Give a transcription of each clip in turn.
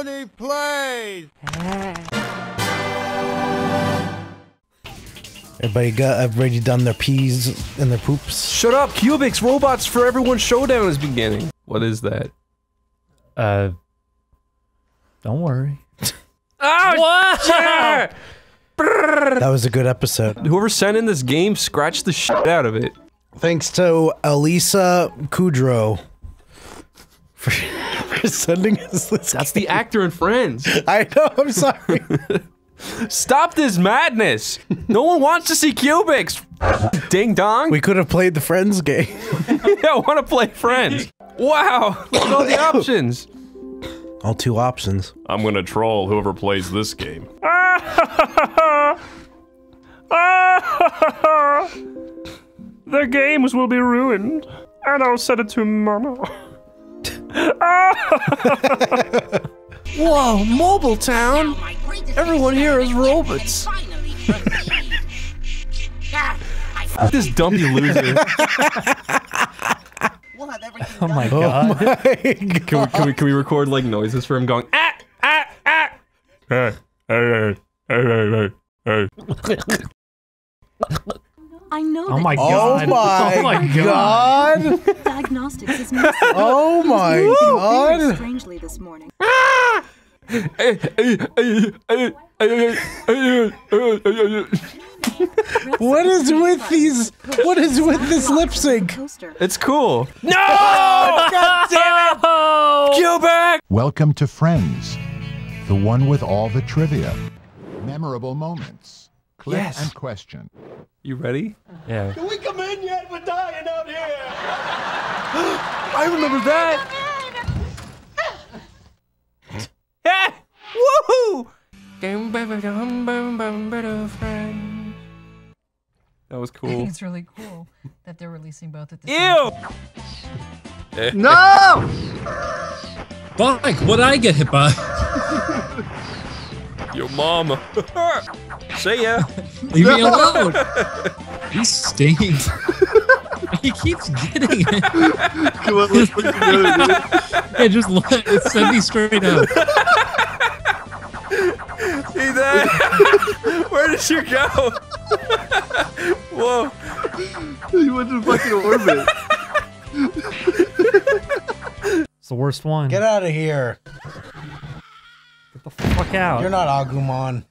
quality plays. Everybody got everybody done their peas and their poops. Shut up, Cubix! Robots for Everyone Showdown is beginning. What is that? Uh, don't worry. Oh, what? That was a good episode. Whoever sent in this game scratched the shit out of it. Thanks to Elisa Kudrow for, for sending us this. That's the actor in Friends. I know. I'm sorry. Stop this madness! No one wants to see Cubix! Ding dong! we could have played the Friends game. I want to play Friends! Wow! Look at all the options! All two options. I'm gonna troll whoever plays this game. The games will be ruined, and I'll send it to Mama. Whoa, Mobile Town! Everyone here is robots. This dumpy loser. Oh my god. Can we, can, we, can we record like noises for him going ah ah ah? Hey, hey, hey, hey, hey, hey. I know Oh that my Oh god. my, Oh my god. god. diagnostics is missing Oh my god. strangely this morning. Ah! What is with these? What is with this lip sync? Coaster. It's cool. No! God damn it! Cubic! Welcome to Friends, the one with all the trivia, memorable moments, clip Yes. and question. You ready? Yeah. Can we come in yet? We're dying out here. I remember that. Yeah! Woohoo! That was I cool. think it's really cool that they're releasing both at the same Ew! Eh. Fuck, what'd I get hit by? Your mama. See ya. Leave me alone! He stinks. he keeps getting it. Come on, let's put it together, dude. Yeah, just let it send me straight up. Ethan! Where did you go? Whoa. You went to fucking orbit. It's the worst one. Get out of here. Get the fuck out. You're not Agumon.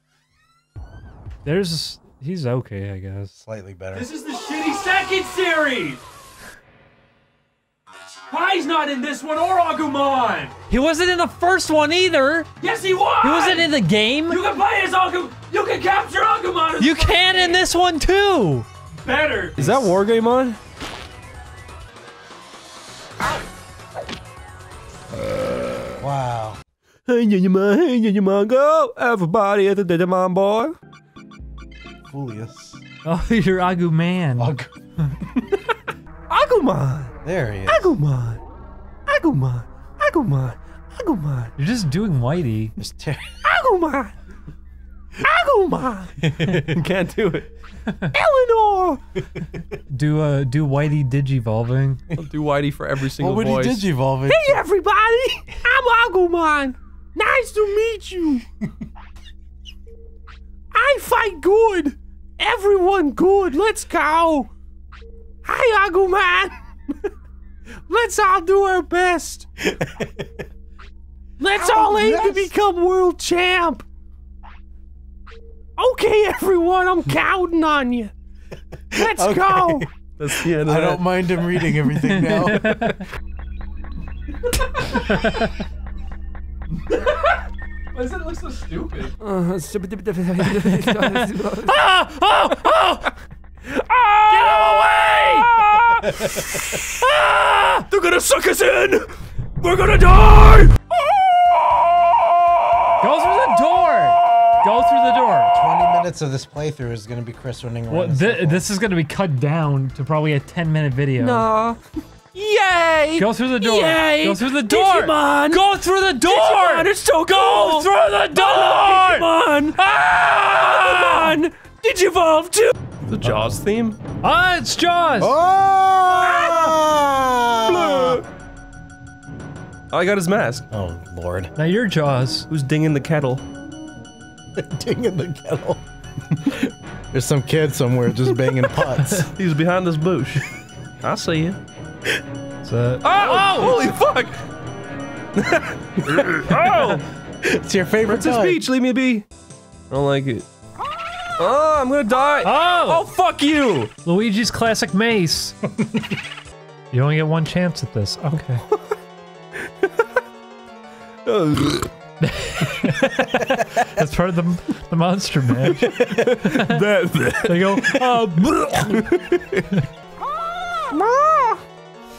There's. He's okay, I guess. Slightly better. This is the shitty second series. Pai's not in this one or Agumon. He wasn't in the first one either. Yes, he was. He wasn't in the game. You can play as Agumon. You can capture Agumon. You the fucking can in this one too. Better. Is that war game on? Wow. Hey, your man, hey, your man, go! Everybody at the Digimon boy. Julius. Oh, you're Agu man. Ag- Agumon! there he is. Agumon! Agumon! Agumon! Agumon! You're just doing Whitey. Just tear- Agumon! Agumon! Can't do it. Eleanor! Do uh do Whitey digivolving. I'll do Whitey for every single What would he voice. digivolve it? Hey everybody! I'm Agumon! Nice to meet you! I fight good! Everyone good! Let's go! Hi Agumon! Let's all do our best! Let's oh, all aim to become world champ! Okay everyone, I'm counting on you! Let's go! That's the end I don't mind him reading everything now. Why does it look so stupid? ah! oh! Oh! Get him away! ah! They're gonna suck us in! We're gonna die! Go through the door. Go through the door. 20 minutes of this playthrough is going to be Chris running around. Well, in thi- circles. this is gonna be cut down to probably a 10 minute video. Nah. Yay! Go through the door. Yay! Go through the door. Digimon! Go through the door. Digimon, it's so Go cool! through the door. Digimon! Ah! Digimon! Digivolve too! The Jaws theme? Ah, it's Jaws. Oh! Oh, I got his mask. Oh lord. Now your jaws. Who's dinging the kettle? Ding in the kettle. There's some kid somewhere just banging pots. He's behind this bush. I see you. So, oh, oh, oh! Holy fuck! oh! It's your favorite Princess time. Peach, leave me be. I don't like it. Oh, I'm gonna die. oh! Oh, fuck you! Luigi's classic mace. you only get one chance at this. Okay. That's part of the, the monster mash. that, They go, oh,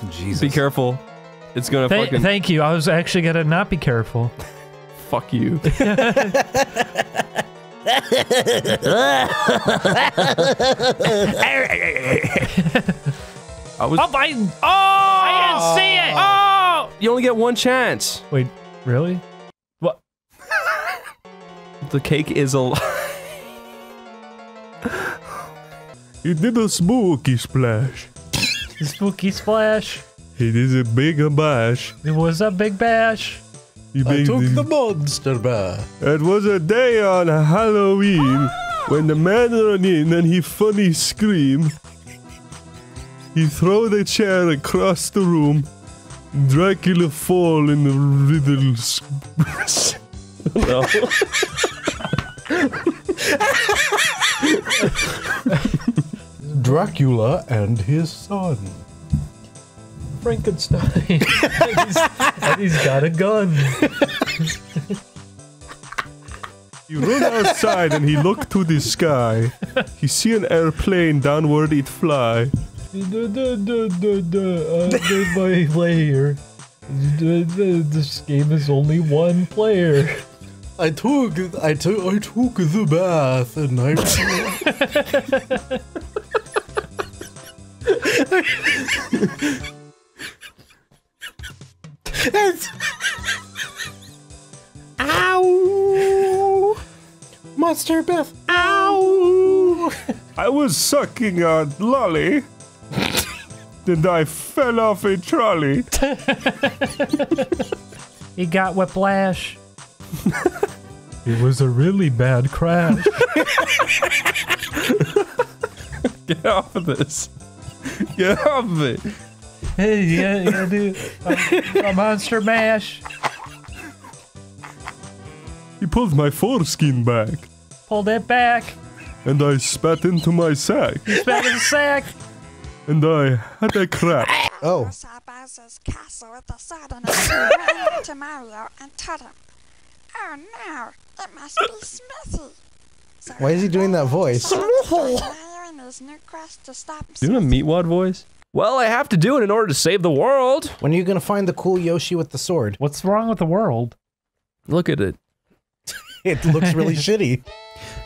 Jesus. Be careful. It's gonna Th- fucking thank you. I was actually gonna not be careful. fuck you. I was. Oh, I, oh, I didn't see it. Oh! You only get one chance. Wait, really? What? The cake is a. it did a spooky splash. Spooky splash. It is a big bash. It was a big bash. He I took the monster bath. It was a day on Halloween when the man run in and he funny scream. He throw the chair across the room. Dracula fall in the riddle. s- no. Dracula and his son. Frankenstein. and, he's, and he's got a gun. He run outside and he look to the sky. He see an airplane downward it fly. Duh, duh, duh, duh, duh, there's my player. Duh, duh, This game is only one player. I took I took I took the bath and I Ow! Monster Beth, Ow! I was sucking a lolly. and I fell off a trolley. He got whiplash. it was a really bad crash. Get off of this. Get off of it. hey, yeah, yeah, dude. A, a monster mash. He pulled my foreskin back, Pulled it back. and I spat into my sack, Spat in the sack. and I had a crap. Oh, Bowser's castle with the sudden ran to Mario and told Oh no, it must be Smithy. So why is he doing that voice? Mario in his new quest to stop Doing a meatwad voice? Well, I have to do it in order to save the world. When are you gonna find the cool Yoshi with the sword? What's wrong with the world? Look at it. It looks really shitty.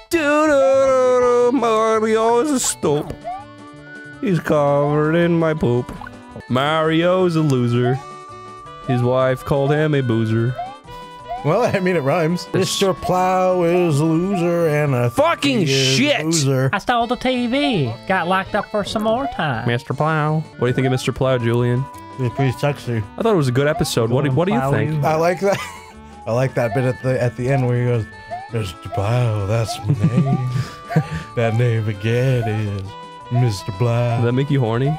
Doo-doo-doo-doo, Mario's a stoop. He's covered in my poop. Mario's a loser. His wife called him a boozer. Well, I mean it rhymes. Mr. Plow is a loser and a Fucking thief shit! Loser. I stole the TV. Got locked up for some more time. Mr. Plow. What do you think of Mr. Plow, Julian? It's pretty sexy. I thought it was a good episode. What do, what do you think? I like that. I like that bit at the at the end where he goes, "Mr. Plow, that's my name. that name again is Mr. Plow." Does that make you horny?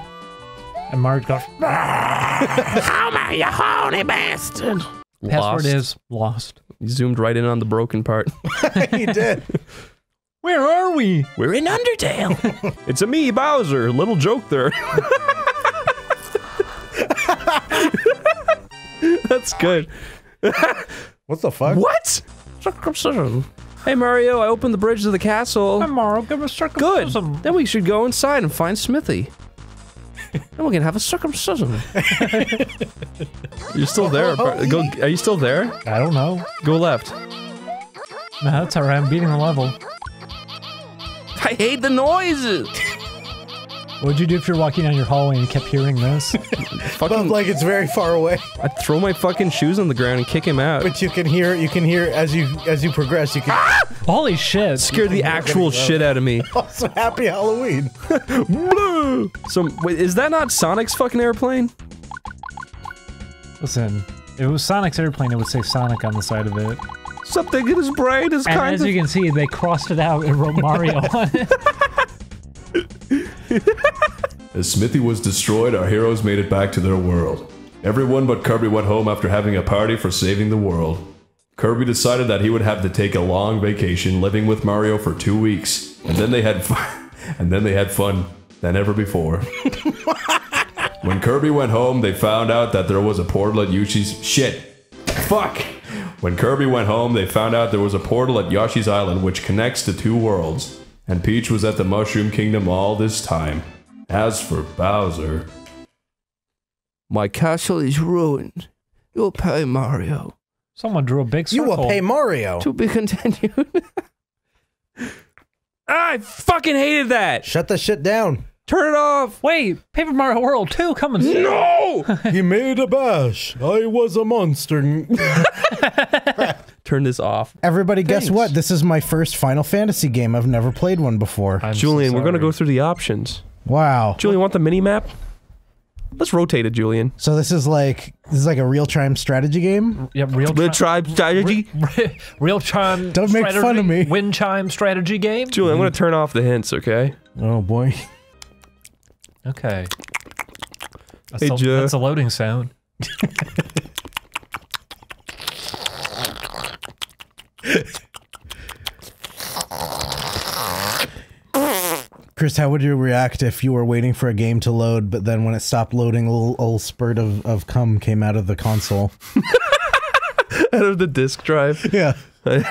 And Marge goes, How am I, you horny bastard? Password is lost. He zoomed right in on the broken part. he did. Where are we? We're in Undertale. it's a me, Bowser. Little joke there. That's good. What the fuck? What? Circumcision. Hey Mario, I opened the bridge to the castle. Tomorrow, give us Good. circumcision. Then we should go inside and find Smithy. Then we can have a circumcision. You're still there. Oh, go. Are you still there? I don't know. Go left. No, that's alright. I'm beating the level. I hate the noises. What'd you do if you're walking down your hallway and kept hearing this? But Fucking. like it's very far away. I'd throw my fucking shoes on the ground and kick him out. But you can hear you can hear as you as you progress. You can ah! Holy shit. Scared the actual shit out of me. also happy Halloween. Blue. So wait, is that not Sonic's fucking airplane? Listen, If it was Sonic's airplane, it would say Sonic on the side of it. Something in bright brain is And kind as of. you can see, they crossed it out and wrote Mario on it. As Smithy was destroyed, our heroes made it back to their world. Everyone but Kirby went home after having a party for saving the world. Kirby decided that he would have to take a long vacation living with Mario for two weeks, and then they had fun, and then they had fun than ever before. when Kirby went home, they found out that there was a portal at Yoshi's shit. Fuck. When Kirby went home, they found out there was a portal at Yoshi's Island which connects the two worlds, and Peach was at the Mushroom Kingdom all this time. As for Bowser, My castle is ruined. You'll pay Mario. Someone drew a big circle. You will pay Mario. To be continued. I fucking hated that. Shut the shit down. Turn it off. Wait, Paper Mario World 2 coming soon. No. he made a bash. I was a monster. Turn this off. Everybody, guess what? This is my first Final Fantasy game. I've never played one before. Julian, we're gonna go through the options. Wow. Julian, want the mini map? Let's rotate it, Julian. So this is like this is like a real time strategy game. Yeah, real The tribe strategy. Real time. Don't make fun of me. Wind chime strategy game. Julian, I'm gonna turn off the hints, okay? Oh boy. Okay. That's, Hey, a, that's a loading sound. Chris, how would you react if you were waiting for a game to load, but then when it stopped loading, a little, little spurt of, of cum came out of the console? Out of the disk drive. Yeah. I'd,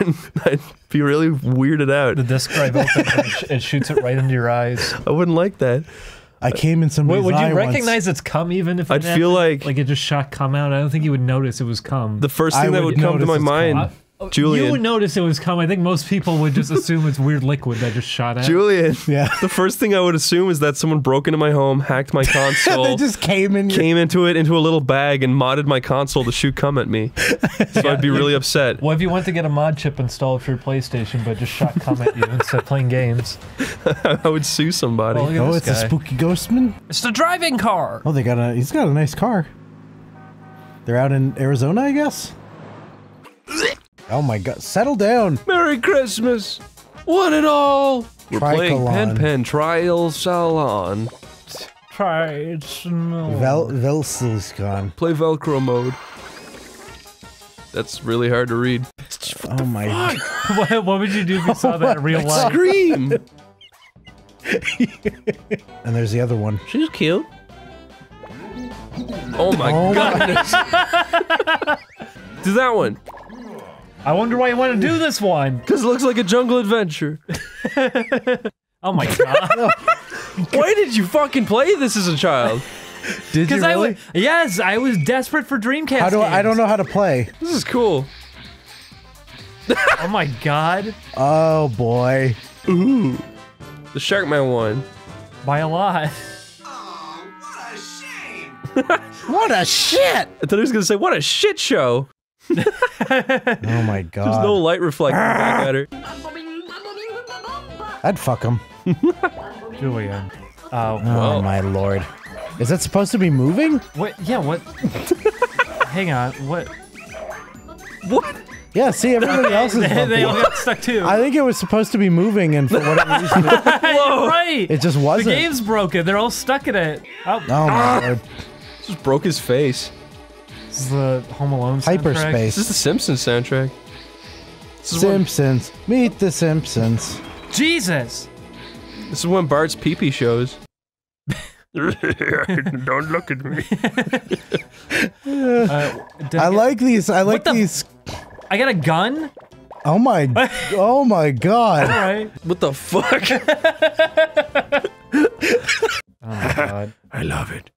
I'd be really weirded out. The disc drive opens and it, sh- it shoots it right into your eyes. I wouldn't like that. I came in Wait, somebody's would eye you once. recognize it's cum even if it I'd feel happened? like- like it just shot cum out? I don't think you would notice it was cum. The first I thing that would would come to my mind, Uh, Oh, Julian. You would notice it was cum. I think most people would just assume it's weird liquid that just shot out. Julian. Yeah. The first thing I would assume is that someone broke into my home, hacked my console, they just came in. came into it into a little bag, and modded my console to shoot cum at me. So I'd be really upset. What if you went to get a mod chip installed for your PlayStation, but just shot cum at you instead of playing games? I would sue somebody. Well, Oh, oh it's guy. a spooky ghostman. It's the driving car. Oh, they got a. He's got a nice car. They're out in Arizona, I guess. Oh my god! Settle down. Merry Christmas, one and all. We're playing Pen Pen TriIcelon. Try it's no. Vel Velsil's gone. Play Velcro mode. That's really hard to read. Oh my. god. what, what would you do if you saw that in real life? Scream. And there's the other one. She's cute. Oh my Oh my- Do that one. I wonder why you want to do this one. Because it looks like a jungle adventure. Oh my god. Why did you fucking play this as a child? Did you Because I really? was yes, I was desperate for Dreamcast. How do I, I don't know how to play? This is cool. Oh my god, Oh boy. Ooh. The Sharkman one. by a lot. What a shit! I thought he was gonna say, what a shit show. Oh my god. There's no light reflecting back at her. I'd fuck him. Julian. Oh. oh, Oh Well. my lord. Is that supposed to be moving? what? Yeah, what? Hang on, what? What? Yeah. See, everybody else is. They, they all got stuck too. I think it was supposed to be moving, and for whatever reason, it, You're right. it just wasn't. The game's broken. They're all stuck in it. Oh, Oh my ah. lord. Just broke his face. This is the Home Alone soundtrack. This is the Simpsons soundtrack. This is when, Simpsons. Meet the Simpsons. Jesus. this is when Bart's pee-pee shows. Don't look at me. Uh, did I get- like these. I like the- these. I got a gun. Oh my. oh my god. right. What the fuck? Oh my god. I love it.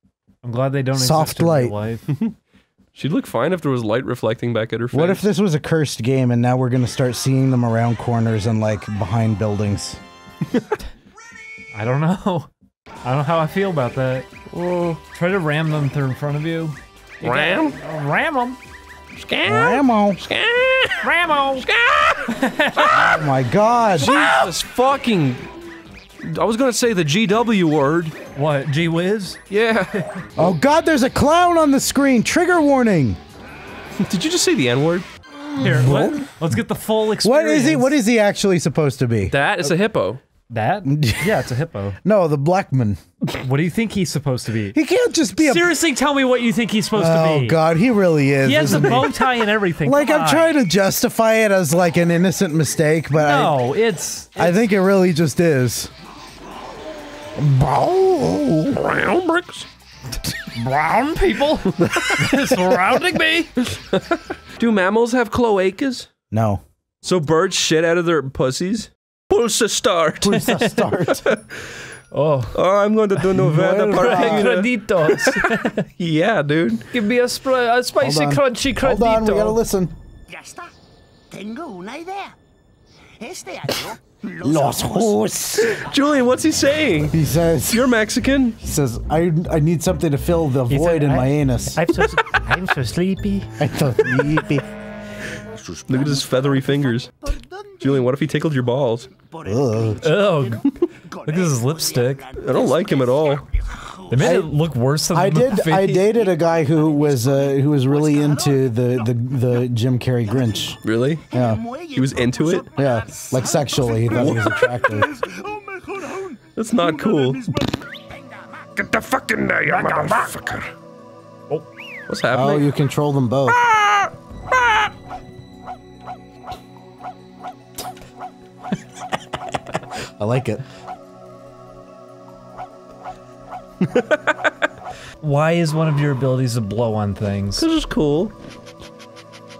I'm glad they don't Soft exist in real light. Life. She'd look fine if there was light reflecting back at her face. What if this was a cursed game, and now we're gonna start seeing them around corners and like behind buildings? I don't know. I don't know how I feel about that. Oh, Try to ram them through in front of you. You ram? got- uh, ram them. Ramo. Rammo. Oh my god. Jesus fucking. I was gonna say the GW word. What? G whiz? Yeah. Oh god, there's a clown on the screen. Trigger warning. Did you just say the N word? Here, what? let, us get the full experience. What is he? What is he actually supposed to be? That is a hippo. That? Yeah, it's a hippo. No, the black man. What do you think he's supposed to be? He can't just be a. Seriously, tell me what you think he's supposed to be. Oh. God, he really is. He has a bow tie and everything. Like Come I'm on. trying to justify it as like an innocent mistake, but No, it's. I, I think it really just is. Brown bricks. Brown people surrounding me. Do mammals have cloacas? No. So birds shit out of their pussies? Pulsa start. Pulsa start. oh. oh, I'm going to do Novena Parpina. Creditos. yeah, dude. Give me a, spray, a spicy, Hold on. crunchy Hold on, we gotta listen. Ya está. Tengo una idea. Este año, Los Hus. Julian, what's he saying? He says You're Mexican. he says I I need something to fill the void in my anus. I'm so, I'm so sleepy. I'm so sleepy. Look at his feathery fingers. Julian, what if he tickled your balls? Ugh. Oh, look at his lipstick. I don't like him at all. They made it look worse than I the did. movie. I dated a guy who was uh, who was really into the, the the Jim Carrey Grinch. Really? Yeah, He was into it? yeah, like sexually, he thought he was attractive. That's not cool. Get the fuck in there, you motherfucker. Oh, What's happening? Oh, you control them both. I like it. Why is one of your abilities to blow on things? This is cool.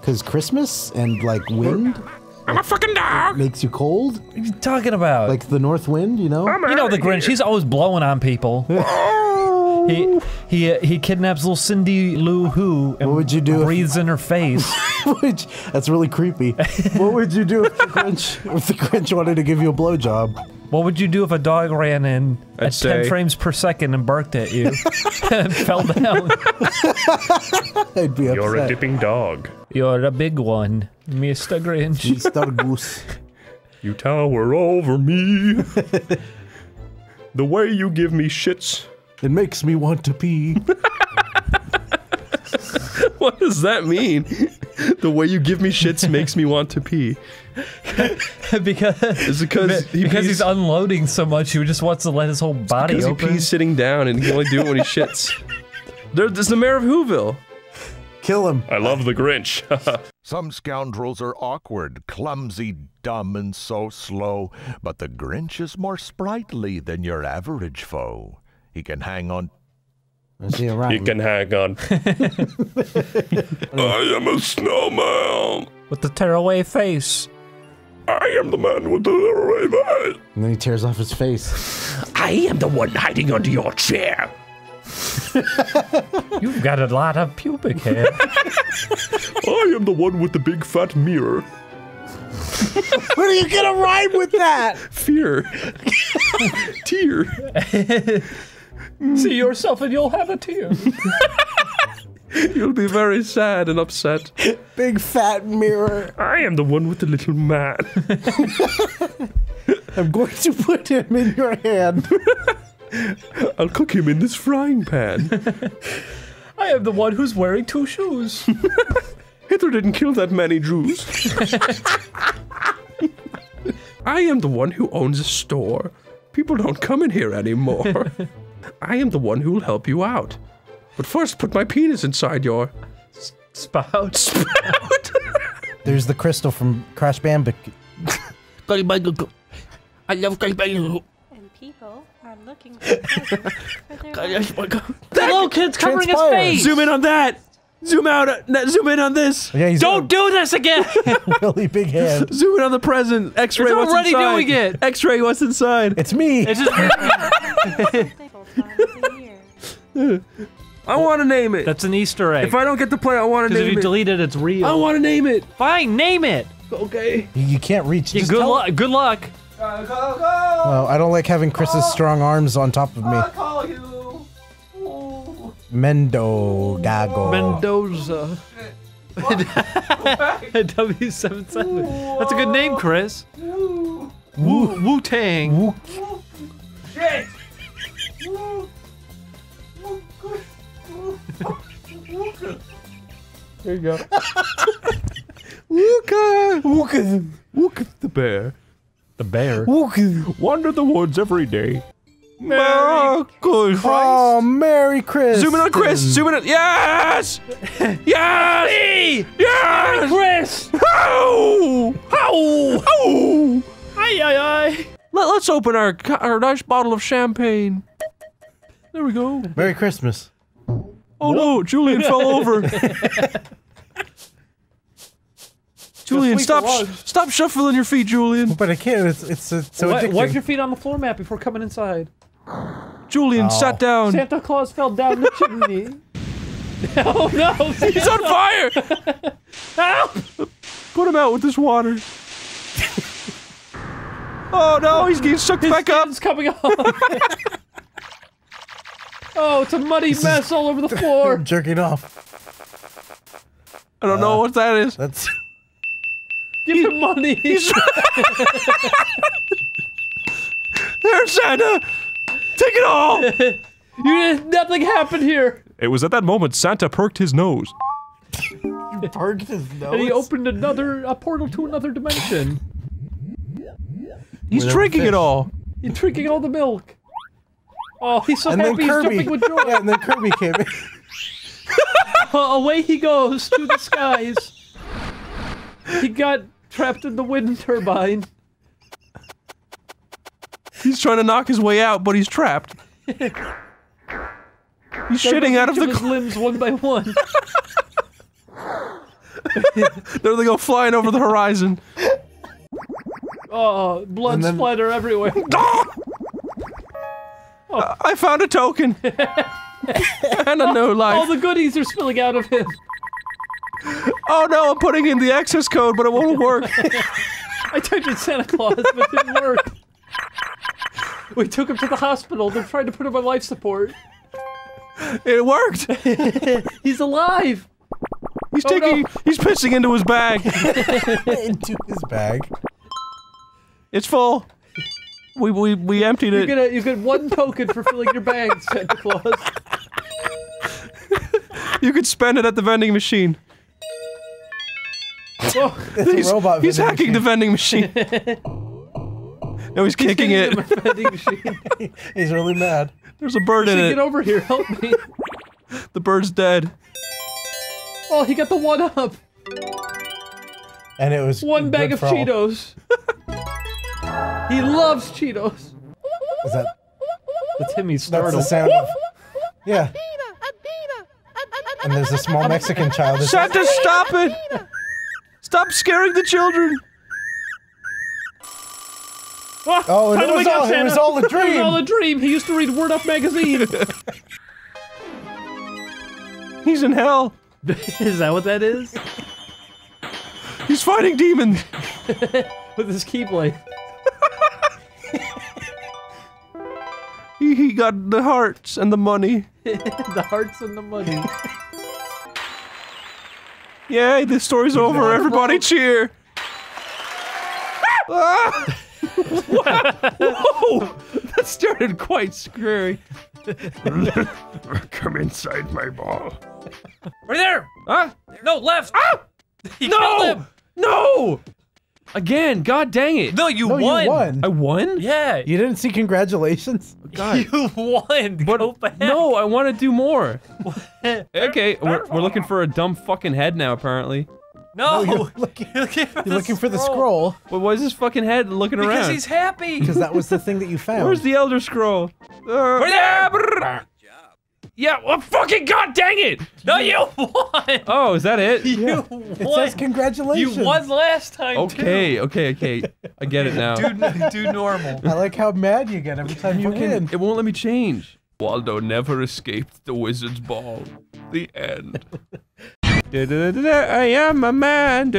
Cause Christmas and like wind I'm a fucking dog. makes you cold, What are you talking about? like the north wind. You know. you know the Grinch. He's always blowing on people. he he uh, he kidnaps little Cindy Lou Who and What would you do if- breathes in her face. Which that's really creepy. what would you do if the Grinch if the Grinch wanted to give you a blowjob? What would you do if a dog ran in I'd at say- 10 frames per second and barked at you and fell down? I'd be You're a upset. dipping dog. You're a big one, Mr. Grinch. Mr. Goose. You tower over me. the way you give me shits. It makes me want to pee. What does that mean? the way you give me shits makes me want to pee. because Is because he because he's unloading so much, he just wants to let his whole body because he pees sitting down and he can only do it when he shits? There, there's the mayor of Whoville. Kill him. I love the Grinch. Some scoundrels are awkward, clumsy, dumb, and so slow, but the Grinch is more sprightly than your average foe. He can hang on Is he around? you can hang on. I am a snowman. With the tearaway face. I am the man with the little eyes. And then he tears off his face. I am the one hiding under your chair. You've got a lot of pubic hair. I am the one with the big fat mirror. Where are you gonna rhyme with that? Fear. Tear. Mm. See yourself and you'll have a tear. You'll be very sad and upset. Big fat mirror. I am the one with the little man. I'm going to put him in your hand. I'll cook him in this frying pan. I am the one who's wearing two shoes. Hitler didn't kill that many Jews. I am the one who owns a store. People don't come in here anymore. I am the one who will help you out. But first, put my penis inside your Spout. spout. There's the crystal from Crash Bandicoot. I love Galileo. And people are looking for presents for their The little kid's covering his face. Zoom in on that. Zoom out. uh, Zoom in on this. Yeah, he's Don't do this again. really big hand. Zoom in on the present. X-ray. It's what's already inside. doing it. X-ray. What's inside? It's me. it's just stable time of the year. I want to name it. that's an Easter egg. If I don't get to play, I want to name Because if name you it. delete it, it's real. I want to name it. Fine, name it. Okay. You, you can't reach. Yeah, Just good luck. Good luck. Well, I don't like having Chris's strong arms on top of me. Call you. Mendo Gago. Mendoza. W77. That's a good name, Chris. Wu Wu Tang. There you go. Wooka! Wooka! Wooka the bear. The bear. Wooka! Wander the woods every day. Marcus! Oh, Merry Chris! Zoom in on Chris! Zoom in on- Yes! Yes! Hey! Yes! Chris! Ow! Ow! Ow! Ay, ay, ay. Let, let's open our, our nice bottle of champagne. There we go. Merry Christmas. Oh no, Julian fell over. Julian, stop, sh- stop shuffling your feet, Julian. But I can't. It's it's, it's so Wi- addicting. wipe your feet on the floor mat before coming inside. Julian, Oh. sat down. Santa Claus fell down the chimney. oh no! He's on fire! Help! Put him out with this water. oh no, oh, he's getting sucked His back up. skin's coming off. oh, it's a muddy mess all over the floor. I'm jerking off. I don't know uh, what that is. That's Give him money. He's there, Santa. Take it all. you nothing happened here. It was at that moment Santa perked his nose. perked his nose. And he opened another a portal to another dimension. He's With a drinking fish. it all. He's drinking all the milk. Oh, he's so and happy he's Kirby. jumping with joy. yeah, and then Kirby came in. Uh, away he goes to the skies. He got trapped in the wind turbine. He's trying to knock his way out, but he's trapped. He's shitting out of the. his limbs one by one. there they go flying over the horizon. Oh, blood then- splatter everywhere. Uh, I found a token and a no life. All the goodies are spilling out of him. Oh no, I'm putting in the access code, but it won't work. I typed in Santa Claus, but it didn't work. We took him to the hospital. They're trying to put him on life support. It worked. He's alive. He's Oh, taking. no. He's pissing into his bag. into his bag. It's full. We we we emptied You it. get a, you get one token for filling your bag, Santa Claus. You could spend it at the vending machine. Oh, It's He's, a robot. he's vending hacking the vending machine. no, he's kicking it. in my vending machine. machine. He's really mad. There's a bird in Say, it. Get over here, help me. The bird's dead. Oh, he got the one up. And it was One bag of. Cheetos. he loves Cheetos. Is that The Timmy that's startle. the sound of? Yeah. And there's a small Mexican child. that says, Santa, stop it! Stop scaring the children. Oh, and it was wake up, all- it was all a It was dream. all a dream. He used to read Word Up magazine. He's in hell. is that what that is? He's fighting demons. With his keyblade. He, he got the hearts and the money. the hearts and the money. Yay, the story's over. Everybody cheer. Ah! Whoa! That started quite scary. Come inside my ball. Right there. Huh? No, left. Ah! He No! him. No! Again, god dang it. No, you No, won. you won. I won? Yeah. You didn't see congratulations? God. You won. Go back. No, I want to do more. okay, we're, we're looking for a dumb fucking head now, apparently. No. you're looking, You're looking for, you're looking for the scroll But why is this fucking head looking Because around? Because he's happy. because that was the thing that you found. Where's the Elder Scroll? Uh, Right there. Yeah, well, fucking god dang it! No, you won. Oh, is that it? You It won. says congratulations. You won last time Okay, okay, okay. I get it now. too. Do, do normal. I like how mad you get every time you Fucking- win. It won't let me change. Waldo never escaped the wizard's ball. The end. I am a man.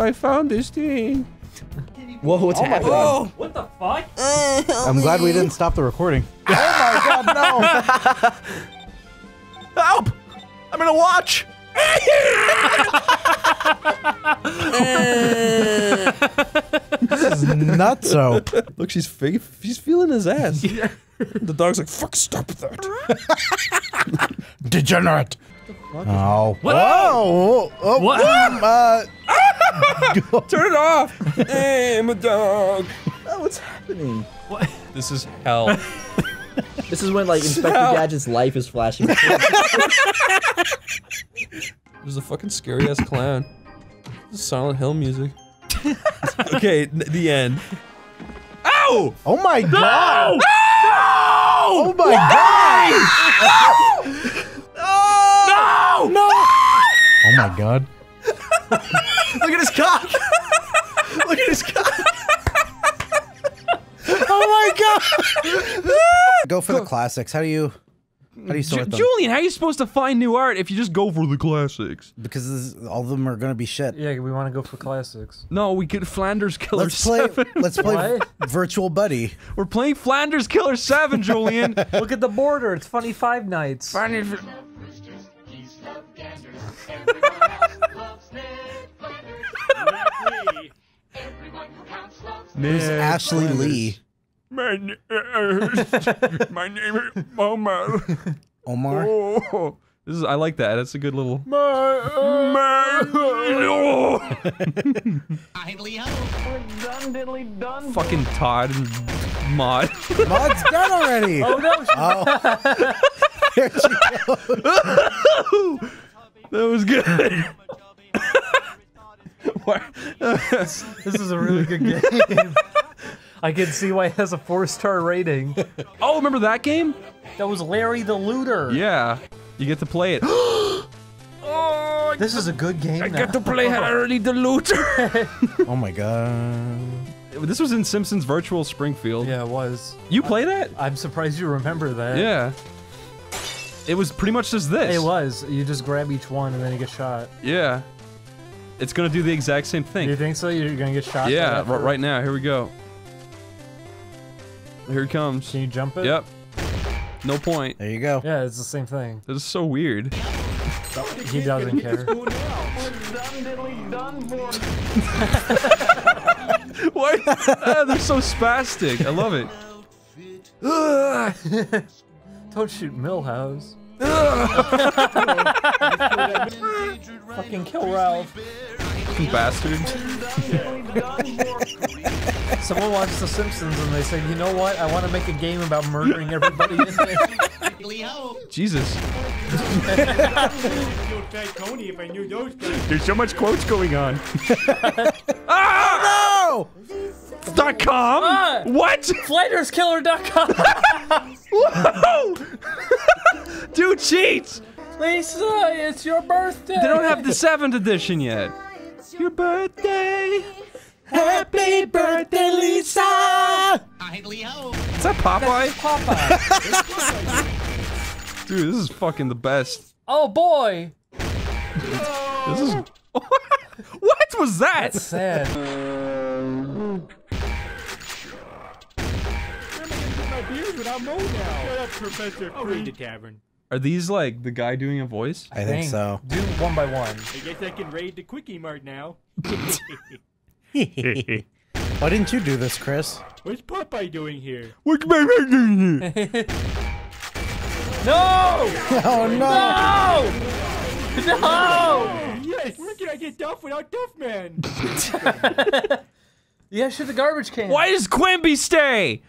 I found this thing. Whoa, what's oh happening? What the fuck? Uh, I'm glad we didn't stop the recording. oh my god, no! Help! I'm in a watch! Uh. this is nutso. Look, she's fe- she's feeling his ass. The dog's like, "Fuck, stop that." Degenerate. Oh. What? Whoa. Oh, What? um, uh, Turn it off. hey, I'm a dog. Oh, what's happening? What? This is hell. This is when like Inspector Ow. Gadget's life is flashing. There's a fucking scary ass clown. This Silent Hill music. okay, n- the end. Ow! Oh my god! Oh my god! No! No! Oh my god. Look at his cock! Look at his cock! Oh my god! Go for the classics. How do you how do you sort Ju- them? Julian, how are you supposed to find new art if you just go for the classics? Because this, all of them are gonna be shit. Yeah, we want to go for classics. No, we get Flanders Killer Let's play. 7. Let's play Virtual Buddy. We're playing Flanders Killer 7, Julian. Look at the border. It's funny Five Nights. Who's Ashley Lee? My, n- uh, my name is Omar. Omar. Oh, this is I like that. That's a good little. My, my, Fucking Todd and Mod. Mod's done already. Oh no! Oh. There she goes. that was good. this, this is a really good game. I can see why it has a four-star rating. Oh, remember that game? That was Larry the Looter. Yeah, you get to play it. Oh, this is a good game. I now. get to play Larry the Looter. Oh my god. this was in Simpsons Virtual Springfield. Yeah, it was. You play that? I'm surprised you remember that. Yeah. It was pretty much just this. It was. You just grab each one and then you get shot. Yeah. It's gonna do the exact same thing. you think so? You're gonna get shot? Yeah, for r- that? right now. Here we go. Here it comes. Can you jump it? Yep. No point. There you go. Yeah, it's the same thing. This is so weird. He doesn't care. Why? Ah, they're so spastic. I love it. Don't shoot Milhouse. Fucking kill Ralph. Fucking bastard. Someone watched The Simpsons and they said, you know what? I want to make a game about murdering everybody in there. Jesus. There's so much quotes going on. Oh Dot com? Ah! What? FlightersKiller.com. Whoa! Dude cheats! Lisa, it's your birthday. They don't have the 7th edition yet. Your birthday. Happy birthday, Lisa! Is that Popeye? Popeye. Dude, this is fucking the best. oh boy. This is. what was that? That's sad. my beers without Moe now. Shut up, Professor. I'll raid the tavern. Are these like the guy doing a voice? I think so. Do one by one. I guess I can raid the Kwik-E-Mart now. Why didn't you do this, Chris? What's Popeye doing here? What's my doing here? No! Oh no! No! No! Yes! Where can I get Duff without Duff Man? Yeah, shoot the garbage can. Why does Quimby stay?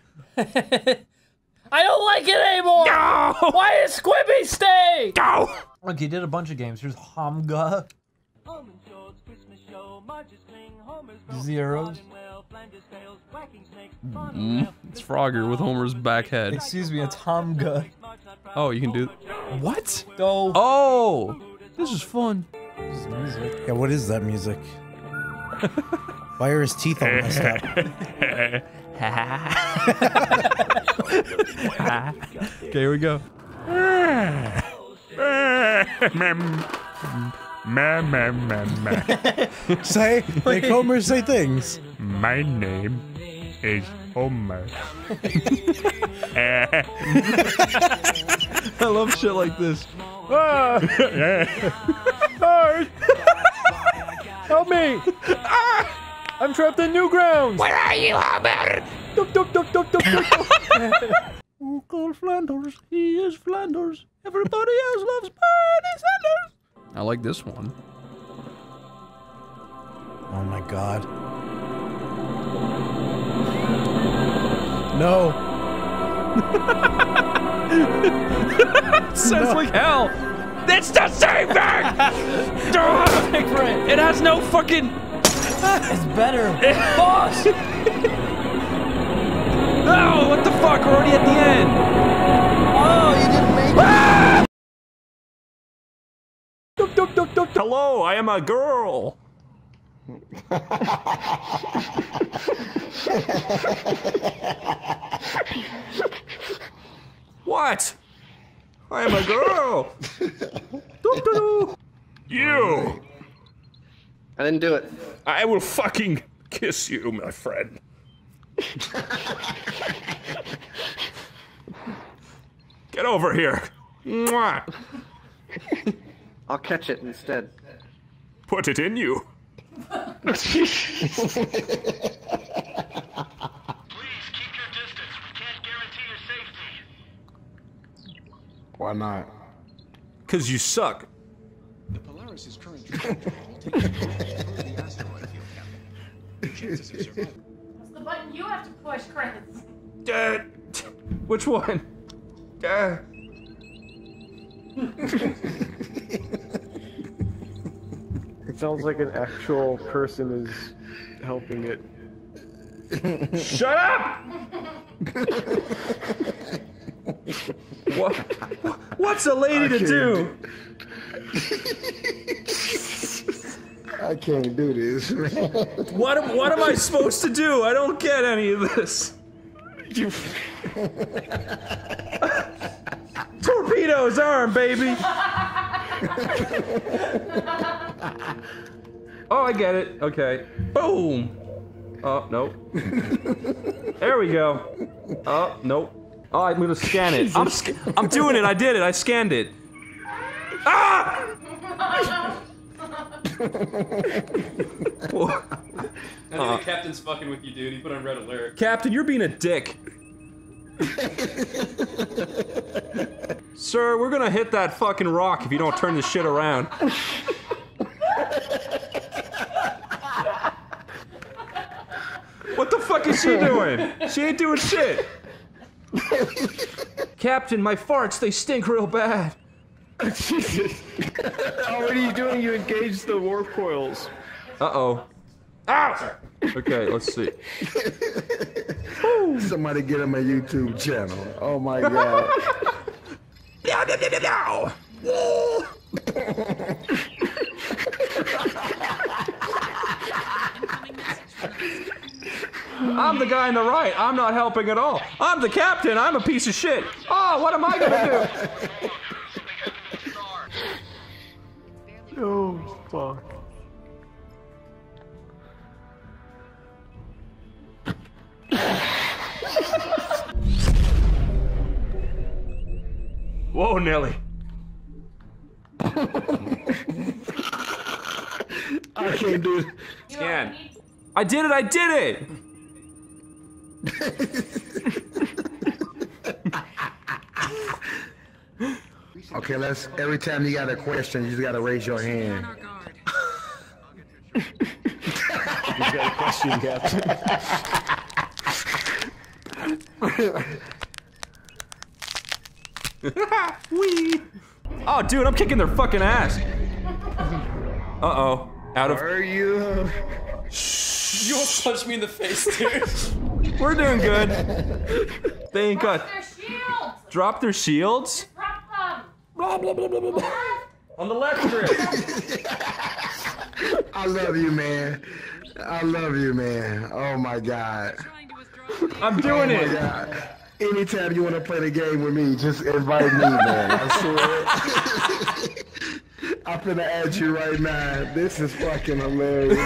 I don't like it anymore. No! Why is Squibby stay? No! Look, you did a bunch of games. Here's Hamga. Zeros. Mm, it's Frogger with Homer's back head. Excuse me, it's Hamga. Oh, you can do. What? Oh. Oh! This is fun. Yeah, what is that music? Why are his teeth all messed up? Okay, here we go. Ma, ma, ma, ma. say, make Homer say things. My name is Homer. I love shit like this. Ah! Bart! Help me! I'm trapped in Newgrounds! Where are you, Albert? Dup, dup, dup, dup, dup, dup. Uncle Flanders, he is Flanders. Everybody else loves Bernie Sanders. I like this one. Oh my god. No. Sounds like hell. It's the same thing. Dude, it has no fucking. It's better. Boss. Oh, what the fuck? We're already at the end. Oh, you didn't make Hello, I am a girl. What? I am a girl. You. I didn't do it. I will fucking kiss you, my friend. Get over here. Mwah. I'll catch it instead. Put it in you. Why not? Cause you suck. The Polaris is currently the asteroid field, Captain. Chances of survival. What's the button you have to push, Chris? Dad. Which one? Dad. It sounds like an actual person is helping it. Shut up! What? What's a lady to do? I can't do this, man. What am, what am I supposed to do? I don't get any of this. You... Torpedo's arm, baby. Oh, I get it. Okay. Boom. Oh, nope. there we go. Oh, nope. Oh, I'm gonna scan it. I'm, sc- I'm doing it. I did it. I scanned it. Ah! I think uh. the captain's fucking with you, dude. He put on red alert. Captain, you're being a dick. Sir, we're gonna hit that fucking rock if you don't turn this shit around. What the fuck is she doing? She ain't doing shit. Captain, my farts, they stink real bad. What are you doing? You engaged the warp coils. Uh oh. Ow! Okay, let's see. Somebody get him a YouTube channel. Oh my god. Meow, meow, meow, meow, meow. I'm the guy on the right. I'm not helping at all. I'm the captain. I'm a piece of shit. Oh, what am I gonna do? Oh, fuck. Whoa, Nelly. I can't do it. Scan. I did it. I did it. Okay, let's. Every time you got a question, you just gotta raise your hand. He's got a question, Captain. Wee. Oh, dude, I'm kicking their fucking ass. Uh oh. Out of. Are you? You almost punched me in the face, dude. We're doing good. They ain't got. Their! Drop their shields. Drop them! Blah blah blah blah blah. blah. On the left, Chris. I love you, man. I love you, man. Oh my god. I'm doing oh it. My god. Anytime you want to play the game with me, just invite me, man. I swear. I'm finna add you right now. This is fucking hilarious.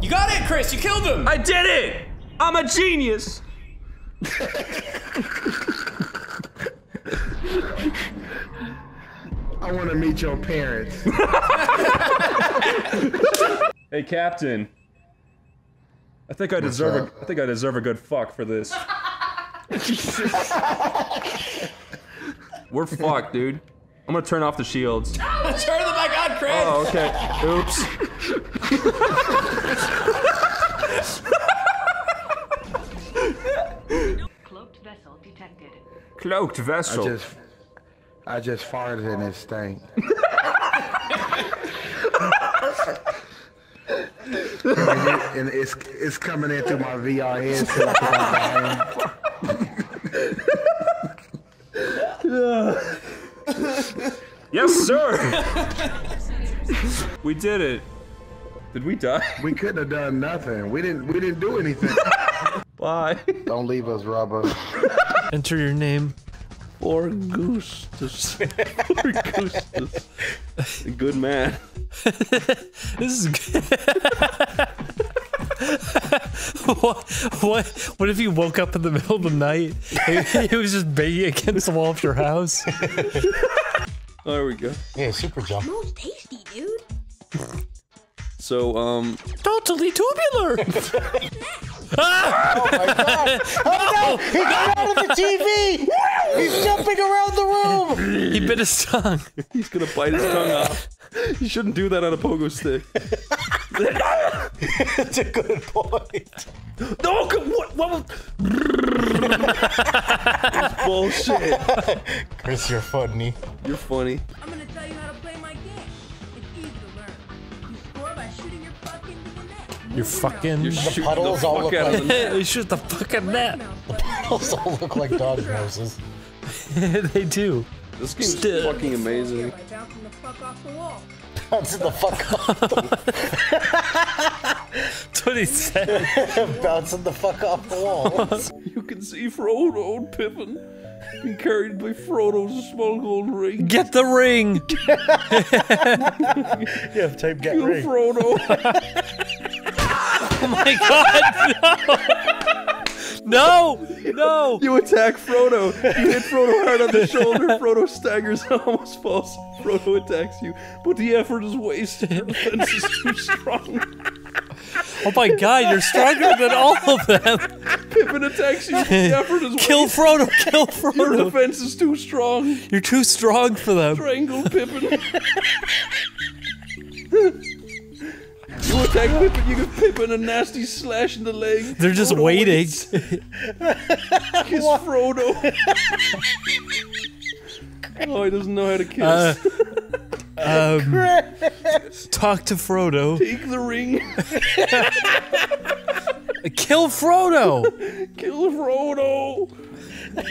You got it, Chris. You killed him. I did it. I'm a genius. I want to meet your parents. Hey, Captain. I think I deserve a. I think I deserve a good fuck for this. We're fucked, dude. I'm gonna turn off the shields. Turn them back on, Chris. Oh, okay. Oops. Detected. Cloaked I just, I just farted in it stank. and it's it's coming in through my VR headset. yes, sir. we did it. Did we die? We couldn't have done nothing. We didn't. We didn't do anything. Bye. Don't leave us, rubber. Enter your name. Augustus. Augustus. Good man. This is good. what, what, what if you woke up in the middle of the night and it was just banging against the wall of your house? There we go. Yeah, super jump. Most tasty, dude. So, um. Totally tubular! Oh my god! Oh no! He got out of the TV! He's jumping around the room! He bit his tongue. He's gonna bite his tongue off. You shouldn't do that on a pogo stick. That's a good point. No, what? What? That's bullshit. Chris, you're funny. You're funny. I'm gonna tell you how to You're fucking. You're The puddles the all look out like the net. they shoot the fucking net. the puddles all look like dog noses. they do. This game's Still. fucking amazing. By bouncing the puck off the wall. Bouncing the fuck off. That's what he said. Bouncing the fuck off the wall. You can see Frodo and Pippin being carried by Frodo's small gold ring. Get the ring. yeah, type get Kill ring. Frodo. Oh my god, no! No! No! You attack Frodo. You hit Frodo hard on the shoulder. Frodo staggers and almost falls. Frodo attacks you, but the effort is wasted. Your defense is too strong. Oh my god, you're stronger than all of them! Pippin attacks you. The effort is wasted! Kill wasted. Frodo! Kill Frodo! Your defense is too strong. You're too strong for them. Strangle Pippin. You attack Pippin, you give Pippin a nasty slash in the leg. They're just Frodo waiting. Kiss Frodo. oh, he doesn't know how to kiss. Uh, um, talk to Frodo. Take the ring. Kill Frodo! Kill Frodo. With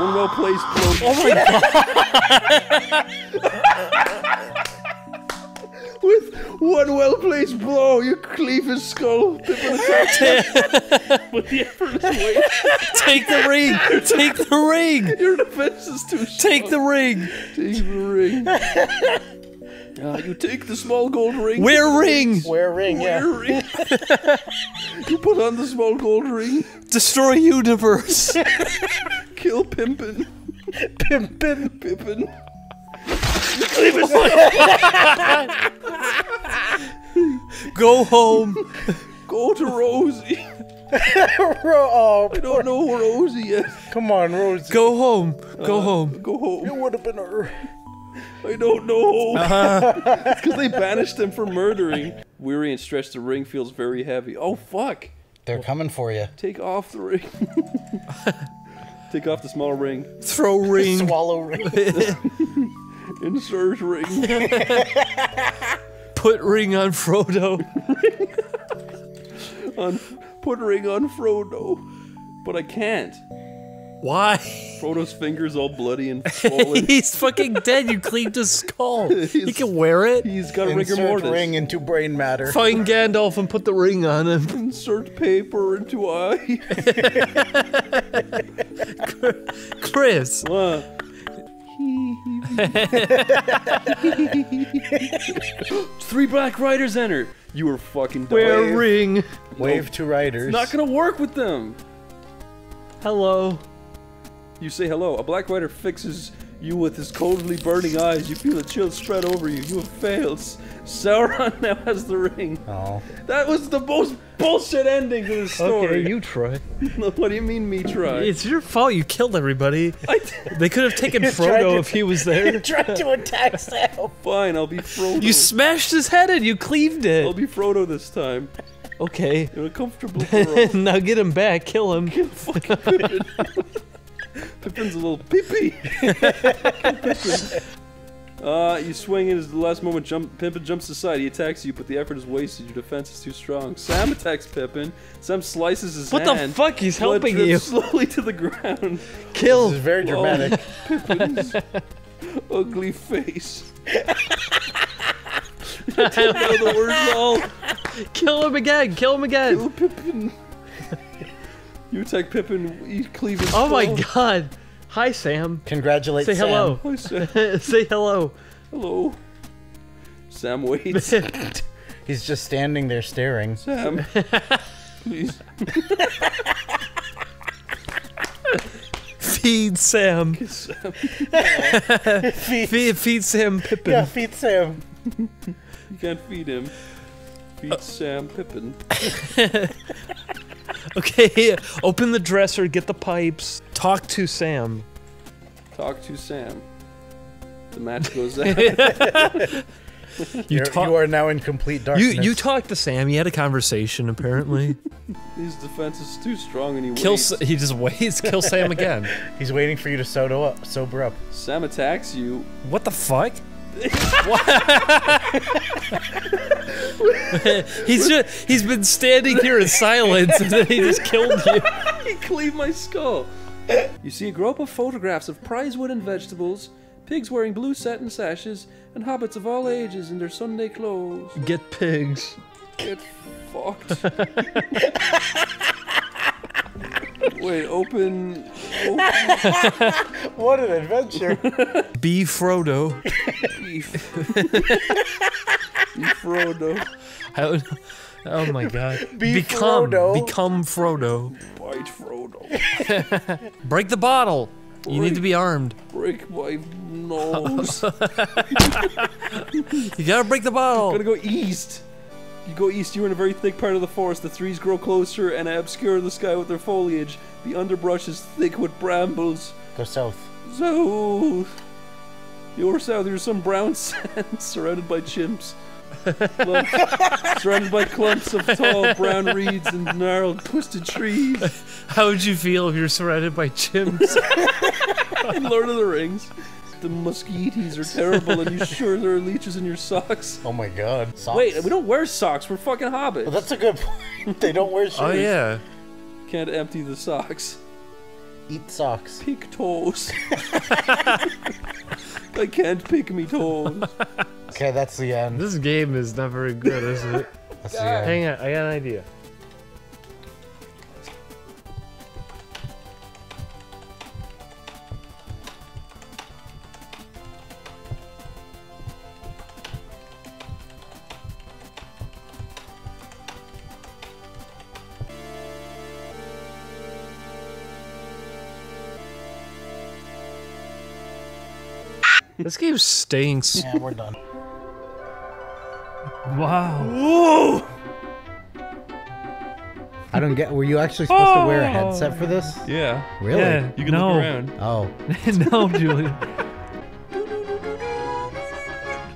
one well placed blow. Oh my god! With one well placed blow, you cleave his skull. Pippin attacks him. the effort is. Take the ring! Take the ring! Your defense is too strong. Take the ring! Take the ring. Uh, you take the small gold ring. Wear ring! Wear ring, yeah. Wear ring. you put on the small gold ring. Destroy universe! Kill Pimpin. Pimpin. Pippin. Go home! Go to Rosie. oh, I don't know where Rosie yet. come on, Rosie. Go home! Go home! Go home. It would have been her. I don't know. Uh-huh. it's because they banished him for murdering. Weary and stretched, the ring feels very heavy. Oh, fuck. They're coming for you. Take off the ring. Take off the small ring. Throw ring! Swallow ring. Insert ring. Put ring on Frodo. on, put ring on Frodo. But I can't. Why? Frodo's fingers all bloody and swollen. He's fucking dead. You cleaned his skull. He can wear it. He's got a rigor Insert mortis. ring into brain matter. Find Gandalf and put the ring on him. Insert paper into eye. Chris. What? Three black riders enter. You are fucking Wear ring. Wave to riders. Not gonna work with them. Hello. You say hello. A black rider fixes You with his coldly burning eyes, you feel a chill spread over you. You have failed. Sauron now has the ring. Oh. That was the most bullshit ending to the story. Okay, you try. what do you mean me try? It's your fault. You killed everybody. They could have taken Frodo to- if he was there. you tried to attack Sam. Fine, I'll be Frodo. You smashed his head and you cleaved it. I'll be Frodo this time. Okay. You're comfortable for now get him back. Kill him. Pippin's a little pee Pippin. Uh, you swing in at the last moment. Jump, Pippin jumps aside. He attacks you, but the effort is wasted. Your defense is too strong. Sam attacks Pippin. Sam slices his What the fuck? He's Blood helping drips you. slowly to the ground. Kill. This is very dramatic. Oh, Pippin's ugly face. I don't know the words all. Kill him again. Kill him again. Kill Pippin. You attack Pippin. You cleave Oh my god. Hi, Sam. Congratulate Say Sam. hello. Hi, Sam. Say hello. Hello. Sam waits. He's just standing there staring. Sam, please. Feed Sam. Sam. feed, feed Sam Pippin. Yeah, feed Sam. You can't feed him. Feed uh. Sam Pippin. Okay, open the dresser, get the pipes, talk to Sam. Talk to Sam. The match goes out. You You're- you are now in complete darkness. you talked to Sam. You had a conversation apparently. His defense is too strong and he Kill. waits. S- He just waits. Kill Sam again. He's waiting for you to soda up, sober up. Sam attacks you. What the fuck? he's just he's been standing here in silence and then he just killed you. he cleaved my skull. You see a group of photographs of prize wood and vegetables, pigs wearing blue satin sashes, and hobbits of all ages in their Sunday clothes. Get pigs. Get fucked. Wait, open. open. what an adventure! Be Frodo. Beef. Beef Frodo. How- oh my god. Be become Frodo. become Frodo. Bite Frodo. Break the bottle. You need to be armed. Break my nose. You gotta break the bottle. Gotta go east. You go east, you're in a very thick part of the forest. The trees grow closer and obscure the sky with their foliage. The underbrush is thick with brambles. Go south. So, you're south, there's some brown sand surrounded by chimps. Clumps, surrounded by clumps of tall brown reeds and gnarled, twisted trees. How would you feel if you're surrounded by chimps? in Lord of the Rings. The mosquitoes are terrible, and you sure there are leeches in your socks? Oh my god. Socks. Wait, we don't wear socks. We're fucking hobbits. Well, that's a good point. they don't wear oh, shoes. oh yeah. Can't empty the socks. Eat socks. Pick toes. I can't pick me toes. Okay, that's the end. This game is not very good, is it? That's the end. Hang on, I got an idea. This game's stinks. Yeah, we're done. Wow. Whoa! I don't get. Were you actually supposed to wear a headset for this? Yeah. Really? Yeah, You can no. look around. Oh. no, Julian.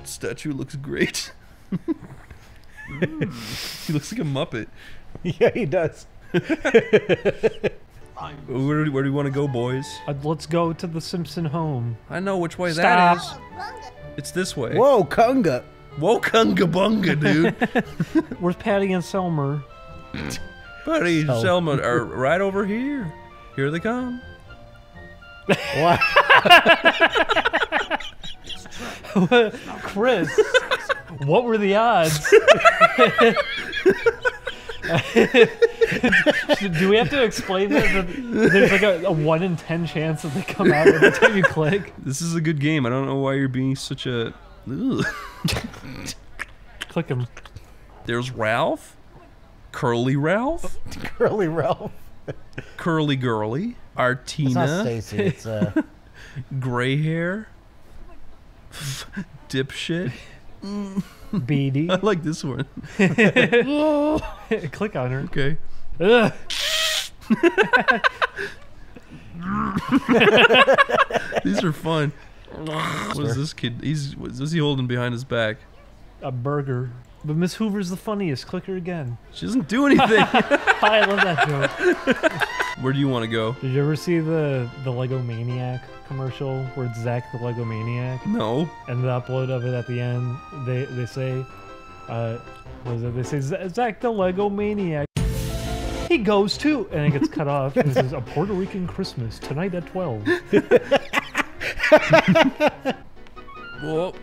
Statue looks great. he looks like a Muppet. yeah, he does. Where, do- where do we want to go, boys? Uh, let's go to the Simpson home. I know which way Stop. that is. It's this way. Whoa, Kunga. Whoa, kunga bunga, dude. Where's Patty and Selma? Buddy, Oh. Selma are right over here. Here they come. What? Chris, what were the odds? Do we have to explain that? that There's like a, a 1 in 10 chance that they come out every time you click. This is a good game. I don't know why you're being such a. Click them. There's Ralph, Curly Ralph, Curly Ralph. Curly Girly, It's not Artina, Stacy. It's uh. Gray hair. Dipshit. Beady. I like this one. Click on her. Okay. Ugh. These are fun. What is this kid? He's what's he holding behind his back? A burger. But Miss Hoover's the funniest. Click her again. She doesn't do anything. I love that joke. Where do you want to go? Did you ever see the the Lego Maniac commercial where it's Zack the Lego Maniac? No. And the upload of it at the end, they they say, uh, what is it? They say Zack the Lego Maniac. He goes too, and it gets cut off. And it says a Puerto Rican Christmas tonight at twelve. Whoa.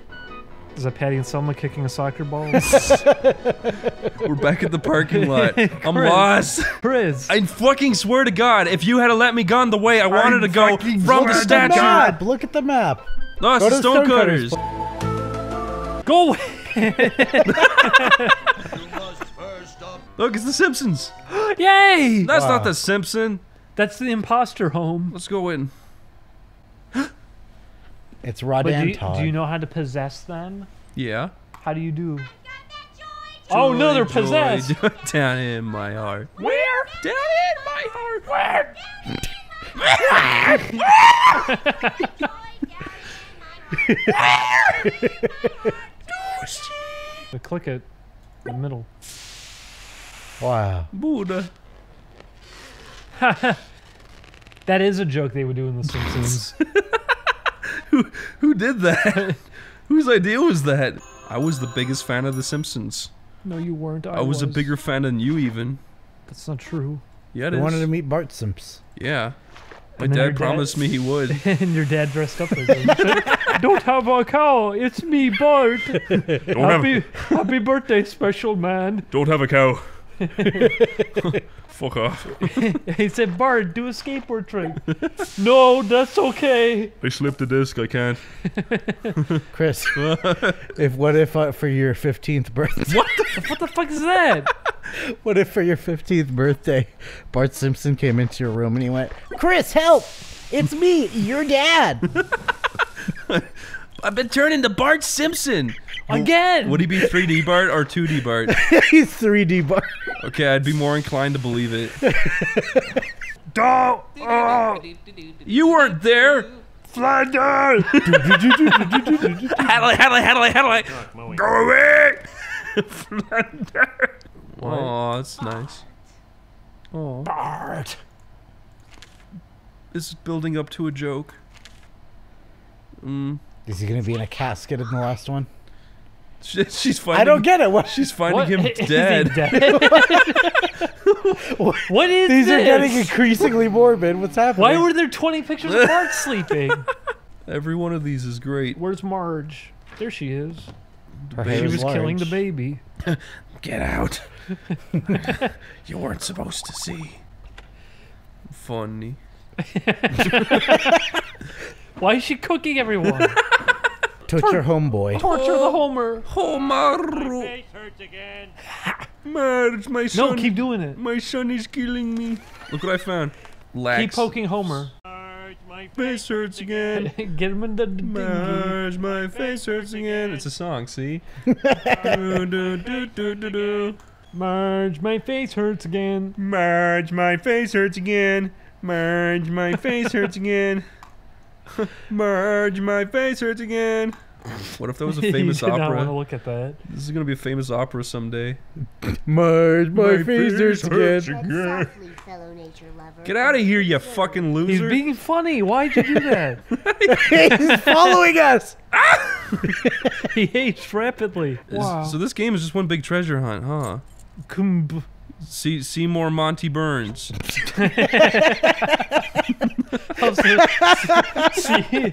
Is that Patty and Selma kicking a soccer ball? We're back at the parking lot. I'm lost. Chris. I fucking swear to God, if you had to let me gone the way I wanted to go from the at the statue. map. Look at the map. No, it's Go the to Stonecutters. Stonecutters. Go away. Look, it's the Simpsons. Yay! That's Wow. not the Simpson. That's the imposter home. Let's go in. It's Rodan do, you, Todd. do you know how to possess them? Yeah. How do you do? oh no, they're Joy, possessed. joy down in my heart. Where? Down in my heart. So click it. The middle. Wow. Buddha. That is a joke they would do in The Simpsons. Who who did that? Whose idea was that? I was the biggest fan of The Simpsons. no, you weren't. I, I, was, a bigger fan than you, even. That's not true. Yeah, it They is. wanted to meet Bart Simps. Yeah. My And then dad promised me he would. and your dad dressed up as him. Don't have a cow. It's me, Bart. happy, happy birthday, special man. Don't have a cow. Fuck off. he said, Bart, do a skateboard trick. no, that's okay. I slipped the disc. I can't. Chris, if what if uh, for your 15th birthday? What the, what the fuck is that? What if for your 15th birthday, Bart Simpson came into your room and he went, Chris, help! It's me, your dad. I've been turned into Bart Simpson. Again. Would he be 3D Bart or 2D Bart? He's 3D Bart. Okay, I'd be more inclined to believe it. Don't. Oh, You weren't there. Flanders. Hadley, Hadley, Hadley, Hadley. Go away. Flanders. Oh, that's nice. Oh. Bart. This is building up to a joke. Mm. Is he going to be in a casket in the last one? She- She's finding. I don't get it. What? She's finding What? him Is dead. dead? what is These are getting increasingly morbid. What's happening? Why were there 20 pictures of Bart sleeping? Every one of these is great. Where's Marge? There she is. Her she hair is was killing the baby. Get out. you weren't supposed to see. Funny. Why is she cooking everyone? Torture homeboy. Torture the oh. Homer. Homer. hurts again. Marge, my No, keep doing it. My son is killing me. Look what I found. Lex. Keep poking Homer. Marge, My face hurts again. Get him in the dinghy. Marge, my face hurts again. It's a song, see? do, do, do, do, do, do. Marge, my face hurts again. Marge, my face hurts again. Marge, my face hurts again. Marge, my face hurts again. What if that was a famous you did not want to look at that. This is gonna be a famous opera someday. Marge, my, face hurts again. Softly, fellow nature lover. Get out of here, you fucking loser! He's loser! being funny. Why'd you do that? He's following us. he aged rapidly. Wow. So this game is just one big treasure hunt, huh? Kumb. See, see more Monty Burns. See,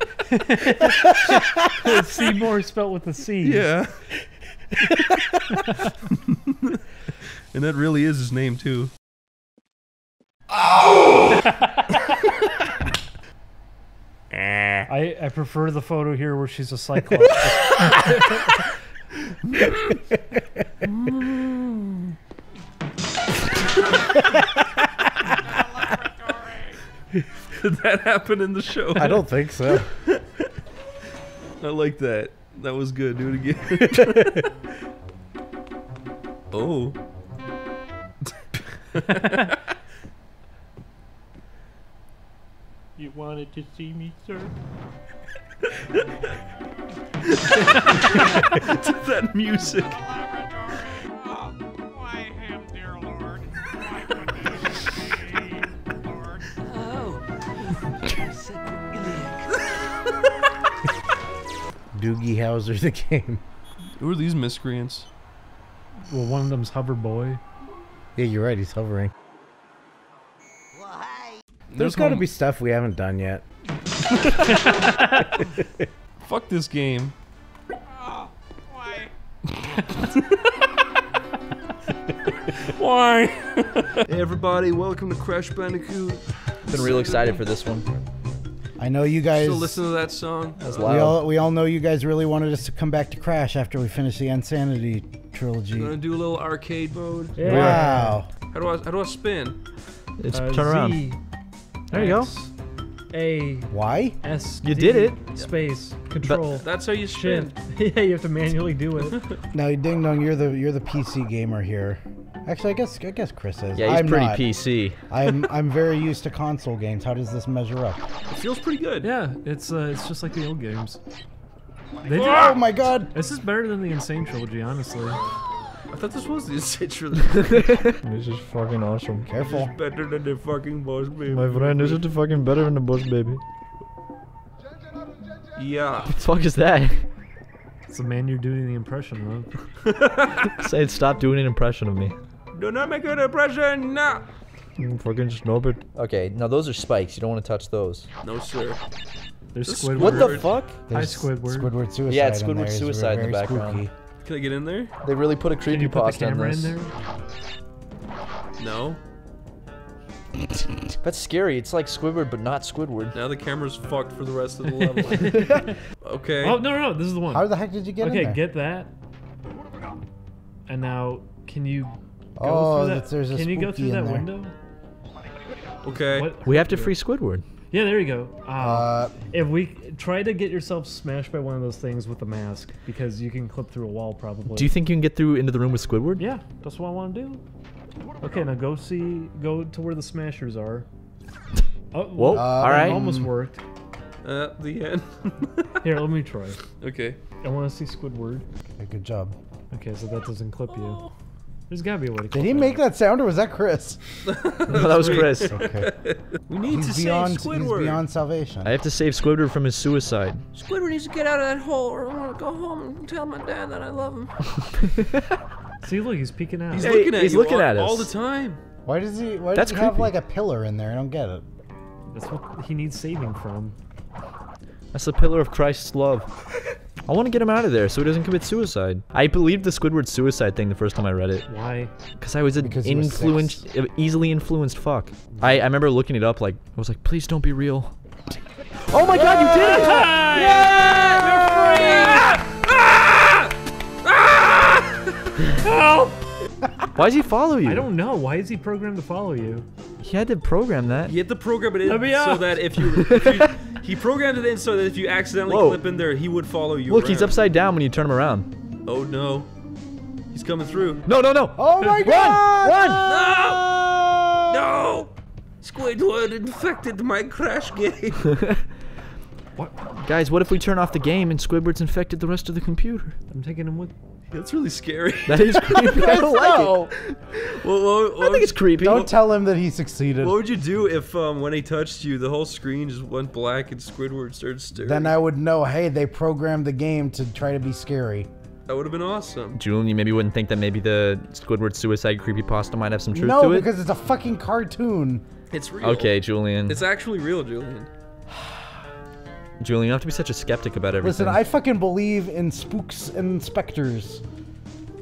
Seymour spelt with a C. Yeah. and that really is his name too. I, I prefer the photo here where she's a cyclops. Did that happen in the show? I don't think so. I like that. That was good. Do it again. oh. You wanted to see me, sir? that music. Doogie Howser the game. Who are these miscreants? Well, one of them's Hover Boy. Yeah, you're right. He's hovering. There's There's got to be stuff we haven't done yet. Fuck this game. Why? hey everybody, welcome to Crash Bandicoot. Been real excited for this one. I know you guys. Still listen to that song? That was We all we all know you guys really wanted us to come back to Crash after we finish the Insanity trilogy. Gonna do a little arcade mode. Yeah. Wow. How do I how do I spin? It's Uh, turn around. Z, There you go. A Y S. You did it. Space. Control. That's how you spin. Yeah, you have to manually do it. Now, you Ding Dong, you're the you're the PC gamer here. Actually, I guess I guess Chris is. Yeah, he's I'm pretty not. PC. I'm I'm very used to console games. How does this measure up? It feels pretty good. Yeah, it's uh, it's just like the old games. They did- Oh my god! This is better than the N. Sane trilogy, honestly. I thought this was the N. Sane Trilogy. This is fucking awesome. Careful. Better than the fucking boss baby. My friend, this is the fucking better than the boss baby. Yeah. What the fuck is that? It's the man you're doing the impression of. Say stop doing an impression of me. Do not make an impression. No. Mm, fucking snub it. Okay, now those are spikes. You don't want to touch those. No sir. There's Squidward. What the fuck? Hi, There's Squidward. Squidward suicide. Yeah, it's in there. Squidward It's suicide in the very background. spooky. Can I get in there? They really put a Can you put the in camera in this. there? No. That's scary. It's like Squidward, but not Squidward. Now the camera's fucked for the rest of the level. okay. Oh no, no, no! This is the one. How the heck did you get okay, in there? Okay, get that. And now, can you go Oh, through that's- that? there's a can you go through that there. window? Okay. What? We have to free Squidward. Yeah, there you go. Uh, Uh, if we try to get yourself smashed by one of those things with a mask, because you can clip through a wall probably. Do you think you can get through into the room with Squidward? Yeah, that's what I want to do. Okay, now go see, go to where the smashers are. Oh, Whoa, that alright. Almost worked. At the end. Here, let me try. Okay. I want to see Squidward. Okay, good job. Okay, so that doesn't clip you. There's gotta be a way to. Did he that. make that sound, or was that Chris? No, that was Chris. Okay. We need He's to save beyond. He's Squidward. beyond salvation. I have to save Squidward from his suicide. Squidward needs to get out of that hole, or I want to go home and tell my dad that I love him. See, look, he's peeking out. He's Hey, looking at he's you looking all, at all the time. Why does he? Why That's does he have creepy. like a pillar in there? I don't get it. That's what he needs saving from. That's the pillar of Christ's love. I want to get him out of there so he doesn't commit suicide. I believed the Squidward suicide thing the first time I read it. Why? Because I was an Because he was influenced, easily influenced fuck. I, I remember looking it up like, I was like, please don't be real. Oh my god, you did it! Yeah, we're free! Ah! Ah! Help! Why does he follow you? I don't know. Why is he programmed to follow you? He had to program that. You had to program it in so out. that if you, if you he programmed it in so that if you accidentally Whoa. clip in there, he would follow you. Look, he's upside down when you turn him around. Oh no, he's coming through. No, no, no! Oh my Run! god! Run! No, No! Squidward infected my crash game. what? Guys, what if we turn off the game and Squidward's infected the rest of the computer? I'm taking him with. That's really scary. That is creepy. I don't like it. Well, what, what I think it's creepy. Don't tell him that he succeeded. What would you do if, um, when he touched you, the whole screen just went black and Squidward started staring? Then I would know. Hey, they programmed the game to try to be scary. that would have been awesome. Julian, you maybe wouldn't think that maybe the Squidward suicide creepypasta might have some truth no, to it? No, because it's a fucking cartoon. It's real. Okay, Julian. It's actually real, Julian. Julian, you don't have to be such a skeptic about everything. Listen, I fucking believe in spooks and specters.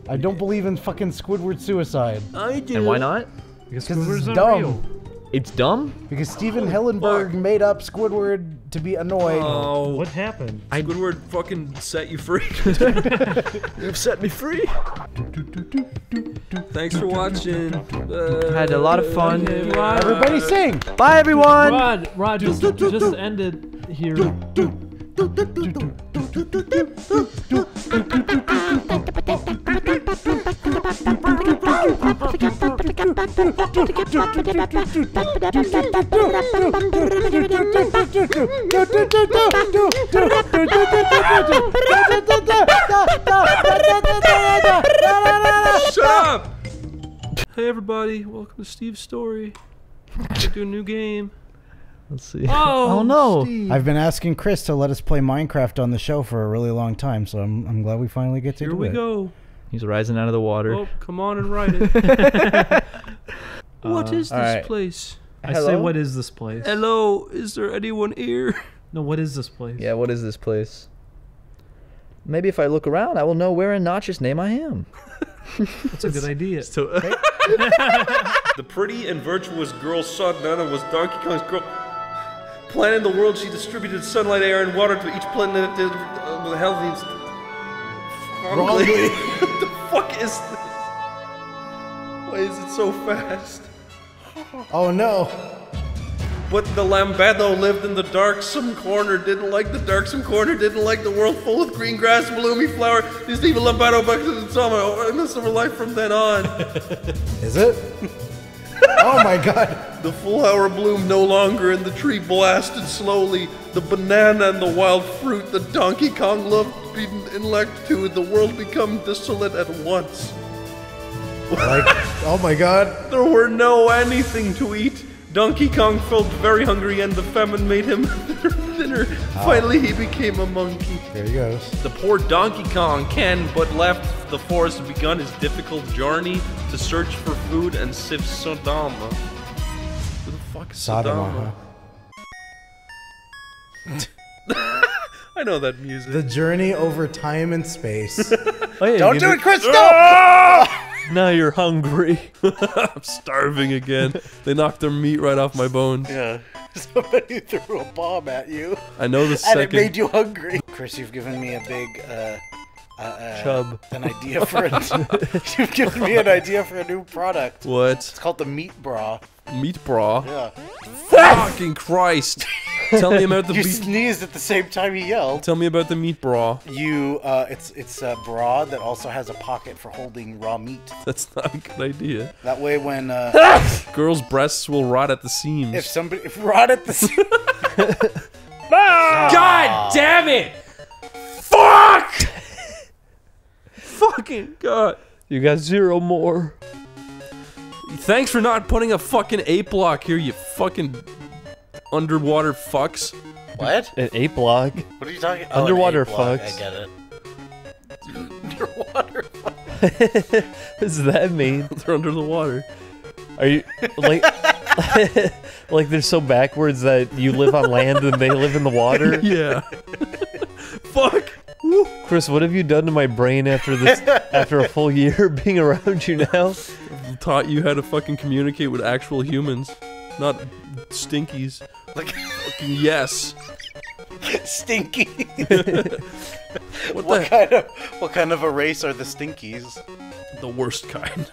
I don't believe in fucking Squidward suicide. I do. And why not? Because Because Squidward's it's unreal. dumb. It's dumb? Because Stephen Hillenburg made up Squidward to be annoyed. Oh. What happened? I Squidward fucking set you free. You've set me free. Thanks for watching. Uh, Had a lot of fun. Everybody sing. Bye, everyone. Rod, Rod, just, just ended here. Shut up! Hey everybody, welcome to Steve's story. We're doing a new game. Let's see. Oh, Oh, no. Steve. I've been asking Chris to let us play Minecraft on the show for a really long time, so I'm, I'm glad we finally get to Here do we go. He's rising out of the water. Oh, come on and ride it. What Uh, is this alright. place? I say, what is this place? Hello, is there anyone here? No, what is this place? Yeah, what is this place? Maybe if I look around, I will know where in Notch's name I am. That's a good idea. the pretty and virtuous girl saw Nana was Donkey Kong's girl. Planning the world, she distributed sunlight, air, and water to each planet uh, with healthy. and st- Wrongly. what the fuck is this? Why is it so fast? Oh no. But the Lambado lived in the darksome corner, didn't like the darksome corner, didn't like the world full of green grass, bloomy flower. These evil Lambado back to the summer, oh, in the summer life from then on. Is it? oh my god. The full hour bloomed no longer, and the tree blasted slowly. The banana and the wild fruit that Donkey Kong loved being elect to, the world become desolate at once. Like, oh my god. There were no anything to eat. Donkey Kong felt very hungry, and the famine made him thinner. Ah. Finally, he became a monkey. There he goes. The poor Donkey Kong can but left the forest and begun his difficult journey to search for food and save Sodama. Who the fuck is Sodoma, Sodama? Uh-huh. I know that music. The journey over time and space. Oh, yeah, Don't do know- it, Chris. No. Ah! Now you're hungry. I'm starving again. They knocked their meat right off my bones. Yeah. Somebody threw a bomb at you. I know the second. And it made you hungry. Chris, you've given me a big uh, uh, uh, Chub. An idea for a, you've given me an idea for a new product. What? It's called the meat bra. Meat bra? Yeah. Fucking Christ! Tell me about the You meat. sneezed at the same time you yelled. Tell me about the meat bra. You, uh, it's it's a bra that also has a pocket for holding raw meat. That's not a good idea. That way, when uh, Girls' breasts will rot at the seams. if somebody if rot at the God damn it! Fuck! Fucking God. You got zero more. Thanks for not putting a fucking ape block here, you fucking underwater fucks. what? An ape block. What are you talking? Oh, Underwater ape fucks. I get it. Underwater. what does that mean? They're under the water. Are you like like they're so backwards that you live on land and they live in the water? Yeah. Fuck. Chris, what have you done to my brain after this after a full year being around you now? Taught you how to fucking communicate with actual humans, not stinkies. Like fucking yes. Stinky. What what the- kind of what kind of a race are the Stinkies? The worst kind.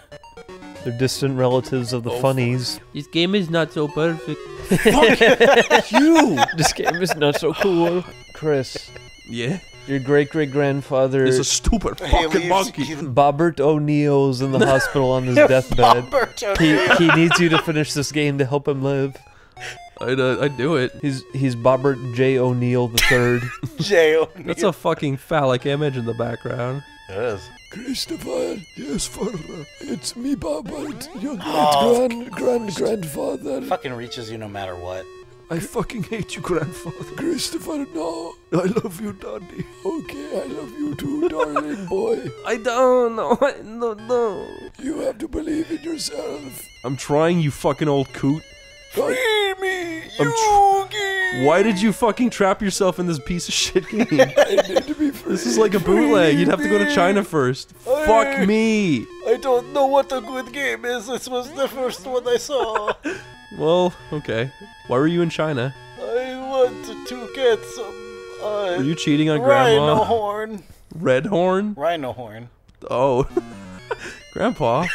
They're distant relatives of the oh, funnies. This game is not so perfect. Fuck you! This game is not so cool. Chris. Yeah? Your great great grandfather Is a stupid fucking leaves- monkey. he's- Bobbert O'Neill's in the hospital on his deathbed. He, he needs you to finish this game to help him live. I'd, uh, I'd do it. He's he's Bobbert J. O'Neill the third. J. O'Neill. That's a fucking phallic image in the background. It is. Christopher, yes, father. It's me, Bobbert, your great Oh, grand grand grandfather. Fucking reaches you no matter what. I fucking hate you, grandfather. Christopher, no. I love you, Daddy. Okay, I love you too, darling boy. I don't know. No, no. You have to believe in yourself. I'm trying, you fucking old coot. Free me, I'm tr- Why did you fucking trap yourself in this piece of shit game? I need to be free. This is like a bootleg. You'd have to go to China first. Fuck me. I don't know what a good game is. This was the first one I saw. Well, okay. Why were you in China? I wanted to get some. Uh, Were you cheating on Grandma? rhino Grandma? horn. Red horn? Rhino horn. Oh. Grandpa.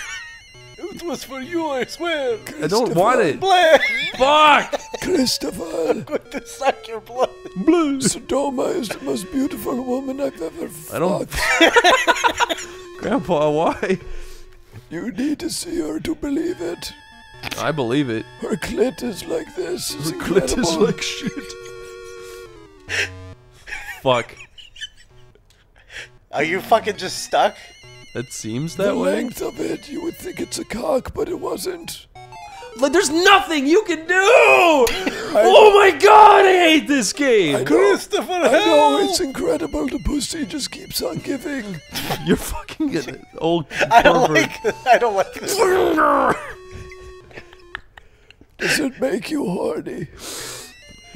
It was for you, I swear. I don't want it. Blair. Fuck! Christopher! I'm going to suck your blood. Blue. Sodoma is the most beautiful woman I've ever I don't. fucked. Grandpa, why? You need to see her to believe it. I believe it. Her clit is like this. It's Her clit is like shit. Fuck. Are you fucking just stuck? It seems The that way. length of it, you would think it's a cock, but it wasn't. Like, there's nothing you can do! oh my god, I hate this game! I know, I know, it's incredible. The pussy just keeps on giving. You're fucking an old I don't pervert. like. I don't like this. Does it make you horny?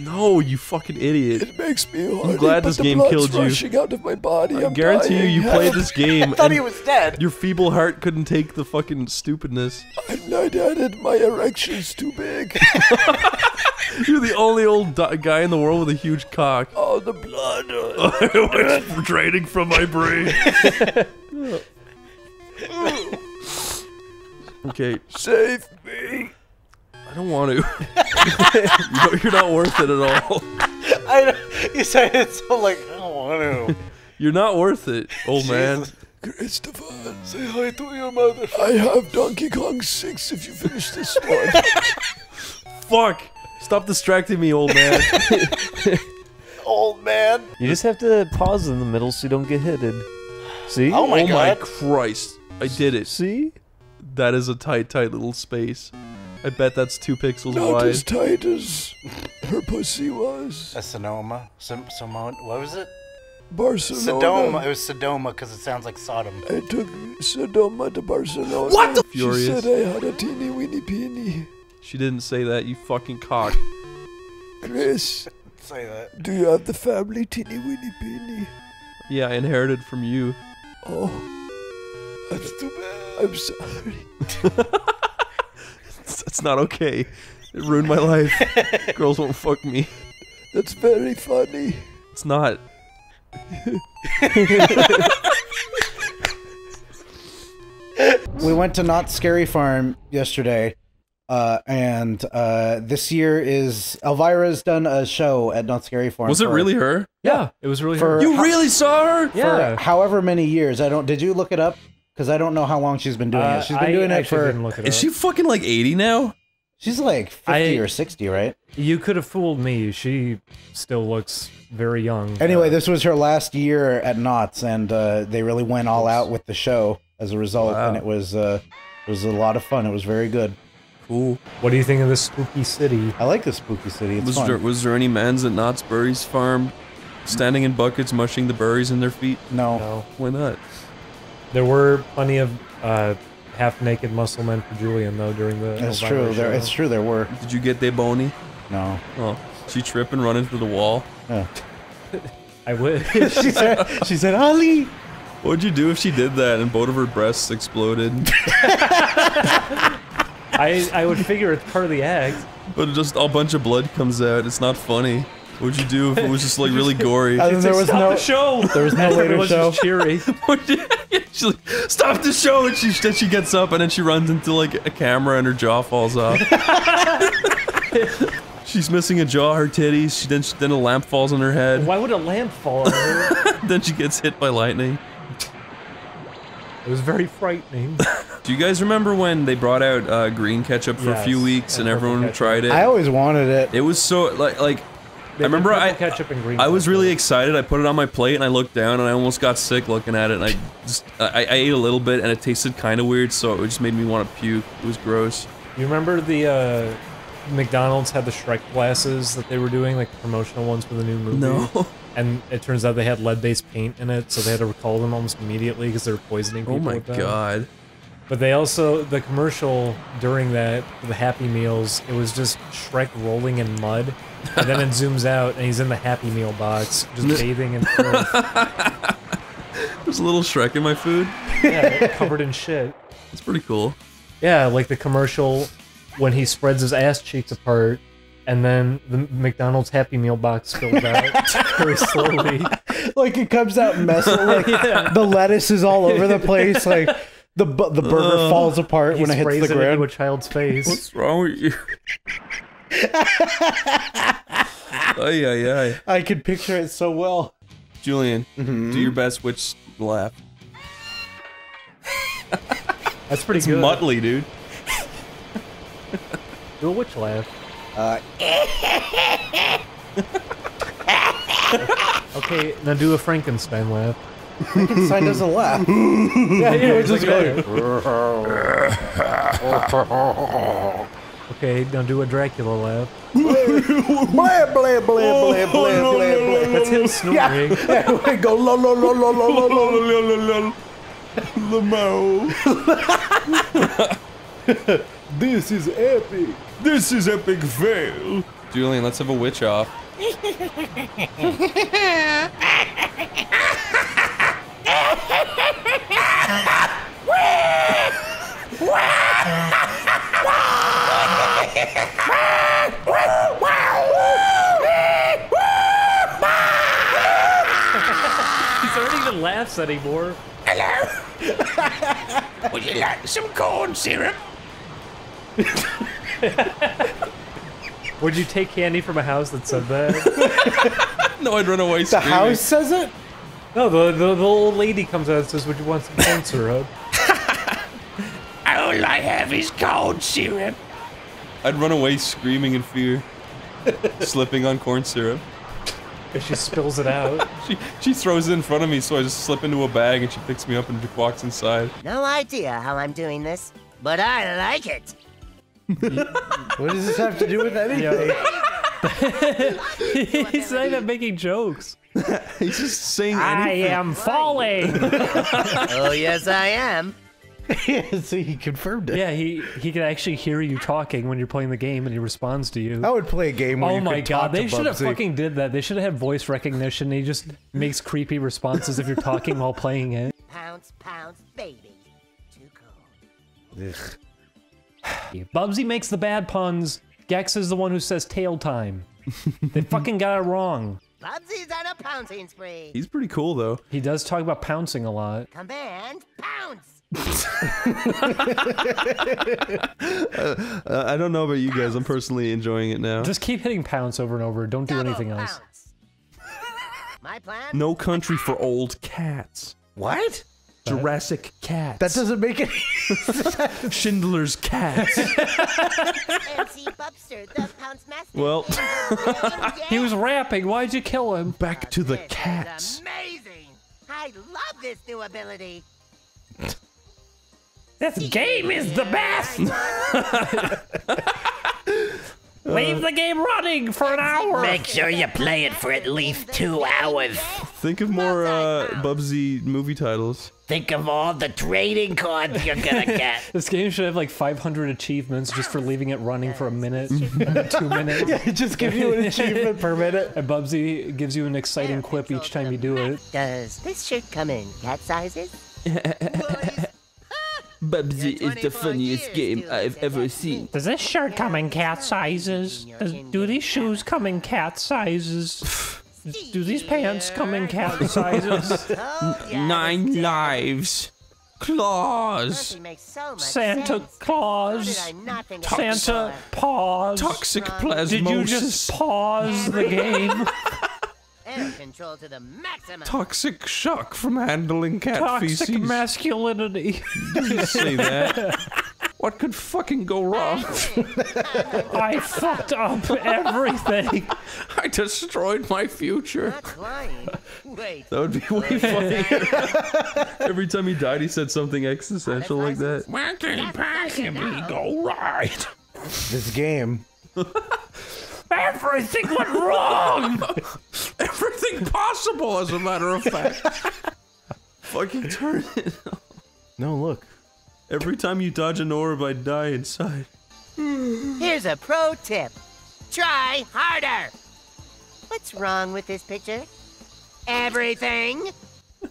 No, you fucking idiot. It makes me horny. I'm glad but this the game blood's killed you. rushing out of my body. I I'm guarantee dying. you, you played this game. I thought and he was dead. Your feeble heart couldn't take the fucking stupidness. I'm not at it. My erection's too big. You're the only old di- guy in the world with a huge cock. Oh, the blood. it's draining from my brain. okay, Save me. I don't want to. you know, you're not worth it at all. I don't, you say it so like I don't want to. You're not worth it, old man. Christopher, Say hi to your mother. I have Donkey Kong 6 if you finish this one. Fuck! Stop distracting me, old man. Old man. You just have to pause in the middle so you don't get hitted. See? Oh my oh god. my Christ! I did it. See? That is a tight, tight little space. I bet that's two pixels Not wide. as tight as her pussy was. A Sonoma. Sim- Simone. What was it? Barcelona. Sodoma. It was Sodoma because it sounds like Sodom. I took Sodoma to Barcelona. What the- She Furious. said I had a teeny weeny peeny. She didn't say that, you fucking cock. Chris, Say that. do you have the family teeny weeny peeny? Yeah, I inherited from you. Oh, that's too bad. I'm sorry. That's not okay. It ruined my life. Girls won't fuck me. That's very funny. It's not. We went to Knott's Scary Farm yesterday, uh, and uh, this year is Elvira's done a show at Knott's Scary Farm. Was it for- really her? Yeah, it was really For her. You really saw her? Yeah. however many years. I don't. Did you look it up? Because I don't know how long she's been doing Uh, it. She's been I doing it actually for. didn't look it Is up. she fucking like 80 now? She's like fifty I- or sixty, right? You could have fooled me. She still looks very young. Anyway, this was her last year at Knott's, and uh, they really went all out with the show as a result, Wow. and it was uh, it was a lot of fun. It was very good. Cool. What do you think of this spooky city? I like the spooky city. It's Was fun. there, was there any mans at Knott's Berries farm standing in buckets mushing the berries in their feet? No. No. Why not? There were plenty of uh, half-naked muscle men for Julian though during the. That's Elvira true. There, show. it's true. There were. Did you get they bony? No. Oh, she trip and run into the wall. Yeah. I would. she said. She said, "Ali." What'd you do if she did that and both of her breasts exploded? I I would figure it's part of the act. but just a bunch of blood comes out. It's not funny. What'd you do if it was just like really gory? And then there was Stop no. the show. There was no later Everyone's show. just cheering. She's like, stop the show, and she then she gets up and then she runs into like a camera and her jaw falls off. She's missing a jaw, her titties. She then then a lamp falls on her head. Why would a lamp fall on her? then she gets hit by lightning. It was very frightening. Do you guys remember when they brought out uh, green ketchup for a few weeks and and everyone ketchup. tried it? I always wanted it. It was so like like They I remember I ketchup and green. I was really excited. I put it on my plate and I looked down and I almost got sick looking at it. And I just I, I ate a little bit and it tasted kind of weird, so it just made me want to puke. It was gross. You remember the uh, McDonald's had the Shrek glasses that they were doing, like the promotional ones for the new movie. No. And it turns out they had lead-based paint in it, so they had to recall them almost immediately because they were poisoning people. Oh my god. But they also the commercial during that the Happy Meals, it was just Shrek rolling in mud, and then it zooms out and he's in the Happy Meal box, just bathing in filth, There's a little Shrek in my food. yeah, covered in shit. It's pretty cool. Yeah, like the commercial when he spreads his ass cheeks apart and then the McDonald's Happy Meal box spills out very slowly. like it comes out messy. Like Yeah. the lettuce is all over the place. Like the bu- the burger Ugh. falls apart when it hits sprays the it into ground. a child's face. What's wrong with you? Ay, ay, ay. I can picture it so well. Julian, Mm-hmm. do your best witch laugh. That's pretty it's good. Muttley, dude. Do a witch laugh. Uh, Okay, now do a Frankenstein laugh. Frankenstein doesn't laugh. yeah, yeah, It's it's just like Okay, now do a Dracula laugh. blah blah blah blah blah blah blah. That's him snoring. Yeah, yeah we go lo lo lo lo lo lo lo lo lo Lamo. this is epic. This is epic fail. Julian, let's have a witch off. He already even laughs anymore. Hello? Would you like some corn syrup? Would you take candy from a house that said that? no, I'd run away The screaming. house says it. No, the, the, the old lady comes out and says, Would you want some corn syrup? All I have is corn syrup. I'd run away screaming in fear, slipping on corn syrup. If she spills it out. She she throws it in front of me, so I just slip into a bag, and she picks me up and walks inside. No idea how I'm doing this, but I like it. What does this have to do with anything? He's not even making jokes. He's just saying I am falling. oh, yes, I am. See, he confirmed it. Yeah, he he can actually hear you talking when you're playing the game, and he responds to you. I would play a game where Oh you my could talk god, they to should have fucking did that. They should have had voice recognition. He just makes creepy responses if you're talking while playing it. Pounce, pounce, baby. Too cold. Ugh. Bubsy makes the bad puns. Gex is the one who says tail time. they fucking got it wrong. Bubsy's on a pouncing spree. He's pretty cool though. He does talk about pouncing a lot. Command, pounce. Uh, uh, I don't know about you guys. I'm personally enjoying it now. Just keep hitting pounce over and over. Don't do anything else. My plan? No country for old cats. What? Jurassic cats. That doesn't make it. Schindler's cats. Bubster, the pounce master. well, He was rapping. Why'd you kill him? back to the cats. Amazing. I love this new ability. This game is the best! Leave the game running for an hour! Make sure you play it for at least two hours. Think of more uh, Bubsy movie titles. Think of all the trading cards you're gonna get. This game should have like 500 achievements just for leaving it running for a minute, two minutes. Yeah, it just gives you an achievement per minute. And Bubsy gives you an exciting quip each time you do it. Does this shirt come in cat sizes? Bubsy is the funniest game I've ever seen. Does this shirt come in cat sizes? Does, do these shoes come in cat sizes? Do these pants come in cat sizes? Nine lives. Claws. Santa Claus. Santa pause. Toxic Did you just pause the game? Air control to the maximum. Toxic shock from handling cat Toxic feces. masculinity. Didn't say that. What could fucking go wrong? I fucked up everything. I destroyed my future. Lying. Wait. That would be way funnier. Every time he died, he said something existential like that. What could possibly go right? This game. Everything went wrong. Everything possible, as a matter of fact. Fucking turn it. Off. No, look. Every time you dodge an orb, I die inside. Here's a pro tip. Try harder. What's wrong with this picture? Everything.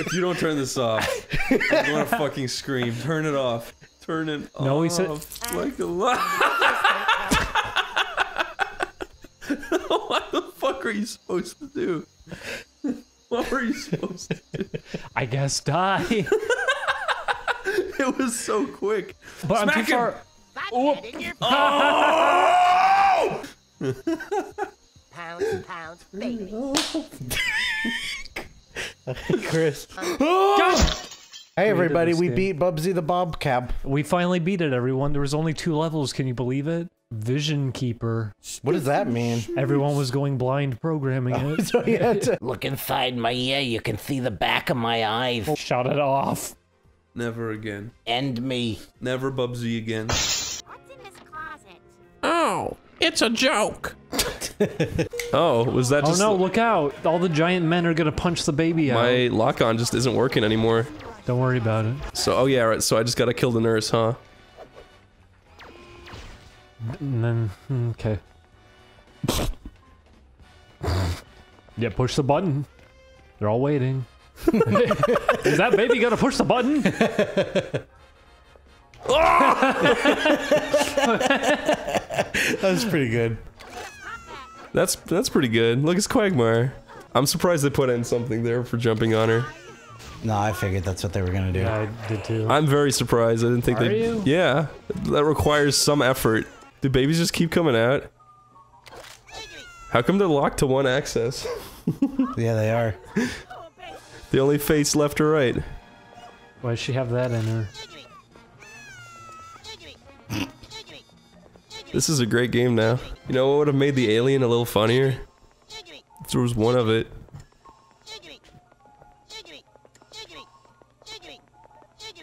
If you don't turn this off, I'm gonna fucking scream. Turn it off. Turn it off. No, he said- Like a lot. fuck are you supposed to do? What were you supposed to do? I guess die. It was so quick. But I'm Smack too him. far. Pounds, pounds, baby. Chris. God! Hey everybody, this we game. beat Bubsy the Bobcat. We finally beat it, everyone. There was only two levels. Can you believe it? Vision Keeper. What does that mean? Everyone was going blind programming it. So had to- Look inside my ear, you can see the back of my eyes. Oh, shut it off. Never again. End me. Never Bubsy again. What's in this closet? Oh, it's a joke. Oh, was that Oh no, look out. All the giant men are gonna punch the baby out. my lock on just isn't working anymore. Don't worry about it. So oh yeah, right. So I just gotta kill the nurse, huh? And then, hmm, okay. yeah, push the button. They're all waiting. Is that baby gonna push the button? that was pretty good. That's that's pretty good. Look, it's Quagmire. I'm surprised they put in something there for jumping on her. No, I figured that's what they were gonna do. Yeah, I did too. I'm very surprised. I didn't think Are they. you? Yeah, that requires some effort. Do babies just keep coming out? How come they're locked to one access? yeah, they are. They only face left or right. Why does she have that in her? This is a great game now. You know what would have made the alien a little funnier? If there was one of it.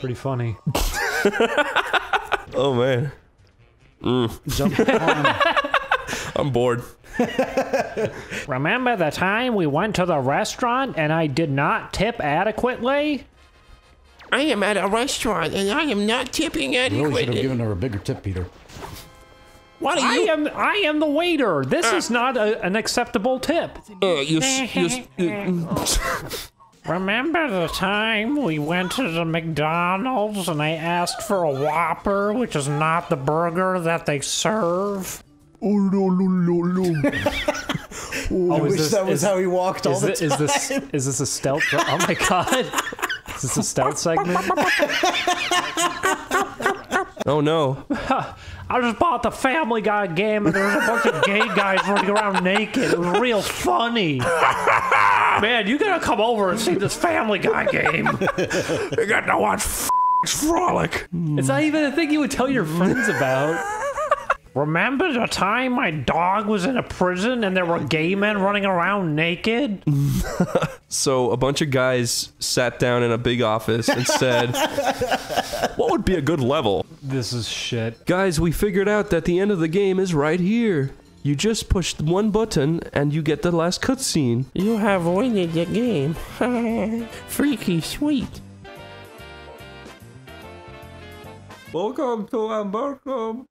Pretty funny. Oh man. Mm. Jump I'm bored. Remember the time we went to the restaurant and I did not tip adequately? I am at a restaurant and I am not tipping adequately. Really should have given her a bigger tip, Peter. What are I you? am I am the waiter. This is not a, an acceptable tip. Uh, you, s- you, you Remember the time we went to the McDonald's and I asked for a Whopper, which is not the burger that they serve? Oh no no no no! Oh, I oh, wish this- that was is- how he walked all is, the thi- is this time. is this a stealth? Oh my god! Is this a stealth segment? Oh no. I just bought the Family Guy game and there was a bunch of gay guys running around naked. It was real funny. Man, you gotta come over and see this Family Guy game. You got to watch f- Frolic. It's not even a thing you would tell your friends about. Remember the time my dog was in a prison and there were gay men running around naked? So a bunch of guys sat down in a big office and said, "What would be a good level?" This is shit. Guys, we figured out that the end of the game is right here. You just push one button and you get the last cutscene. You have winning the game. Freaky sweet. Welcome to Umberto.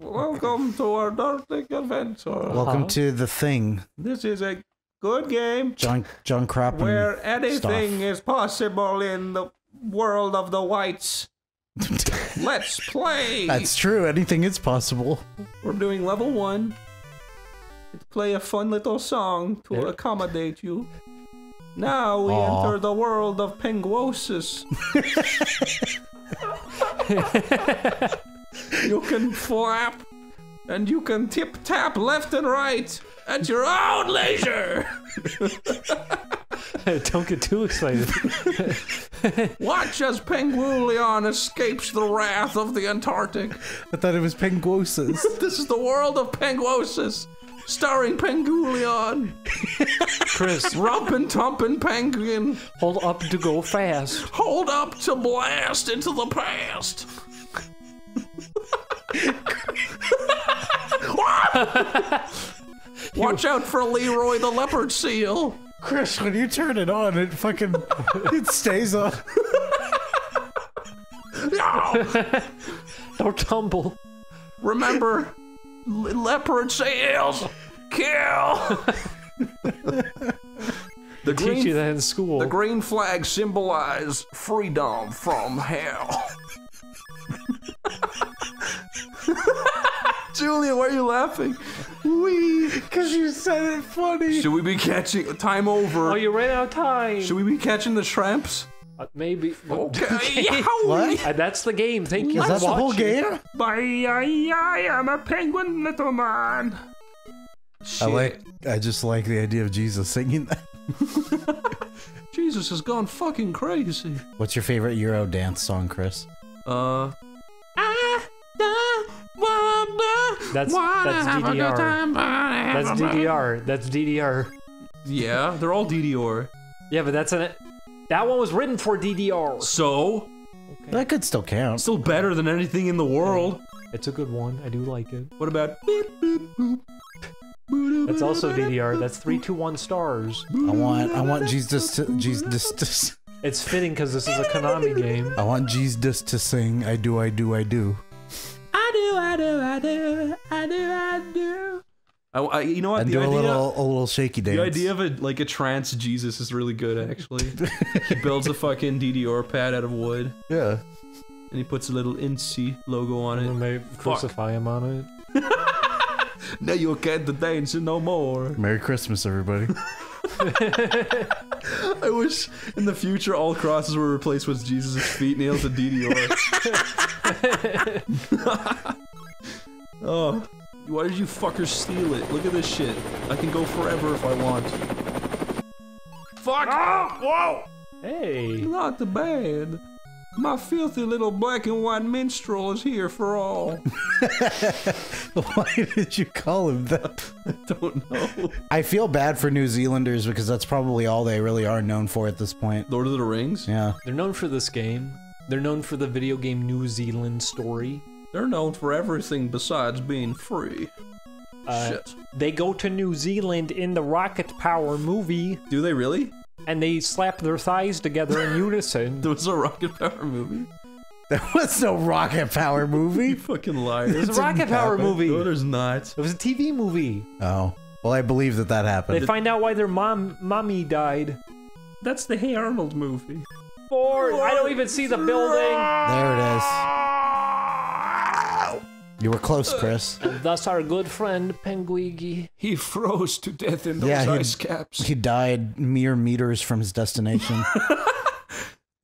Welcome to our Arctic adventure. Welcome to the thing, This is a good game John John Crop. and where anything stuff. is possible in the world of the whites. Let's play. That's true. Anything is possible. We're doing level one. Let's play a fun little song to accommodate you. Now we Aw. enter the world of penguosis. you can flap and you can tip tap left and right at your own leisure. Don't get too excited. Watch as Penguilion escapes the wrath of the Antarctic. I thought it was penguosis. This is the world of penguosis, starring Penguilion. Chris, Rumpin' Tumpin' Penguin. hold up to go fast. Hold up to blast into the past. Watch out for Leroy the leopard seal. Chris, when you turn it on, it fucking it stays on. no! Don't tumble. Remember, le- leopard seals kill. the Teach green, you that in school. the green flag symbolize freedom from hell. Julia, why are you laughing? We, Because you said it funny. Should we be catching time over? Oh, you ran out of time. Should we be catching the shrimps? Uh, maybe. Okay. What? Uh, that's the game. Thank you. Is for that the whole watching. game? Bye, I, I am a penguin, little man. Shit. I like. I just like the idea of Jesus singing that. Jesus has gone fucking crazy. What's your favorite Euro dance song, Chris? Uh. That's that's DDR. That's DDR. That's DDR. Yeah, they're all DDR. Yeah, but that's an. That one was written for DDR. So, That could still count. still better than anything in the world. It's a good one. I do like it. What about? That's also DDR. That's three, two, one stars. I want. I want Jesus to Jesus. To, It's fitting because this is a Konami game. I want Jesus to sing. I do. I do. I do. I do, I do, I do, I do, I do. I, I- you know what? And the do a little, a little shaky dance. the idea of a like a trance Jesus is really good. Actually, he builds a fucking DDR pad out of wood, Yeah. and he puts a little INSEE logo on And it. then they Fuck. him on it. Now you can't dance no more. Merry Christmas, everybody. I wish in the future all crosses were replaced with Jesus' feet nailed to DDR. oh, why did you fuckers steal it? Look at this shit. I can go forever if I want. Fuck! Ah, whoa! Hey. Not the bad. My filthy little black and white minstrel is here for all. Why did you call him that? I don't know. I feel bad for New Zealanders because that's probably all they really are known for at this point. Lord of the Rings? Yeah. They're known for this game. They're known for the video game New Zealand story. They're known for everything besides being free. Uh, Shit. They go to New Zealand in the Rocket Power movie, Do they really? and they slap their thighs together in unison. There was a Rocket Power movie? There was no rocket power movie. You fucking liar. There's a Rocket Power movie. No, there's not. It was a TV movie. Oh. Well, I believe that that happened. They happened. find out why their mom, mommy died. That's the Hey Arnold movie. Four. I don't even see the building. There it is. You were close, uh, Chris. And thus our good friend Penguigi. He froze to death in those Yeah, he- ice caps. He died mere meters from his destination.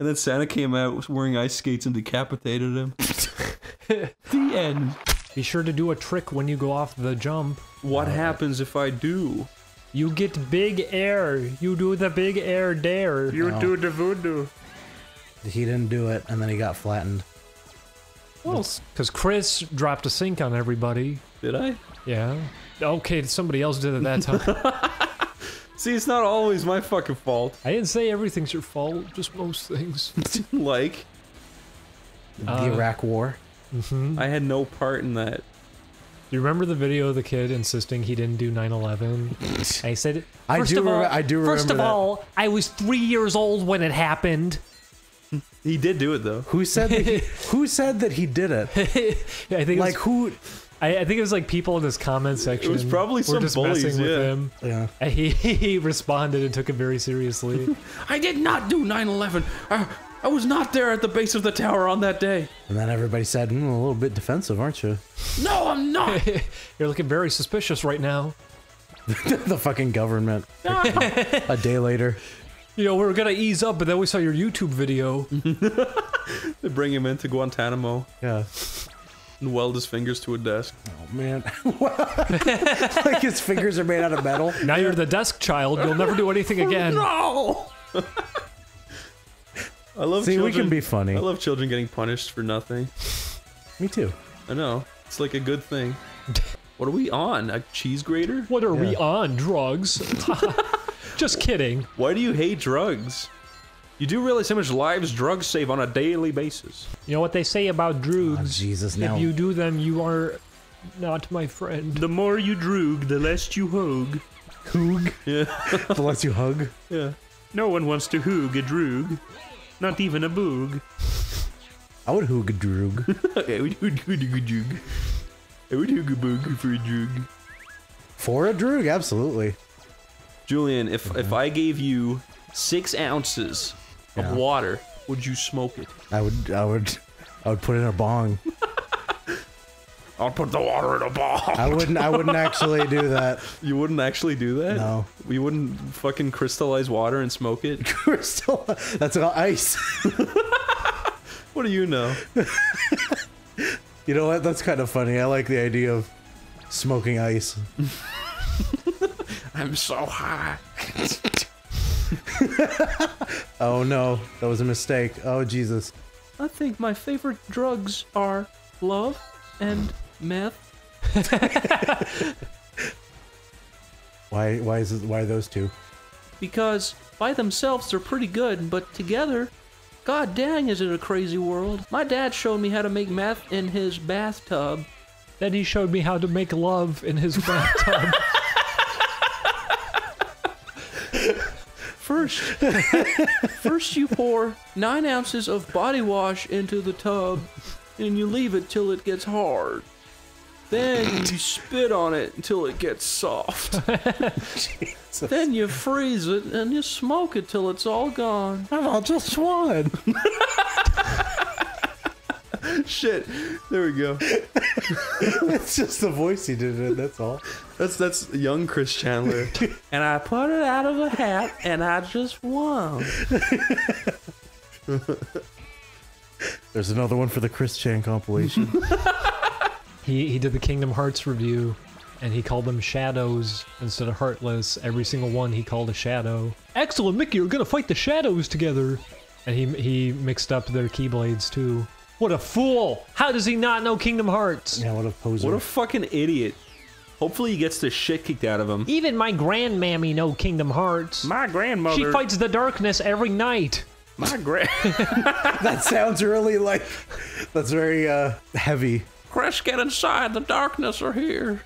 And then Santa came out wearing ice skates and decapitated him. the end. Be sure to do a trick when you go off the jump. What happens if I do? You get big air. You do the big air dare. You No. do the voodoo. he didn't do it, and then he got flattened. Well, because Chris dropped a sink on everybody. Did I? Yeah. Okay, somebody else did it that time. See, it's not always my fucking fault. I didn't say everything's your fault, just most things. like, The Uh, Iraq War. hmm I had no part in that. Do you remember the video of the kid insisting he didn't do 9/11? I said, I do of all, I do First of that. all, I was three years old when it happened. He did do it though. Who said that he, who said that he did it? Yeah, I think it Like was, who? I, I think it was like people in his comment section. It was probably some just bullies, messing with him. Yeah. And he he responded and took it very seriously. I did not do 9/11. I, I was not there at the base of the tower on that day. And then everybody said, mm, "A little bit defensive, aren't you?" No, I'm not. You're looking very suspicious right now. the fucking government. a day later. You know, we were gonna ease up, but then we saw your YouTube video. they bring him into Guantanamo Yeah. and weld his fingers to a desk. Oh man. like his fingers are made out of metal. Now you're the desk child. You'll never do anything oh, again. No. I love. See, we can be funny. I love children getting punished for nothing. Me too. I know. It's like a good thing. What are we on? A cheese grater? What are we on? Drugs? Just kidding. Why do you hate drugs? You do realize how much lives drugs save on a daily basis. You know what they say about drugs? Oh, Jesus, if you do them, you are not my friend. The more you droog, the less you hoog. Hoog. Yeah. The less you hug. yeah. No one wants to hoog a droog. Not even a boog. I would hoog a droog. I would hoog a droog. I would hoog a boog for a droog. For a droog, absolutely. Julian, if if mm-hmm. I gave you six ounces of Yeah. water, would you smoke it? I would I would I would put it in a bong. I'll put the water in a ball. I wouldn't. I wouldn't actually do that. You wouldn't actually do that? No. You wouldn't fucking crystallize water and smoke it? Crystal. That's all ice. what do you know? You know what? That's kind of funny. I like the idea of smoking ice. I'm so high. Oh no, that was a mistake. Oh Jesus. I think my favorite drugs are love and meth. Why? Why is it? Why those two? Because by themselves they're pretty good, but together, god dang is it a crazy world. My dad showed me how to make meth in his bathtub. Then he showed me how to make love in his bathtub. First, first you pour nine ounces of body wash into the tub, and you leave it till it gets hard. Then you spit on it until it gets soft. then you freeze it and you smoke it till it's all gone. I've all just one. Shit. There we go. it's just the voice he did it. That's all. That's that's young Chris Chandler. and I put it out of a hat and I just won. There's another one for the Chris Chan compilation. he he did the Kingdom Hearts review, and he called them shadows instead of heartless. Every single one he called a shadow. Axel and Mickey are gonna fight the shadows together, and he he mixed up their keyblades too. What a fool! How does he not know Kingdom Hearts? yeah, what a poser. What a fucking idiot. Hopefully he gets the shit kicked out of him. Even my grandmammy know Kingdom Hearts. My grandmother. She fights the darkness every night. My grand. that sounds really like. That's very uh heavy. Chris, get inside. The darkness are here.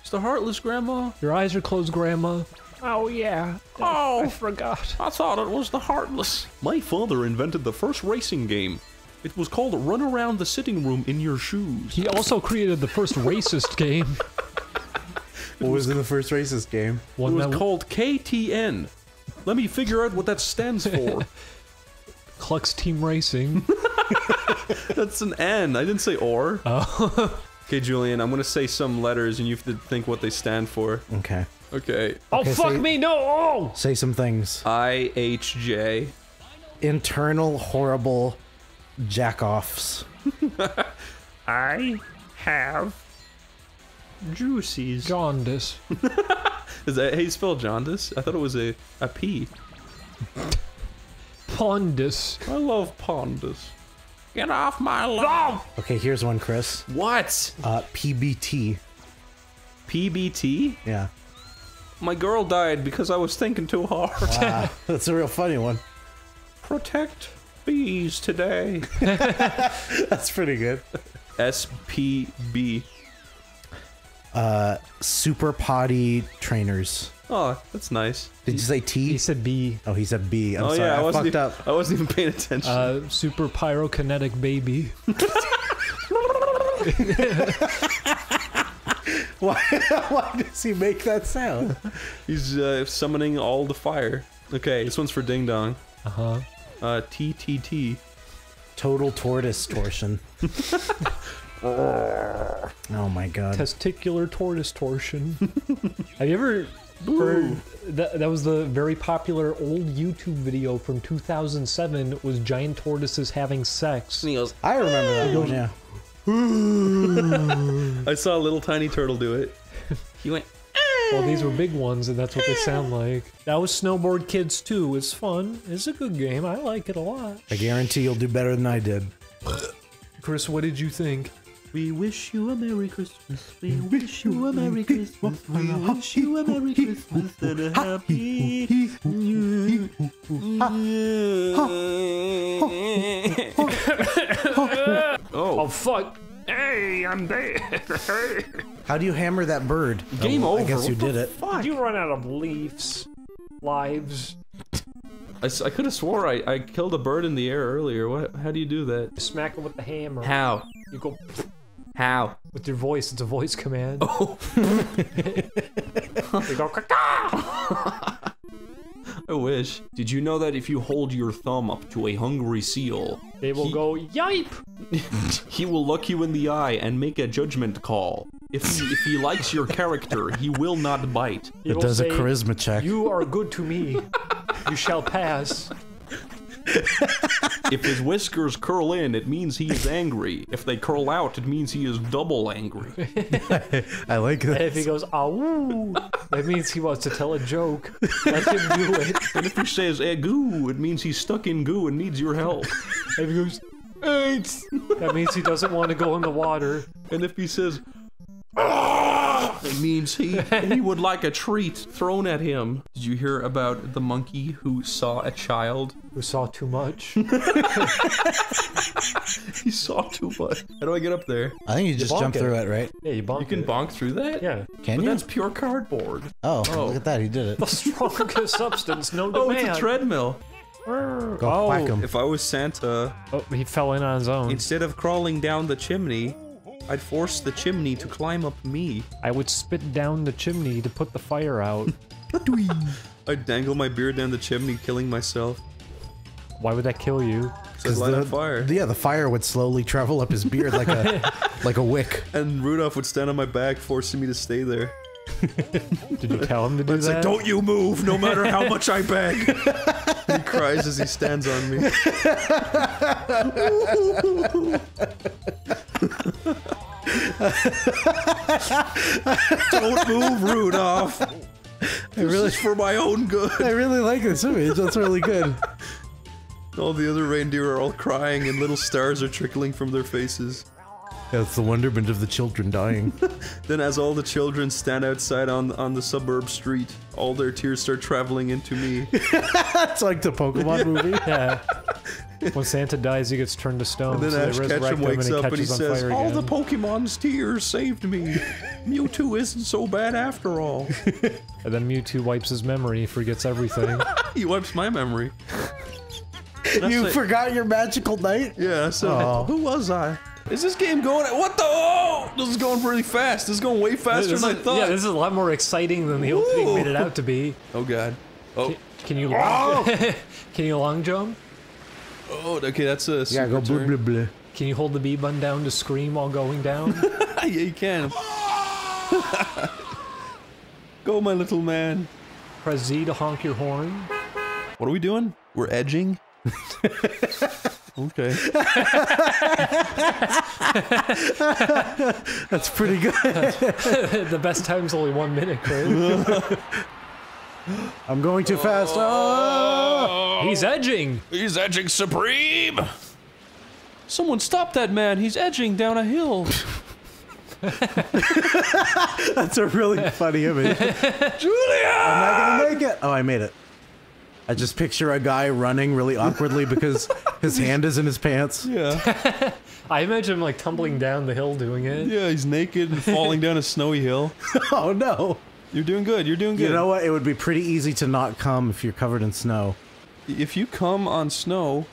It's the heartless grandma. Your eyes are closed, Grandma. Oh yeah. Oh, I forgot. I thought it was the heartless. My father invented the first racing game. It was called Run Around the Sitting Room in Your Shoes. He also created the first racist game. What was in the first racist game? It was called KTN. Let me figure out what that stands for. Clux Team Racing. That's an N. I didn't say or. Oh. Okay, Julian, I'm gonna say some letters and you have to think what they stand for. Okay. Okay. oh Okay, fuck say- me! No! Oh! Say some things. I H J. Internal horrible jackoffs. I have juices. Jaundice. Is that how you spell jaundice? I thought it was a a P. Pondus. I love pondus. Get off my lawn. Okay, here's one, Chris. What? Uh, PBT. PBT? Yeah. My girl died because I was thinking too hard. Wow, that's a real funny one. Protect bees today. That's pretty good. SPB. Uh, super potty trainers. Oh, that's nice. Did you say T? He said B. Oh, he said B. I'm oh sorry, yeah, I, I, wasn't fucked even, up. I wasn't even paying attention. Uh, super pyrokinetic baby. Why, why does he make that sound? He's uh, summoning all the fire. Okay, this one's for Ding Dong. Uh huh. Uh, TTT. Total tortoise torsion. oh my god. Testicular tortoise torsion. Have you ever heard that? That was the very popular old YouTube video from 2007. Was giant tortoises having sex? And he goes, I remember that one, yeah. I saw a little tiny turtle do it. He went, Well, these were big ones, and that's what they sound like. That was Snowboard Kids 2. It's fun. It's a good game. I like it a lot. I guarantee you'll do better than I did. Chris, what did you think? We wish you a Merry Christmas. We wish you a Merry Christmas. We wish you a Merry Christmas and a Happy New Year. Oh fuck! Hey, I'm dead. How do you hammer that bird? Game Oh, I over. guess you What did the it. Did you run out of leaves? Lives? I, I could have swore I, I killed a bird in the air earlier. What? How do you do that? You Smack it with the hammer. How? You go How? With your voice, it's a voice command. Oh. you go caca. I wish. Did you know that if you hold your thumb up to a hungry seal, They will he- go, yipe! he will look you in the eye and make a judgment call. If he, if he likes your character, he will not bite. He does say, a charisma check. You are good to me. You shall pass. If his whiskers curl in, it means he is angry. If they curl out, it means he is double angry. I like And if he goes, awoo, that means he wants to tell a joke. Let him do it. And if he says eh, goo, it means he's stuck in goo and needs your help. If he goes, AIDS, that means he doesn't want to go in the water. And if he says, Ah! it means he he would like a treat thrown at him. Did you hear about the monkey who saw a child? Who saw too much? he saw too much. How do I get up there? I think you just jump it. through it, right? Yeah, you bonk You can it. bonk through that? Yeah. Can but you? that's pure cardboard. Oh, Oh. look at that. He did it. The strongest substance known to Oh, man. it's a treadmill. Go oh, whack him. if I was Santa, Oh, he fell in on his own. instead of crawling down the chimney, I'd force the chimney to climb up me. I would spit down the chimney to put the fire out. I'd dangle my beard down the chimney, killing myself. Why would that kill you? Because I'd light the, on fire. Yeah, the fire would slowly travel up his beard like a like a wick. And Rudolph would stand on my back, forcing me to stay there. Did you tell him to do It's that? like, don't you move, no matter how much I beg. he cries as he stands on me. don't move, Rudolph. This really- is for my own good. I really like this image. That's really good. All the other reindeer are all crying, and little stars are trickling from their faces. That's the wonderment of the children dying. Then, as all the children stand outside on on the suburb street, all their tears start traveling into me. it's like the Pokemon movie. Yeah. When Santa dies, he gets turned to stone. And then so they Ash resurrect Ketchum him wakes and up and he says, fire "All the. Pokemon's tears saved me. Mewtwo isn't so bad after all." And then Mewtwo wipes his memory, forgets everything. he wipes my memory. you it. forgot your magical night? Yeah. So Aw. who was I? Is this game going? What the? Oh, this is going really fast. This is going way faster This than I thought. Yeah, this is a lot more exciting than the opening made it out to be. oh god. Oh. Can you long, oh. can you long jump? Oh. Okay, that's a. Yeah, go super blah turn. blah blah. Can you hold the B button down to scream while going down? yeah, you can. Go, my little man. Press Z to honk your horn. What are we doing? We're edging. Okay. That's pretty good. the best time's only one minute, Craig. I'm going too fast. Oh! Ah! He's edging. He's edging supreme. Someone stop that man. He's edging down a hill. That's a really funny image. Julia! I'm not gonna make it. Oh, I made it. I just picture a guy running really awkwardly because his hand is in his pants. Yeah. I imagine him like tumbling down the hill doing it. Yeah, he's naked and falling down a snowy hill. Oh no! You're doing good. You're doing good. You know what? It would be pretty easy to not come if you're covered in snow. if you come on snow,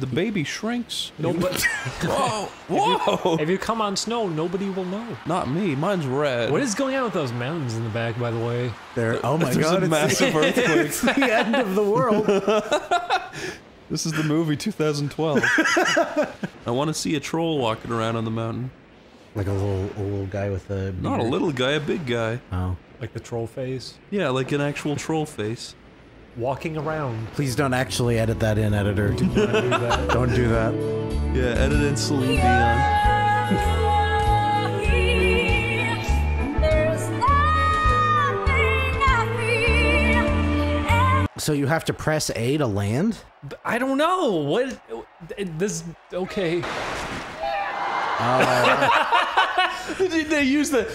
the baby shrinks. No, but Whoa! Whoa! if you come on snow, nobody will know. Not me. Mine's red. What is going on with those mountains in the back, by the way? There. Oh my There's god! a it's massive the, earthquake. It's the end of the world. This is the movie 2012. I want to see a troll walking around on the mountain. like a little, a little guy with a. Not a little guy, a big guy. Oh. Like the troll face. Yeah, like an actual troll face. Walking around. Please don't actually edit that in, editor. Do that. don't do that. Yeah, edit in Celine Dion. So you have to press A to land? I don't know. What? This. Okay. Did they use the?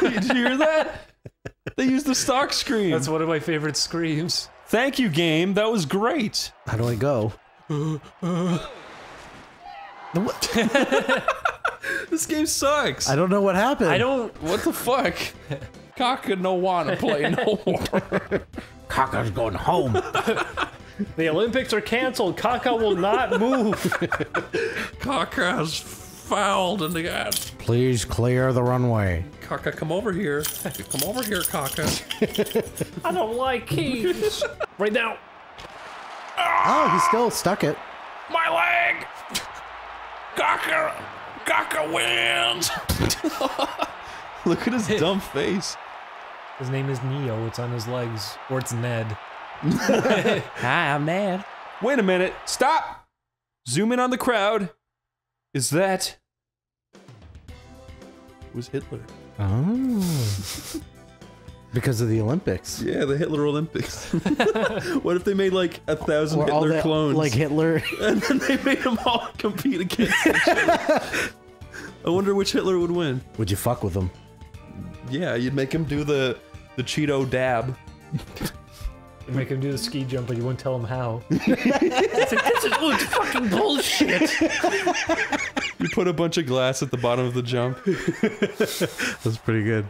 Did you hear that? They used the stock scream. That's one of my favorite screams. Thank you, game. That was great. How do I go? What? This game sucks. I don't know what happened. I don't. What the fuck? Cocker no wanna play no more. Cocker's going home. The Olympics are canceled. Kaka will not move. Cocker has fouled in the gas. Please clear the runway. Kaka, come over here. Come over here, Kaka. I don't like keys. right now. Oh, he still stuck it. My leg! Kaka! Kaka wins! Look at his dumb face. His name is Neo. It's on his legs, or it's Ned. Hi, I'm Ned. Wait a minute. Stop! Zoom in on the crowd. Is that. Was Hitler? Oh. because of the Olympics. Yeah, the Hitler Olympics. what if they made like a thousand Or Hitler the- clones? like Hitler. And then they made them all compete against each other. I wonder which Hitler would win. Would you fuck with him? Yeah, you'd make him do the the Cheeto dab. You make him do the ski jump, but you wouldn't tell him how. It's like, this is oot fucking bullshit. You put a bunch of glass at the bottom of the jump. That's pretty good.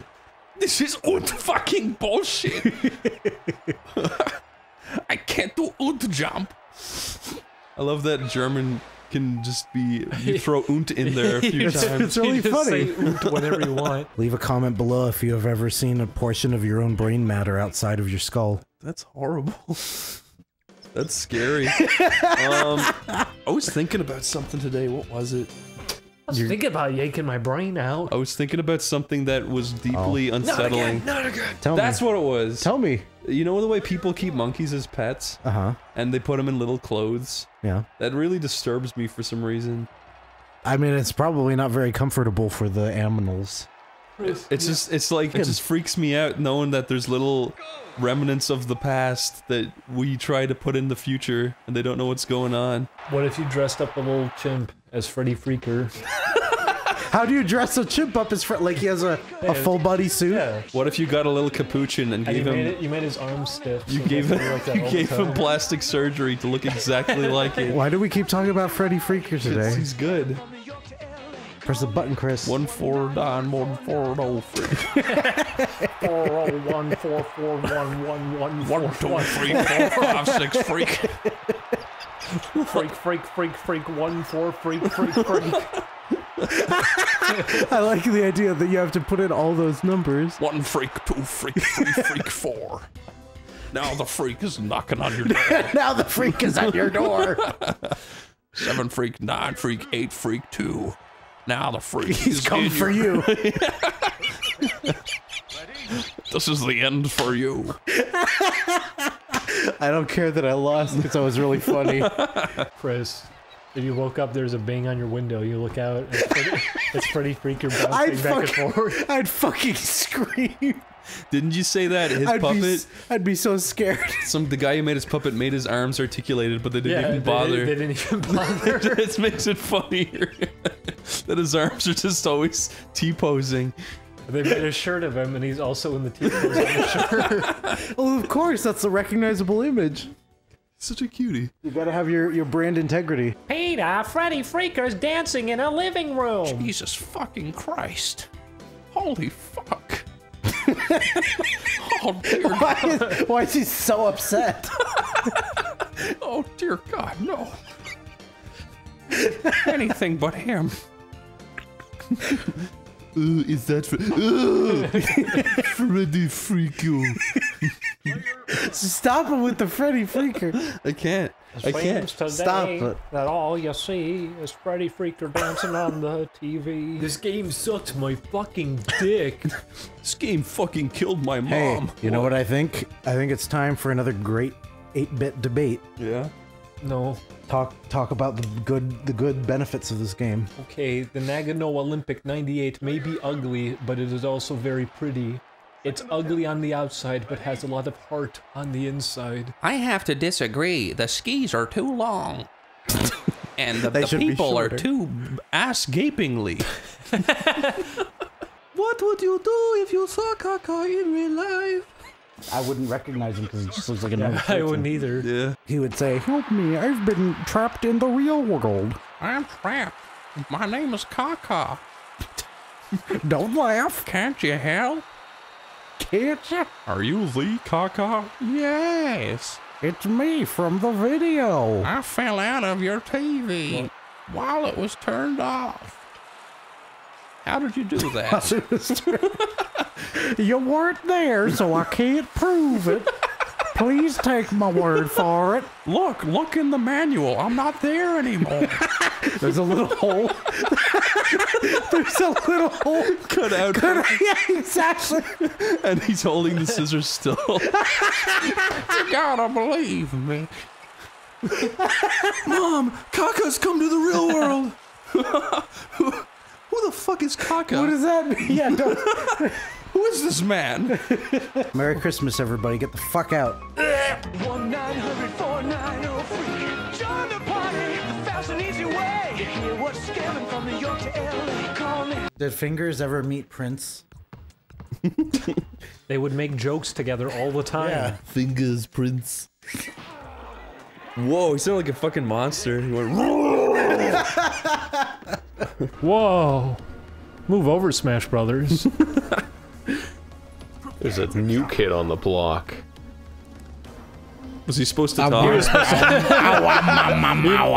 This is oot fucking bullshit. I can't do oot jump. I love that German can just be you throw unt in there a few It's, times. it's really You just funny. say oot whenever you want. Leave a comment below if you have ever seen a portion of your own brain matter outside of your skull. That's horrible. That's scary. um, I was thinking about something today. What was it? I was thinking about yanking my brain out. I was thinking about something that was deeply Oh. unsettling. Not again. not again. Tell That's me. what it was. Tell me. You know the way people keep monkeys as pets? Uh huh. And they put them in little clothes? Yeah. That really disturbs me for some reason. I mean, it's probably not very comfortable for the animals. It's just, it's like, it just freaks me out knowing that there's little remnants of the past that we try to put in the future and they don't know what's going on. What if you dressed up a little chimp as Freddy Freaker? How do you dress a chimp up his friend? Like he has a, a full body suit? Yeah. What if you got a little capuchin and And you gave made, it, you made his arms stiff. You so gave him, like you gave him plastic surgery to look exactly like it. Why do we keep talking about Freddy Freaker today? He's good. Press the button, Chris. One four nine one four oh three. Four oh one four four one one one One, two, three, four, five, six, freak. freak freak freak freak one four freak freak freak. I like the idea that you have to put in all those numbers. One freak, two freak, three freak, four. Now the freak is knocking on your door. now the freak is at your door. Seven freak, nine freak, eight freak, two. Now the freak He's is come for you. This is the end for you. I don't care that I lost because I was really funny. Chris, if you woke up, there's a bang on your window. You look out, it's pretty, it's Freddy Freaker bouncing I'd back fucking, and forth. I'd fucking scream. Didn't you say that his I'd puppet? Be, s- I'd be so scared. Some the guy who made his puppet made his arms articulated, but they didn't Yeah, even they- bother. they didn't even bother. it makes it funnier that his arms are just always T posing. They made a shirt of him, and he's also in the T-pose on the shirt. well, of course, that's the recognizable image. Such a cutie. You gotta have your, your brand integrity. Peter, Freddy Freaker's dancing in a living room. Jesus fucking Christ. Holy fuck. Oh dear Why God. is, why is he so upset? Oh dear God, no. Anything but him. Uh, is that for, uh, Freddy Freako? Stop him with the Freddy Freaker. I can't. I can't. Today Stop it. that all you see is Freddy Freaker dancing on the TV. This game sucked my fucking dick. This game fucking killed my mom. Hey, mom. you know what I think? I think it's time for another great 8-bit debate. Yeah. No. Talk talk about the good the good benefits of this game. Okay, the Nagano Olympic 98 may be ugly, but it is also very pretty. It's ugly on the outside, but has a lot of heart on the inside. I have to disagree. The skis are too long. and the, the people are too ass gapingly. What would you do if you saw Kaka in real life? I wouldn't recognize him because he just looks like a normal I wouldn't either. Yeah. He would say, "Help me! I've been trapped in the real world. I'm trapped. My name is Kaka. Don't laugh, Can't you help? Can't you? Are you the Kaka? Yes. It's me from the video." I fell out of your TV while it was turned off. How did you do that? You weren't there, so I can't prove it. Please take my word for it. Look, look in the manual. I'm not there anymore. There's a little hole. There's a little hole cut out. Cut out. Yeah, exactly. and he's holding the scissors still. You gotta believe me. Mom, Kaka's come to the real world. who, who the fuck is Kaka? What does that mean? Yeah, don't. Who is this man? Merry Christmas, everybody. Get the fuck out. One nine hundred four nine zero three. Join the party, the fast and easy way. You hear what's scamming from New York to LA. Call me. Did Fingers ever meet Prince? They would make jokes together all the time. Fingers Prince. Whoa, he sounded like a fucking monster. He went. Whoa. Move over, Smash Brothers. There's a new kid on the block. Was he supposed to I'm talk? here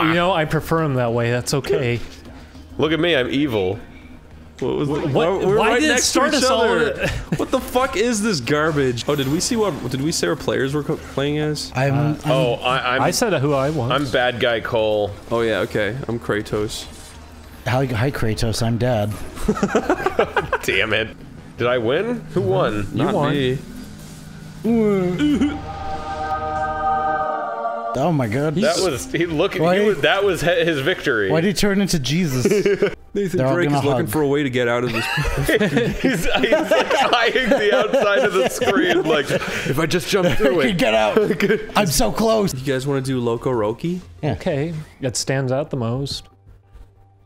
you know, I prefer him that way. That's okay. Look at me, I'm evil. What was What- we're- we're why right did it next to start each us all other. at- what the fuck is this garbage? Oh, did we see what? Did we say what players we're co- playing as? I'm. Uh, oh, I, I'm. I said who I was. I'm bad guy Cole. Oh yeah, okay. I'm Kratos. Hi, hi, Kratos. I'm Dad. Damn it. Did I win? Who won? Not won. me. Oh my god. That was he look. Why- He was, that was he- his victory. Why did he turn into Jesus? Nathan They're all Drake is gonna looking hug. for a way to get out of this. he's, he's like eyeing the outside of the screen, like if I just jump through it. Get out. I'm so close. you guys want to do LocoRoco? Okay, it stands out the most.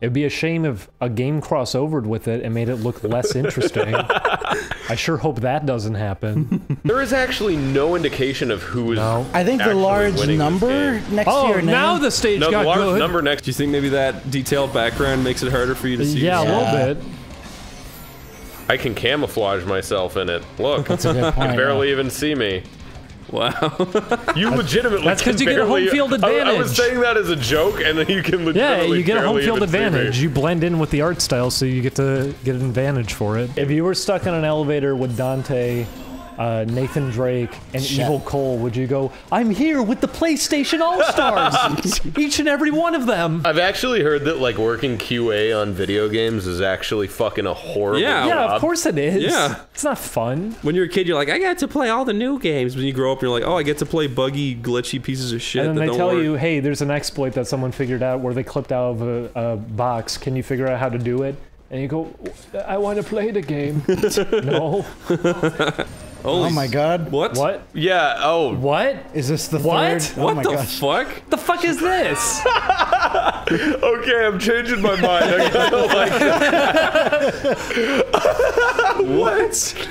It'd be a shame if a game crossovered with it and made it look less interesting. I sure hope that doesn't happen. There is actually no indication of who is. No. I think the large number next Oh, to your name. now the stage No, the large good. number next. Do you think maybe that detailed background makes it harder for you to see? yeah, a little bit. I can camouflage myself in it. Look, That's a good you point, can barely even see me. Wow. You legitimately. that's 'cause can you get a home barely- field I- I, was saying that as a joke, and then you can legitimately. Yeah, you get a home field even see me. advantage. You blend in with the art style, so you get to get an advantage for it. If you were stuck in an elevator with Dante, uh, Nathan Drake, and Shit. Evil Cole, would you go, I'm here with the PlayStation All Stars? Each and every one of them. I've actually heard that like working QA on video games is actually fucking a horrible Yeah. Yeah, job. of course it is. Yeah. It's not fun. When you're a kid, you're like, I get to play all the new games. When you grow up, you're like, oh, I get to play buggy, glitchy pieces of shit and then they don't tell work. you, hey, there's an exploit that someone figured out where they clipped out of a, a box. Can you figure out how to do it? And you go, I want to play the game. no. Holy Oh my god. What? What? Yeah. Oh. What? Is this the What? third? Oh What my the gosh. fuck? The fuck is this? Okay, I'm changing my mind. I kind of like What?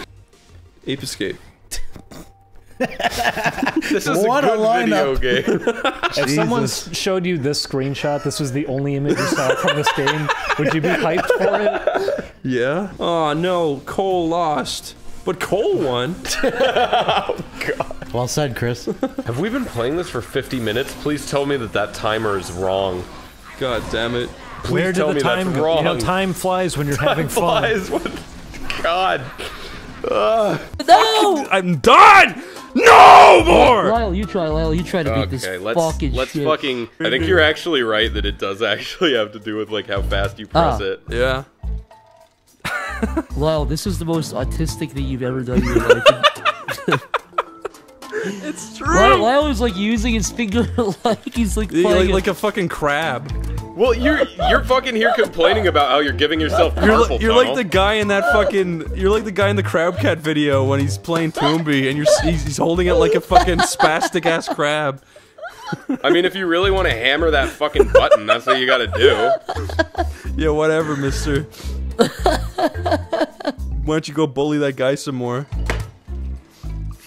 Ape Escape. this. Is What a a good video game. If someone showed you this screenshot, this was the only image you saw from this game, would you be hyped for it? Yeah. Oh no, Cole lost, but Cole won. God. Well said, Chris. Have we been playing this for 50 minutes? Please tell me that that timer is wrong. God damn it. Please Where did tell the me time that's go? wrong. You know, time flies when you're having fun. Flies. What? God. Ugh. No! I'm done. No more. Lyle, you try, Lyle. You try to beat this Okay, let's fucking let's shit. fucking. I think you're actually right that it does actually have to do with like how fast you press Ah. it. Yeah. Lyle, this is the most autistic thing you've ever done in your life. It's true. Lyle, Lyle is like using his finger like he's like Like, playing like, a- a fucking crab. Well, you're you're fucking here complaining about how you're giving yourself You're, carpal li- you're like the guy in that fucking. You're like the guy in the Crab Cat video when he's playing Toomby and you're he's, he's holding it like a fucking spastic ass crab. I mean, if you really want to hammer that fucking button, that's what you got to do. Yeah, whatever, Mister. Why don't you go bully that guy some more?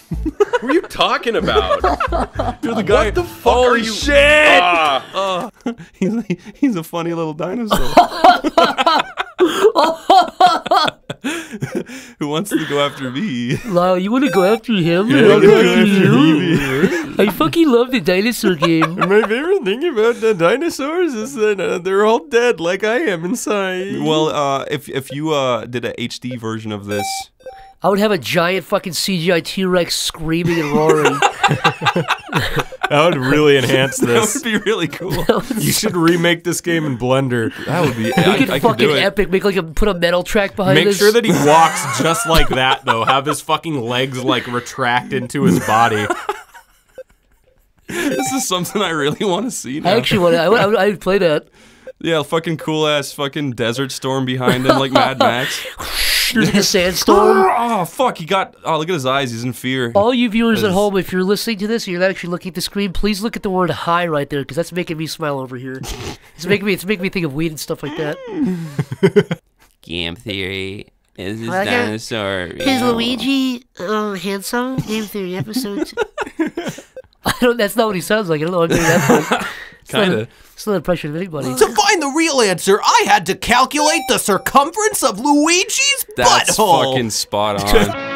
Who are you talking about? You're the guy. What the fuck Holy are you? shit! Ah. Oh. he's he's a funny little dinosaur. Who wants to go after me? Lyle, you want to go after him? Yeah, I'll go go after after you. I fucking love the dinosaur game. My favorite thing about the dinosaurs is that uh, they're all dead, like I am inside. Well, uh, if if you uh did a HD version of this, I would have a giant fucking CGI T Rex screaming and roaring. That would really enhance this. that would be really cool. You should remake this game in Blender. That would be. Make I, it I could fucking do it. epic. Make like a put a metal track behind Make this. sure that he walks just like that, though. Have his fucking legs like retract into his body. this is something I really want to see. Now. I actually want to. I would, I would, I would play that. Yeah, fucking cool ass fucking desert storm behind him like Mad Max. There's like a sandstorm. oh fuck! He got. Oh look at his eyes. He's in fear. All you viewers at home, if you're listening to this, and you're not actually looking at the screen. Please look at the word "high" right there, because that's making me smile over here. It's making me. It's making me think of weed and stuff like that. Game theory. Is I got- dinosaur. Is real? Luigi uh, handsome? Game theory episode. I don't. That's not what he sounds like. I don't know. I'm doing that. It's Kinda. It's not an impression of anybody. To find the real answer, I had to calculate the circumference of Luigi's That's butthole. fucking spot on.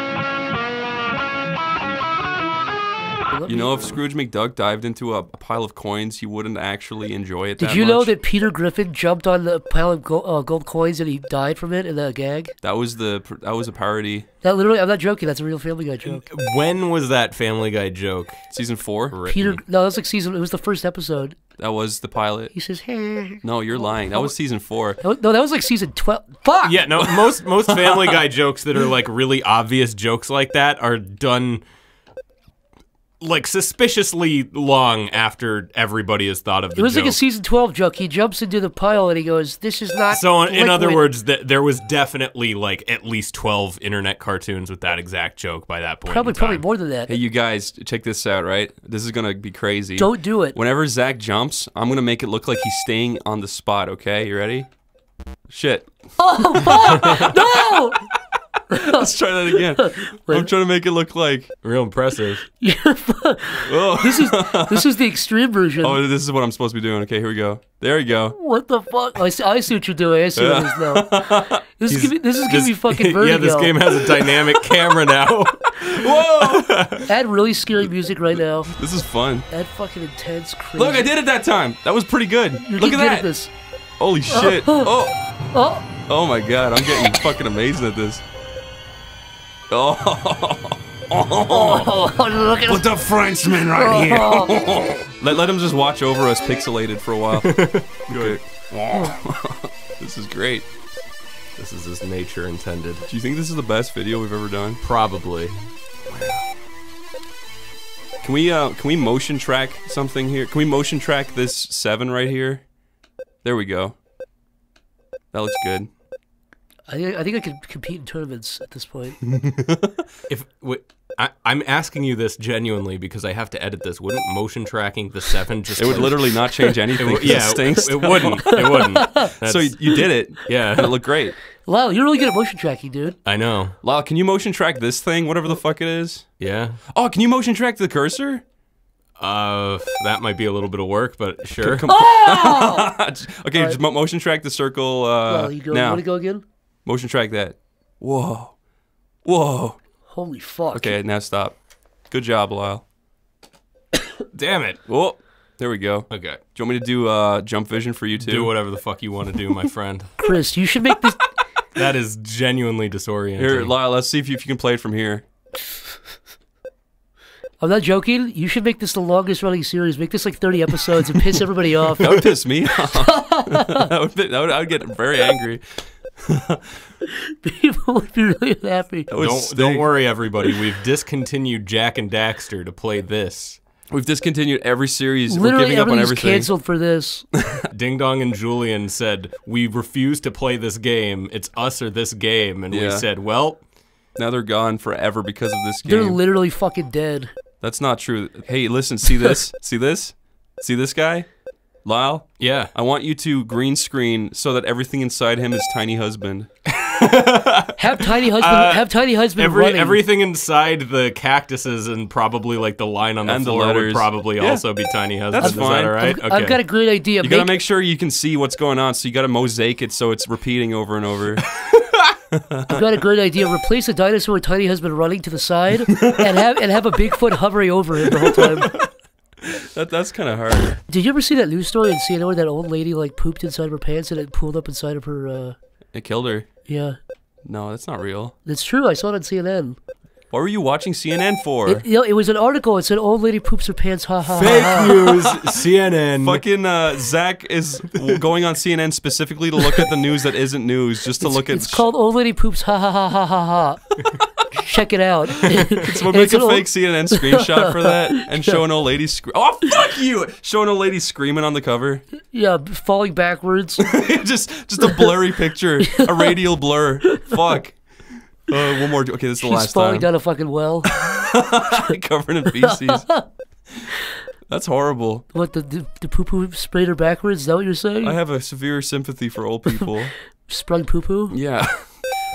You know, if Scrooge McDuck dived into a, a pile of coins, he wouldn't actually enjoy it. Did that you know much. that Peter Griffin jumped on the pile of gold, uh, gold coins and he died from it in the gag? that was the that was a parody? That literally, I'm not joking. That's a real Family Guy joke. When was that Family Guy joke? Season four. Peter, no, that was like season. It was the first episode. That was the pilot. He says, "Hey." No, you're oh. lying. That was season four. No, no, that was like season twelve. Fuck. Yeah, no, most most Family Guy jokes that are like really obvious jokes like that are done like suspiciously long after everybody has thought of the It was joke. like a season twelve joke. He jumps into the pile and he goes, "This is not." so, in, in other words, th- there was definitely like at least twelve internet cartoons with that exact joke by that point. probably in probably more than that. Hey, you guys, check this out, right? This is gonna be crazy. Don't do it. Whenever Zack jumps, I'm gonna make it look like he's staying on the spot. Okay, you ready? Shit. Oh fuck! no! Let's try that again. I'm trying to make it look like real impressive. oh. This is this is the extreme version. Oh, this is what I'm supposed to be doing. Okay, here we go. There we go. What the fuck? I see, I see what you're doing. I see what it is now. This is gonna be, this is gonna be fucking vertigo. yeah, this game has a dynamic camera now. Whoa! Add really scary music right now. This is fun. Add fucking intense, crazy. Look, I did it that time. That was pretty good. You're Look at that. at this. Holy uh, shit. Uh, oh. Oh. Oh. Oh my god, I'm getting fucking amazing at this. Oh. Oh, look at Put the Frenchman right here. let, let him just watch over us pixelated for a while. Good. this is great. This is as nature intended. Do you think this is the best video we've ever done? Probably. Can we uh can we motion track something here? Can we motion track this seven right here? There we go. That looks good. I think I think I could compete in tournaments at this point. If w- I, I'm asking you this genuinely because I have to edit this. Wouldn't motion tracking the seven just It would literally not change anything. It, would- 'cause it yeah, stinks. It, wouldn't. It wouldn't. so you did it. Yeah. And it looked great. Wow, you're really good at motion tracking, dude. I know. Lyle, can you motion track this thing, whatever the fuck it is? Yeah. Oh, can you motion track the cursor? Uh, that might be a little bit of work, but sure. Oh! okay, just motion track the circle. Uh, well, you go. You now. want to go again? Motion track that. Whoa, whoa. Holy fuck! Okay, now stop. Good job, Lyle. Damn it. Oh, there we go. Okay. Do you want me to do uh, jump vision for you too? Do whatever the fuck you want to do, my friend. Chris, you should make this. That is genuinely disorienting. Here, Lyle, let's see if you, if you can play it from here. I'm not joking. You should make this the longest running series. Make this like 30 episodes and piss everybody off. That would piss me off. that would, that would, I would get very angry. People would be really happy. Don't, don't worry, everybody. We've discontinued Jak and Daxter to play this. We've discontinued every series. We're Literally giving up on everything's everything. canceled for this. Ding Dong and Julian said, We refuse to play this game. It's us or this game. And we said, Well, Now they're gone forever because of this game. They're literally fucking dead. That's not true. Hey, listen, see this? see this? See this guy? Lyle? Yeah. I want you to green screen so that everything inside him is tiny husband. Have tiny husband. Uh, have tiny husband Every, running. everything inside the cactuses and probably like the line on the And the floor would probably Yeah. also be tiny husband. That's fine. that all right? I've, I've got a great idea. You gotta make sure you can see what's going on, so you gotta mosaic it so it's repeating over and over. I've got a great idea. Replace the dinosaur with tiny husband running to the side, and have and have a Bigfoot hovering over him the whole time. That, that's kind of hard. Did you ever see that news story in CNN where that old lady like pooped inside of her pants and it pulled up inside of her? uh It killed her. Yeah, No, that's not real. that's true. I saw it on CNN. What were you watching CNN for? It, you know, it was an article. It said old lady poops her pants. Ha ha. ha, Fake ha. news, CNN. Fucking uh, Zack is going on CNN specifically to look at the news that isn't news, just to look at. It's called old lady poops. Ha ha ha ha ha ha. Check it out. Someone make a fake CNN screenshot for that and show an old lady scream. Oh fuck you! Show an old lady screaming on the cover. Yeah, falling backwards. just just a blurry picture, a radial blur. Fuck. Uh, one more. Okay, this is the She's last falling time. down a fucking well. Covered in feces. That's horrible. What the the, the poo poo sprayed her backwards? Is that what you're saying? I have a severe sympathy for old people. Sprung poo poo. Yeah.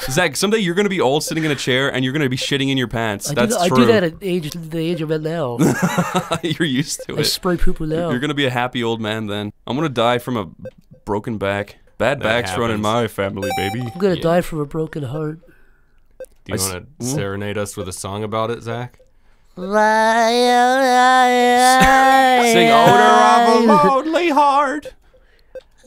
Zack, someday you're gonna be old, sitting in a chair, and you're gonna be shitting in your pants. I That's do, I do that at age the age I'm at now. you're used to I it. spray poo poo now. You're gonna be a happy old man then. I'm gonna die from a broken back. Bad That backs run in my family, baby. I'm gonna die from a broken heart. Do you want to hmm? serenade us with a song about it, Zack? Sing odor of a lonely heart.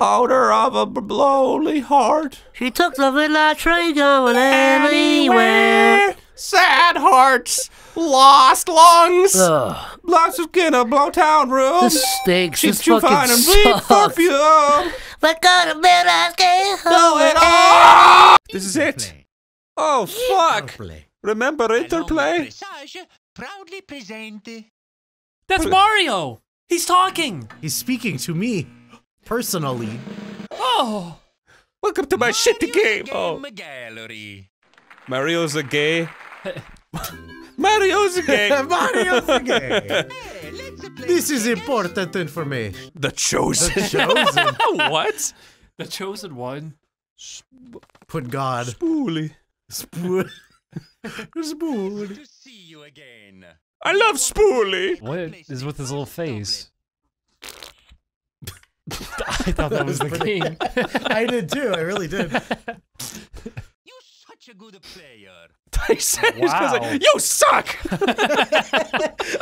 Odor of a lonely heart. She took the midnight train going anywhere. Sad hearts, lost lungs, Ugh, Lots of skin a blowtown room. this stinks. She's this too fucking fine and bleed sucks. perfume. But got a midnight train going This is it. Oh fuck! Remember Interplay? Proudly present. That's Mario. He's talking. He's speaking to me personally. Oh. Welcome to my shitty game. Oh, Gallery. Mario's a gay. Mario's a gay. Mario's a gay. This is important information. The chosen. The chosen. what? The chosen one. Put God. Spoolie. Spool. Spool. To see you again. I love Spoolie. What is with his little face? I thought that was the pretty- king. I did too. I really did. You such a good player. Tyson Wow. like, you suck.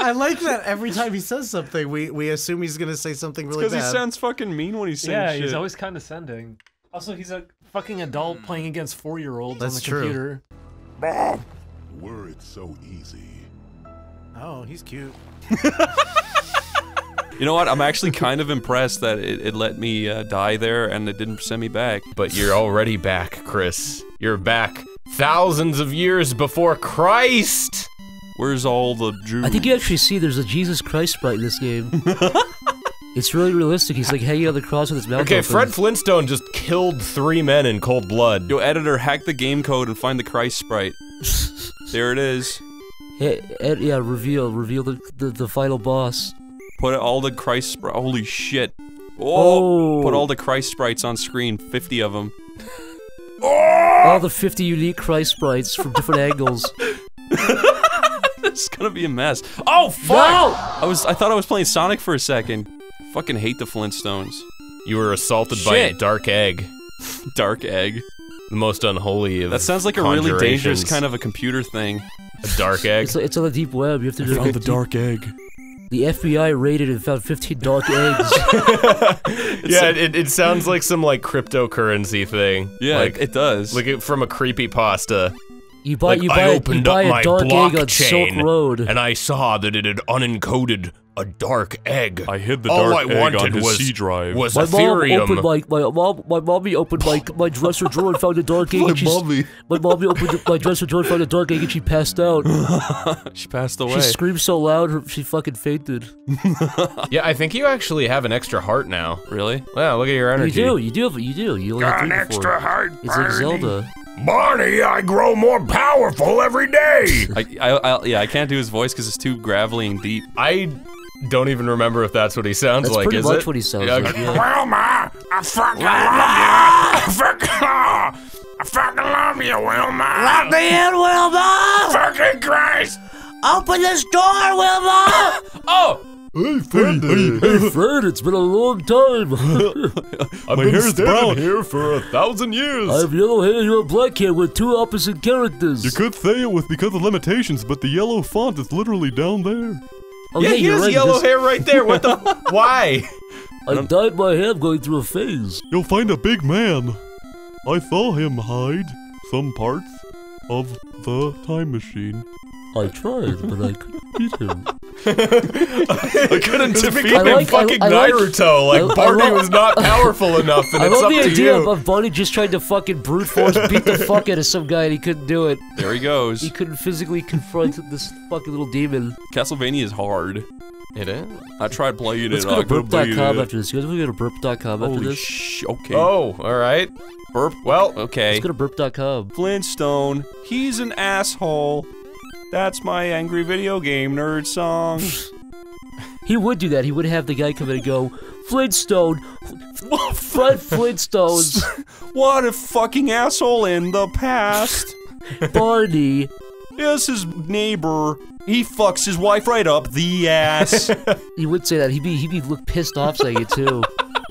I like that every time he says something, we, we assume he's gonna say something really Because he sounds fucking mean when he's saying yeah, shit. he's always condescending. Also, he's a fucking adult playing against four-year-olds on That's the true. computer. Were it so easy. oh, he's cute. You know what? I'm actually kind of impressed that it, it let me uh, die there and it didn't send me back. But you're already back, Chris. You're back thousands of years before Christ. Where's all the Jews? I think you actually see there's a Jesus Christ sprite in this game. it's really realistic. He's like hanging on the cross with his mouth Okay, open. Fred Flintstone just killed three men in cold blood. Yo, editor, hack the game code and find the Christ sprite. there it is. Yeah, Ed, yeah, reveal, reveal the, the, the final boss. Put all the Christ sprite. Holy shit. Oh, Oh. Put all the Christ sprites on screen. 50 of them. Oh! All the 50 unique Christ sprites from different angles. it's gonna be a mess. Oh fuck! I was I thought I was playing Sonic for a second. Fucking hate the Flintstones. You were assaulted by a dark egg. Dark egg. The most unholy of That sounds like a really dangerous kind of a computer thing. A dark egg. It's, it's on the deep web. You have to I do found the dark egg. The FBI raided and found 15 dark eggs. yeah, it, it sounds like some like cryptocurrency thing. Yeah, like, it does. Like it, from a creepy pasta. You buy, like, you I buy, a- you opened buy up a my dark egg on blockchain, Silk Road. and I saw that it had unencoded a dark egg. I hid the All dark I egg wanted on his was C drive. was My mom opened my my mom my mommy opened my my dresser drawer and found a dark egg. My and mommy. My mommy opened my dresser drawer and found a dark egg and she passed out. she passed away. She screamed so loud her, she fucking fainted. yeah, I think you actually have an extra heart now. Really? Yeah, look at your energy. You do, you do, you do. You only Got an extra before. heart, It's like Zelda. Barney, I grow more powerful every day. I, I, I, yeah, I can't do his voice because it's too gravelly and deep. I don't even remember if that's what he sounds That's like. pretty is much it? what he sounds Yeah, like. Yeah. Well, ma, I fucking love you. I fucking, I fucking love you, Wilma. Let me in, Wilma! Fucking Christ! Open this door, Wilma! Oh! Hey, Fred. Hey, hey, Fred, it's been a long time. I've My been hair's standing brown. here for a thousand years. I have yellow hair, you have black hair. We're two opposite characters. You could say it was because of limitations, but the yellow font is literally down there. Oh, yeah, yeah, he has right, yellow this- hair right there. What the? Why? I dyed my hair going through a phase. You'll find a big man. I saw him hide some parts of the time machine. I tried, but I couldn't beat him. I couldn't defeat because- I like- I- fucking I like- Naruto. Like I- I Barney like- was not powerful enough, and I it's love up the to idea you. of, of Barney just trying to fucking brute force beat the fuck out of some guy and he couldn't do it. There he goes. He couldn't physically confront this fucking little demon. Castlevania is hard. It is. I tried playing Let's it. go to couldn't beat burp.com after this. You guys want to go to burp.com after Holy this? sh! Okay. Oh, all right. Burp. Well, okay. Let's go to burp.com. Flintstone. He's an asshole. That's my angry video game nerd song. He would do that. He would have the guy come in and go, Flintstone, Fred Flintstones, what a fucking asshole in the past. Barney. Yes, his neighbor. He fucks his wife right up the ass. he would say that. He'd be he'd be look pissed off saying it too.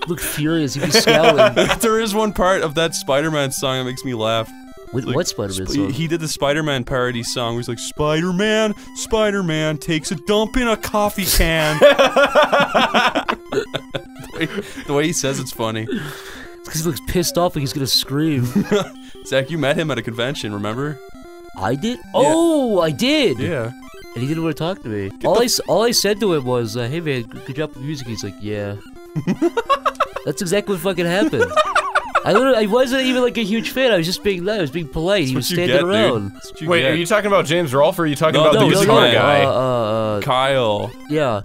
look furious. He'd be scowling. there is one part of that Spider-Man song that makes me laugh. What, what Spider-Man Sp- song? He did the Spider-Man parody song. Where he's like, Spider-Man, Spider-Man takes a dump in a coffee can. the, way, the way he says it's funny. Because he looks pissed off like he's gonna scream. Zack, you met him at a convention, remember? I did? Oh, I did. Yeah. And he didn't want to talk to me. All I, all I said to him was, uh, "Hey man, good job with music." He's like, "Yeah." That's exactly what fucking happened. I literally, I wasn't even like a huge fan. I was just being nice. I was being polite. he was standing get, around. That's what you Wait, get. are you talking about James Rolfe or are you talking No, about no, the no, guitar no, guy? Uh, uh, Kyle. yeah.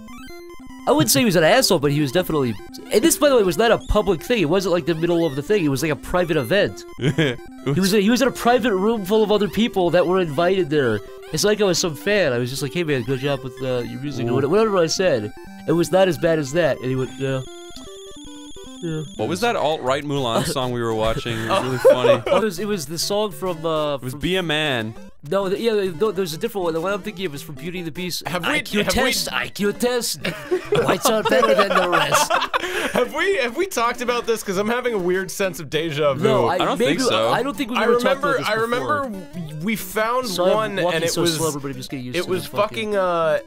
I wouldn't say he was an asshole, but he was definitely. And this, by the way, was not a public thing. It wasn't like the middle of the thing. It was like a private event. He was he was in a private room full of other people that were invited there. It's like I was some fan. I was just like, "Hey man, good job with uh, your music," or whatever I said. It was not as bad as that. And he went, "Yeah." Yeah. What was that alt-right Mulan song we were watching? It was really funny. Oh, it was it was the song from uh It was Be a Man. no the, yeah the, there's a different one the one I'm thinking of is from Beauty and the Beast Have we- IQ have we- test IQ test whites are better than the rest Have we have we talked about this? Because I'm having a weird sense of deja vu. no I, I don't maybe, I don't think we I ever talked remember. about this I remember we found So I'm one, and it so was slow, everybody just get used it to was fucking- fucking. Uh,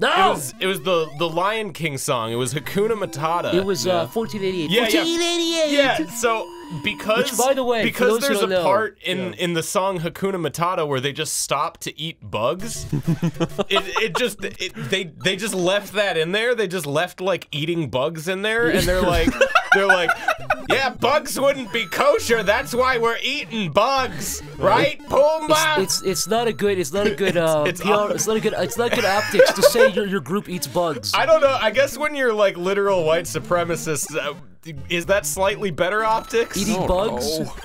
No! It was, it was the the Lion King song. It was Hakuna Matata. it was uh 1488 Yeah, yeah. 1488 Yeah, so because Which, by the way, because there's a know- part in in the song Hakuna Matata where they just stop to eat bugs. it, it just it, they they just left that in there. They just left like eating bugs in there, and they're like they're like, yeah, bugs wouldn't be kosher. That's why we're eating bugs, right, Pumbaa? It's, it's it's not a good it's not a good uh It's- PR, it's not a good it's not good optics to say your your group eats bugs. I don't know. I guess when you're like literal white supremacists, uh, is that slightly better optics? Eating bugs?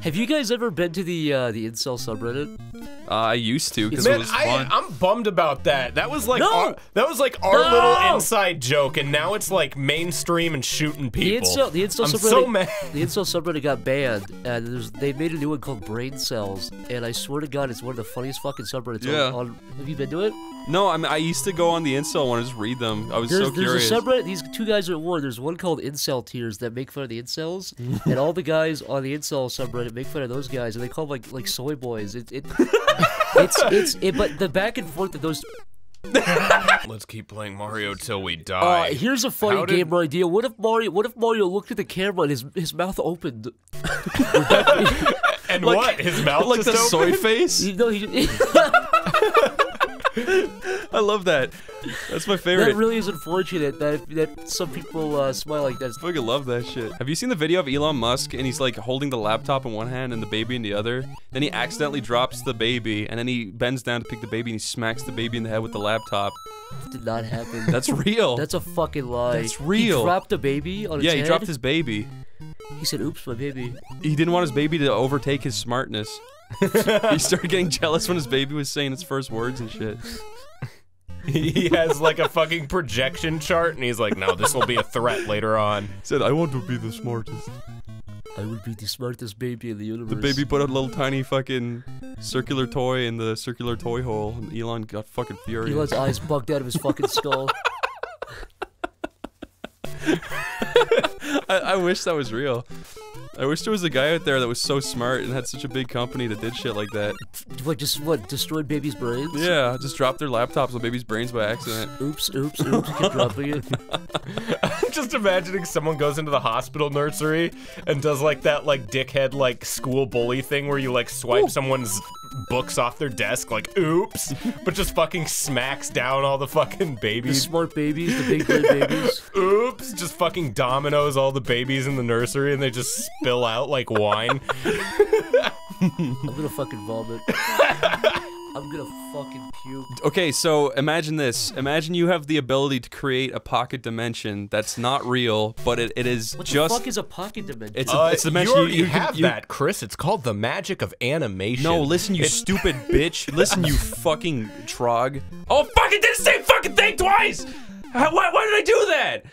Have you guys ever been to the uh, the incel subreddit? Uh, I used to because Man, it was I, fun. I'm bummed about that. That was like No! our, that was like our No! little inside joke, and now it's like mainstream and shooting The people. incel, the incel I'm subreddit, so mad. the incel subreddit got banned, and there's, they made a new one called Brain Cells, and I swear to God, it's one of the funniest fucking subreddits. Yeah. On, on, have you been to it? no, I mean I used to go on the incel one and just read them. I was There's, so curious. there's a subreddit. These two guys are at war. There's one called Incel Tears that make fun of the incels, and all the guys on the incel subreddit make fun of those guys, and they call them like like soy boys. It, it it's it's it, but the back and forth of those. Let's keep playing Mario till we Uh, die. here's a funny How did- gamer idea. What if Mario? What if Mario looked at the camera and his his mouth opened? and like- what? His mouth like the soy face. You know, he, I love that. That's my favorite. that really is unfortunate that that some people uh, smile like that. I fucking love that shit. Have you seen the video of Elon Musk and he's like holding the laptop in one hand and the baby in the other? Then he accidentally drops the baby and then he bends down to pick the baby and he smacks the baby in the head with the laptop. Did not happen. That's real. That's a fucking lie. That's real. He dropped a baby on his yeah, head. he dropped his baby. He said, "Oops, my baby." He didn't want his baby to overtake his smartness. he started getting jealous when his baby was saying its first words and shit. he has like a fucking projection chart, and he's like, "No, this will be a threat later on." He Said, I want to be the smartest. I would be the smartest baby in the universe. The baby put a little tiny fucking circular toy in the circular toy hole, and Elon got fucking furious. Elon's eyes bugged out of his fucking skull. I, I wish that was real. I wish there was a guy out there that was so smart and had such a big company that did shit like that. What, just what, destroyed babies' brains? Yeah, just dropped their laptops on babies' brains by accident. Oops, oops, oops, keep dropping it. I'm just imagining someone goes into the hospital nursery and does like that like dickhead like school bully thing where you like swipe someone's books off their desk like oops, but just fucking smacks down all the fucking The babies. smart babies, the big brain babies. Oops, just fucking dominoes all the babies in the nursery and they just spill out like wine. I'm gonna fucking vomit. I'm gonna fucking puke. Okay, so imagine this. Imagine you have the ability to create a pocket dimension that's not real, but it, it is What just. the fuck is a pocket dimension? It's a, Uh, it's the dimension you already can- have you- that, Chris. It's called the magic of animation. No, listen, you It's- stupid bitch. Listen, you fucking trog. Oh, fucking did the same fucking thing twice! How, why, why did I do that?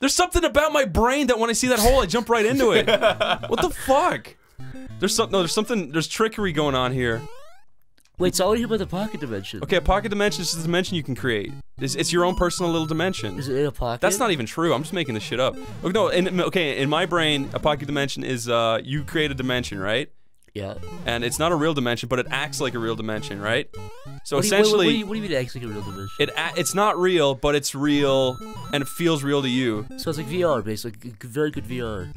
There's something about my brain that when I see that hole, I jump right into it. what the fuck? There's some, no, there's something, there's trickery going on here. Wait, so I want to hear about the pocket dimension. Okay, a pocket dimension is a dimension you can create. It's, it's your own personal little dimension. Is it in a pocket? That's not even true. I'm just making this shit up. Oh, no, in, okay, in my brain, a pocket dimension is uh, you create a dimension, right? Yeah. And it's not a real dimension, but it acts like a real dimension, right? So What you- essentially, what, do you, what do you mean actually a real dimension? it a- it's not real, but it's real, and it feels real to you. So it's like VR, basically, very good VR,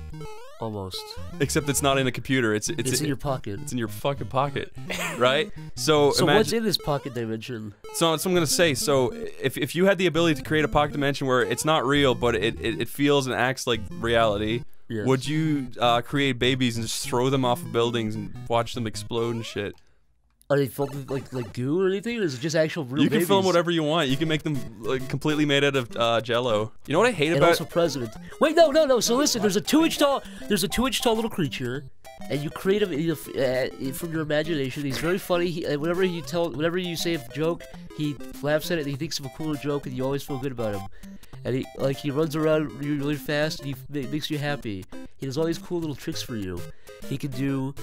almost. Except it's not in a computer. It's it's, It's in your pocket. It's in your fucking pocket, right? So So imagine, what's in this pocket dimension? So that's what I'm gonna say. So if, if you had the ability to create a pocket dimension where it's not real, but it, it, it feels and acts like reality, Yes. would you uh, create babies and just throw them off of buildings and watch them explode and shit? Are they filled with like like goo or anything, or is it just actual real you can fill them whatever you want. You can make them like completely made out of uh, Jello. You know what I hate and about? also president. Wait, no, no, no. So listen, there's a two-inch tall, there's a two-inch tall little creature, and you create him uh, from your imagination. He's very funny. He, uh, whenever you tell, whenever you say a joke, he laughs at it. and He thinks of a cooler joke, and you always feel good about him. And he like he runs around really really fast, and he ma- makes you happy. He does all these cool little tricks for you. He can do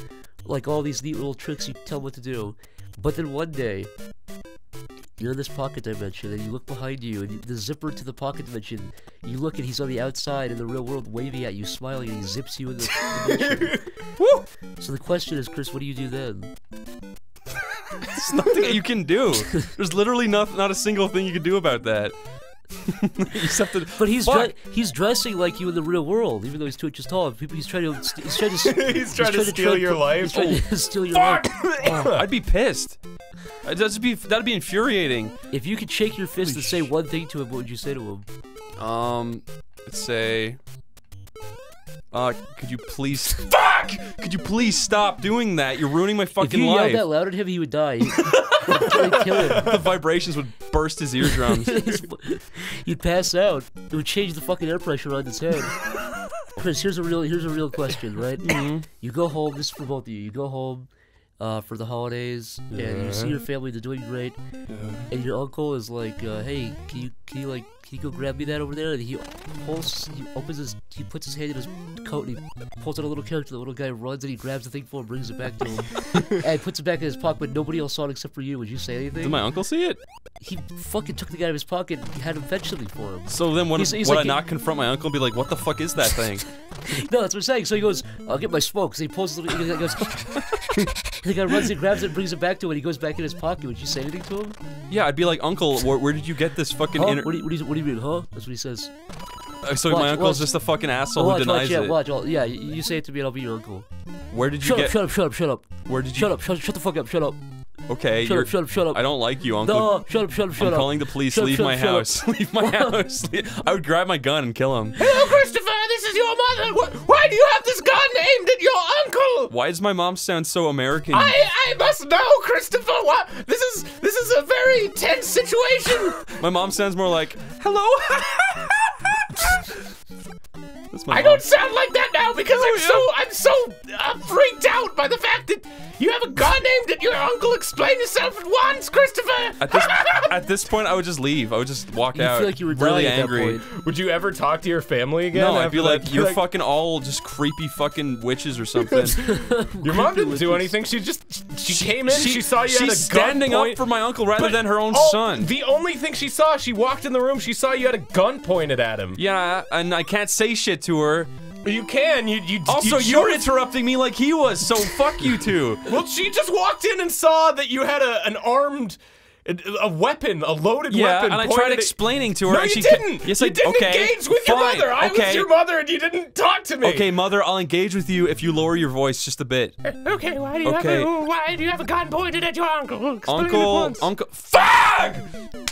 like all these neat little tricks. You tell him what to do, but then one day you're in this pocket dimension, and you look behind you, and you, the zipper to the pocket dimension, you look and he's on the outside in the real world waving at you, smiling, and he zips you in the dimension. Woo! So the question is, Chris, what do you do then? There's nothing you can do. There's literally not not a single thing you can do about that. You have to. But he's dre- he's dressing like you in the real world, even though he's two inches tall. He's trying to st- he's trying to He's trying to steal your life. He's trying to steal your Fuck! life. Oh, I'd be pissed. That'd be that'd be infuriating. If you could shake your fist and say one thing to him, what would you say to him? Um, let's say. Uh, could you please? Fuck! Could you please stop doing that? You're ruining my fucking life. If you life. yelled that loud at him, he would die. Kill him. the vibrations would burst his eardrums. You'd pass out. It would change the fucking air pressure on his head. Chris, here's a real here's a real question, right? Mm-hmm. You go home. This is for both of you. You go home uh, for the holidays, and you see your family. They're doing great, and your uncle is like, uh, "Hey, can you can you like can you go grab me that over there?" And he pulls, he opens his, he puts his hand in his coat, and he pulls out a little character. The little guy runs and he grabs the thing for him, brings it back to him, and puts it back in his pocket. But nobody else saw it except for you. Would you say anything? Did my uncle see it? He fucking took the guy out of his pocket and had him fetch something for him. So then, would, He's- he's would like- I not confront my uncle and be like, "What the fuck is that thing?" No, that's what I'm saying. So he goes, I'll get my smoke. So he pulls the he goes, the guy runs and grabs it and brings it back to him and he goes back in his pocket. Would you say anything to him? yeah, I'd be like, "Uncle, where, where did you get this fucking?" Huh? Inter- What, do you, what, do you, what do huh? That's what he says. Uh, so Watch, my uncle's watch. just a fucking asshole watch, who denies yeah, it. Watch, watch, yeah, you, say it to me and I'll be your uncle. Where did you shut get? Up, shut up, shut up, shut up. Where did you? Shut up, shut, shut the fuck up, shut up. Okay, Shut up, shut up, shut up. I don't like you, uncle. No, shut up, shut up, shut I'm up. calling the police. Shut Leave my up, up. house. Leave my house. I would grab my gun and kill him. Hello, oh, Christopher. This is your mother. Wh- Why do you have this gun aimed at your uncle? Why does my mom sound so American? I I must know, Christopher. What? This is this is a very tense situation. My mom sounds more like, "Hello." That's my I mom. don't sound like that now because I'm so I'm so uh, freaked out by the fact that you have a god named that your uncle explained himself at once, Christopher. At this, at this point, I would just leave. I would just walk You feel like you were really dying at that angry. Would you ever talk to your family again? No, I'd be like, that? you're fucking all just creepy fucking witches or something. Your mom didn't do anything. She just she, came in. She, saw you she's had a gun standing point- up for my uncle rather But- than her own oh, son. The only thing she saw, she walked in the room. She saw you had a gun pointed at him. Yeah, and I can't say shit to her. You can. You you. Also, you you're interrupting me like he was, so fuck you two. Well, she just walked in and saw that you had a, an armed, a, a weapon, a loaded Yeah, weapon. and I tried pointed at- explaining to her, No, and you she didn't. Yes, you I didn't okay, engage with your mother. I was your mother, and you didn't talk to me. Okay, mother, I'll engage with you if you lower your voice just a bit. Okay, why do you Okay. have a, why do you have a gun pointed at your uncle? Explain Uncle, uncle, fuck!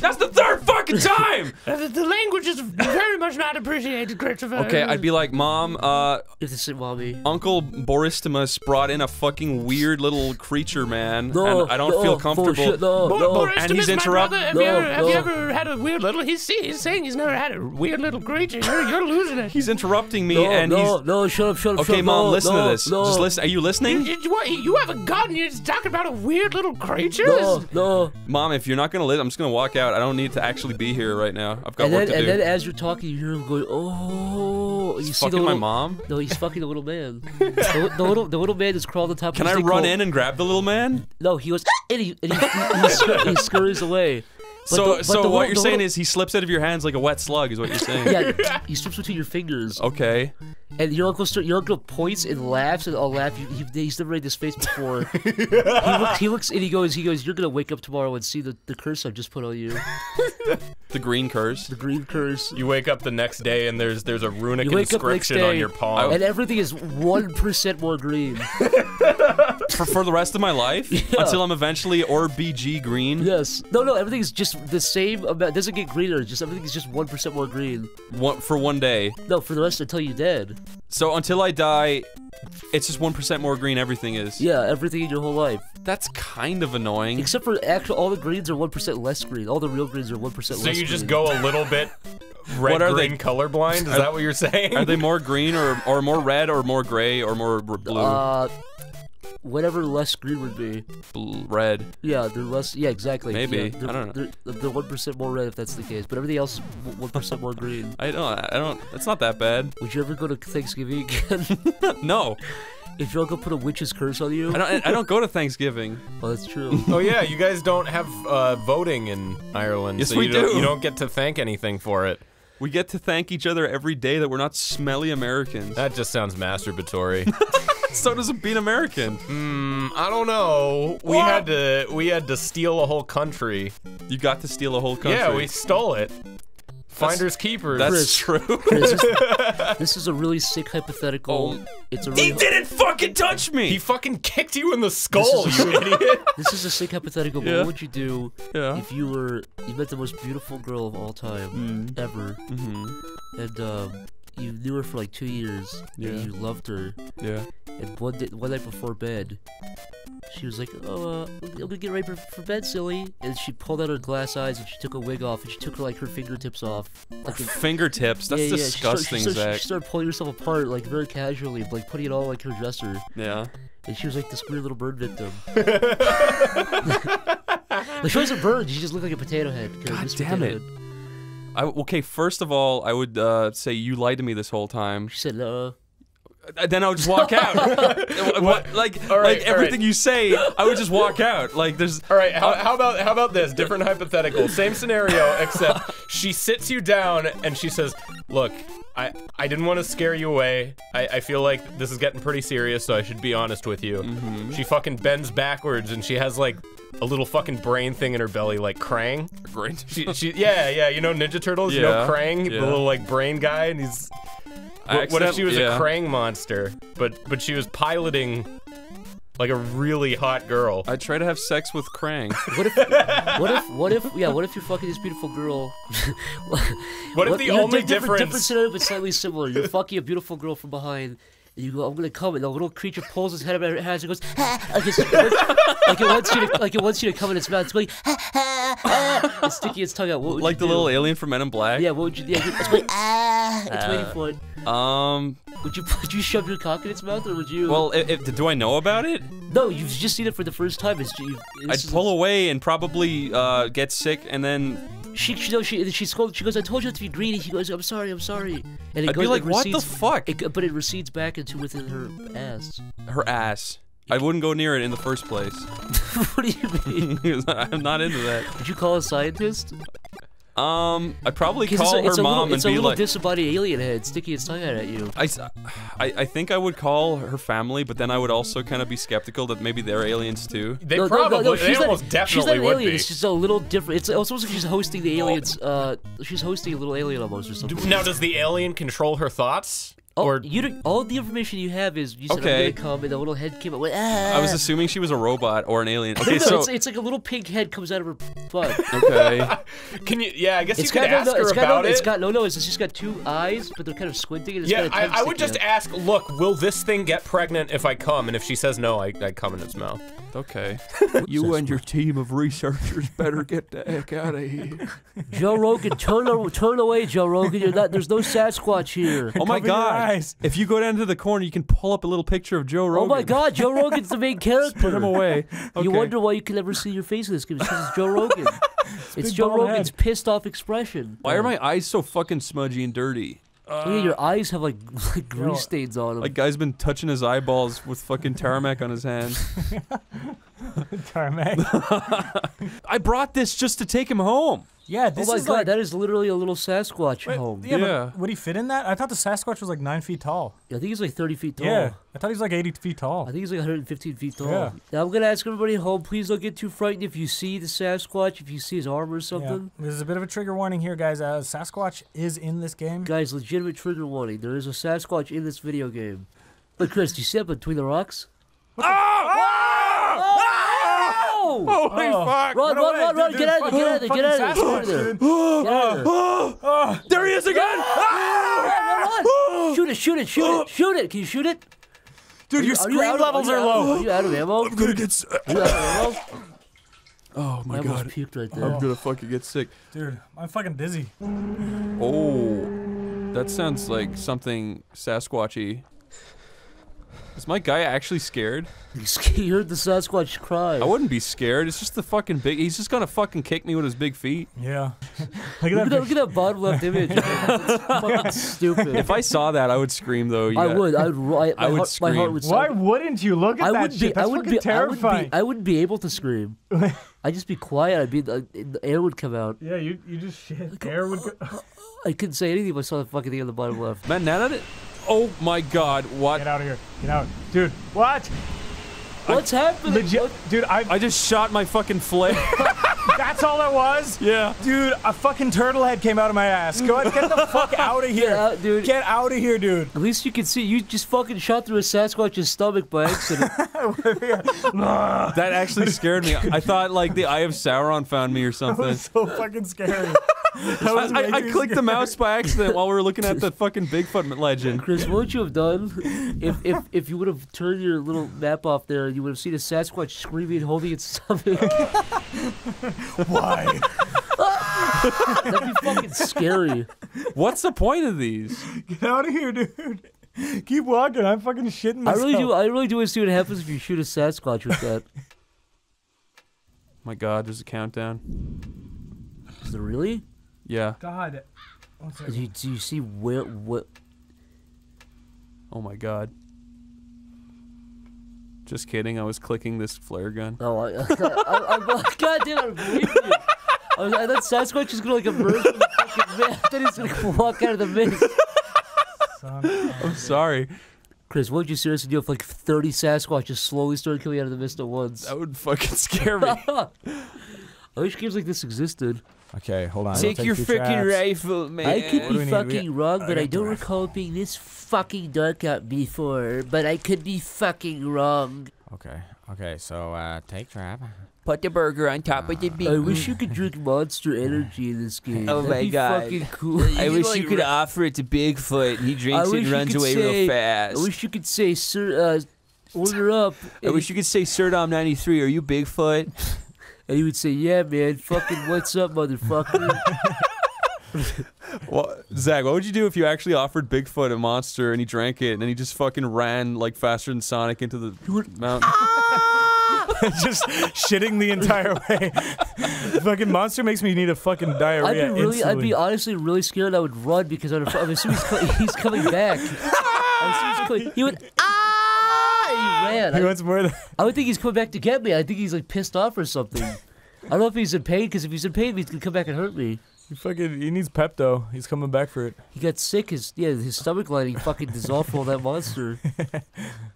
That's the third fucking time. Uh, the, the language is very much not appreciated, Christopher. Okay, I'd be like, Mom, uh, If this is mommy. Uncle Boristimus brought in a fucking weird little creature, man, No, and I don't no, feel comfortable. bullshit, no, Bo- no. Boris And he's my interrupt- brother, Have, No, you, ever, have you ever had a weird little? He's, he's saying he's never had a weird little creature. You're, you're losing it. He's interrupting me, No, and no, he's. no, shut up, shut up, Okay, shut up. Mom, no, listen no, to this. No, Just listen. Are you listening? You, you, what, you have a gun and you're just talking about a weird little creature? No, This- no. Mom, if you're not gonna listen, I'm just gonna walk out. I don't need to actually be here right now. I've got And work then, to and do. then as you're talking, you hear him going, "Oh!" You He's see the fucking my little, mom? No, he's fucking the little man. the, the little, the little man is crawled on top. Can I run in and grab the little man? No, he was and he and he, he, he, scur- he scurries away. But so, the- so the what little- you're the saying little- is he slips out of your hands like a wet slug, is what you're saying? yeah, he slips between your fingers. Okay. And your uncle start, your uncle points and laughs and I'll laugh. He, he, he's never made this face before. he, looks, he looks and he goes, he goes, you're gonna wake up tomorrow and see the, the curse I've just put on you. The green curse. The green curse. You wake up the next day and there's there's a runic You wake up the next inscription on your palm. and everything is one percent more green. For, for the rest of my life? Yeah. Until I'm eventually RBG green? Yes. No, no, everything's just the same amount. It doesn't get greener. Just everything is just one percent more green. One, for one day. No, for the rest until you're dead. So until I die, it's just 1% more green everything is. Yeah, everything in your whole life. That's kind of annoying. Except for actual, all the greens are one percent less green. All the real greens are one less. percent so less. you just green. go a little bit red What are green they? colorblind. Is Are- that what you're saying? Are they more green or, or more red or more gray or more blue? Uh, whatever less green would be. Bl- red. Yeah, they're less. Yeah, exactly. Maybe. Yeah, I don't know. They're, they're one percent more red if that's the case, but everything else one percent more green. I don't. I don't. It's not that bad. Would you ever go to Thanksgiving again? no. If your uncle put a witch's curse on you? I don't. I don't go to Thanksgiving. Oh, that's true. oh yeah, you guys don't have uh, voting in Ireland. Yes, so we you Don't, do. you don't get to thank anything for it. We get to thank each other every day that we're not smelly Americans. That just sounds masturbatory. so does being American. Hmm, I don't know. We had to we had to steal a whole country. You got to steal a whole country. Yeah, we stole it. Finders keepers. That's Chris, true. Chris, this, this is a really sick hypothetical. it's a really, He didn't fucking touch me. He fucking kicked you in the skull, This is you a- idiot. This is a sick hypothetical. Yeah. what would you do Yeah. if you were you met the most beautiful girl of all time ever, Mm-hmm. and um, you knew her for like two years, Yeah. and you loved her, Yeah. and one day, one night before bed, she was like, "Oh, uh, I'm gonna get ready for, for bed, silly," and she pulled out her glass eyes and she took a wig off and she took her like her fingertips off, like a- Fingertips. That's yeah, yeah, she started- disgusting, she started, Zach. She started pulling herself apart like very casually, like putting it all like her dresser. Yeah. And she was like this weird little bird victim. like she wasn't a bird, she just looked like a potato head. God damn Potato it. Head. I, okay, first of all, I would uh, say you lied to me this whole time. She said. Uh, Then I would just walk out. what? Like, All right, like everything right. you say, I would just walk out. Like, there's. All right, how, how about how about this different hypothetical, same scenario, except she sits you down and she says, "Look, I I didn't want to scare you away. I, I feel like this is getting pretty serious, so I should be honest with you." Mm-hmm. She fucking bends backwards and she has like a little fucking brain thing in her belly, like Krang. Great. She, she yeah yeah you know Ninja Turtles, you know Krang, yeah. the little like brain guy, and he's. What, what if she was accident- a. Krang monster, but but she was piloting like a really hot girl? I try to have sex with Krang. What if? What if? What if? Yeah. What if you're fucking this beautiful girl? What if the you're only di- different, different difference- scenario, but slightly similar. You're fucking a beautiful girl from behind. You go, I'm gonna come, and the little creature pulls his head up her hands and goes, "Ah," like, it's, like it wants you to, like it wants you to come in its mouth. It's going, "Ah, ah, ah," it's sticking its tongue out. What would like you the do? little alien from Men in Black. Yeah, what would you? Yeah, it's going, ah, it's waiting for it. Um. Would you would you shove your cock in its mouth, or would you? Well, if, if, do I know about it? no, you've just seen it for the first time. It's, you, I'd pull away and probably uh, get sick, and then She, she, no, she, she scolded. She goes, "I told you not to be greedy." He goes, "I'm sorry, I'm sorry." And it I'd be goes, like, it "What the fuck?" It, but it recedes back into within her ass. her ass. I wouldn't go near it in the first place. what do you mean? I'm not into that. Would you call a scientist? Um, I'd probably 'Cause call it's a, it's her a mom little, and it's a little like, disembodied alien head sticking its tongue out at you. I, I, I, think I would call her family, but then I would also kind of be skeptical that maybe they're aliens too. They No, no, no, probably, no, they she's not- almost She's not an would alien. be. It's just a little different. It's almost like she's hosting the aliens. Uh, she's hosting a little alien almost or something. Now, does the alien control her thoughts? Oh, or you don't, all the information you have is you said Okay. I'm gonna come and the little head came out. Went, ah. I was assuming she was a robot or an alien. Okay, no, so it's, it's like a little pig head comes out of her butt. okay. Can you? Yeah, I guess It's you could ask no, no, her it's got, about no, it. It's got no, no. It's just got two eyes, but they're kind of squinting. And it's yeah, got a I, I would just out. ask, look, will this thing get pregnant if I come? And if she says no, I, I come in its mouth. Okay. you and your team of researchers better get the heck out of here. Joe Rogan, turn turn away, Joe Rogan. You're not. There's no Sasquatch here. Oh my god! If you go down to the corner, you can pull up a little picture of Joe Rogan. Oh my God, Joe Rogan's the main character. Put him away. You wonder why you can never see your face in this game. It's 'cause it's Joe Rogan. it's big Joe Rogan's head. pissed off expression. Why are my eyes so fucking smudgy and dirty? Oh, yeah, your eyes have like, like grease Yo, stains on them. Like guy's been touching his eyeballs with fucking tarmac on his hand. Tarmac. I brought this just to take him home. Yeah, oh this my is God, like. that is literally a little Sasquatch home. yeah, but would he fit in that? I thought the Sasquatch was like nine feet tall. Yeah, I think he's like 30 feet tall. Yeah, I thought he was like 80 feet tall. I think he's like 115 feet tall. Yeah. Now I'm gonna ask everybody at home, please don't get too frightened if you see the Sasquatch, if you see his arm or Yeah. something. There's a bit of a trigger warning here, guys. Uh, Sasquatch is in this game. Guys, legitimate trigger warning. There is a Sasquatch in this video game. But Chris, do you see that between the rocks? Oh! Oh, Holy Oh. fuck! Run, run, run, run! Get out of there! Get out of there! Get out of there! Get out of there! Get out of there! there he is again! Run, run! Shoot it! Shoot it! Shoot it! Shoot it! Can you shoot it? Dude, your you- are you screen out of- levels are you are out of- low. Are you out of ammo? I'm gonna get. s- Are you out of ammo? Oh my I almost god! puked right there. I'm gonna fucking get sick. Dude, I'm fucking dizzy. Oh, that sounds like something Sasquatchy. Is my guy actually scared? You heard the Sasquatch cry. I wouldn't be scared. It's just the fucking big. He's just gonna fucking kick me with his big feet. Yeah. Look at that! Look at that bottom left image. It's fucking stupid. If I saw that, I would scream though. I would. I would. ri- My, I would heart, my heart scream. would. Why wouldn't you look at I that would shit? be. That's I would fucking be. terrifying. I would be. I wouldn't be able to scream. I'd just be quiet. I'd be. The, the air would come out. Yeah, you you just shit. Air would go. I couldn't say anything if I saw the fucking thing on the bottom left. Man, now that it. Oh my god! What? Get out of here. Get out. Dude, what? What's happening? Legit, dude, I I just shot my fucking flare. That's all it was? Yeah. Dude, a fucking turtle head came out of my ass. Go ahead, get the fuck out of here. Get out, dude. Get out of here, dude. At least you can see. You just fucking shot through a Sasquatch's stomach by accident. that actually scared me. I thought like the Eye of Sauron found me or That something. was so fucking scary. I, I, I too clicked the mouse by accident while we were looking at the fucking Bigfoot legend. Chris, what would you have done if if, if you would have turned your little map off there and you would have seen a Sasquatch screaming, holding its stomach? Why? That'd be fucking scary. What's the point of these? Get out of here, dude. Keep walking. I'm fucking shitting I myself. really do. I really do want to see what happens if you shoot a Sasquatch with that. My God, there's a countdown. Is there really? Yeah. God. One Do second. you, do you see where what? Oh my God. Just kidding. I was clicking this flare gun. Oh, I, I, I, I, God damn! I believe you. I, was, I thought Sasquatch was gonna like emerge from the fucking mist. Then he's gonna walk out of the mist. I'm sorry. Chris, what would you seriously do if like 30 Sasquatches slowly started coming out of the mist at once? That would fucking scare me. I wish games like this existed. Okay, hold on. Take your freaking rifle, man. I could be we need? fucking wrong, but I got don't recall it being this fucking dark out before. But I could be fucking wrong. Okay, okay, so uh, take trap. Put the burger on top of the beef. I wish you could drink Monster Energy in this game. Oh That'd my be god! fucking cool. I wish you could offer it to Bigfoot and he drinks it wish and runs away say- real fast. I wish you could say, "Sir, uh, order up." I wish you could say Surdom 93, are you Bigfoot? And he would say, "Yeah, man, fucking what's up, motherfucker." Well, Zach, what would you do if you actually offered Bigfoot a monster and he drank it and then he just fucking ran like faster than Sonic into the mountain? Ah! just shitting the entire way. fucking monster makes me need a fucking diarrhea. I'd be really, I'd be honestly really scared. I would run because I'd, I'm assuming he's, co- he's coming back. I'm assuming he's coming- he would he I, wants more. Than- I would think he's coming back to get me. I think he's like pissed off or something. I don't know if he's in pain because if he's in pain, he's gonna come back and hurt me. He fucking he needs Pepto. He's coming back for it. He got sick. His yeah, his stomach lining fucking dissolved from all that monster.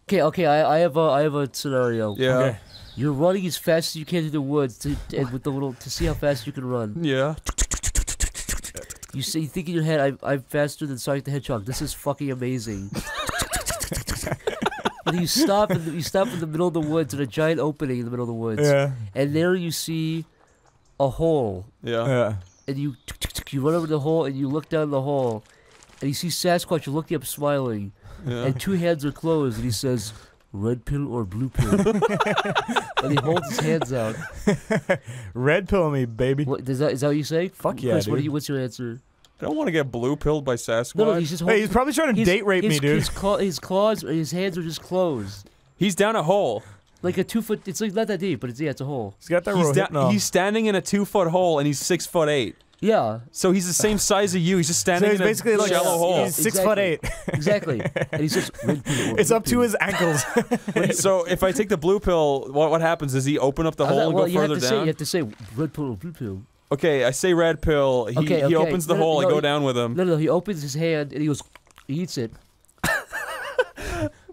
Okay, okay. I, I have a I have a scenario. Yeah. Okay. You're running as fast as you can through the woods to, and with the little to see how fast you can run. Yeah. You say you think in your head, I'm, I'm faster than Sonic the Hedgehog. This is fucking amazing. But you stop in the, you stop in the middle of the woods in a giant opening in the middle of the woods. Yeah. And there you see a hole. Yeah. Yeah. And you you run over the hole and you look down the hole, and you see Sasquatch looking up, smiling, Yeah. and two hands are closed, and he says. Red pill or blue pill? and he holds his hands out. Red pill me, baby. What, is that is that what you say? Fuck yeah, Chris, what do you, what's your answer? I don't want to get blue pilled by Sasquatch. No, no, he's just Hey, he's probably trying to his- date rape his, me, dude. His, claw, his claws, his hands are just closed. He's down a hole. Like a two foot. It's like not that deep, but it's yeah, it's a hole. He's got that He's, da- he's standing in a two foot hole and he's six foot eight. Yeah. So he's the same size as you. He's just standing he's in a basically like- shallow hole. he's six foot eight. exactly. And he's just. Red pill It's blue up to his ankles. so if I take the blue pill, what what happens? Does he open up the hole thought- and well, go further to say down? you have to say red pill or blue pill. Okay, I say red pill. He, Okay, he opens the no, hole. no, I go he- down with him. No, no, he opens his hand and he goes, he eats it.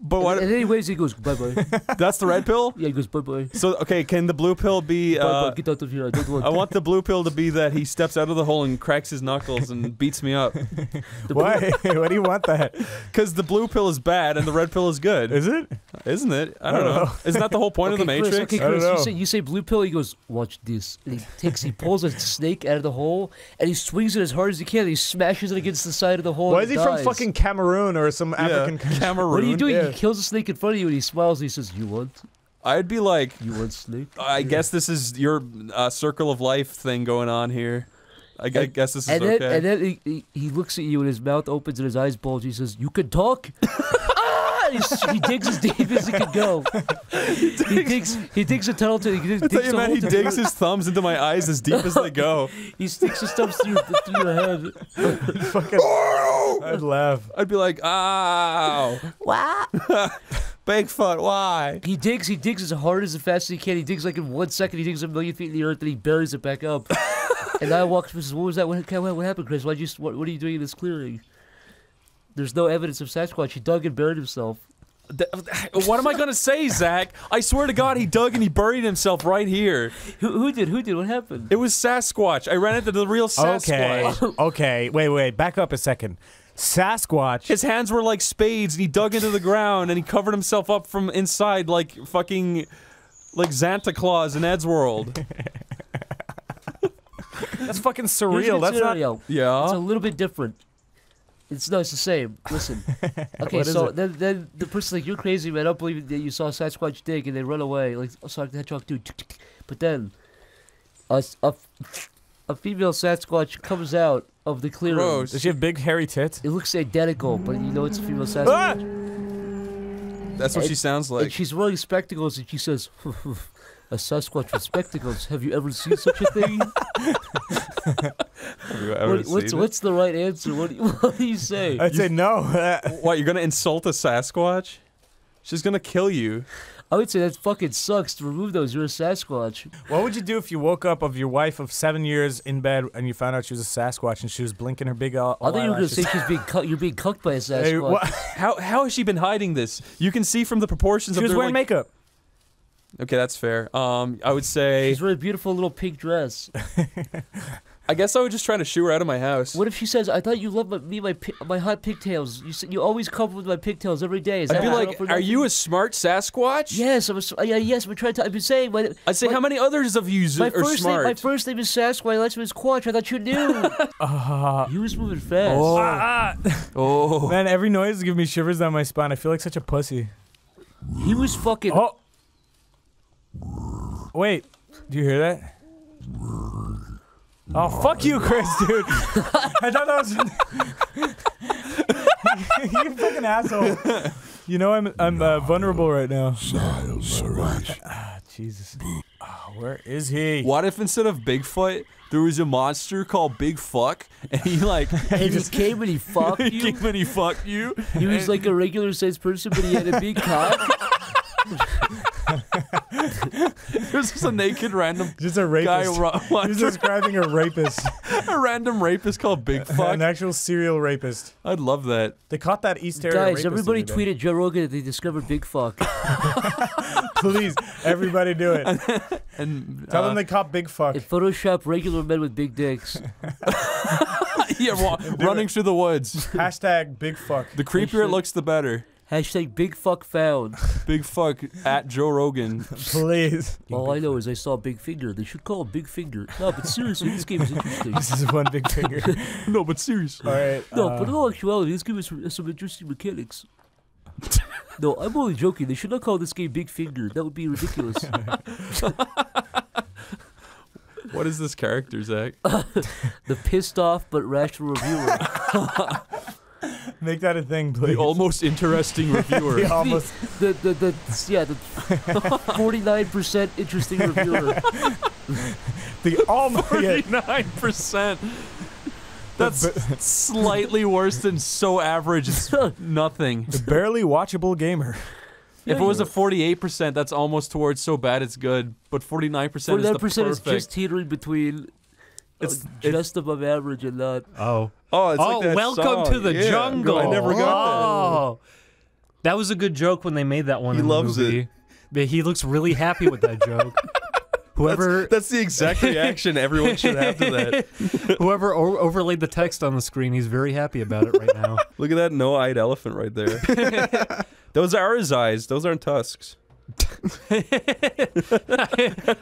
But what? And then he waves. He goes, bye bye. That's the red pill. Yeah, he goes, bye bye. So okay, can the blue pill be? Bye Uh, bye. Get out of here. I don't want. I want the blue pill to be that he steps out of the hole and cracks his knuckles and beats me up. Why? Why do you want that? Because the blue pill is bad and the red pill is good. Is it? Isn't it? I don't, I don't know. know. Isn't that the whole point okay, of the Chris, Matrix? okay, Chris, you say, you say blue pill. He goes, watch this. And he takes, he pulls a snake out of the hole and he swings it as hard as he can. And he smashes it against the side of the hole. Why is it he from fucking Cameroon or some African country? Cameroon. What are you doing? Yeah. He kills a snake in front of you and he smiles and he says, "You want? I'd be like, You want snake?" I guess this is your uh, circle of life thing going on here. I, And- guess this is and then, okay. And then he, he, he looks at you and his mouth opens and his eyes bulge. He says, "You can talk." He, digs as deep as he can go. he digs. He digs a tunnel to. He digs, I thought digs you a meant hole he digs his thumbs into my eyes as deep as they go. He sticks his thumbs through, through your head. fucking. I'd laugh. I'd be like, ow. What? Bigfoot, why? He digs. He digs as hard as fast as he can. He digs like in one second. He digs a million feet in the earth, and he buries it back up. and I walk up and says, "What was that? What, what, what happened, Chris? Why you? What, what are you doing in this clearing?" There's no evidence of Sasquatch. He dug and buried himself. What am I gonna say, Zach? I swear to God, he dug and he buried himself right here. Who, who did? Who did? What happened? It was Sasquatch. I ran into the real Sasquatch. okay. okay. Wait, wait. Back up a second. Sasquatch. His hands were like spades, and he dug into the ground, and he covered himself up from inside like fucking, like Santa Claus in Ed's world. That's fucking surreal. That's not. scenario. Yeah. It's a little bit different. It's no, it's the same. Listen. Okay, so then, then the person's like, "You're crazy, man. I don't believe that you saw Sasquatch dig and they run away like Sonic the Hedgehog dude." But then, a a female Sasquatch comes out of the clearing. Gross. Does she have big hairy tits? It looks identical, but you know it's a female Ah! Sasquatch. That's what she And- sounz And like. she's wearing spectacles, and she says, "A Sasquatch with spectacles. Have you ever seen such a thing?" Have you ever What- what's it? what's the right answer? What do you, what do you say? I'd say no. What? You're gonna insult a Sasquatch? She's gonna kill you. I would say that fucking sucks to remove those. You're a Sasquatch. What would you do if you woke up of your wife of seven years in bed and you found out she was a Sasquatch and she was blinking her big eye- I thought you were gonna say eyelashes? she's being cu- you're being cucked by a Sasquatch. Hey, what? How how has she been hiding this? You can see from the proportions She of was their, wearing like- makeup. Okay, that's fair. Um, I would say. She's wearing a beautiful little pink dress. I guess I was just trying to shoo her out of my house. What if she says, "I thought you loved my, me my my hot pigtails. You said you always compliment my pigtails every day." Is I'd be like, "Are nothing?" you a smart Sasquatch?" Yes, I'm a, s- yeah, yes. I'm trying to. I've been saying. My, I'd say, my- "How many others of you My are first smart?" name. My first name is Sasquatch. My last name is Quatch. I thought you knew. Uh, he was moving fast. oh. Ah, oh. Man, every noise is giving me shivers down my spine. I feel like such a pussy. He was fucking. Oh. Wait. Do you hear that? Oh fuck you, Chris, dude. I thought that was you fucking asshole. You know I'm I'm uh, vulnerable right now. Ah, Jesus. Oh, where is he? What if instead of Bigfoot, there was a monster called Big Fuck, and he like And he just, came and he fucked he you. came and he fucked you. He was like a regular sized person, but he had a big cock. There's just a naked random Just a guy rapist. ru- He's wandering- describing a rapist. a random rapist called Big Fuck. An actual serial rapist. I'd love that. They caught that East Area Guys, rapist everybody the other day. tweeted Joe Rogan that they discovered Big Fuck. Please, everybody do it. And Tell uh, them they caught Big Fuck. It photoshopped regular men with big dicks. yeah, wa- running through the woods. Hashtag Big Fuck. The creepier it looks, the better. Hashtag Big Fuck found. Big Fuck at Joe Rogan. Please. All I know is I saw Big Finger. They should call it Big Finger. No, but seriously, this game is interesting. This is one big finger. no, but seriously. All right. No, uh, but in all actuality, this game has some, some interesting mechanics. no, I'm only joking. They should not call this game Big Finger. That would be ridiculous. What is this character, Zach? the pissed off but rational reviewer. Make that a thing, please. The almost interesting reviewer. The almost. the, the, the, yeah, the 49% interesting reviewer. The almost. Forty-nine percent. That's slightly worse than so average. It's nothing. The barely watchable gamer. If it was a forty-eight percent, that's almost towards so bad it's good. But forty-nine percent is the 49% is perfect. just teetering between It's- just above average and not. Oh. Oh, it's oh, like that welcome song. to the Yeah, jungle. I never got oh. That was a good joke when they made that one. He in the loves movie. But he looks really happy with that joke. Whoever That's, that's the exact reaction everyone should have to that. whoever o- overlaid the text on the screen, he's very happy about it right now. Look at that no-eyed elephant right there. Those are his eyes. Those aren't tusks.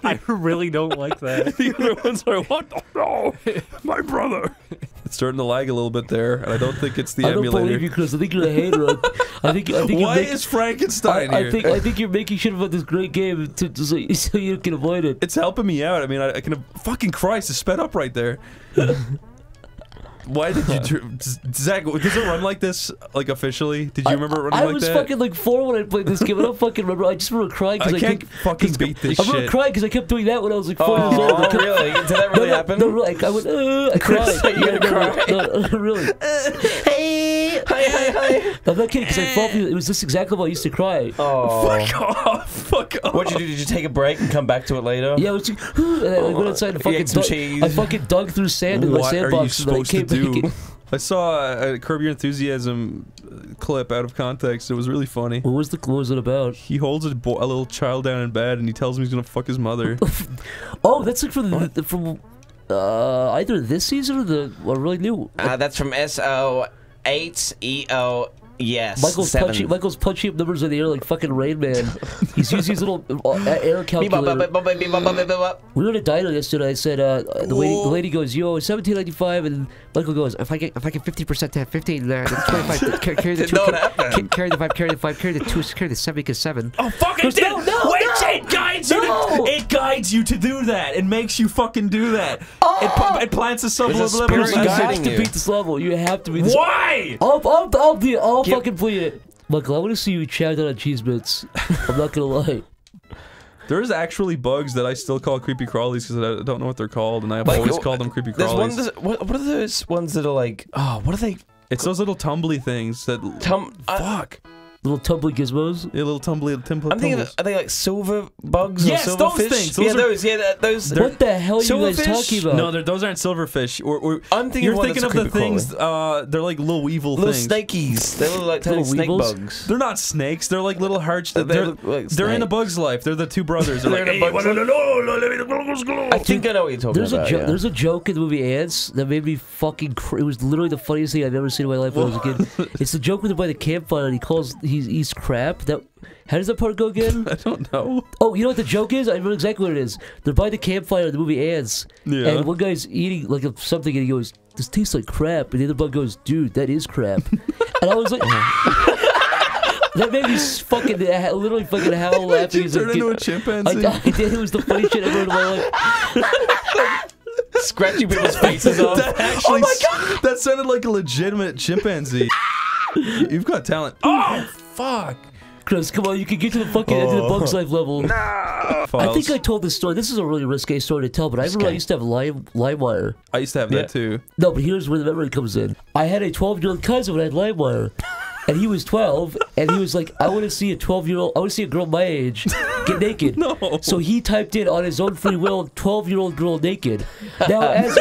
I really don't like that. the other ones are what? the- No, my brother. It's starting to lag a little bit there, and I don't think it's the I don't emulator. believe you, Chris. I think you're a hater. I, I think. I think Why you're making, is Frankenstein I, here? I think. I think you're making shit about this great game to, to, so, so you can avoid it. It's helping me out. I mean, I, I can. Fucking Christ, it's sped up right there. Why did you, dr- Zach? Does it run like this, like officially? Did you remember it running I like was fucking like four when I played this game. I don't fucking remember. I just remember crying because I I, can't kept- fucking 'cause- beat this shit. I remember shit. crying because I kept doing that when I was like four Oh, years old. I kept- really? Did that really no, no, happen? No, like I went. Uh, I Chris, cried. you Yeah, gonna no, cry? No, no, really. Hey, hi, hi, hi. I'm not kidding because I felt it was just exactly how I used to cry. Oh. Fuck off! Fuck off! What'd you do? Did you take a break and come back to it later? Yeah, I was like, and I went outside and You fucking ate some dug, cheese. I fucking dug through sand in my What are you sandbox and I supposed to back do? I saw a, a Curb Your Enthusiasm uh, clip out of context. It was really funny. What was the what was it about? He holds a, bo- a little child down in bed and he tells him he's gonna fuck his mother. Oh, that's like from the, the, from uh, either this season or the or really new. Uh, that's from Eight EO. Yes. Michael's seven. punching Michael's punching up numbers in the air like fucking Rain Man. He's using his little uh, air calculator. We were at a diner yesterday. I said uh, the lady the lady goes, "Yo, seventeen ninety five," and Michael goes, If I get if I get fifty percent to fifteen there, then twenty five. Carry, carry the two. know ca- that happened. ca- carry the five. Carry the five. Carry the two. Carry the seven. Because seven. Oh fuck it! No, no, Wait, no! it guides you. No! To, it guides you to do that. It makes you fucking do that. It, it plants a There's a subliminal "You have to beat this level. You have to beat this." Why? I'll I'll I'll, do, I'll fucking play it. Michael, I want to see you chow down on cheese bits. I'm not gonna lie. There's actually bugs that I still call creepy crawlies because I don't know what they're called, and I've Like, always called them creepy There's one. crawlies. There's, what, what are those ones that are like? Oh, what are they? It's those little tumbly things that. Tum. I, fuck. Little tumbly gizmos. Yeah, little tumbly. Tim- I'm thinking. Of, are they like silver bugs Yes, or silver those fish? things. Those yeah, are- those. Yeah, that- those. What the hell are you guys Silverfish? talking about? No, those aren't silverfish. Or, or I'm thinking you're thinking of the things. Uh, they're like little weevil Little things. Little snakies. They look like tiny Little snake weevils? bugs. They're not snakes. They're like little hearts. They They're, look like they're in a bug's life. They're the two brothers. They're, They're like, "Hey, bug's wanna life?" know? Let me- let me go." I think I know what you're talking There's about. a jo- yeah. there's a joke in the movie Antz that made me fucking. Cr- it was literally the funniest thing I've ever seen in my life when I was a kid. it's the joke with they're by the campfire and he calls he's eats crap. That how does that part go again? I don't know. Oh, you know what the joke is? I know exactly what it is. They're by the campfire in the movie Antz, Yeah. and one guy's eating like something, and he goes, "This tastes like crap," and the other bug goes, "Dude, that is crap," and I was like. Uh-huh. That made me fucking literally fucking howl laughing. you as a turn kid. into a I, chimpanzee? I did. It was the funniest shit ever in my life. scratching people's faces off. That actually, oh my god! that sounded like a legitimate chimpanzee. You've got talent. Oh, oh fuck! Chris, come on, you can get to the fucking end of the oh. Bugs Oh. Life level. I think I told this story. This is a really risque story to tell, but I remember I used to have Lime LimeWire. I used to have that too. No, but here's where the memory comes in. I had a 12 year old cousin when I had LimeWire. And he was 12, and he was like, I want to see a 12 year old, I want to see a girl my age get naked. no. So he typed in on his own free will, 12 year old girl naked. Now, as,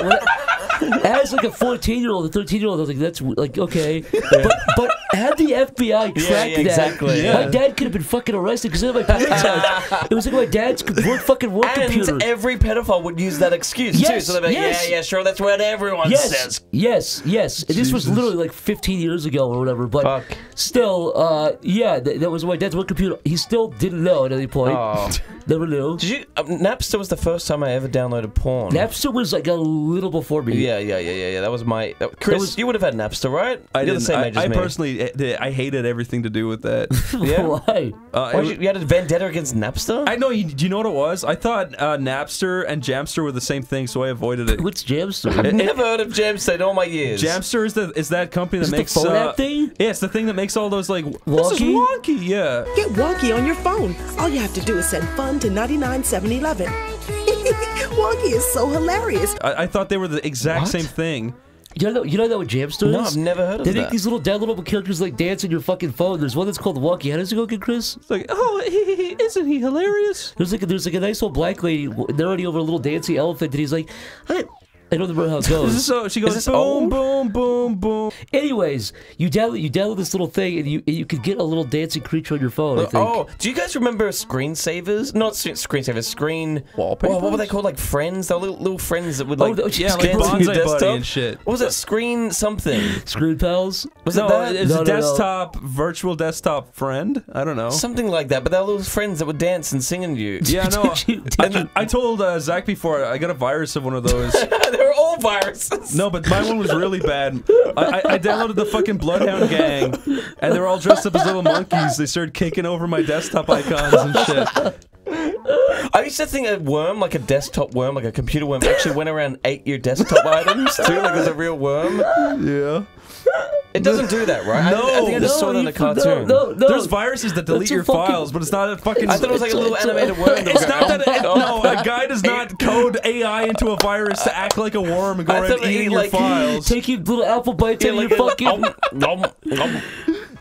as like a 14 year old, a 13 year old, I was like, that's like, okay. But, but had the FBI tracked Yeah, yeah, that, exactly, my dad could have been fucking arrested because at my parents' house, it was like my dad's work, fucking work computer. And every pedophile would use that excuse too. So they'd be like, yes. yeah, yeah, sure, that's what everyone yes, says. Yes, yes. And this was literally like 15 years ago or whatever. But still, uh, yeah, th- that was my dad's work computer. He still didn't know at any point. Oh. Never knew. Did you? Um, Napster was the first time I ever downloaded porn. Napster was like a little before me. Yeah, yeah, yeah, yeah, yeah. That was my. uh, Chris, you would have had Napster, right? I You're didn't. same I, age as I me. personally, eh, I hated everything to do with that. Yeah? Why? Uh, Why it you, was- you had a vendetta against Napster? I know. You, do you know what it was? I thought uh, Napster and Jamster were the same thing, so I avoided it. What's Jamster? I've never heard of Jamster in all my years. Jamster is the is that company that Is it the phone uh, app thing? Yeah, it's the thing that makes all those like This is Wonky? wonky. Yeah. Get wonky on your phone. All you have to do is send fun to 99711. wonky is so hilarious. I, I thought they were the exact What? same thing. You know, you know that with Jamster is? No, I've never heard of They make that. these little dead little characters like dance on your fucking phone. There's one that's called Wonky. How does it go again, Chris? It's like, oh, isn't he hilarious? There's like a, there's like a nice old black lady narrating over a little dancing elephant, and he's like, I, I don't remember how it goes. so she goes boom, boom, boom, boom. Anyways, you download you download this little thing, and you and you can get a little dancing creature on your phone. I think. Oh, do you guys remember screensavers? Not s- screensavers, screen wallpapers. what were they called? Like friends? They were little, little friends that would Oh, like the- yeah, like dance on your BonziBuddy desktop. and shit. What was it? Screen something. Screen pals. Was no, it that? it's No, a no, no. desktop virtual desktop friend. I don't know. Something like that. But they were little friends that would dance and sing in you. Yeah, no. I, I told uh, Zach before I got a virus of one of those. They were all viruses. No, but my one was really bad. I, I, I downloaded the fucking Bloodhound Gang, and they were all dressed up as little monkeys. They started kicking over my desktop icons and shit. I used to think a worm, like a desktop worm, like a computer worm, actually went around ate your desktop items too, like it was a real worm. Yeah. It doesn't do that, right? No, I, think I just no, saw that in you- a cartoon. No, no, There's viruses that delete your fucking- files, but it's not a fucking. I thought it was like a little animated worm. that It's not that. It, oh, no, a guy does not code AI into a virus to act like a worm and go I around eating ate, your like, files. taking little apple bites Yeah, out like your a- fucking nom, nom, nom.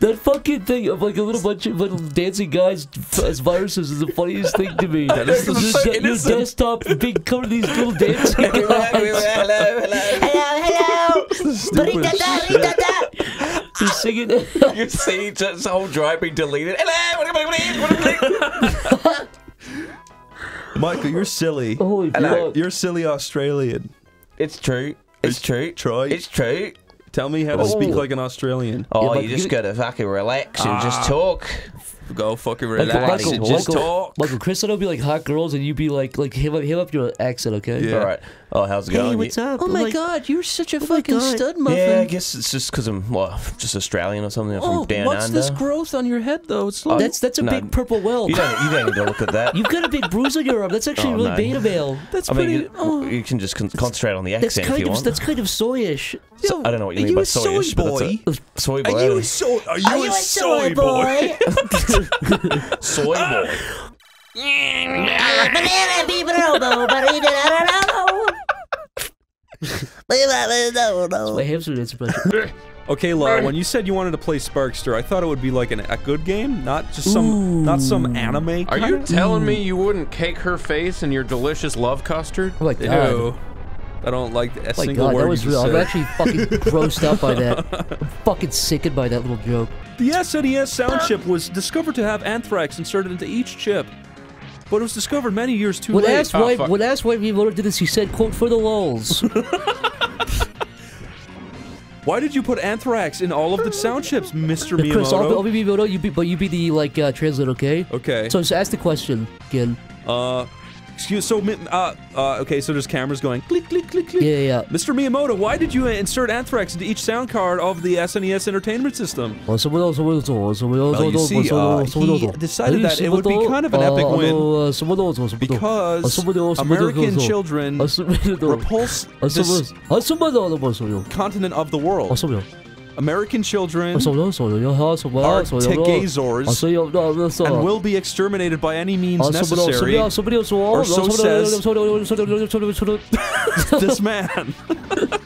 that fucking thing of like a little bunch of little dancing guys as viruses is the funniest thing to me. That is the your, so your desktop being covered in these little dancing guys. hello, hello. Hello, hello. Stupid Ritata, shit. ritata. They're singing. You see just the whole drive being deleted. Michael, you're silly. Holy Hello. fuck. You're silly Australian. It's true. It's true. Troy. It's true. Tell me how to speak Oh. like an Australian. Oh, but you just you- gotta fucking relax and Ah. just talk. Go fucking Michael, relax Michael, and just Michael, talk. Michael, Chris and I'll be like hot girls, and you be like, like him up, him up your accent, okay? Yeah. All right. Oh, how's it going? You- up? Oh my god, you're such a oh fucking God. stud Yeah, I guess it's just because I'm well, just Australian or something. I'm oh, from down what's under. this growth on your head though? It's Oh, like That's that's a No. big purple welt. you don't. You don't need to look at that. You've got a big bruise on your arm. That's actually Oh, really no. beta male. that's I mean, pretty. you, oh. you can just con- concentrate on the That's accent if kind you of want. that's kind of soyish. So- I don't know what you Are mean you by a soy soyish, but boy? a soy boy. Are you a soy? Are you, a, soy boy? soy boy? Banana My hamster. Okay, Laura, when you said you wanted to play Sparkster, I thought it would be like an, a good game, not just some not some anime. Are you kinda? telling me you wouldn't cake her face in your delicious love custard? Oh my god. Ew. I don't like a Oh single god, word that was real. I'm actually fucking grossed out by that. I'm fucking sickened by that little joke. The SNES sound chip was discovered to have anthrax inserted into each chip, but it was discovered many years too When late. asked Oh, why, fuck. when asked why Miyamoto did this, he said, "quote for the lulls." Why did you put anthrax in all of the sound chips, Mr. Miyamoto? Chris, I'll be, I'll be Miyamoto. You be, but you be the like uh, translator, okay? okay. So just ask the question again. uh, Excuse. So, uh, uh, okay. So there's cameras going click, click, click, click. Yeah, yeah. Mr. Miyamoto, why did you insert Anthrax into each sound card of the SNES Entertainment System? Well, you see, uh, he decided that it would be kind of an epic win because American children repulse this continent of the world. American children are tegazors and will be exterminated by any means necessary. Or so says this man.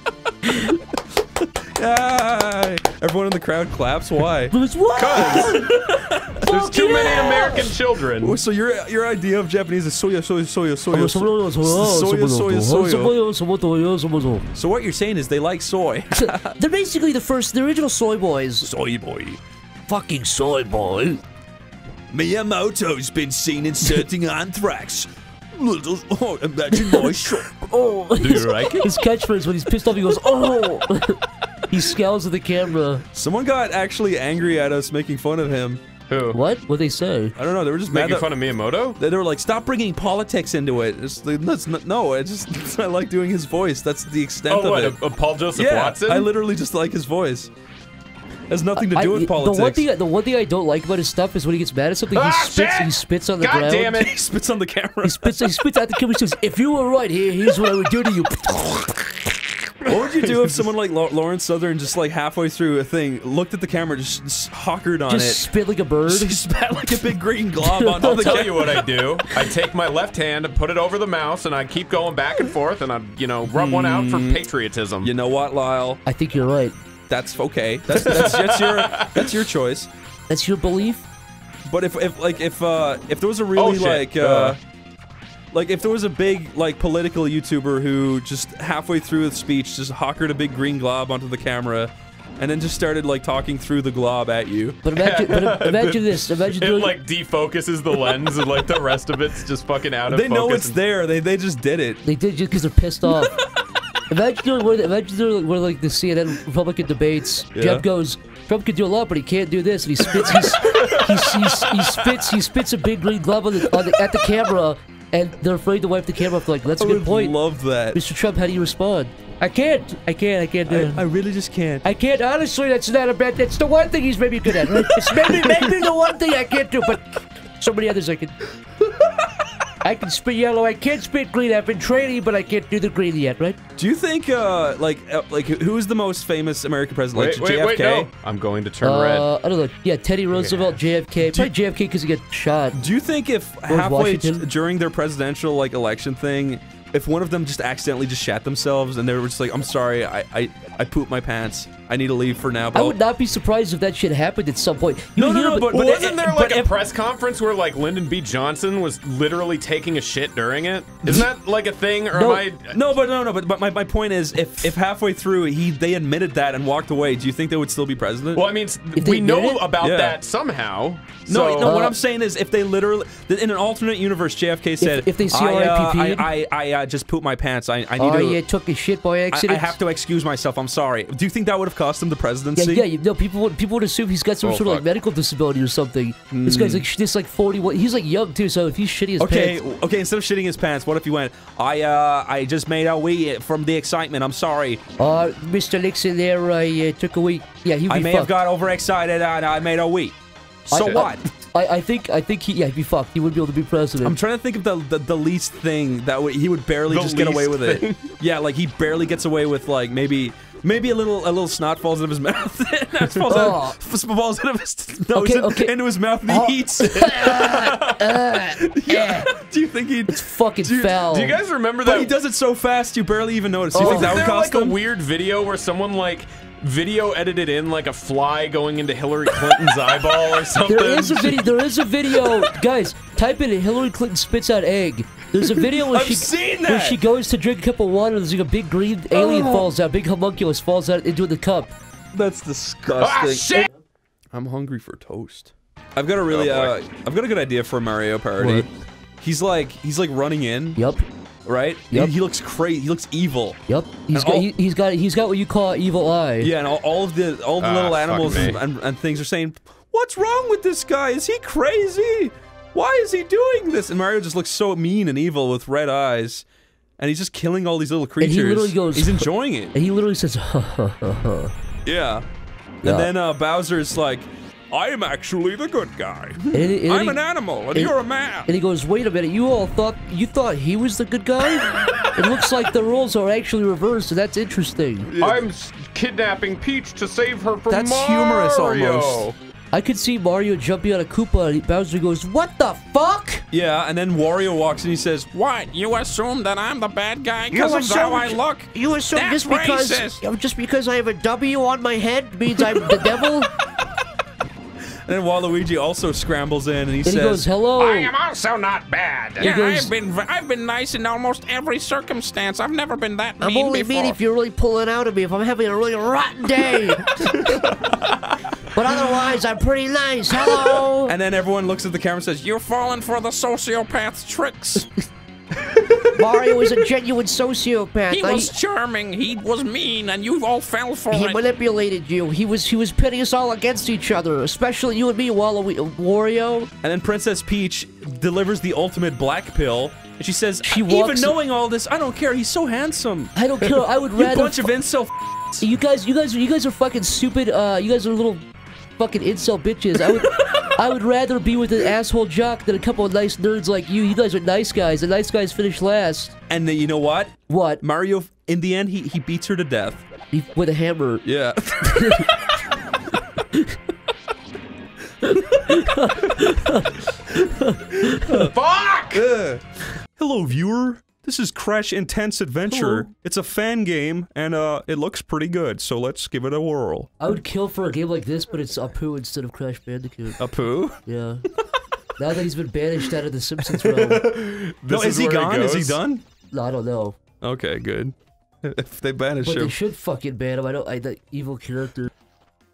Ah, everyone in the crowd claps. Why? Because there's too many American children. So your your idea of Japanese is soya, soya, soya, soya, soya, soya, soya, soya. So what you're saying is they like soy. They're basically the first, the original soy boys. Soy boy. Fucking soy boy. Miyamoto's been seen inserting anthrax. Oh, imagine my shock. Oh, do you like it? His catchphrase when he's pissed off, he goes, "Oh." He scowls at the camera. Someone got actually angry at us making fun of him. Who? What? What they say? I don't know. They were just Making mad that- fun of Miyamoto? They, they were like, "Stop bringing politics into it." It's like, that's not, no, I just I like doing his voice. That's the extent Oh, of what, it. uh, Paul Joseph yeah, Watson? I literally just like his voice. Has nothing to I- do with The one politics. thing, the one thing I don't like about his stuff is when he gets mad at something, he Ah, spits. shit! He spits on the God ground. damn it! He spits on the camera. He spits. He spits at the camera. He says, "If you were right here, here's what I would do to you." What would you do if someone like Lau- Lauren Southern just like halfway through a thing looked at the camera, just, just hawkered on Just it, spit like a bird, just spat like a big green glob on I'll the tell camera? you what I do. I take my left hand and put it over the mouse, and I keep going back and forth, and I, you know, rub one out for Hmm. patriotism. You know what, Lyle? I think you're right. That's okay. That's that's, that's your that's your choice. That's your belief. But if if like if uh if there was a really shit. like uh, Uh. Like if there was a big like political YouTuber who just halfway through the speech just hawkered a big green glob onto the camera. And then just started like talking through the glob at you. But imagine, but imagine this. Imagine it doing. like defocuses the lens, and like the rest of it's just fucking out of They know focus. it's there. They they just did it. They did just because they're pissed off. imagine doing where, imagine doing where like the CNN Republican debates. Yeah. Jeff goes, Trump can do a lot, but he can't do this, and he spits. He's, he's, he's, he spits. He spits a big green glove on the, on the, at the camera, and they're afraid to wipe the camera off. Like that's a I good would point. love that. Mr. Trump, how do you respond? I can't. I can't. I can't do it. I really just can't. I can't. Honestly, that's not a bad. That's the one thing he's maybe good at. Right? It's maybe maybe the one thing I can't do, but so many others I can. I can spit yellow. I can't spit green. I've been training, but I can't do the green yet. Right? Do you think uh like uh, like who is the most famous American president? Wait, Like wait, JFK? wait, no. I'm going to turn red. Uh, I don't know. Yeah, Teddy Roosevelt, JFK. Probably JFK because he got shot. Do you think if George halfway t- during their presidential like election thing, if one of them just accidentally just shat themselves and they were just like, "I'm sorry, I I, I pooped my pants. I need to leave for now." I would not be surprised if that shit happened at some point. You No, no, hear no, about- but- Wasn't there like but a press conference where like Lyndon B. Johnson was literally taking a shit during it? Isn't that like a thing, or no, am I? no, but no, no, but, but my, my point is, if if halfway through he they admitted that and walked away, do you think they would still be president? Well, I mean, s- If they we know it? about Yeah. that somehow. No, so- no. what Uh, I'm saying is, if they literally, in an alternate universe, JFK said, if they I, uh, CRIPP'd? I, I, I uh, just pooped my pants. I, I need Oh, to. yeah, took a shit by I, accident. I have to excuse myself. I'm sorry. Do you think that would have cost him the presidency? yeah, you know, people would people would assume he's got some Oh, sort of like medical disability or something. This guy's like this like forty one. He's like young too, so if he's shitty his Okay, pants, okay. okay. Instead of shitting his pants, what if he went? I, uh, I just made a wee from the excitement. I'm sorry. uh, Mr. Nixon there, I uh, took a wee. Yeah, he'd be I may fucked. have got overexcited and I made a wee. So I- what? I, I think I think he yeah he'd be fucked. He wouldn't be able to be president. I'm trying to think of the the, the least thing that would, he would barely The just get away with thing. it. Yeah, like he barely gets away with like maybe maybe a little a little snot falls out of his mouth. Snot falls, Oh. out, f- falls out of his nose Okay, and- okay. into his mouth and he Oh. eats it. Uh, uh, yeah. Eh. Do you think he'd? it's fucking foul. do you guys remember But that? he does it so fast you barely even notice. Do you Oh. think that would there cost like him? a weird video where someone like video edited in like a fly going into Hillary Clinton's eyeball or something? There is a video. There is a video, guys. Type in Hillary Clinton spits out egg. There's a video where I've she seen where she goes to drink a cup of water. There's like a big green alien Oh. falls out, big homunculus falls out into the cup. That's disgusting. Ah, shit! I'm hungry for toast. I've got a really, Oh, uh, I've got a good idea for a Mario parody. What? He's like, he's like running in, Yep. right? Yep. He, he looks crazy. He looks evil. Yep. He's And got all- he, he's got he's got what you call evil eye. Yeah, and all, all of the all the Ah, little animals and, and, and things are saying, "What's wrong with this guy? Is he crazy?" Why is he doing this? And Mario just looks so mean and evil with red eyes. And he's just killing all these little And creatures. he literally goes. He's enjoying it. And he literally says, ha ha ha ha. Yeah. Yeah. And then uh, Bowser's like, I'm actually the good guy. And and I'm he- an animal, and, and- you're a man. And he goes, wait a minute, you all thought you thought he was the good guy? it looks like the roles are actually reversed, and that's interesting. I'm kidnapping Peach to save her from That's Mario. humorous almost. I could see Mario jumping on a Koopa, and Bowser goes, "What the fuck?" Yeah, and then Wario walks and he says, What? You assume that I'm the bad guy because of how I look? You assume That's just because racist. just because I have a W on my head means I'm the devil? And then Waluigi also scrambles in and he And says, he goes, "Hello." I am also not bad. He Yeah, goes- I've been I've been nice in almost every circumstance. I've never been that I'm mean only before. mean if you're really pulling out of me, if I'm having a really rotten day. but otherwise, I'm pretty nice. Hello. And then everyone looks at the camera and says, You're falling for the sociopath's tricks. Mario is a genuine sociopath. he I- was charming. He was mean, and you all fell for He it. He manipulated you. He was he was pitting us all against each other, especially you and me, Waluigi, Wario. And then Princess Peach delivers the ultimate black pill. And she says, She Even knowing all this, I don't care. He's so handsome. I don't care. I would rather. you rather bunch of incel You guys, you guys, you guys are fucking stupid. Uh, you guys are a little fucking incel bitches. I would, I would rather be with an asshole jock than a couple of nice nerds like you. You guys are nice guys. The nice guys finish last. And then you know what? What? Mario, in the end, he, he beats her to death. He, with a hammer. Yeah. Fuck! Hello, viewer. This is Crash Intense Adventure. It's a fan game, and uh, it looks pretty good. So let's give it a whirl. I would kill for a game like this, but it's Apu instead of Crash Bandicoot. Apu? Yeah. now that he's been banished out of the Simpsons realm. no, is, he gone? Is he done? No, I don't know. Okay, good. if they banish But him. they should fucking ban him. I don't. I that evil character.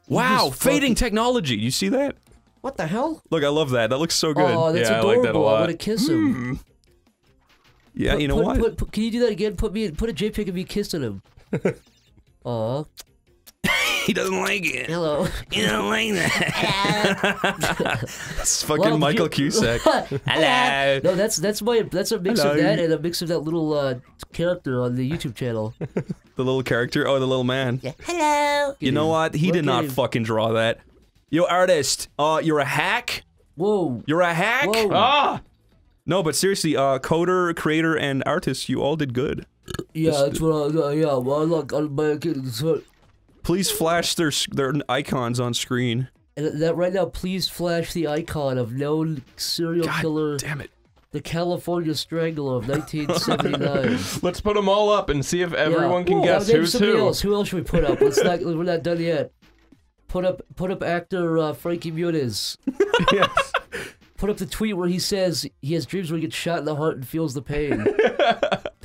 Wow, fading technology. You see that? What the hell? Look, I love that. That looks so good. Oh, that's yeah, adorable. I like that a lot. want to kiss him. Hmm. Yeah, Put- you know put- what? put- can you do that again? Put me, put a JPEG of me kissing him. Aw. he doesn't like it. Hello. You don't like that. It's fucking Well, Michael you- Cusack. Hello. No, that's that's my that's a mix Hello. of that and a mix of that little uh, character on the YouTube channel. The little character. Oh, the little man. Yeah. Hello. You know what? He Look did not him. fucking draw that. Yo, artist. Uh, you're a hack. Whoa. You're a hack. Whoa. Ah. No, but seriously, uh, coder, creator, and artist, you all did good. Yeah, that's what I uh, yeah. Well, look, I'm back in- so- Please flash their their icons on screen. And that right now, please flash the icon of known serial killer. Damn it. The California Strangler of 1979. Let's put them all up and see if everyone Yeah. can Now guess who's who. Else. Who else should we put up? Let's not. We're not done yet. Put up. Put up actor uh, Frankie Muniz. yes. Put up the tweet where he says he has dreams where he gets shot in the heart and feels the pain.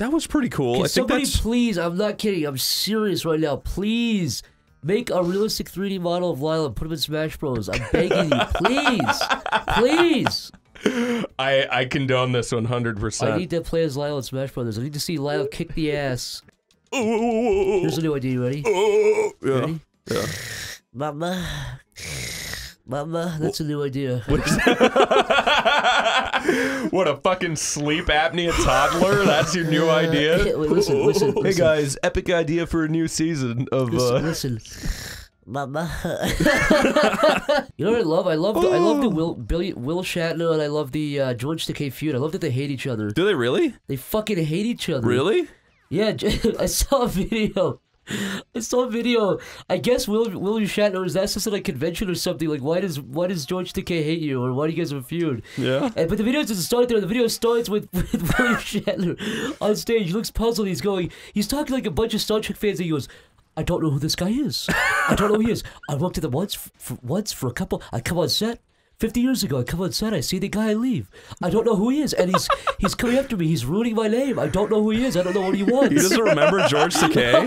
That was pretty cool. Can I think somebody please? I'm not kidding. I'm serious right now. Please make a realistic 3D model of Lyle and put him in Smash Bros. I'm begging you, please, please. I I condone this 100. I percent need to play as Lyle in Smash Brothers. I need to see Lyle kick the ass. Here's a new idea. You ready? Yeah. Ready? Yeah. Mama. Mama, that's a new idea. What a fucking sleep apnea toddler! That's your new idea. Wait, listen, listen, Hey guys, epic idea for a new season of. Listen, uh, listen. Mama. you know what I love? I love the, I love the Will Billy, Will Shatner and I love the uh, George Takei feud. I love that they hate each other. Do they really? They fucking hate each other. Really? Yeah, I saw a video. I saw a video. I guess Will William Shatner is that just at a convention or something? Like, why does why does George Takei hate you, or why do you guys have a feud? Yeah. And, but the video doesn't start there. The video starts with, with William Shatner on stage. He looks puzzled. He's going. He's talking like a bunch of Star Trek fans. And he goes. I don't know who this guy is. I don't know who he is. I worked with him once, for, once for a couple. I come on set. 50 years ago, I come on set, I see the guy leave. I don't know who he is, and he's he's coming after me. He's ruining my name. I don't know who he is. I don't know what he wants. He doesn't remember George Takei.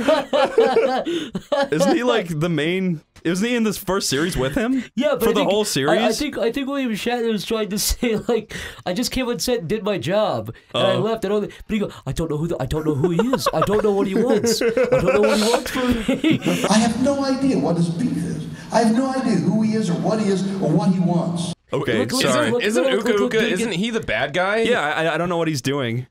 Isn't he like the main? Isn't he in this first series with him? Yeah, but for I the think- whole series. I think I think William Shatner was trying to say like I just came on set and did my job and I Oh. left. I don't. But he go, I don't know who the, I don't know who he is. I don't know what he wants. I don't know what he wants from me. I have no idea what his beef is. I have no idea who he is or what he is or what he wants. Okay, Look, look, sorry. look, Isn't look, Uka look, look, Uka? Isn't he the bad guy? Yeah, I, I don't know what he's doing.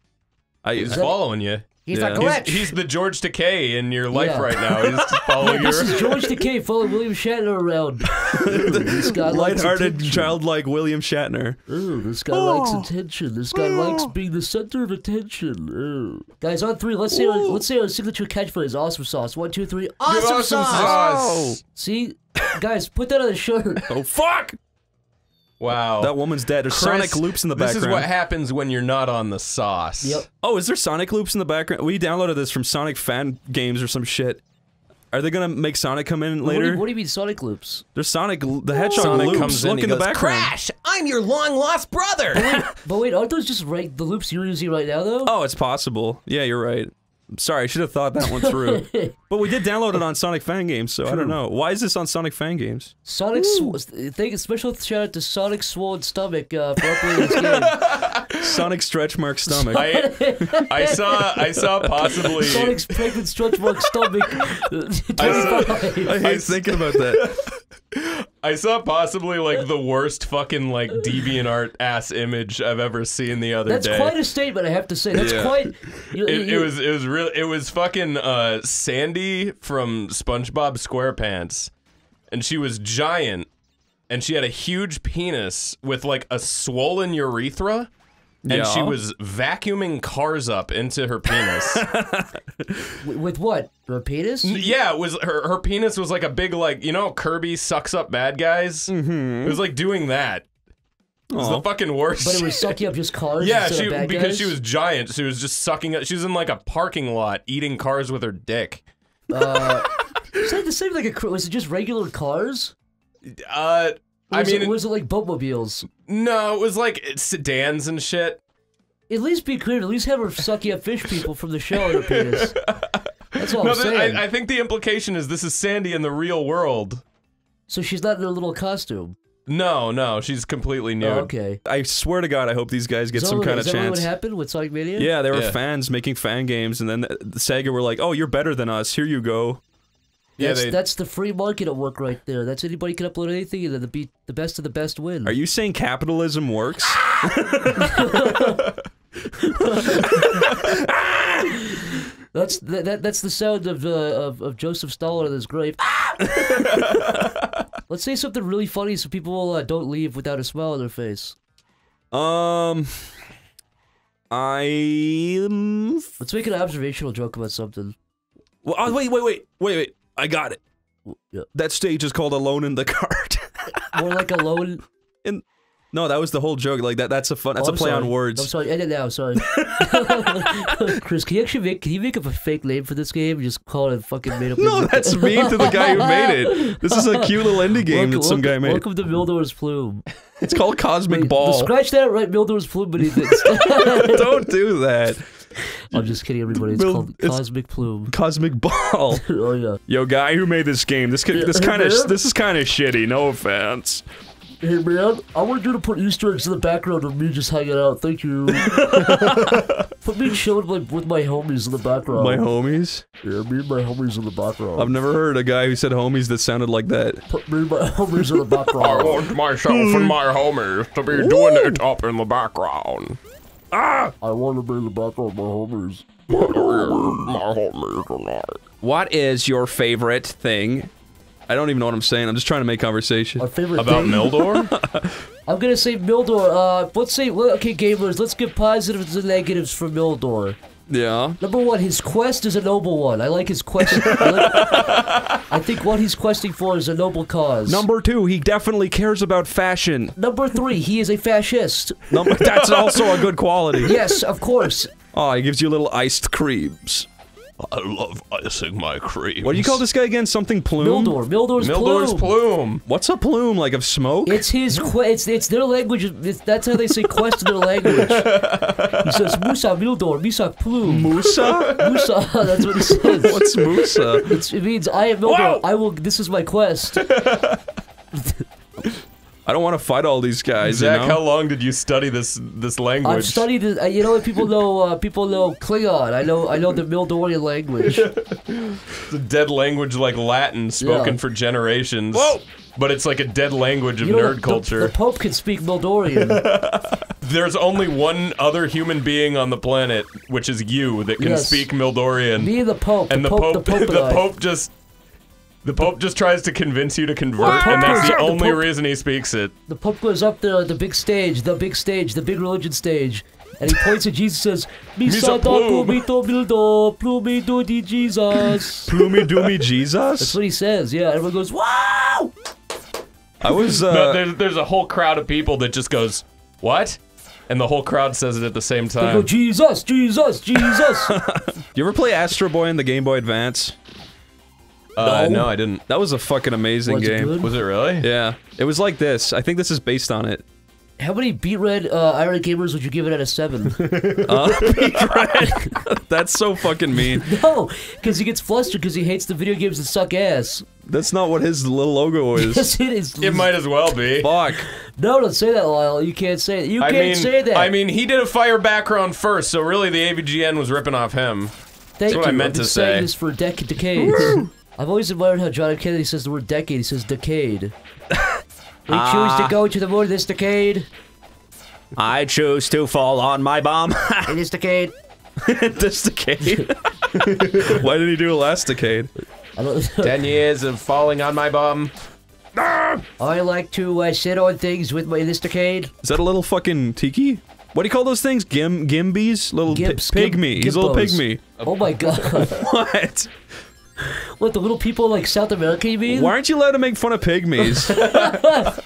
I, He's following you. He's a Yeah. glitch. He's, he's the George Takei in your life Yeah. right now. He's just following This is George Takei following William Shatner around. Ooh, this guy likes lighthearted, attention. childlike William Shatner. Ooh, this guy likes oh. attention. This guy likes being the center of attention. Ooh. Guys, on three, let's say our, let's say our signature catchphrase: is "Awesome sauce." One, two, three. Awesome, awesome sauce. sauce. See, guys, put that on the shirt. Oh fuck! Wow. That woman's dead. There's Chris, Sonic loops in the background. this is what happens when you're not on the sauce. Yep. Oh, is there Sonic loops in the background? We downloaded this from Sonic fan games or some shit. Are they gonna make Sonic come in What do, later? you, what do you mean Sonic loops? There's Sonic the Hedgehog Sonic loops. comes in, Look he in the goes, background. Crash! I'm your long lost brother. But wait, aren't those just right the loops you're using right now though? Oh, it's possible. Yeah, you're right. Sorry, I should have thought that one through. but we did download it on Sonic Fan Games, so I don't know. Why is this on Sonic Fan Games? Sonic, sw- thank special shout out to Sonic Sword Stomach uh, for uploading this game. Sonic stretch mark stomach. I, I saw I saw possibly Sonic's pregnant stretch mark stomach. I, 25. I hate thinking about that. I saw possibly like the worst fucking like deviant art ass image I've ever seen the other That's day. quite a statement, I have to say. That's Yeah. quite. You, it, you- it was it was real it was fucking uh Sandy from SpongeBob SquarePants and she was giant and she had a huge penis with like a swollen urethra and she was vacuuming cars up into her penis. With, with what? A penis? yeah, it was her her penis was like a big like you know Kirby sucks up bad guys. Mm-hmm. It was like doing that. It was Aw. the fucking worst. But it was sucking up just cars Yeah, she of bad because guys? she was giant. She was just sucking. up. She was in like a parking lot eating cars with her dick. Uh, is that the same like a was it just regular cars? Uh, Or I mean, it, was it like boatmobiles? no, it was like sedans and shit. At least be clear. At least have her sucking up fish people from the show in her penis. That's all no, I'm saying. I, I think the implication is this is Sandy in the real world. so she's not in a little costume. No, no, she's completely oh, nude. Oh, okay. I swear to God, I hope these guys get Is that some what- kind is of that chance. what happened with Sonic Mania? Yeah, they were Yeah. fans making fan games, and then the, the Sega were like, "Oh, you're better than us. Here you go." Yeah, that's, they- that's the free market at work right there. That's anybody can upload anything and then the be the best of the best win. Are you saying capitalism works? That's that, that that's the sound of uh, of, of Joseph Stalin in his grave. Let's say something really funny so people uh, don't leave without a smile on their face. um, I. Um, Let's make an observational joke about something. well, oh, wait, wait, wait, wait, wait. I got it. Yeah. That stage is called "Alone in the Cart." More like alone. in, no, that was the whole joke. Like that. That's a fun. That's Oh, a play sorry. on words. I'm sorry. Edit now. Sorry. Chris, can you actually make? Can you make up a fake name for this game? and Just call it fucking made up. No, that's mean to the guy who made it. This is a cute little indie game Welcome- that some guy welcome- made. Welcome to Mildor's Plume. It's called Cosmic Wait, Ball. Scratch that. Right, Mildor's Plume beneath it. Don't do that. I'm just kidding, everybody. It's Mil- called it's- Cosmic Plume. Cosmic Ball. oh yeah. Yo, guy who made this game, this ki- this Yeah, kind of this is kind of shitty. No offense. Hey man, I want you to put Easter eggs in the background of me just hanging out. Thank you. put me chilling with, with my homies in the background. My homies. Yeah, me and my homies in the background. I've never heard a guy who said homies that sounded like that. Put me and my homies in the background. I want myself and my homies to be doing it up in the background. I want to be in the back with my homies. My homies tonight. What is your favorite thing? I don't even know what I'm saying. I'm just trying to make conversation. Our favorite About thing? Mildor? I'm gonna say Mildor. Uh, let's say, well, okay, gamers, let's get positives and negatives for Mildor. Yeah. Number one, his quest is a noble one. I like his quest. I, like- I think what he's questing for is a noble cause. Number two, he definitely cares about fashion. Number three, he is a fascist. Number, that's also a good quality. Yes, of course. Oh, he gives you little iced creams. I love icing my cream. What do you call this guy again? Something plume? Mildor. Mildor's, Mildor's plume. plume. What's a plume? Like of smoke? It's his. Que- it's it's their language. It's, that's how they say quest in their language. He says Musa Mildor, Misa plume. Musa? Musa. That's what he says. What's Musa? It's, it means I am Mildor. I will. This is my quest. I don't want to fight all these guys. Zach, you know? how long did you study this this language? I've studied it. uh, You know, people know. Uh, people know Klingon. I know. I know the Mildorian language. It's a dead language like Latin spoken Yeah. for generations. Whoa! but it's like a dead language of You know, nerd the- culture. The, Pope can speak Mildorian. There's only one other human being on the planet, which is you, that can Yes. speak Mildorian. Me the Pope. and the, the, Pope, Pope, the Pope, and the Pope just, the Pope just tries to convince you to convert, What? and that's the The only Pope- reason he speaks it. The Pope goes up there on the big stage, the big stage, the big religion stage, and he points at Jesus and says, Misa Misa plum." mito mildo, plumi dudi Jesus. Ploomy doomy Jesus? That's what he says, yeah. Everyone goes, wow! I was, uh... no, there's, there's a whole crowd of people that just goes, what? And the whole crowd says it at the same They go, time. Jesus, Jesus, Jesus. You ever play Astro Boy in the Game Boy Advance? Uh, no, I didn't. That was a fucking amazing Was game. good? Was it really? Yeah. It was like this. I think this is based on it. How many beat red uh, Irate Gamers would you give it out of seven? Uh, That's so fucking mean. no, because he gets flustered because he hates the video games that suck ass. That's not what his little logo is. Yes, it is. It might as well be. Fuck. No, don't say that, Lyle. You can't say it. You I can't mean, say that. I mean, he did a fire background first, so really the AVGN was ripping off him. Thank That's what you. I meant I've been to say. this for dec- decades. I've always admired how John F. Kennedy says the word decade. He says decade. we choose to go to the moon this decade. I choose to fall on my bomb. In this decade. this decade. Why did he do a last decade? I don't Ten years of falling on my bum. I like to uh, sit on things with my in this decade. Is that a little fucking tiki? What do you call those things? Gim gimbies? Little pi- Gimps, gim- pygmy. He's a little gimbos. pygmy. Oh my god. What? what, the little people like South America, you mean? Why aren't you allowed to make fun of pygmies?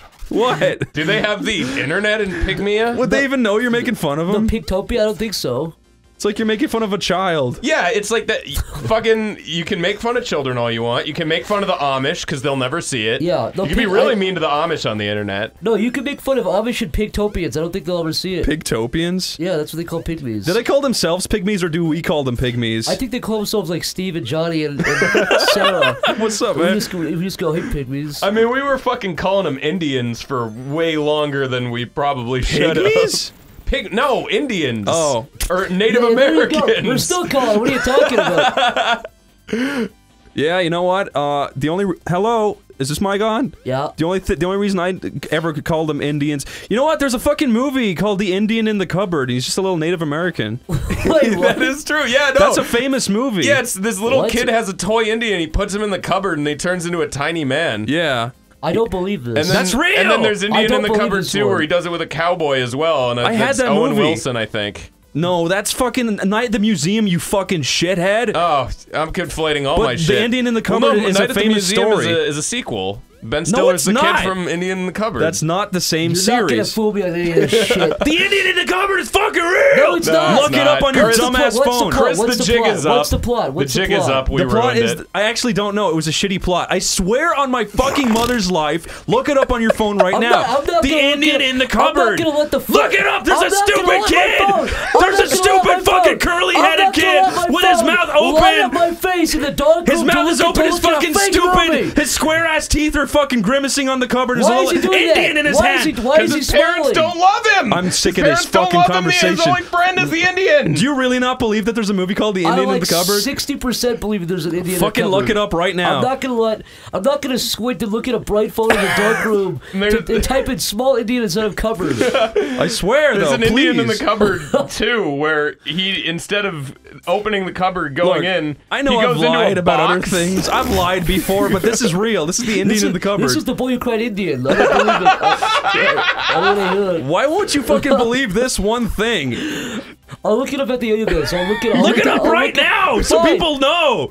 what? Do they have the internet in Pygmia? Would they even know you're making fun of them? The them? Pigtopia? I don't think so. It's like you're making fun of a child. Yeah, it's like that. Fucking, you can make fun of children all you want. You can make fun of the Amish because they'll never see it. Yeah, no, you can be pig- really I- mean to the Amish on the internet. No, you can make fun of Amish and Pigtopians. I don't think they'll ever see it. Pigtopians? yeah, that's what they call pygmies. Do they call themselves pygmies or do we call them pygmies? I think they call themselves like Steve and Johnny and, and Sarah. What's up, we man? Just go, we just go, hey, pygmies. I mean, we were fucking calling them Indians for way longer than we probably should have. Pygmies? Pig? No, Indians. Oh. or Native Yeah, there you go. Americans. We're still calling. What are you talking about? Yeah, you know what? Uh, the only re- hello is this mic on? Yeah. The only th- the only reason I ever could call them Indians. You know what? There's a fucking movie called The Indian in the Cupboard. He's just a little Native American. that is true. Yeah, no. That's a famous movie. Yeah, it's this little What? kid has a toy Indian. He puts him in the cupboard and he turns into a tiny man. Yeah. I don't believe this. And then, That's real! And then there's Indian in the believe cupboard too, where he does it with a cowboy as well. And I had that's that Owen movie. Wilson, I think. No, that's fucking Night at the Museum. You fucking shithead. Oh, I'm conflating all But my shit. The. Indian in the Well, Cupboard no, is Night a at the famous Museum story. Is a, is a sequel. Ben No, Stiller's it's the not. kid from Indian in the Cupboard. That's not the same You're not gonna series. fool me on any of this shit. the Indian in the Cupboard is fucking real. No, it's not. Look it up on your Chris, the dumbass What's the phone. Chris, What's the the jig plot? is up. What's the plot? What's the the jig is up. We the plot ruined is it. I actually don't know. It was a shitty plot. I swear on my fucking mother's life. Look it up on your phone right I'm now. not- I'm not the Indian in the I'm not cupboard. gonna let the fu- Look it up. There's I'm a stupid kid. There's a stupid fucking curly-headed I'm not gonna let kid with his phone mouth light up open. my face in the dark His mouth is open. His fucking stupid. His square ass teeth are fucking grimacing on the cupboard. There's Why is he little doing Indian that? in his Why hand. is he? Why is he His parents don't love him. I'm sick His of this parents don't fucking love him. His only friend is the Indian. Do you really not believe that there's a movie called The Indian like in the Cupboard? Sixty percent believe there's an Indian. in the Fucking look it up right now. I'm not gonna let. I'm not gonna squint and look at a bright phone in the dark room to, to type in small Indian instead of cupboard. I swear, There's though. an Indian in the cupboard too, where he instead of opening the cupboard going Look, in, I know he I've goes into lied a about other things. I've lied before, but this is real. This is the Indian This in is- the cupboard. This is the boy who cried Indian. I don't believe it. Oh, I, I, hear it. Why won't you fucking believe this one thing? I'll look it up at the end of this. I'll look it. I'll Look it up I'll right look now so Fine. people know.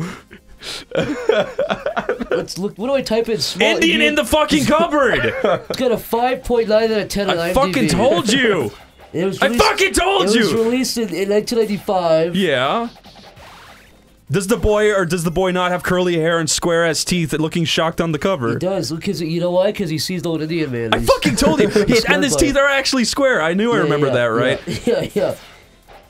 Let's look. What do I type in? Small Indian in the fucking cupboard. It's got a 5.9 out of 10 on I fucking told you. It was I fucking told you. it was released in, in 1995. Yeah. Does the boy or does the boy not have curly hair and square ass teeth and looking shocked on the cover? He cover? does because you know why? Because he sees the old Indian man. I fucking told you. He- and his teeth are actually square. I knew I remember that, right? Yeah, yeah, yeah.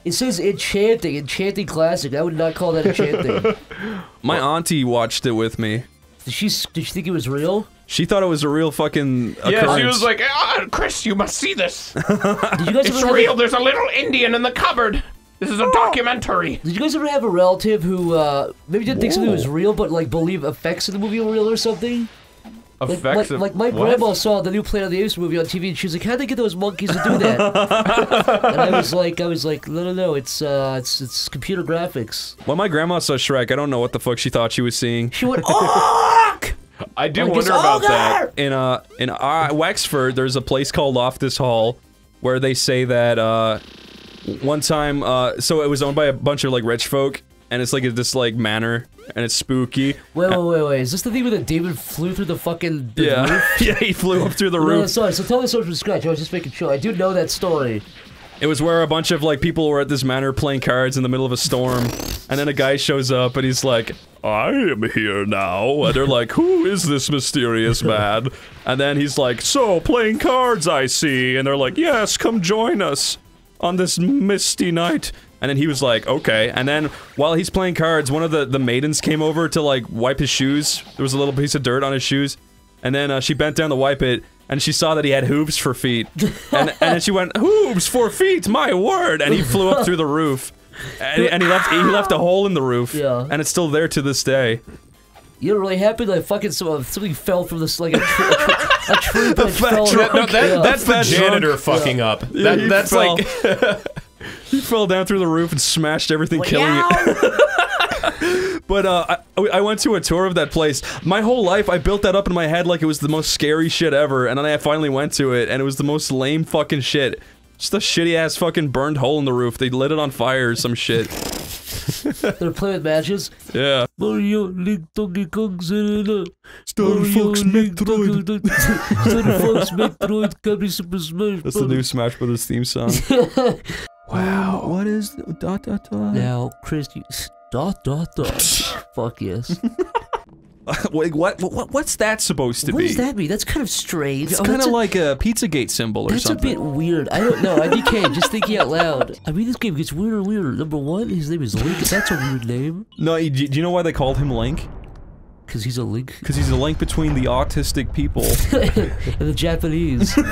It says enchanting, enchanting classic. I would not call that enchanting. My auntie watched it with me. did she? Did she think it was real? She thought it was a real fucking occurrence. Yeah, she was like, ah, Chris, you must see this. Did you guys It's real. A, There's a little Indian in the cupboard. This is a documentary. did you guys ever have a relative who uh, maybe didn't think something was real, but like believe effects in the movie were real or something? Effects like, of like my what? grandma saw the new Planet of the Apes movie on TV, and she was like, "How'd they get those monkeys to do that?" and I was like, "I was like, no, no, no, it's uh, it's it's computer graphics." When my grandma saw Shrek, I don't know what the fuck she thought she was seeing. She went, "Oh!" I do Like, wonder about ogre! that. In uh in uh, Wexford, there's a place called Loftus Hall where they say that uh one time uh so it was owned by a bunch of like rich folk and it's like this like manor and it's spooky. Wait, wait, wait, wait! Is this the thing where the David flew through the fucking the Yeah. roof? yeah, he flew up through the No, no, roof. sorry. So tell the story from scratch. I was just making sure. I do know that story. It was where a bunch of like people were at this manor playing cards in the middle of a storm, and then a guy shows up and he's like, "I am here now," and they're like, "Who is this mysterious man?" And then he's like, "So playing cards, I see," and they're like, "Yes, come join us on this misty night." And then he was like, "Okay." And then while he's playing cards, one of the the maidens came over to like wipe his shoes. There was a little piece of dirt on his shoes, and then uh, she bent down to wipe it. And she saw that he had hooves for feet, and, and then she went, "Hooves for feet, my word!" And he flew up through the roof, and, and he left he left a hole in the roof, Yeah. and it's still there to this day. You're really happy that fucking some, something fell from this like a, tr- a, tr- a tree branch fell. drunk. No, that, Yeah. that's the Fat janitor drunk. fucking up. Yeah, That, he that's fell. like He fell down through the roof and smashed everything, killing it. But uh, I, I went to a tour of that place. My whole life, I built that up in my head like it was the most scary shit ever, and then I finally went to it, and it was the most lame fucking shit. Just a shitty ass fucking burned hole in the roof. They lit it on fire or some shit. They're playing with matches. Yeah. Mario, Link, Donkey Kong, Zelda. Star Mario, Fox Link, Metroid. Donkey- Star Fox Metroid, Captain Super Smash That's the new Smash Brothers theme song. wow. What is the, dot dot dot? Now, Chris, you, dot dot dot. Fuck yes. Wait, what, what? What's that supposed to What be? does that mean? That's kind of strange. It's Oh, kind of like a Pizzagate symbol or That's something. a bit weird. I don't know. I IDK, just thinking out loud. I mean, this game gets weirder and weirder. Number one, his name is Link. That's a weird name. No, do you know why they called him Link? Because he's a link. Because he's a link between the autistic people. and the Japanese.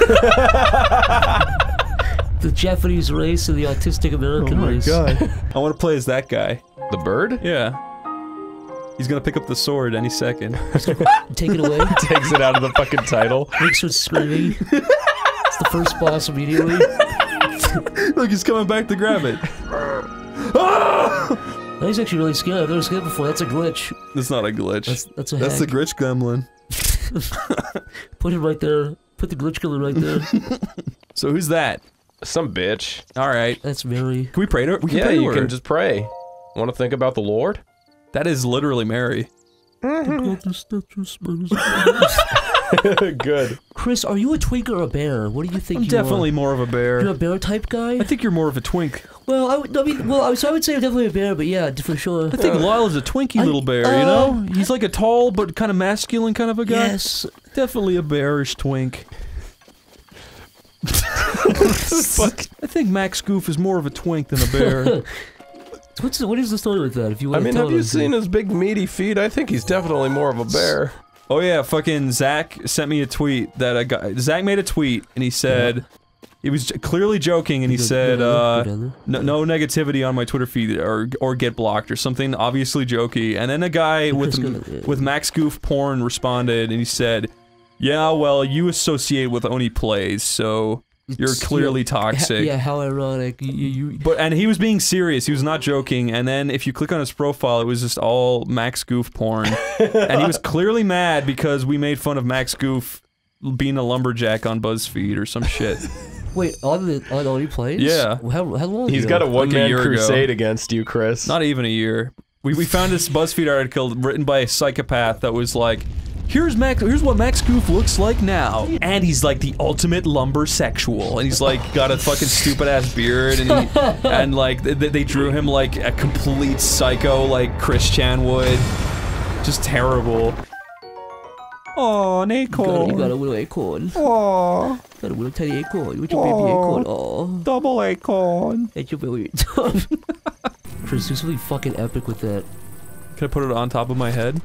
the Japanese race and the autistic American oh my race. god. I want to play as that guy. the bird. Yeah. He's gonna pick up the sword any second. Take it away. Takes it out of the fucking title. Link starts screaming. it's the first boss immediately. Look, he's coming back to grab it. Ah! That was actually really scary. I've never seen that before. That's a glitch. That's not a glitch. That's, that's a That's the hack. glitch gremlin. Put it right there. Put the glitch killer right there. So who's that? Some bitch. All right. That's Mary. Can we pray to her? We can Yeah, pray to you her. can just pray. Want to think about the Lord? That is literally Mary. Good. Chris, are you a twink or a bear? What do you think I'm you definitely are? more of a bear. You're a bear type guy? I think you're more of a twink. Well, I, would, I mean, well, I, so I would say I'm definitely a bear, but yeah, for sure. I think Lyle is a twinky I- little bear, uh, you know? He's like a tall but kind of masculine kind of a guy. Yes. Definitely a bearish twink. but I think Max Goof is more of a twink than a bear. What's the, what is the story with that? If you I want mean, to tell have you us? seen his big meaty feet? I think he's definitely more of a bear. oh yeah, fucking Zach sent me a tweet that a guy Zach made a tweet and he said he was clearly joking and he Go- said uh, no, no negativity on my Twitter feed or or get blocked or something obviously jokey and then a guy with Chris Gunn, yeah. with Max Goof porn responded and he said yeah well you associate with Oney plays so you're clearly toxic Yeah, how ironic. You, you, you- But and he was being serious. He was not joking. And then if you click on his profile, it was just all Max Goof porn, and he was clearly mad because we made fun of Max Goof being a lumberjack on BuzzFeed or some shit. wait, on the on Oney plays? Yeah. How, how long? He's ago? got a one man year ago. crusade against you, Chris. not even a year. We we found this BuzzFeed article written by a psychopath that was like. Here's Max. Here's what Max Goof looks like now, and he's like the ultimate lumber sexual, and he's like got a fucking stupid ass beard, and he, and like they, they drew him like a complete psycho, like Chris Chan would, just terrible. Oh, an You got, a- you got acorn. a little acorn. Oh, Got a little tiny acorn. What's your baby acorn? Oh, double acorn. that's your baby. Chris, do something fucking epic with that. Can I put it on top of my head?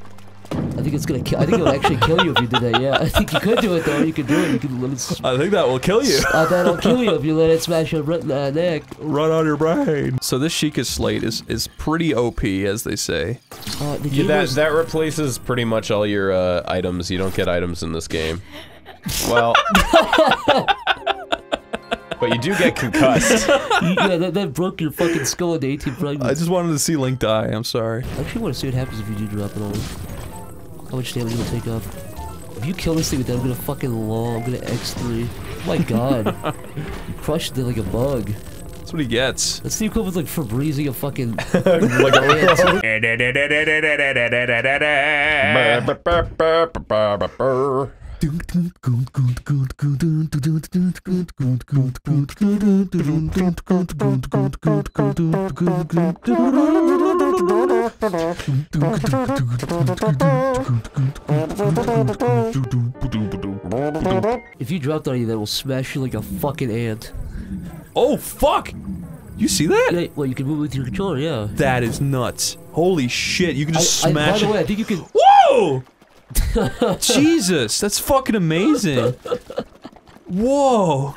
I think it's gonna. Ki- I think it would actually kill you if you did that. Yeah, I think you could do it though. You could do it. You could let it. s- I think that will kill you. Uh, that'll kill you if you let it smash your uh, neck. Run on your brain. So this Sheikah Slate is is pretty OP, as they say. Uh, the Yeah, that was- that replaces pretty much all your uh, items. You don't get items in this game. Well, but you do get concussed. Yeah, that, that broke your fucking skull into 18 fragments. I just wanted to see Link die. I'm sorry. I actually want to see what happens if you do drop it on him. How much damage will take off? If you kill this thing with that, I'm gonna fucking law. I'm gonna X3. Oh my god. you crushed it like a bug. That's what he gets. That's the equivalent like for breezing a fucking like If you dropped on you, that will smash you like a fucking ant. Oh fuck! You see that? Yeah, well, you can move with your controller, yeah. That is nuts. Holy shit! You can just I- I- smash by the it. way, I think you can. Whoa! Jesus, that's fucking amazing. Whoa!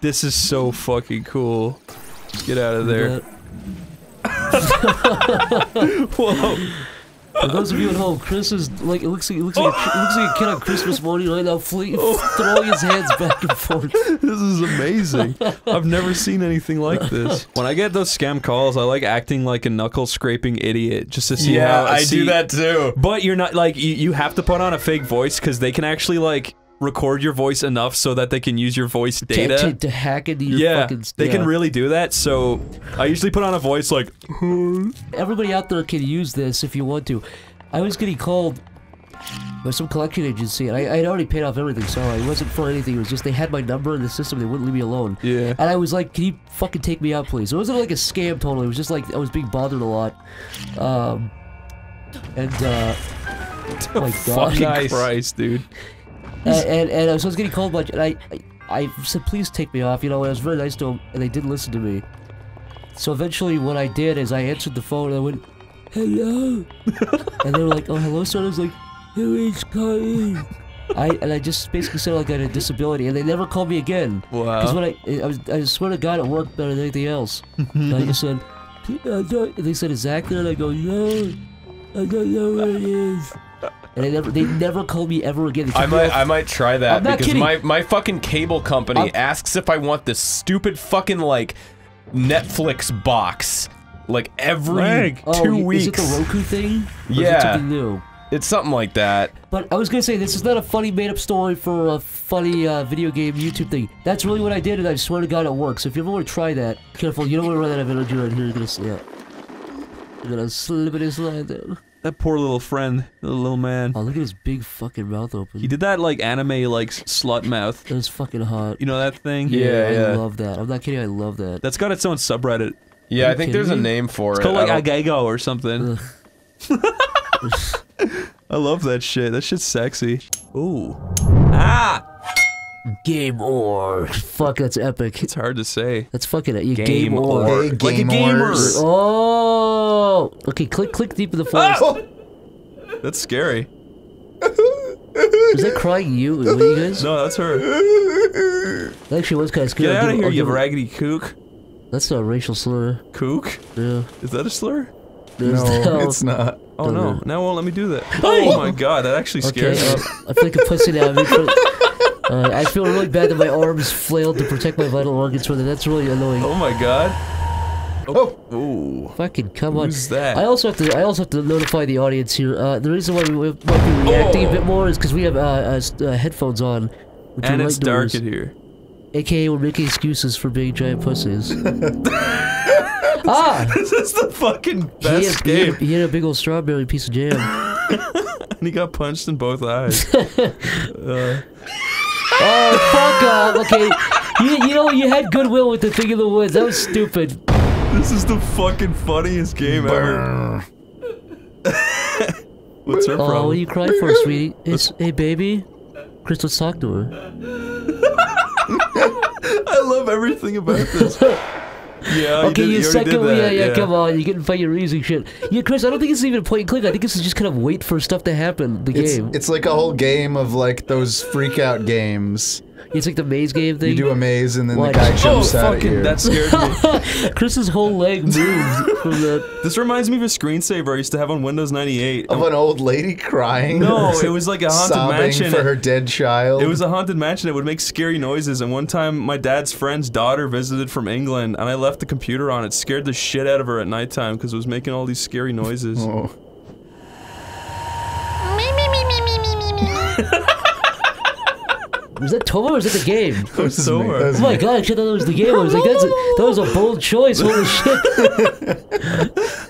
This is so fucking cool. Get out of there. Whoa! For those of you at home, Chris is like it looks like it looks like a, it looks like a kid on Christmas morning right now, fle- throwing his hands back and forth. This is amazing. I've never seen anything like this. When I get those scam calls, I like acting like a knuckle scraping idiot just to see Yeah, how I do that too. But you're not like you, you have to put on a fake voice because they can actually like record your voice enough so that they can use your voice data To, to, to hack into your yeah, fucking. they yeah. can really do that. So I usually put on a voice like, Everybody out there can use this if you want to. I was getting called by some collection agency, and I, I'd already paid off everything, so it wasn't for anything. It was just they had my number in the system, they wouldn't leave me alone. Yeah. And I was like, "Can you fucking take me out, please?" It wasn't like a scam, totally. It was just like I was being bothered a lot. Um, and uh, oh my god, fucking Christ, dude. And, and, and I was getting called much, and I, I, I said, please take me off, you know, and I was very nice to them, and they didn't listen to me. So eventually, what I did is I answered the phone, and I went, hello, and they were like, oh, hello, sir, and I was like, who is calling? I, and I just basically said like I had a disability, and they never called me again. Wow. Because when I, I was, I swear to God, it worked better than anything else. and I just said, I don't-" and they said exactly, and I go, no, I don't know where it is. And they never, they never called me ever again. I might, I might try that I'm because kidding. my my fucking cable company I'm- asks if I want this stupid fucking like Netflix box like every Leg. Oh, two y- weeks. Is it the Roku thing? Or is it Yeah. something new? It's something like that. But I was gonna say this is not a funny made-up story for a funny uh, video game YouTube thing. That's really what I did, and I swear to God it works. If you ever want to try that, careful, you don't want to run out of energy right here. You're gonna slip. You're gonna slip it and slide down. That poor little friend, the little man. Oh, look at his big fucking mouth open. He did that like anime like slut mouth. That was fucking hot. You know that thing? Yeah, I yeah. love that. I'm not kidding. I love that. That's got its own subreddit. Yeah, I you think there's a me? name for It's it. called I like don't- Ahegao or something. I love that shit. That shit's sexy. Ooh. Ah! Game or fuck, that's epic. It's hard to say. That's fucking it. You Game game, or. or. Big Like a gamers. gamer. Oh. Okay, click click deep in the forest. That's scary. Is that crying you? What you guys? No, that's her. That actually was kind of scary. Get out of here, you give raggedy kook. That's not a racial slur. Kook? Yeah. Is that a slur? There's No, it's not. Oh no, no. now won't let me do that. Hey! Oh my god, that actually Okay, scares me. uh, I feel like a pussy now. I, uh, I feel really bad that my arms flailed to protect my vital organs from that. That's really annoying. Oh my god. Oh. Ooh. Fucking come on. Who's that? I also have to. I also have to notify the audience here. Uh, the reason why we might be reacting a bit more is because we have uh, uh, uh, headphones on. which are And it's light dark noise. in here. AKA, we're making excuses for being giant pussies. ah! This is the fucking He had, best he, had, game. he had a big old strawberry piece of jam. And he got punched in both eyes. uh, oh, fuck off. Okay. You, you know, you had goodwill with the thing in the woods. That was stupid. this is the fucking funniest game ever. What's her Oh, what are you crying for, sweetie? It's, hey, baby. Chris, let's talk to her. I love everything about this. Yeah, you okay, did- you you suck did Yeah, that, yeah, yeah. come on. You're getting fire using shit. Yeah, Chris, I don't think it's even point and click. I think this is just kind of wait for stuff to happen. The It's, game. it's like a whole game of like those freak out games. It's like the maze game thing. You do a maze and then Watch. the guy jumps oh, out at fucking, you. that scared me. Chris's whole leg moved from that. This reminds me of a screensaver I used to have on Windows 98. of an old lady crying. No, it was like a haunted sobbing mansion. for her dead child. It was a haunted mansion. It would make scary noises. And one time, my dad's friend's daughter visited from England, and I left the computer on. It scared the shit out of her at nighttime because it was making all these scary noises. Oh. Was that Tomo or was that the game? That was Tomo. Oh my god, I thought that was the game. I was like, that's a, that was a bold choice. Holy shit.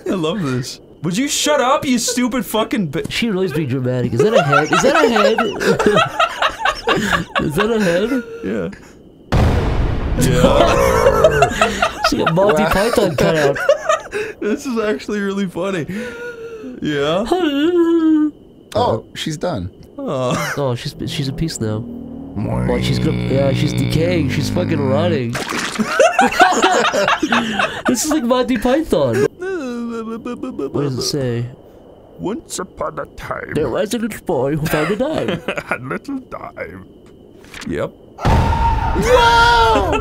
I love this. Would you shut up, you stupid fucking bi- She really is being dramatic. Is that a head? Is that a head? is that a head? Yeah. Yeah. See a Monty Python cutout. this is actually really funny. Yeah. Oh. oh, she's done. Oh. Oh, she's she's a piece now. Well, she's gonna, yeah, she's decaying. She's fucking rotting. this is like Monty Python. What does it say? Once upon a time, There was a little boy who found a dime. a little dime. Yep.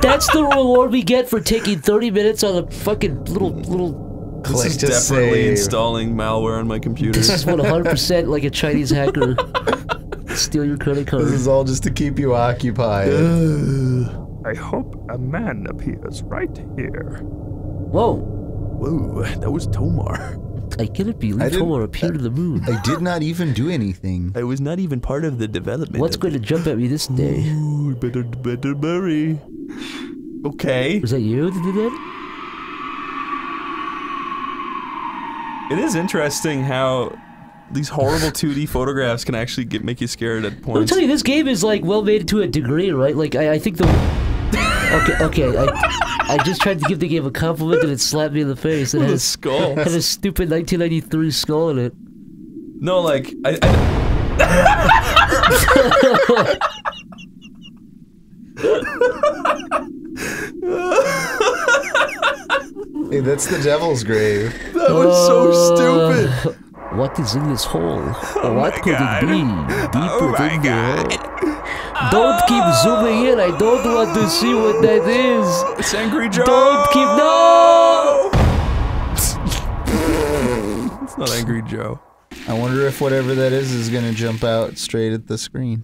That's the reward we get for taking 30 minutes on a fucking little little. This is definitely save. installing malware on my computer. This is 100% like a Chinese hacker. Steal your credit card. This is all just to keep you occupied. I hope a man appears right here. Whoa. Whoa, that was Tomar. I cannot believe I Tomar appeared in the moon. I did not even do anything. I was not even part of the development. What's of going to jump at me this day? Ooh, better, better bury. Okay. Was that you that did that? It is interesting how these horrible 2D photographs can actually get make you scared at Let me points. tell you, this game is like well made to a degree, right? Like I, I think the. Okay, okay. I, I just tried to give the game a compliment and it slapped me in the face. It With a has skull. Had a stupid 1993 skull in it. No, like I, I Hey, that's the devil's grave. that was so Uh, stupid. What is in this hole? Oh what could it be? Deeper Oh my than the hole. Don't keep oh. zooming in. I don't want to see what that is. It's Angry Joe. Don't keep no. It's not Angry Joe. I wonder if whatever that is is gonna jump out straight at the screen.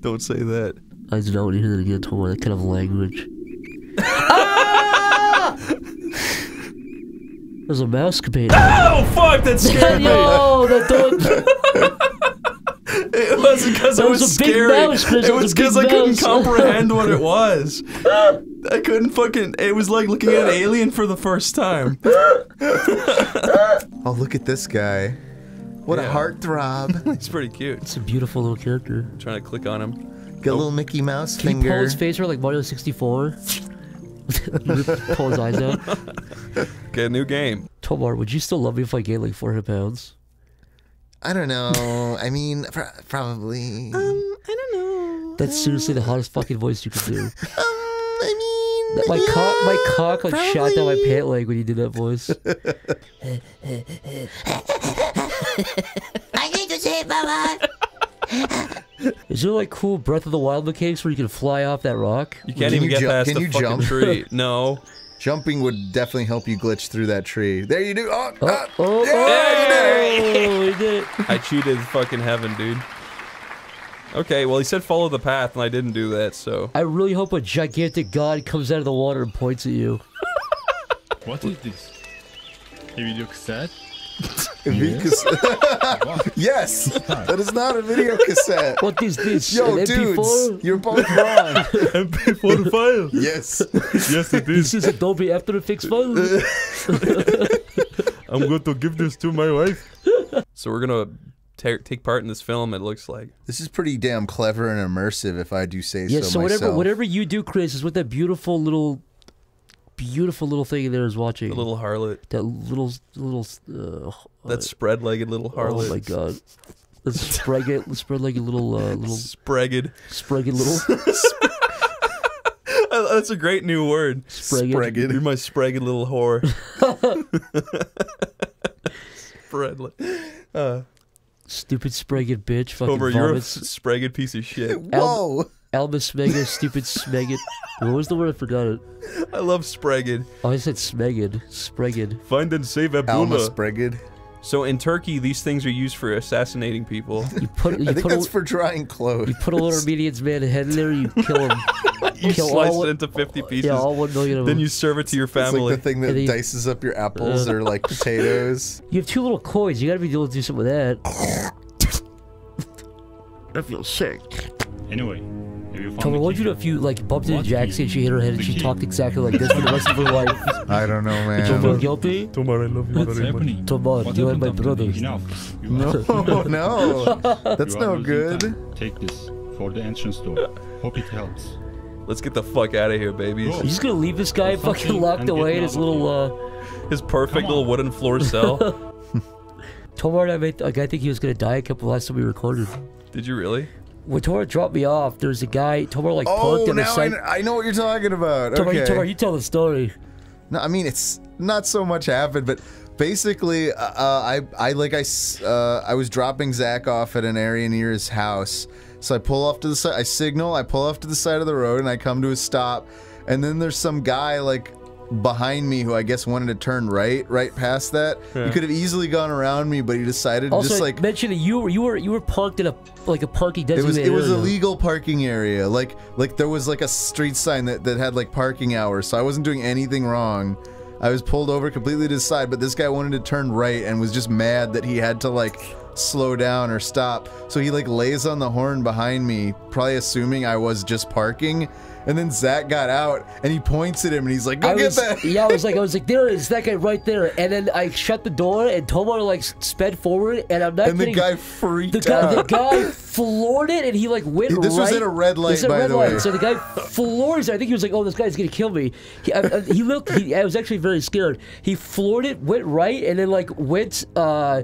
Don't say that. I do not want to hear that again. Tomorrow, that kind of language. There's a mouse campaign. Oh fuck! That scared me. Yo, that don't. It wasn't because it was, was a big scary. mouse, it it was was a big because I couldn't comprehend what it was. I couldn't fucking. It was like looking at an alien for the first time. Oh, look at this guy. What a Yeah. heartthrob. He's pretty cute. It's a beautiful little character. trying to click on him. Got a little Mickey Mouse Can you pull his face out like Mario 64? Pull his eyes out. Get a new game. Tomar, would you still love me if I gained like 400 pounds? I don't know. I mean, pr- probably. Um, I don't know. That's seriously the hottest fucking voice you could do. Um, I mean, That- my cock, my cock like shot down my pant leg when you did that voice. I need to say bye Is there like cool Breath of the Wild mechanics where you can fly off that rock? You can't Can even you get past can the you fucking jump? tree. No. Jumping would definitely help you glitch through that tree. There you do. Oh, Oh, ah, oh, yeah, you did it. oh, we did it. I cheated fucking heaven, dude. Okay, well he said follow the path, and I didn't do that, so. I really hope a gigantic god comes out of the water and points at you. What is this? A video cassette? Video cassette. yes, that is not a video cassette. What is this? Yo, An dudes, MP4? you're both wrong. MP4 file. yes. Yes, it is. This is Adobe After Effects file. I'm going to give this to my wife. So we're gonna take part in this film. It looks like. This is pretty damn clever and immersive, if I do say Yeah, so, so whatever myself. whatever you do, Chris, is with that beautiful little, beautiful little thing there is watching. The little harlot. That little little. Uh, That spread-legged little harlot. Oh my god. Let's spread it. Let's spread like a little uh, little Spregged. spread little. That's a great new word. Spragged. Spragged. You're my spragged little whore. Spread. Uh, Stupid spragged bitch. Fucking Homer, you're a vomits. spragged piece of shit. Whoa. Alma Smega, stupid Smegid. What was the word? I forgot it. I love spragged. Oh, I said Smegid. Spragged. Find and save Abdullah. Alma spragged. So in Turkey, these things are used for assassinating people. You put, you I think put that's a, for drying clothes. You put a little Armenian's man head in there, you kill him. you kill slice all it into 50 pieces. Yeah, all one million of them. Then you serve it to your It's like family. the thing that And then dices up your apples Uh. or like potatoes. You have two little coins. You gotta be able to do something with that. I feel sick. Anyway, have you found Tomar, the what'd you do if you like bumped into Jaxie and she hit her head and she talked exactly like this for the rest of her life? I don't know, Did you feel man. guilty? Tomorrow, I love you What's very much. Tomar, you are my brother. the- Enough. No, no, that's you no good. time. Take this for the entrance door. Hope it helps. Let's get the fuck out of here, babies. You're just gonna leave this guy Well, fucking locked away in his little uh His perfect little wooden floor cell. Tomar I made like I think he was gonna die a couple last time we recorded. Did you really? When Tomar dropped me off, there was a guy Tomar like Oh, parked in the side. I know what you're talking about. You, Okay. Tomar, you tell the story. No, I mean it's not so much happened, but basically, uh, uh, I I like I uh, I was dropping Zach off at an area near his house, so I pull off to the side. I signal. I pull off to the side of the road, and I come to a stop. And then there's some guy like behind me who I guess wanted to turn right, right past that. Yeah. He could have easily gone around me, but he decided to Also, just like mention that you were you were you were parked in a like a parking it was designated it was a legal parking area. Like like there was like a street sign that, that had like parking hours, so I wasn't doing anything wrong. I was pulled over completely to the side, but this guy wanted to turn right and was just mad that he had to like slow down or stop. So he like lays on the horn behind me, probably assuming I was just parking. And then Zach got out and he points at him and he's like, "Go I get was, that!" yeah, I was like, I was like, there is that guy right there. And then I shut the door, and Tomar like sped forward, and I'm not And the kidding. guy freaked the guy, The guy floored it, and he like went This right. was at a red light, by red the light. way. So the guy floors it. I think he was like, oh, this guy's gonna kill me. He, I, I- he looked. He, I was actually very scared. He floored it, went right, and then like went. uh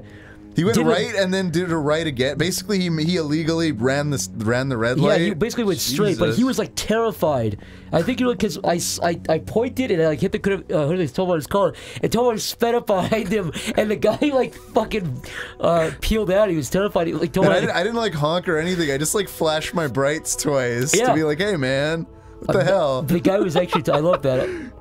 He went did right and then did a right again. Basically, he he illegally ran this ran the red light. Yeah, he basically went straight, but he was like terrified. I think you know because I pointed and I like hit the uh, hood of Tomar's car, and Tomar sped up behind him, and the guy like fucking uh, peeled out. He was terrified. He, like Tomar, I, didn't, I didn't like honk or anything. I just like flashed my brights twice Yeah. to be like, "Hey, man, what the hell?" the guy was actually. I love that.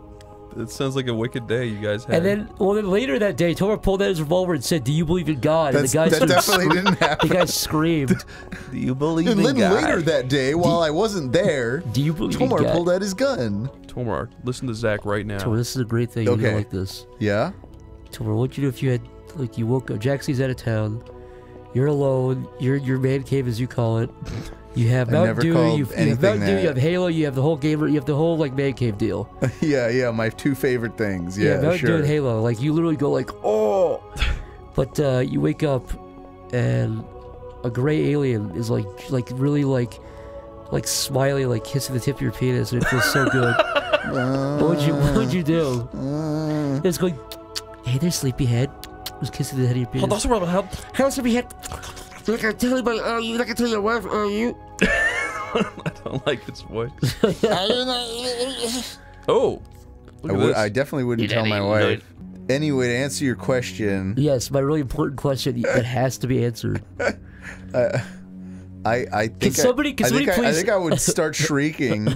It sounds like a wicked day you guys had. And then, well, then later that day, Tomar pulled out his revolver and said, "Do you believe in God?" And the guy that definitely scre- didn't happen. The guy screamed. Do you believe And in then later that day, while I wasn't there, Do you believe in God? pulled out his gun. Tomar, listen to Zack right now. Tomar, this is a great thing. Okay. don't like this. Yeah. Tomar, what'd you do if you had like you woke up? Jaxie's out of town. You're alone. You're your man cave, as you call it. You have I Mountain Dew. You, you have anything Mountain Dew. You have Halo. You have the whole gamer. You have the whole like man cave deal. yeah, yeah, my two favorite things. Yeah, Mountain Dew sure. and Halo. Like you literally go like oh, but uh, you wake up and a gray alien is like like really like like smiling, like kissing the tip of your penis, and it feels so good. what would you What would you do? It's going. Hey there, sleepyhead. Just kissing the head of your penis. that's what help. How's sleepyhead? Like I tell you, but are you? Like I tell your wife, are you? I don't like this voice. Are you not? Oh, I, would. I definitely wouldn't You tell my didn't wife. Anyway, to answer your question, Yes, my really important question that has to be answered. uh, I I think somebody- I, can I think somebody I, I think I would start shrieking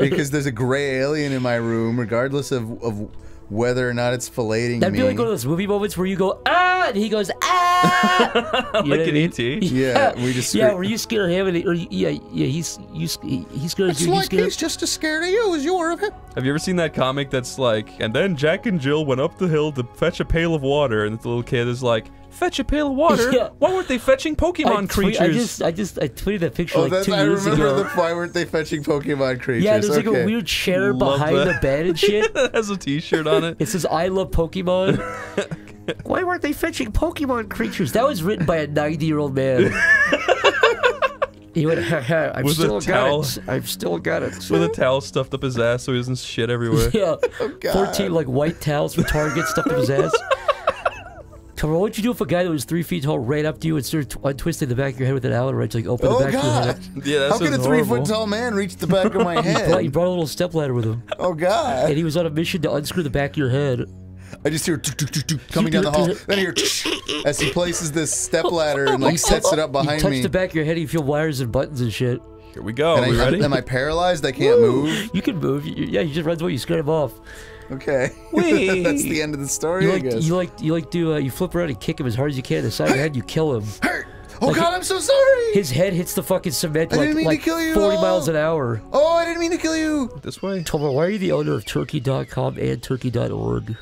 because there's a gray alien in my room, regardless of, of whether or not it's filleting That'd me. be like one of those movie moments where you go ah, and he goes ah, You know like an? ET. Yeah, we just yeah, scre- where you scare him and he, or yeah, yeah, he's you sc- he, he scares It's you. you like scare he's just as scared of you as you are of him. Have you ever seen that comic that's like, and then Jack and Jill went up the hill to fetch a pail of water, and the little kid is like, fetch a pail of water? Yeah. Why weren't they fetching Pokemon I creatures? tweet- I just I just I tweeted that picture Oh, like that's, two I years remember the why weren't they fetching Pokemon creatures? yeah, there's like a weird chair Love behind that. the bed and shit. it has a T-shirt on it. It says "I love Pokemon." Why weren't they fetching Pokemon creatures? That was written by a 90 year old man. he went, ha, ha, I've With a still towel. got it. I've still got it. With a towel stuffed up his ass so he doesn't shit everywhere. Yeah, Oh, God. 14 like white towels from Target stuffed in his ass. Tomar, what would you do if a guy that was three feet tall ran up to you and started tw- uh, untwisting the back of your head with an Allen wrench, like open Oh the back of your God! head? Yeah, How could a three foot tall man reach the back of my He brought, he brought a little stepladder with him. Oh God! And he was on a mission to unscrew the back of your head. I just hear tuk, tuk, tuk, tuk coming down the hall. Then I hear as he places this stepladder and like sets it up behind You behind touch me. the back of your head, you feel wires and buttons and shit. Here we go. And Are we I, ready? Am I paralyzed? I can't move. You can move. You, yeah, you just runs away. You scared him off. Okay. Whee! That's the end of the story. You I like guess. you like you like do uh, you flip around and kick him as hard as you can in the side of the head. You kill him. Hurt. Oh Like, God! I'm so sorry. His head hits the fucking cement I like, didn't mean to like kill you. 40 Oh. miles an hour. Oh, I didn't mean to kill you. This way. Tomar, why are you the owner of Turkey.com and Turkey.org?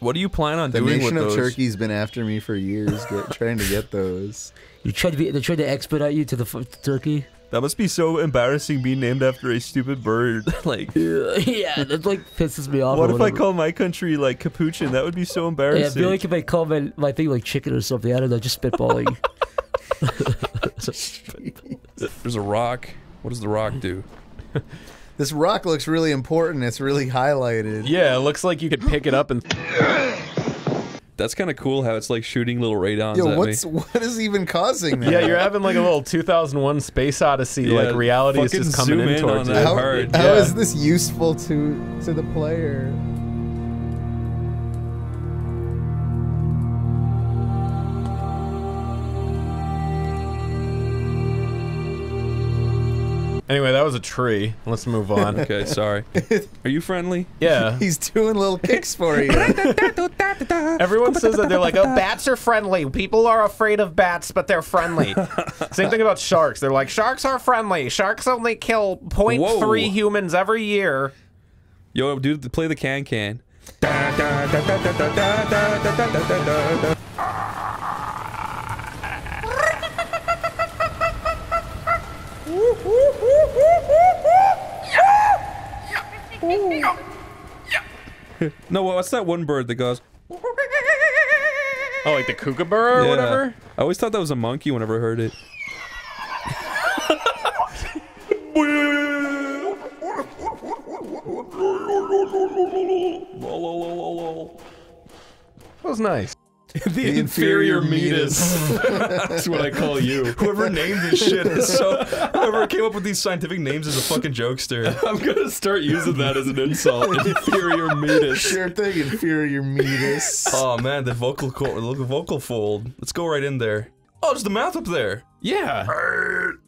What do you plan on doing? with those? The nation of? Turkey's been after me for years, get, trying to get those. You tried to be they tried to expedite you to the f- Turkey. That must be so embarrassing being named after a stupid bird. like, yeah, that like pisses me off. what if I call my country like Capuchin? That would be so embarrassing. Yeah, I embarrassing. feel like if I call my, my thing like chicken or something, I don't know, just spitballing. There's a rock. What does the rock do? This rock looks really important. It's really highlighted. Yeah, it looks like you could pick it up and. That's kind of cool how it's like shooting little radons Yo, at what's me. what is even causing that? Yeah, you're having like a little 2001 Space Odyssey. Yeah, like reality is just coming zoom in in towards on you. that How, how Yeah. is this useful to to the player? Anyway, that was a tree. Let's move on. okay, sorry. Are you friendly? Yeah. He's doing little kicks for you. Everyone says that they're like, oh, bats are friendly. People are afraid of bats, but they're friendly. Same thing about sharks. They're like, sharks are friendly. Sharks only kill 0.3 humans every year. Yo, dude, play the can can no, what's that one bird that goes? Oh, like the kookaburra or Yeah. whatever? I always thought that was a monkey whenever I heard it. That was nice. the inferior meatus. That's what I call you. Whoever named this shit is so. Whoever came up with these scientific names is a fucking jokester. I'm gonna start using that as an insult. inferior meatus. Sure thing, inferior meatus. Oh man, the vocal cord, the vocal fold. Let's go right in there. Oh, there's the mouth up there. Yeah.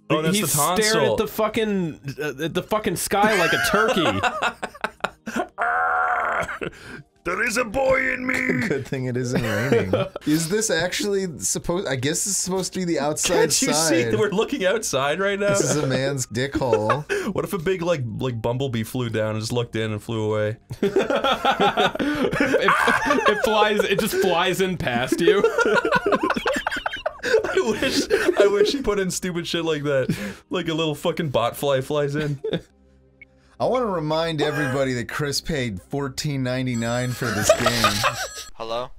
Oh, that's He's the tonsil. staring at the fucking uh, at the fucking sky like a turkey. There is a boy in me. Good thing it isn't raining. is this actually supposed? I guess this is supposed to be the outside Can't you see that we're looking outside right now? This is a man's dick hole. What if a big like like bumblebee flew down and just looked in and flew away? it, it flies. It just flies in past you. I wish I wish he put in stupid shit like that. Like a little fucking bot fly flies in. I want to remind everybody that Chris paid fourteen ninety nine for this game. Hello?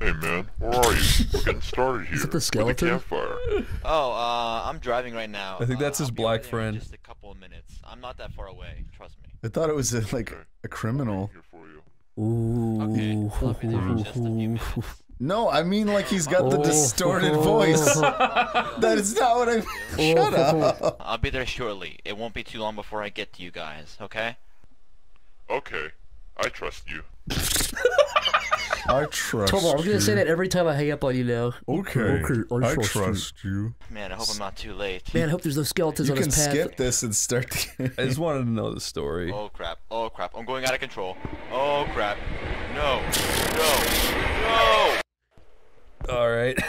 Hey man, where are you? We're getting started here. Is it the skeleton? the campfire. Oh, uh, I'm driving right now. I think Uh, that's his I'll be black over in friend. Just a couple of minutes. I'm not that far away. Trust me. I thought it was a, like a criminal. Ooh. Okay, I'll be there in just a few minutes. No, I mean like he's got the Oh. distorted voice. that is not what I. mean. Oh. Shut up. I'll be there shortly. It won't be too long before I get to you guys. Okay? Okay, I trust you. I trust. Tomo, I'm gonna say that every time I hang up on you now. Okay, Okay, I I trust you. trust you. Man, I hope I'm not too late. Man, I hope there's no skeletons You on can his path. skip this and start. The I just wanted to know the story. Oh crap. Oh crap. I'm going out of control. Oh crap. No. No. No. All right.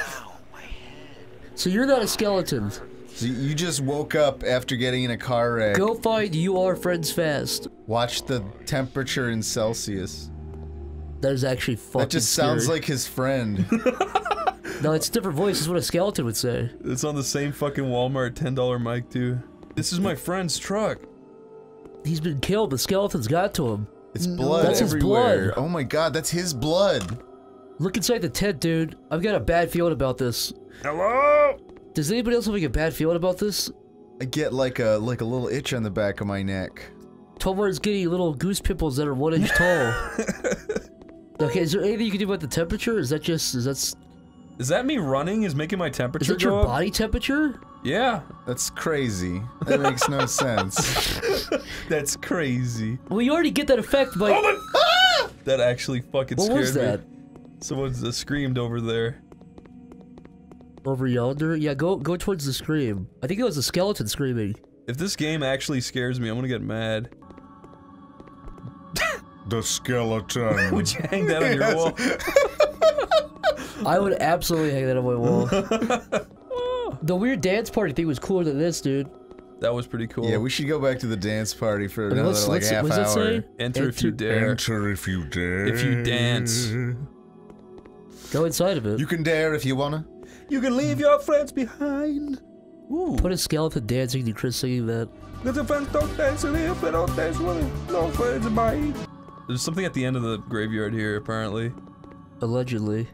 So you're not a skeleton. So you just woke up after getting in a car wreck. Go find you are friends fast. Watch the temperature in Celsius. That is actually fucking. That just sounds scary. like his friend. No, it's a different voice. Is what a skeleton would say. It's on the same fucking Walmart ten dollar mic too. This is my friend's truck. He's been killed. The skeleton's got to him. It's blood That's his everywhere. blood. Oh my god, that's his blood. Look inside the tent, dude. I've got a bad feeling about this. Hello? Does anybody else have like a bad feeling about this? I get like a like a little itch on the back of my neck. Tomar's getting little goose pimples that are one inch tall. Okay, is there anything you can do about the temperature? Is that just is that s- Is that me running? Is making my temperature is that go your up? body temperature? Yeah. That's crazy. That makes no sense. That's crazy. Well, you already get that effect by. Oh that actually fucking What scared was that? me. Someone's uh, screamed over there. Over yonder? Yeah, go go towards the scream. I think it was a skeleton screaming. If this game actually scares me, I'm gonna get mad. The skeleton. Would you hang that on your wall? I would absolutely hang that on my wall. the weird dance party thing was cooler than this, dude. That was pretty cool. Yeah, we should go back to the dance party for another let's- like let's- half what does it hour. say? Enter if you dare. Enter if you dare. If you dance. Go inside of it. You can dare if you wanna. You can leave your friends behind. Ooh. Put a skeleton dancing to Chris singing that. Cause the friends don't dance and if they don't dance, well, no friends of mine. There's something at the end of the graveyard here, apparently. Allegedly.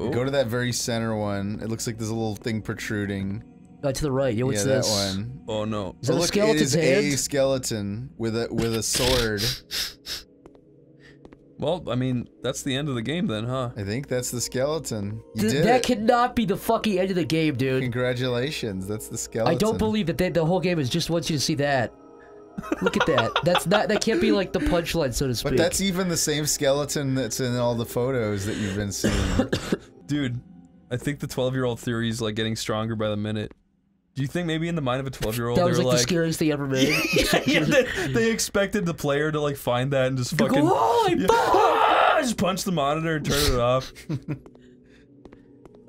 Oh. Go to that very center one. It looks like there's a little thing protruding. Uh, to the right. Yeah, what's yeah, this? that one. Oh no. Is that oh, a look, it skeleton's is a hand? skeleton with a with a sword. Well, I mean, that's the end of the game then, huh? I think that's the skeleton. You Th- did that it. cannot be the fucking end of the game, dude. Congratulations, that's the skeleton. I don't believe that they, the whole game is just wants you to see that. Look at that. That's not. That can't be like the punchline, so to speak. But that's even the same skeleton that's in all the photos that you've been seeing. Dude, I think the 12 year old theory is like getting stronger by the minute. Do you think maybe in the mind of a 12 year old that they was were like, like, the scariest thing ever made. yeah, yeah, they, they expected the player to like find that and just fucking "Holy yeah, fuck!" ah, just punch the monitor and turn it off.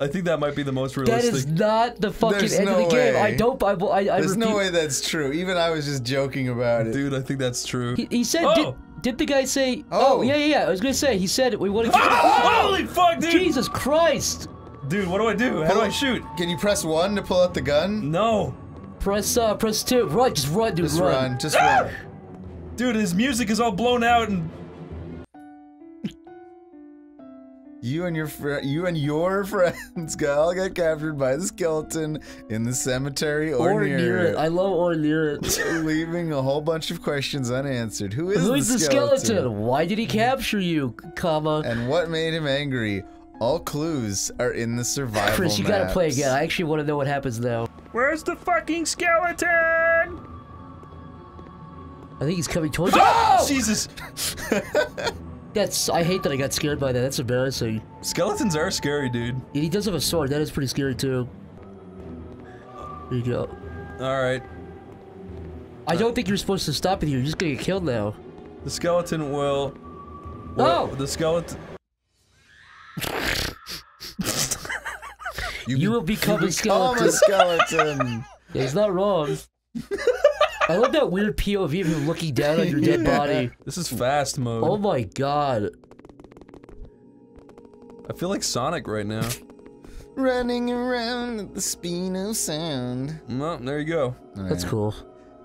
I think that might be the most That realistic. That is not the fucking There's end no of the game. I don't. I. I, I There's no way that's true. Even I was just joking about it. Dude, I think that's true. He, he said. Oh! Did, did the guy say? Oh. yeah, yeah, yeah. I was gonna say. He said we want to. Holy fuck, dude! Jesus Christ! Dude, what do I do? How do I shoot? Can you press one to pull out the gun? No. Press uh, press two. Run, just run, dude. Just run. run. Just run. Dude, his music is all blown out and You and your fr- you and your friends got all got captured by the skeleton in the cemetery or, Or near it. I love or near it. leaving a whole bunch of questions unanswered. Who is Who the is the skeleton? skeleton? Why did he capture you, comma? And what made him angry? All clues are in the survival Chris, you gotta play again. I actually want to know what happens now. Where's the fucking skeleton? I think he's coming towards ah! you. Oh! Jesus! That's. I hate that I got scared by that. That's embarrassing. Skeletons are scary, dude. And he does have a sword. That is pretty scary too. There you go. Alright. I don't think you're supposed to stop it here. You're just gonna get killed now. The skeleton will. Oh! The skeleton. You, will become, you a skeleton. a skeleton. yeah, he's not wrong. I love that weird POV of him looking down on your dead body. This is fast mode. Oh my god. I feel like Sonic right now. Running around at the speed of sound. Well, there you go. That's cool.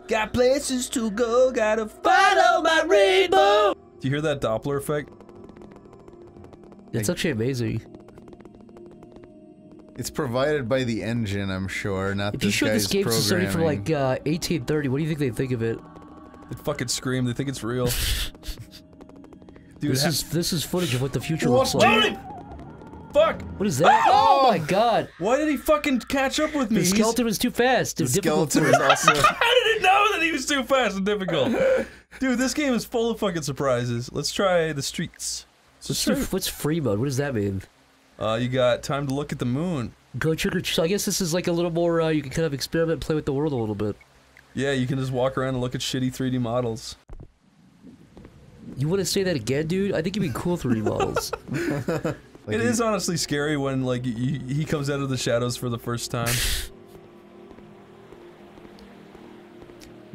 Got places to go, gotta follow my rainbow. Do you hear that Doppler effect? It's actually amazing. It's provided by the engine, I'm sure, not If you this showed this guy's game to somebody from programming. like uh, 1830, what do you think they'd think of it? They fucking scream. They think it's real. Dude, this ha- is this is footage of what the future What? looks like. Dude! Fuck! What is that? Oh my god! Why did he fucking catch up with me? The He's- skeleton was too fast. It was The difficult skeleton for is him. also I didn't know that he was too fast and difficult. Dude, this game is full of fucking surprises. Let's try the streets. What's, the- what's free mode? What does that mean? Uh, you got time to look at the moon. Go trick or treat. So I guess this is like a little more. Uh, you can kind of experiment, and play with the world a little bit. Yeah, you can just walk around and look at shitty 3D models. You want to say that again, dude? I think you'd be cool 3D models. it is honestly scary when like y y he comes out of the shadows for the first time.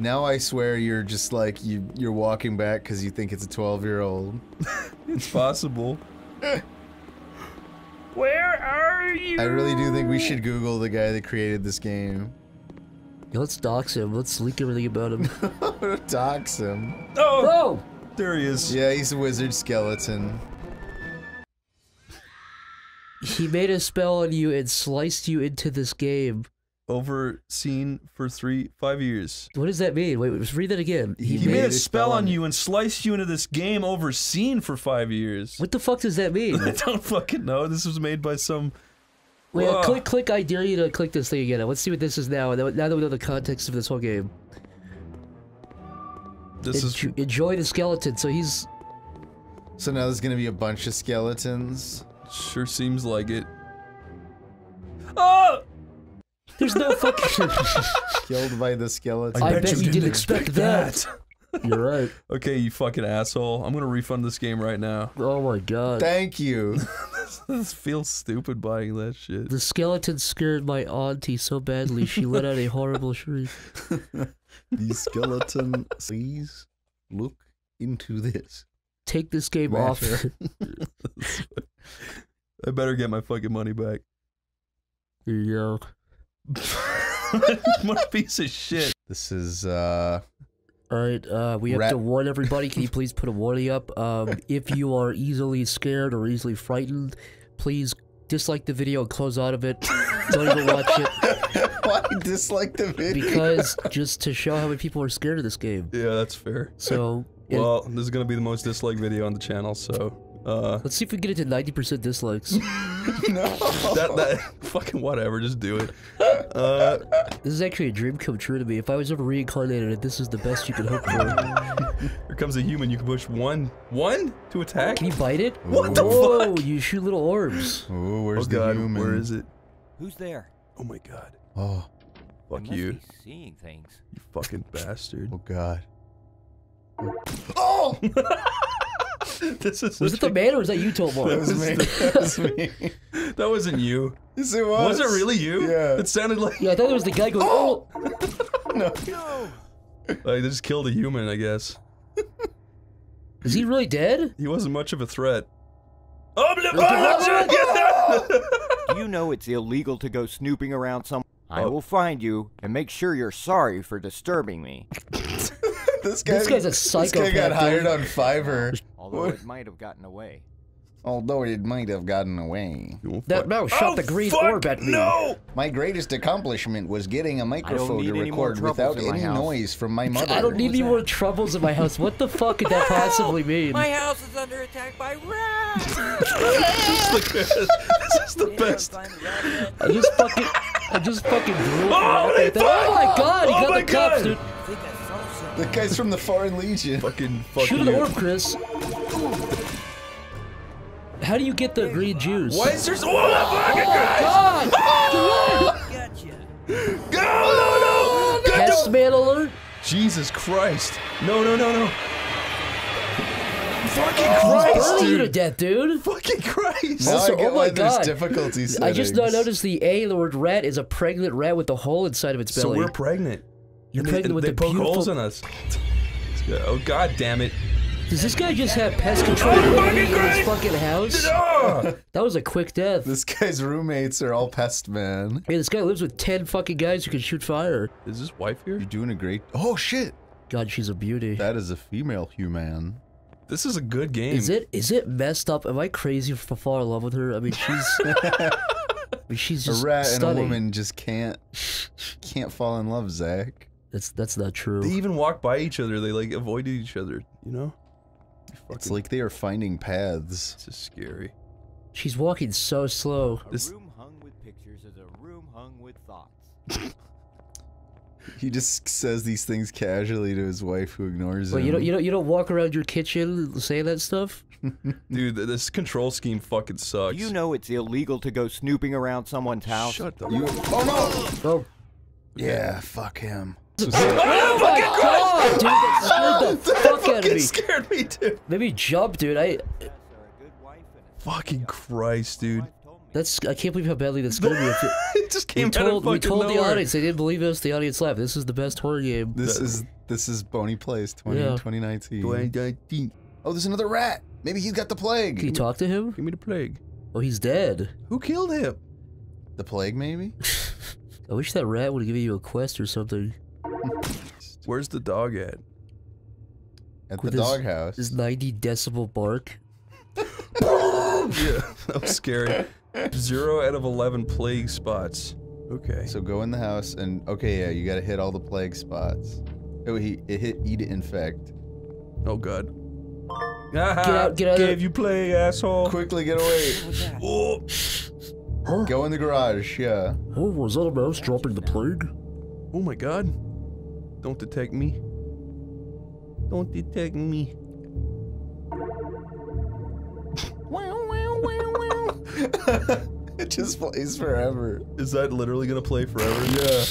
Now I swear you're just like you you're walking back because you think it's a 12 year old. it's possible. Where are you? I really do think we should Google the guy that created this game. Yeah, let's dox him. Let's leak everything about him. Dox him. Oh, Whoa! there he is. Yeah, he's a wizard skeleton. He made a spell on you and sliced you into this game. Overseen for three, five years. What does that mean? Wait, wait, read that again. He, made, a spell on you and sliced you into this game overseen for five years. What the fuck does that mean? I don't fucking know. This was made by some. Wait, uh, click, click. I dare you to click this thing again. Let's see what this is now. Now now that we know the context of this whole game. This is Enjo- enjoy the skeleton. So he's So now there's gonna be a bunch of skeletons. Sure seems like it. Oh! There's no fucking. Killed by the skeleton. I, bet, you, didn't expect, that. You're right. Okay, you fucking asshole. I'm gonna refund this game right now. Oh my god. Thank you. this feels stupid buying that shit. The skeleton scared my auntie so badly she let out a horrible shriek. the skeleton. Please look into this. Take this game off. I better get my fucking money back. Here you go. what a piece of shit. This is uh All right, uh, we have Rat- to warn everybody. Can you please put a warning up? Um, if you are easily scared or easily frightened, please dislike the video and close out of it. Don't even watch it Why dislike the video? because just to show how many people are scared of this game. Yeah, that's fair. So it- Well, this is gonna be the most disliked video on the channel, so uh let's see if we get it to ninety percent dislikes. no. that that fucking whatever, just do it. Uh This is actually a dream come true to me. If I was ever reincarnated, this is the best you could hope for. here comes a human, you can push one one to attack. Can you bite it? What the Whoa, fuck? you shoot little orbs. Oh, where's oh the god, human? where is it? Who's there? Oh my god. Oh, Fuck you. seeing things. You fucking bastard. oh god. Oh! this is Was it the man or was that you, Tomar? That was me. That was me. That wasn't you. Yes, it was. Was it really you? Yeah. It sounded like Yeah, I thought it was the guy going, oh! oh! No. like they just killed a human, I guess. Is he really dead? He wasn't much of a threat. Do you know it's illegal to go snooping around some? Oh. I will find you and make sure you're sorry for disturbing me. This guy. This guy's a This guy psychopath, got dude. hired on Fiverr. Although it might have gotten away. Although it might have gotten away. That mouse shot the oh, green orb at me. My greatest accomplishment was getting a microphone to record troubles without any house. noise from my mother. I don't need any more troubles in my house. What the fuck could that possibly mean? My house is under attack by rats. this is the best. This is the best. I just fucking, I just fucking blew Oh, oh, oh my god, he Oh got my the cops, God. dude. The guy's from the Foreign Legion. Fucking fuck Shoot you. an orb, Chris. How do you get the green juice? Why is there so oh, fucking oh, God! Oh! Go, no, no! Get Pest the- man alert? Jesus Christ. No, no, no, no. Fucking He's Christ, burning you to death, dude. Fucking Christ. Now Also, I oh get oh my god. difficulty I just now noticed the A-Lord rat is a pregnant rat with a hole inside of its belly. So we're pregnant. You're And they- pregnant with they a poke beautiful... holes in us. Oh god damn it. Does this guy just have pest control living in his fucking house? That was a quick death. This guy's roommates are all pest man. Hey, this guy lives with ten fucking guys who can shoot fire. Is his wife here? You're doing a great. Oh shit! God, she's a beauty. That is a female human. This is a good game. Is it is it messed up? Am I crazy for fall in love with her? I mean, she's I mean, she's just a rat and a woman just can't can't fall in love, Zack. That's that's not true. They even walk by each other. They like avoided each other, you know? It's like they are finding paths. This is scary. She's walking so slow. A room hung with pictures is a room hung with thoughts. He just says these things casually to his wife, who ignores Well, him. you don't you don't you don't walk around your kitchen saying that stuff. Dude, this control scheme fucking sucks. You know it's illegal to go snooping around someone's house? Shut the You- oh no! Oh, Yeah, fuck him. Oh my oh god, dude! That scared the fuck out of fucking me. scared me, dude. Maybe jump, dude. I Fucking Christ, dude. that's I can't believe how badly that scared me. If it- it just came we out of told we fucking told the audience they didn't believe us. The audience laughed. This is the best horror game. This is this is Boney Plays 20, Yeah. 2019. 2019. Oh, there's another rat. Maybe he's got the plague. Can you talk to him? Give me the plague. Oh, he's dead. Who killed him? The plague, maybe? I wish that rat would have given you a quest or something. Where's the dog at? At With the doghouse. His 90 decibel bark. yeah, that was scary. Zero out of 11 plague spots. Okay. So go in the house and okay, yeah, you gotta hit all the plague spots. Oh, he it hit eat infect. Oh god. Get out, get out of there. Gave you plague, asshole. Quickly get away. Oh. Go in the garage, yeah. Oh, was that a mouse dropping the plague? Oh my god. Don't detect me. Don't detect me. it just plays forever. Is that literally gonna play forever? Yeah.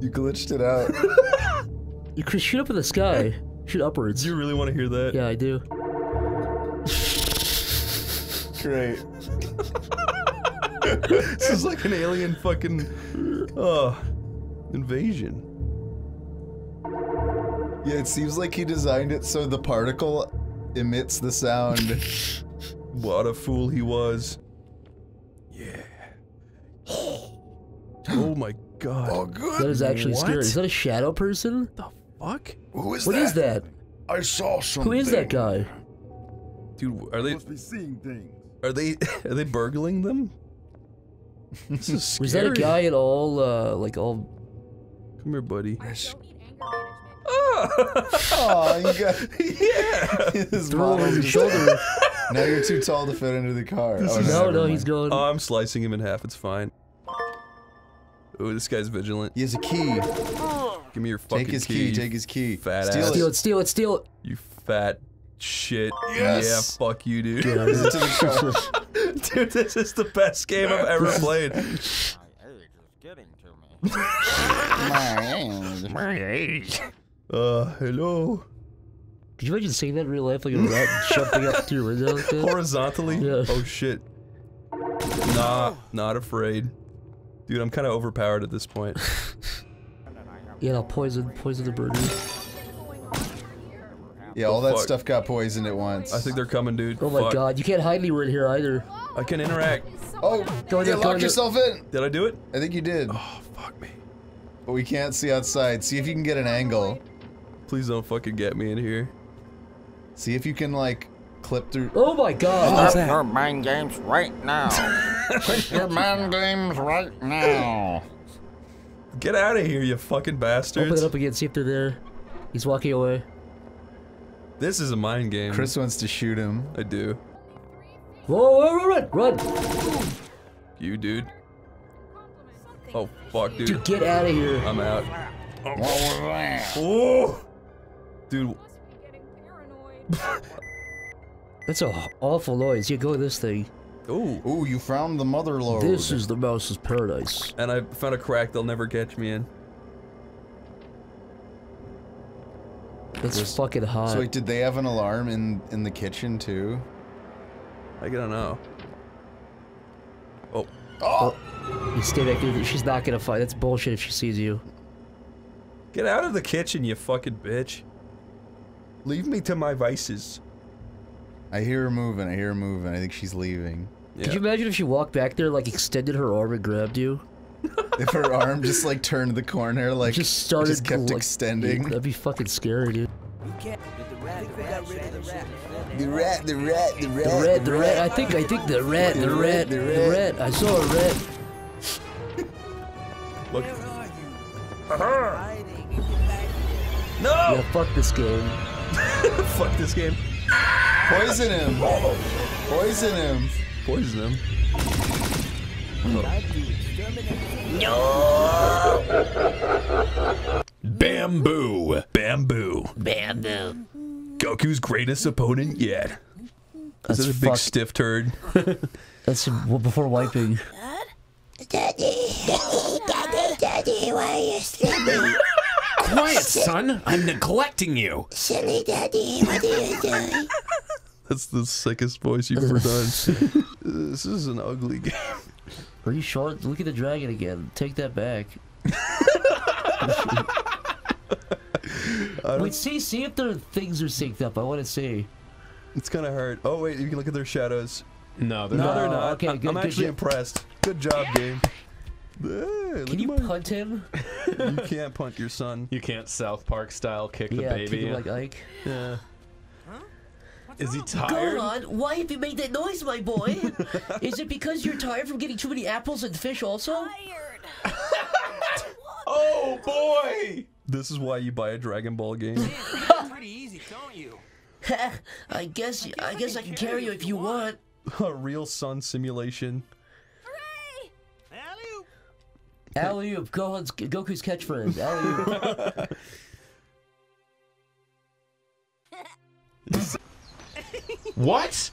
You glitched it out. You could shoot up in the sky. Shoot upwards. Do you really want to hear that? Yeah, I do. Great. this is like an alien fucking uh invasion. Yeah, it seems like he designed it so the particle emits the sound. What a fool he was. Yeah. Oh my god. Oh, good. That is actually What? scary. Is that a shadow person? The fuck? Who is What that? is that? I saw something. Who is that guy? Dude, are they must be seeing things. are they are they burgling them? This is scary. Was that a guy at all, uh, like all... Come here, buddy. Oh, oh you got yeah. his Throw over model's his shoulder. Now you're too tall to fit into the car. Oh, No, no, mind. Oh, he's going... Oh, I'm slicing him in half. It's fine. Oh, this guy's vigilant. He has a key. Give me your fucking key. Take his key. key. Take his key. Fat Steal ass. Steal it, steal it, steal it. You fat shit. Yes. Yeah, fuck you, dude. Get out of the car. dude, this is the best game I've ever played. My age is getting to me. My age. My age. Uh, hello. Could you imagine seeing that in real life like a rat jumping up to your window like that? Horizontally? Yeah. Oh shit. Nah, not afraid. Dude, I'm kind of overpowered at this point. Yeah, I'll poison, poison the burger. Yeah, all that fuck? stuff got poisoned at once. I think they're coming, dude. Oh my Fuck. god, you can't hide anywhere in here either. I can interact. Oh, Go in you go locked in yourself in. Did I do it? I think you did. Oh, fuck me. But we can't see outside. See if you can get an angle. Please don't fucking get me in here. See if you can like clip through. Oh my god! Stop your mind games right now. Quit your mind games right now. Get out of here, you fucking bastards. Open it up again, see if they're there. He's walking away. This is a mind game. Chris wants to shoot him. I do. Whoa, whoa, run, run, run! You, dude. Oh, fuck, dude. Dude, get out of here. I'm out. What was that? Oh! Dude, That's a awful noise. Yeah, go with this thing. ooh. Ooh, you found the mother lode. This is the mouse's paradise. And I found a crack they'll never catch me in. That's fucking hot. So wait, did they have an alarm in in the kitchen too? I don't know. Oh. Ah! Oh! You stay back there. She's not gonna fight. That's bullshit if she sees you. Get out of the kitchen, you fucking bitch. Leave me to my vices. I hear her moving. I hear her moving. I think she's leaving. Could you imagine if she walked back there, like extended her arm and grabbed you? If her arm just like turned the corner, like Just started just kept like- extending. That'd be fucking scary, dude. The rat, the rat, the rat, The rat, the rat. I think, I think the rat, the rat, the rat. I saw a rat. Look. Uh-huh. No. Yeah, fuck this game. Fuck this game. Poison him. Poison him. Poison him. No. Bamboo. Bamboo. Bamboo. Goku's greatest opponent yet. That's Is it a big fuck- stiff turd? That's well, before wiping. Daddy, daddy, daddy, why are you sleeping? Quiet, son. I'm neglecting you. Silly daddy, what are you doing? That's the sickest voice you've ever done. this is an ugly game. Are you sure? Look at the dragon again. Take that back. Wait, see, see if their things are synced up. I want to see. It's kind of hard. Oh wait, you can look at their shadows. No, no, they're No, not. okay, I- good- I'm good actually job. impressed. Good job, game. Hey, Can you punt him? you can't punt your son. You can't South Park style kick the baby. kick him like Ike. Yeah. Is he Go on. Why have you made that noise, my boy? Is it because you're tired from getting too many apples and fish also? Oh boy! This is why you buy a Dragon Ball game. Pretty easy, don't you? I guess I guess I can carry you if you want. a real sun simulation. Alley oop, Gohan's Goku's catchphrase. Alley oop. What?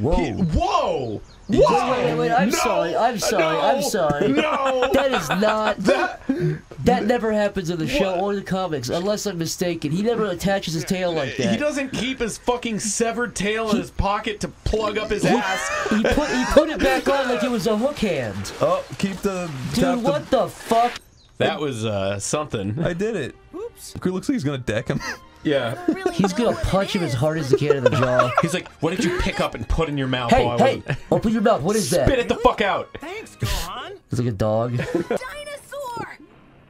Whoa. He- whoa! Wait, Whoa! wait, wait, I'm No! sorry, I'm sorry, I'm No! sorry. No! That is not. That, that never happens in the show or the comics, unless I'm mistaken. He never attaches his tail like that. He doesn't keep his fucking severed tail in his pocket to plug up his ass. He put he put it back on like it was a hook hand. Oh, keep the Dude, tap the- what the fuck? That was uh something. I did it. Oops. It looks like he's gonna deck him. Yeah. He's gonna punch him as hard as he can in the jaw. He's like, what did you pick up and put in your mouth Hey, while hey, wasn't- oh, open your mouth. What is that? Spit it the fuck out. Thanks, Gohan! It's like a dog. Dinosaur.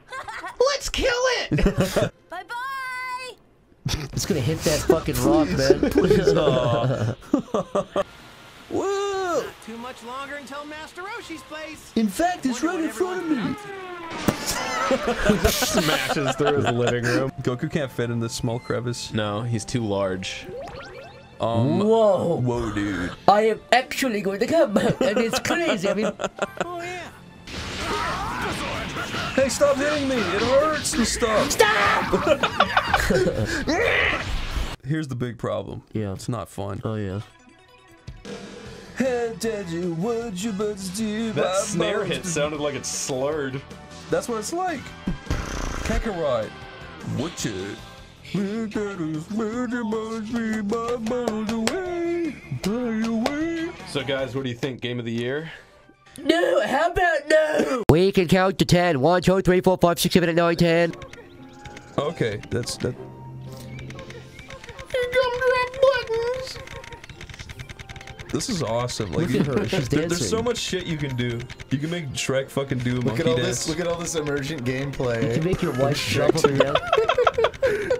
Let's kill it. Bye bye. It's gonna hit that fucking rock, man. Please, aw. Whoa! Too much longer until Master Roshi's place. In fact, it's right in front of me. Smashes through his living room. Goku can't fit in this small crevice. No, he's too large. Um. Whoa. Whoa, dude. I am actually going to come, and it's crazy. I mean, Hey, stop hitting me! It hurts and stuff. Stop! Here's the big problem. Yeah. It's not fun. Oh yeah. Hey, daddy, what you about to do? That snare hit sounded like it's slurred. That's what it's like. Kakarot. What you? So guys, what do you think? Game of the year? No, how about no? We can count to ten. One, two, three, four, five, six, seven, eight, nine, ten. Okay, that's that. This is awesome. Like, Look at her, she's there- there's so much shit you can do. You can make Shrek fucking do a Look monkey at all dance. this. Look at all this emergent gameplay. You can make your wife Shrek jump up and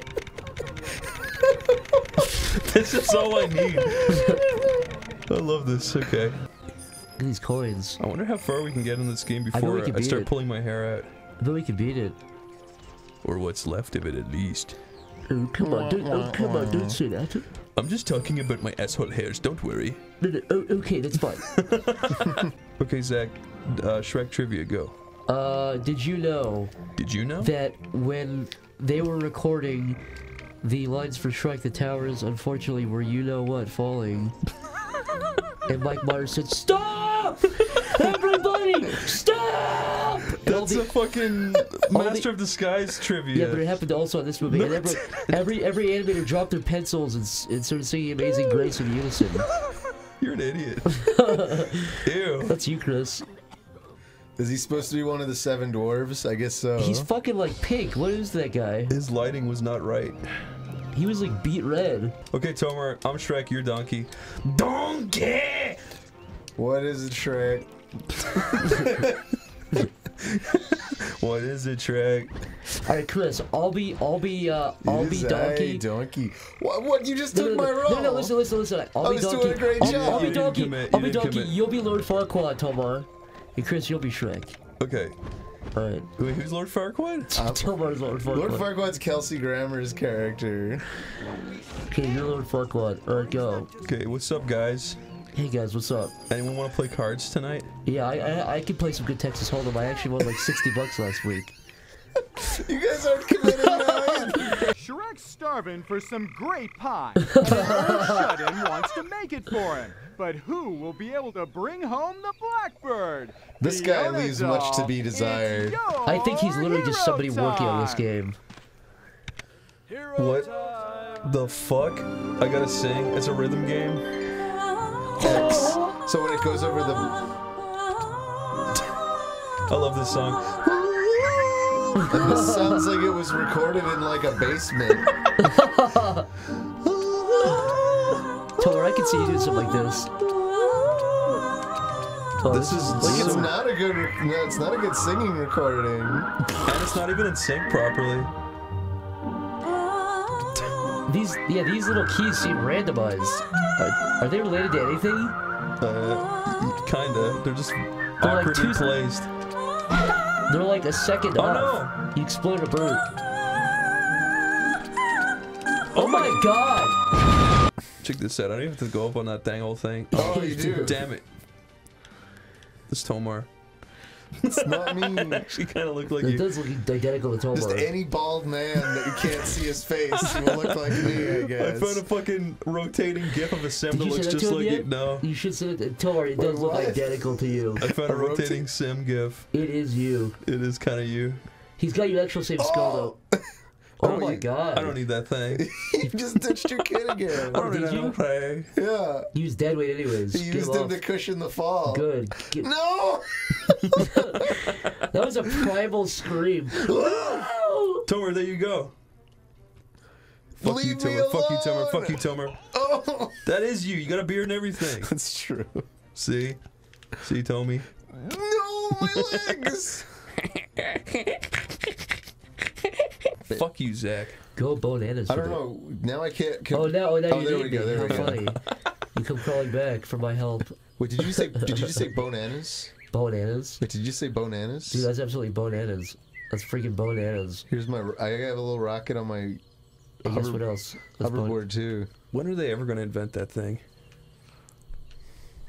this is all I need. I love this. Okay. Look at these coins. I wonder how far we can get in this game before we can I start it. pulling my hair out. I bet we can beat it. Or what's left of it, at least. Oh, come on, don't, oh, come on, don't say that. I'm just talking about my asshole hairs, don't worry. No, no, oh, okay, that's fine. Okay, Zack, uh, Shrek trivia, go. Uh, did you know Did you know? that when they were recording the lines for Shrek, the towers unfortunately were you know what falling, and Mike Myers said, "Stop! Everybody, stop!" That's the- a fucking all Master the- of Disguise trivia. Yeah, but it happened also in this movie. and No, every, every every animator dropped their pencils and, and started singing "Amazing Grace" in unison. You're an idiot. Ew. That's you, Chris. Is he supposed to be one of the seven dwarves? I guess so. He's fucking like pink. What is that guy? His lighting was not right. He was like beat red. Okay, Tomar, I'm Shrek, you're Donkey. Donkey! What is it, Shrek? What is it, Shrek? All right, Chris. I'll be I'll be uh I'll be Is I donkey. donkey. What? What? You just No, took no, my role. No, no, listen, listen, listen. I'll I be was donkey. doing a great I'll, job. I'll be You didn't donkey. commit, I'll be donkey. Commit. You'll be Lord Farquaad, Tomar. And Chris, you'll be Shrek. Okay. All right. Wait, who's Lord Farquaad? Tomar's Lord Farquaad. Lord Farquaad's Kelsey Grammer's character. Okay, you're Lord Farquaad. All right, go. Okay, what's up, guys? Hey guys, what's up? Anyone want to play cards tonight? Yeah, I I, I can play some good Texas Hold'em. I actually won like 60 bucks last week. You guys aren't committed now. Shrek's starving for some great pie. and Lord Shudden wants to make it for him. But who will be able to bring home the blackbird? This guy Fiona leaves much to be desired. I think he's literally just hero somebody working on this time. game. What the fuck? I gotta sing. It's a rhythm game. X. So when it goes over the. I love this song. And this sounds like it was recorded in like a basement. Tomar, I can see you doing something like this. Oh, This is Like it's not a good. No, it's not a good singing recording. And it's not even in sync properly. These, yeah, these little keys seem randomized. Are, are they related to anything? Uh, kinda. They're just They're like two- placed. They're like a second Oh, off. You explode a bird. Oh my god! Check this out. I don't even have to go up on that dang old thing. Oh, you do. Damn it. This Tomar. It's not me. Actually, kind of look like It you. does look identical to Just any bald man that you can't see his face will look like me, I guess. I found a fucking rotating gif of a sim Did that looks just like yet? it. No. You should send it to Tomar. It does look What? identical to you. I found a A rota- rotating sim gif. It is you. It is kind of you. He's got your actual same skull though. Oh. Oh my god. I don't need that thing. you just ditched your kid again. I don't did need you? that thing. Yeah. He was dead weight anyways. He used him him to cushion the fall. Good. Get- No! That was a primal scream. Tomar, there you go. Fuck you, Leave me Tomar. Fuck you, Tomar. Fuck you, Tomar. Oh! That is you. You got a beard and everything. That's true. See? See, Tommy? No, my legs! Fuck you, Zack. Go bananas. I don't know. Now I can't. Can, Oh, now, oh, now Oh, you there need we go. me. There How we go. funny. you come crawling back for my help. Wait, did you say? Did you just say bananas? Bananas? Wait, did you say bananas? Dude, that's absolutely bananas. That's freaking bananas. Here's my. I have a little rocket on my And guess what else? That's bon- hoverboard too. When are they ever going to invent that thing?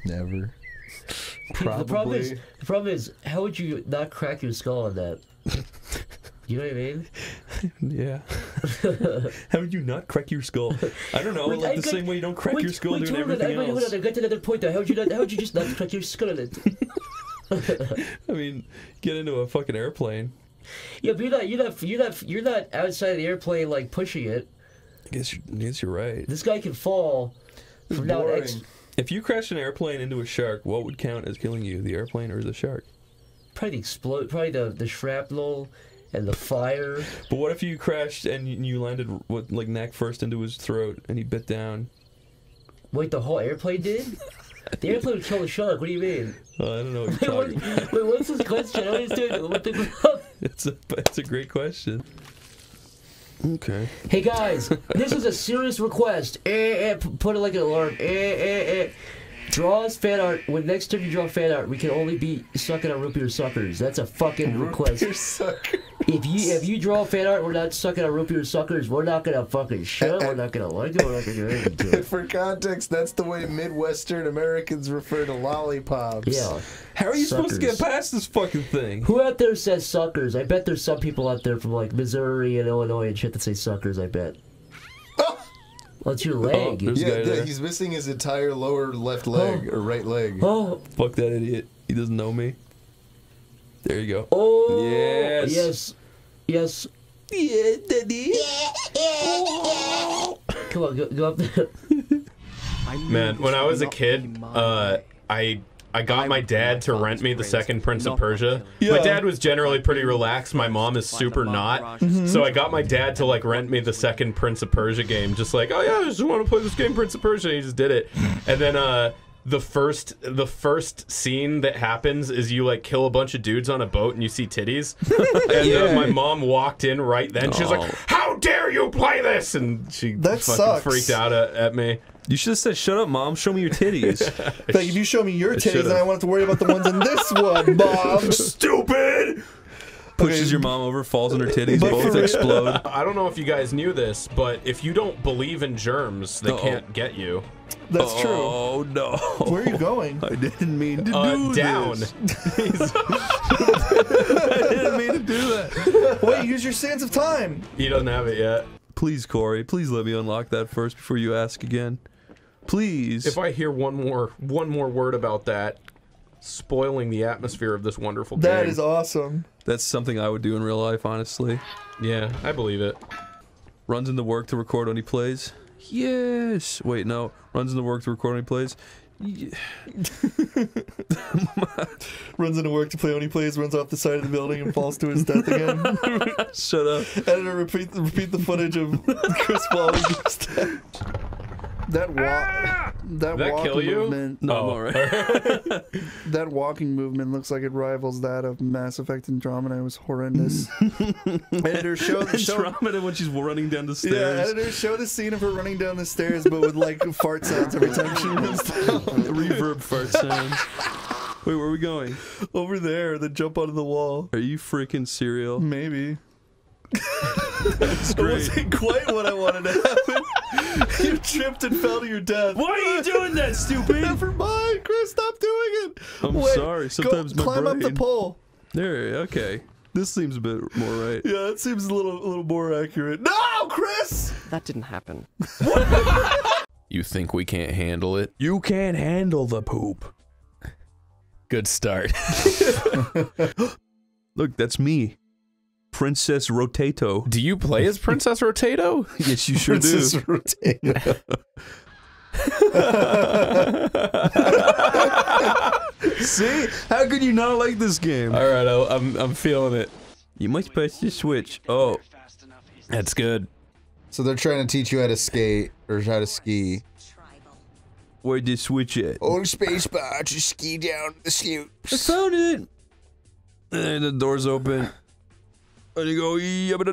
Never. The problem is, Probably. the problem is, how would you not crack your skull on that? You know what I mean? Yeah. How would you not crack your skull? I don't know. Wait, like I the got- same way you don't crack wait, your skull wait, doing on, everything wait, hold else. on, I got to another point though. How would you not? How would you just not crack your skull it? I mean, get into a fucking airplane. Yeah, but you're not, you're not, you're not, you're not outside the airplane like pushing it. I guess you're, I guess you're right. This guy can fall from now boring. If you crashed an airplane into a shark, what would count as killing you? The airplane or the shark? Probably the explode, probably the the shrapnel and the fire. But what if you crashed and you- landed what, like neck first into his throat and he bit down? Wait, the whole airplane did? The airplane would kill the shark. What do you mean? Uh, I don't know what Wait, you're what, talking about. wait, what's this question? I what the. It's a, it's a great question. Okay. Hey guys, this is a serious request. Eh, eh, put it like an alarm. Eh, eh, eh. Draw us fan art. When next time you draw fan art, we can only be sucking on root beer suckers. That's a fucking request. Beer. If you if you draw fan art, we're not sucking on root beer suckers. We're not gonna fucking shut. We're not gonna like it. We're not gonna do anything to it. For context, that's the way Midwestern Americans refer to lollipops. Yeah. How are you supposed to get past this fucking thing? Who out there says suckers? I bet there's some people out there from like Missouri and Illinois and shit that say suckers. I bet. Well, it's your leg. there's- Yeah, yeah, he's missing his entire lower left leg or right leg. oh, Fuck that idiot. He doesn't know me. There you go. oh, Yes. yes, yes. Yeah, daddy. Come on, go, go up there. Man, when I was a kid, uh, I I got my dad to rent me the second Prince of Persia. My dad was generally pretty relaxed. My mom is super not. So I got my dad to like rent me the second Prince of Persia game. Just like, oh yeah, I just want to play this game, Prince of Persia. And he just did it. And then uh, the first the first scene that happens is you like kill a bunch of dudes on a boat and you see titties. and uh, my mom walked in right then. She was like, Oh. "How dare you play this?" And she That fucking sucks. freaked out at, at me. You should have said, "Shut up, mom. Show me your titties." Like, if you show me your titties, should've. then I won't have to worry about the ones in this one, mom. Stupid. Pushes your mom over, falls on her titties, both explode. I don't know if you guys knew this, but if you don't believe in germs, they Uh-oh. can't get you. That's true. Oh no. Where are you going? I didn't mean to Uh, do down. this. I didn't mean to do that. Wait, use your sense of time. He doesn't have it yet. Please, Corey, please let me unlock that first before you ask again. Please. If I hear one more one more word about that, spoiling the atmosphere of this wonderful That game. is awesome. That's something I would do in real life, honestly. Yeah, I believe it. Runs into work to record when he plays. Yes. Wait, no. Runs into work to record when he plays. Ye- Runs into work to play when he plays, runs off the side of the building and falls to his death again. Shut up. Editor, repeat, repeat the footage of Chris falling to his death. That walk, ah! that, that walking kill you? movement. No, I'm Oh. alright. that walking movement looks like it rivals that of Mass Effect Andromeda. It was horrendous. editor, show the show. Andromeda when she's running down the stairs. Yeah, stairs. editor, show the scene of her running down the stairs, but with like fart sounds every time she runs down. Reverb fart sounds. Wait, where are we going? Over there, then jump onto the wall. Are you freaking serial? Maybe. That's It wasn't quite what I wanted to happen. you tripped and fell to your death. Why are you doing that, stupid? Never mind, Chris. Stop doing it. I'm Wait, sorry. go Sometimes my climb up the pole. There. Okay. This seems a bit more right. Yeah, that seems a little, a little more accurate. No, Chris. That didn't happen. You think we can't handle it? You can't handle the poop. Good start. Look, that's me. Princess Rotato. Do you play as Princess Rotato? yes, you sure Princess do. Rotato. See? How could you not like this game? All right, I, I'm I'm feeling it. You must press the switch. Oh, that's good. So they're trying to teach you how to skate or how to ski. Where'd you switch it? Hold space bar to ski down the chute. I found it. And the door's open. And you go, yabba.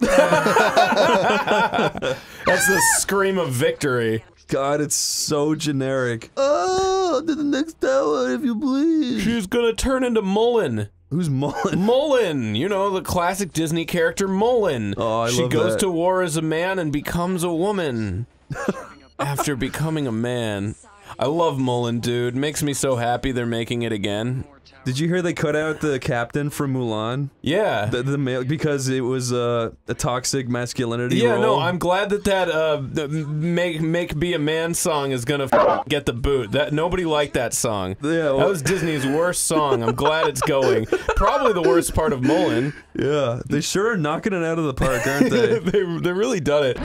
That's the scream of victory. God, it's so generic. Oh, to the next tower, if you please. She's gonna turn into Mullen. Who's Mullen? Mullen, you know the classic Disney character Mullen. Oh, I she love goes that. to war as a man and becomes a woman after becoming a man. I love Mullen, dude. Makes me so happy they're making it again. Did you hear they cut out the captain from Mulan? Yeah. The, the male because it was uh, a toxic masculinity Yeah, role. no, I'm glad that that uh the make make be a man song is gonna f- get the boot. That nobody liked that song. Yeah, well- that was Disney's worst song. I'm glad it's going. Probably the worst part of Mullen. Yeah, they sure are knocking it out of the park, aren't they? they they really done it.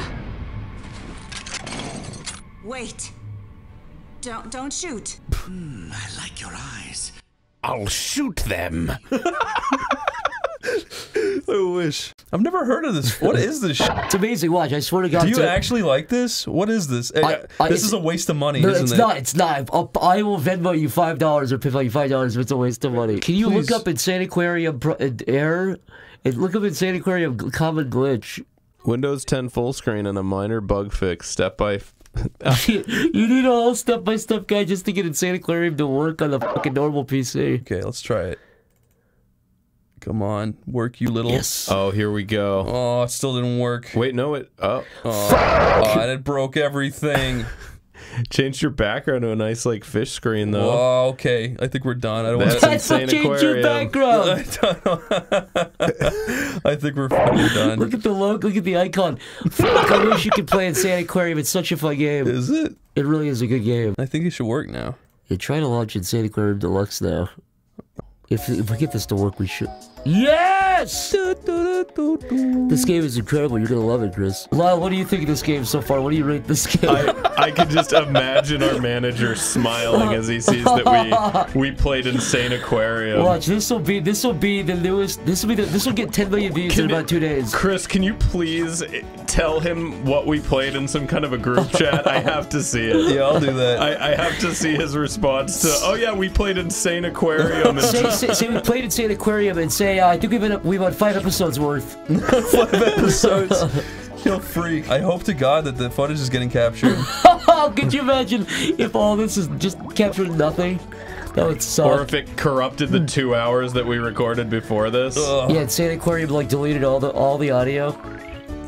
Wait. Don't don't shoot. Hmm, I like your eyes. I'll shoot them. I wish. I've never heard of this. What is this? Shit? It's amazing. Watch, I swear to God. Do you it's a- actually like this? What is this? I- I- this is a waste of money, No, isn't it's it? not. It's not. I'll, I will Venmo you five dollars or PayPal you five dollars if it's a waste of money. Can you Please. look up Insane Aquarium pro- uh, error and look up Insane Aquarium common glitch? Windows 10 full screen and a minor bug fix. Step by. F- you need a whole step by step guide just to get Insane Aquarium to work on the fucking normal PC. Okay, let's try it. Come on, work you little. Yes. oh, here we go. Oh, it still didn't work. Wait, no, it. Oh, Oh, oh, and it broke everything. changed your background to a nice like fish screen though. Oh, okay. I think we're done. I don't want That's to. That's what Insane changed your Aquarium. background. I think we're fucking done. Look at the logo. Look at the icon. Fuck, I wish you could play in Insane Aquarium. It's such a fun game. Is it? It really is a good game. I think it should work now. Yeah, try to launch in Insane Aquarium Deluxe now. If, if we get this to work, we should. Yes! This game is incredible. You're gonna love it, Chris. Lyle, what do you think of this game so far? What do you rate this game? I, I could just imagine our manager smiling as he sees that we we played Insane Aquarium. Watch this will be this will be the newest. This will be the, this will get 10 million views Can in about two days. Chris, can you please tell him what we played in some kind of a group chat? I have to see it. Yeah, I'll do that. I, I have to see his response to, oh yeah, we played Insane Aquarium. And Say, say, say we played Insane Aquarium and say uh, I think we've been we went five episodes worth. Five episodes. You'll freak. I hope to God that the footage is getting captured. Could you imagine if all this is just captured nothing? That would suck. or if it corrupted the two hours that we recorded before this. Yeah, Insane Aquarium like deleted all the all the audio.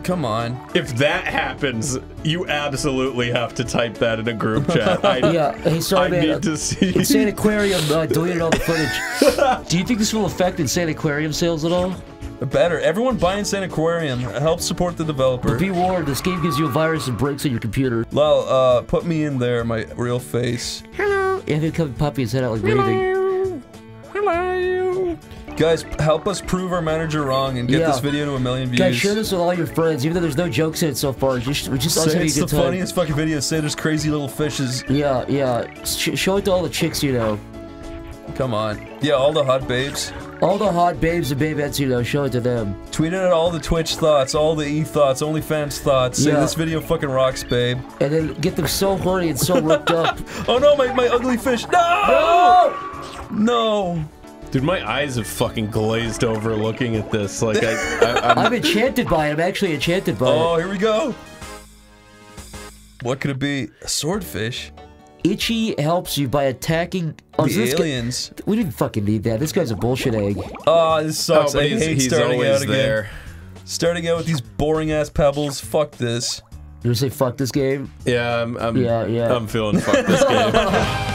Come on. If that happens, you absolutely have to type that in a group chat. I, yeah, hey, sorry, I man. need to see. Insane Aquarium uh, deleted all the footage. Do you think this will affect Insane Aquarium sales at all? Better. Everyone buy Insane Aquarium. Help support the developer. But be warned, this game gives you a virus and breaks on your computer. Lyle, uh, put me in there, my real face. Hello. Yeah, they come popping his head out like anything. Guys, help us prove our manager wrong and get Yeah. this video to a million views. Guys, share this with all your friends, even though there's no jokes in it so far. Just, just us having a it's the good time. funniest fucking video. Say there's crazy little fishes. Yeah, yeah. Sh- show it to all the chicks you know. Come on. Yeah, all the hot babes. All the hot babes and babettes, you know, show it to them. Tweet it at all the Twitch thoughts, all the E thoughts, OnlyFans thoughts. Say Yeah. this video fucking rocks, babe. And then get them so horny and so worked up. oh no, my, my ugly fish. No! No! Dude, my eyes have fucking glazed over looking at this. Like, I, I, I'm, I'm enchanted by it. I'm actually enchanted by Oh, it. here we go. What could it be? A swordfish? Itchy helps you by attacking oh, The so this guy- aliens. we didn't fucking need that. This guy's a bullshit egg. Oh, this oh, sucks. Oh, I hate he's starting always out again. there. Starting out with these boring ass pebbles. Fuck this. You gonna say fuck this game? yeah, I'm, I'm, Yeah, yeah. I'm feeling fuck this game.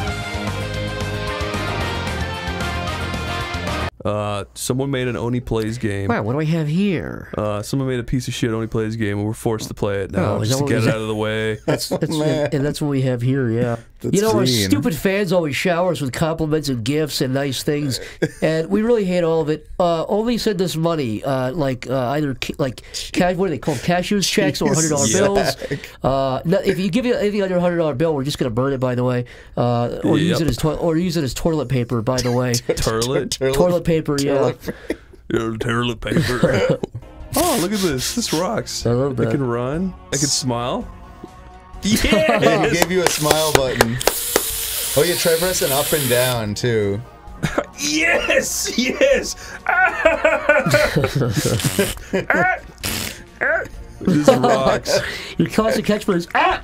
Uh, someone made an Oney Plays game. Wow, what do I have here? Uh, someone made a piece of shit Oney Plays game, and we're forced to play it now Oh, just to get it out of the way. That's that's man. and that's what we have here. Yeah, That's you know our stupid fans always shower us with compliments and gifts and nice things, and we really hate all of it. Uh, only send us money, uh, like uh, either ca- like cash. What are they called? Cashews checks or hundred dollar Jesus, bills. Uh, no, if you give it anything under a hundred dollar bill, we're just gonna burn it. By the way, uh, or use it as toi- or use it as toilet paper. By the way, Turlet? toilet paper. Yeah. Yeah, toilet paper. oh, look at this. This rocks. I love I can run. I can smile. Yeah, he gave you a smile button. Oh yeah, try pressing up and down too. Yes! Yes! this rocks. Your constant catchphrase. Ah!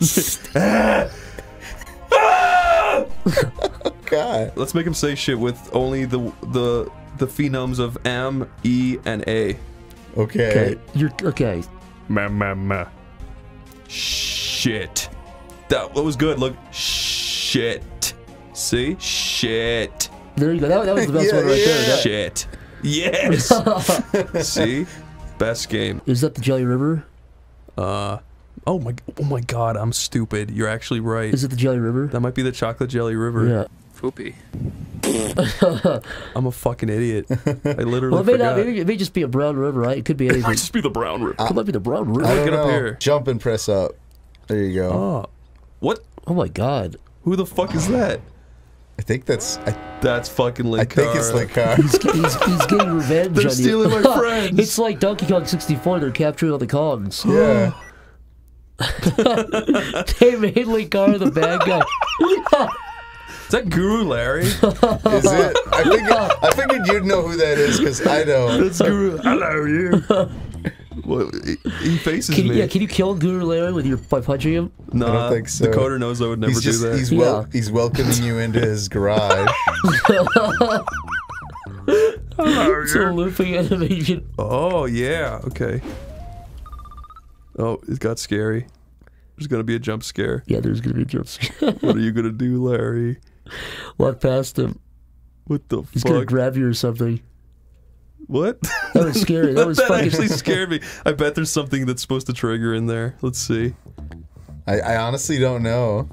God. Let's make him say shit with only the the the phonemes of M, E, and A. Okay. Okay, you're okay. Ma ma ma. Shit. That, that was good. Look. Shit. See? Shit. There you go. That, that was the best Yeah, one right there. That- Shit. Yes. See? Best game. Is that the Jelly River? Uh. Oh my. Oh my God. I'm stupid. You're actually right. Is it the Jelly River? That might be the chocolate jelly river. Yeah. Poopy. I'm a fucking idiot. I literally Well, it may forgot. not. Maybe it may just be a brown river, right? It could be anything. It might just be the brown river. It might be the brown river. I don't Get up know. here. Jump and press up. There you go. Oh. What? Oh my god. Who the fuck is that? I think that's. I, That's fucking Linkar. I Linkara. think it's Linkara. He's, he's, he's getting revenge They're on stealing you. my friends. it's like Donkey Kong 64. They're capturing all the Kongs. Yeah. they made Linkara the bad guy. Is that Guru Larry? Is it? I figured, I figured you'd know who that is because I don't. That's Guru. Hello, you. Well, he, he faces Can you, me. yeah, can you kill Guru Larry with your by punching him? nah, I don't think so. The coder knows I would never he's just, do that. He's wel- Yeah. he's welcoming you into his garage. it's a looping animation. Oh yeah. Okay. Oh, it got scary. There's gonna be a jump scare. Yeah, there's gonna be a jump scare. What are you gonna do, Larry? Walk past him. What the fuck? He's gonna grab you or something. What? That was scary. That was fucking. actually scared me. I bet there's something that's supposed to trigger in there. Let's see. I, I honestly don't know.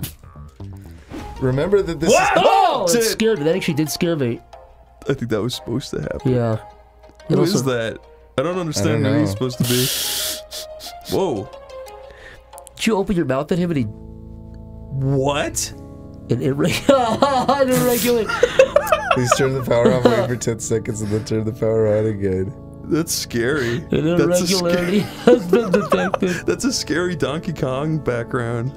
Remember that this is. Oh, that scared me. That actually did scare me. I think that was supposed to happen. Yeah. It Who is also- that? I don't understand don't who he's know. supposed to be. Whoa. Did you open your mouth at him and he What? an irregular? an irregular. Please turn the power off, wait for 10 seconds, and then turn the power on again. That's scary. An That's a, irregularity scary, has been detected. that's a scary Donkey Kong background.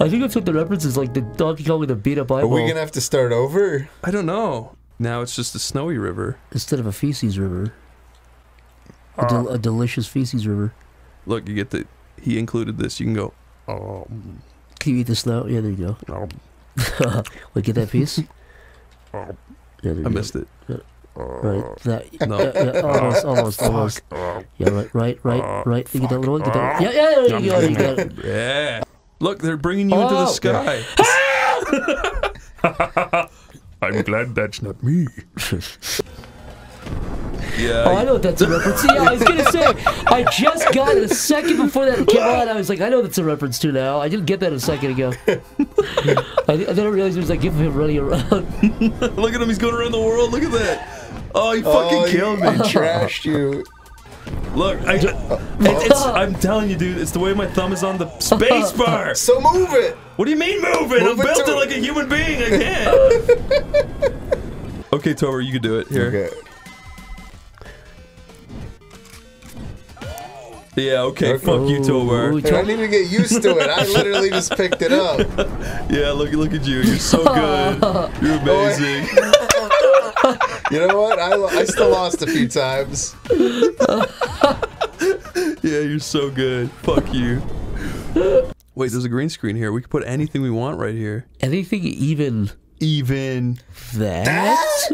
I think that's what the reference is like the Donkey Kong with a beat up eyeball. Are eyeball we gonna have to start over? I don't know. Now it's just a snowy river. instead of a feces river. A, uh. del- a delicious feces river. Look, you get the. He included this. You can go. Oh. Can you eat the snow? Yeah, there you go. Um. Wait, get that piece? Yeah, um. There you I go. missed it. Right. That, No. yeah, yeah, almost, almost, almost. Yeah, right, right, right, right. You get that little one? Get that one. Yeah, yeah, there you go. You got it. Yeah. Look, they're bringing you into the Oh. sky. I'm glad that's not me. Yeah. Oh, I know what that's a reference. to. Yeah, I was gonna say, I just got it a second before that came on. I was like, I know that's a reference to now. I didn't get that a second ago. I, I didn't realize it was like giving him running around. Look at him. He's going around the world. Look at that. Oh, he oh, fucking Oh, killed me. trashed you. Look, I, it- it's, I'm telling you, dude. It's the way my thumb is on the space bar. So move it! What do you mean move it? Move I'm it built to- it like a human being. I can't. okay, Tober, you can do it. Here. Okay. Yeah, okay, fuck you, Tomar. I don't even get used to it. I literally just picked it up. Yeah, look, look at you. You're so good. You're amazing. You know what? I, I still lost a few times. yeah, you're so good. Fuck you. Wait, there's a green screen here. We can put anything we want right here. Anything even even that?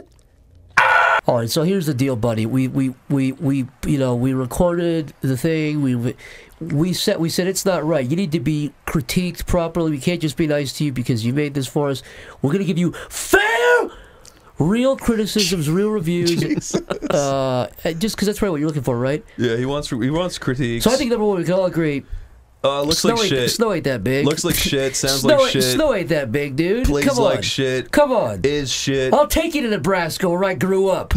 All right, so here's the deal, buddy. We we we we you know we recorded the thing. We we said we said it's not right. You need to be critiqued properly. We can't just be nice to you because you made this for us. We're gonna give you fair, real criticisms, real reviews. Uh, just because that's right what you're looking for, right? Yeah, he wants he wants critiques. So I think number one, we can all agree. Uh, looks snow like shit. Snow ain't that big. Looks like shit. Sounds snow like shit. Snow ain't that big, dude. Plays Come on. like shit. Come on. Is shit. I'll take you to Nebraska where I grew up.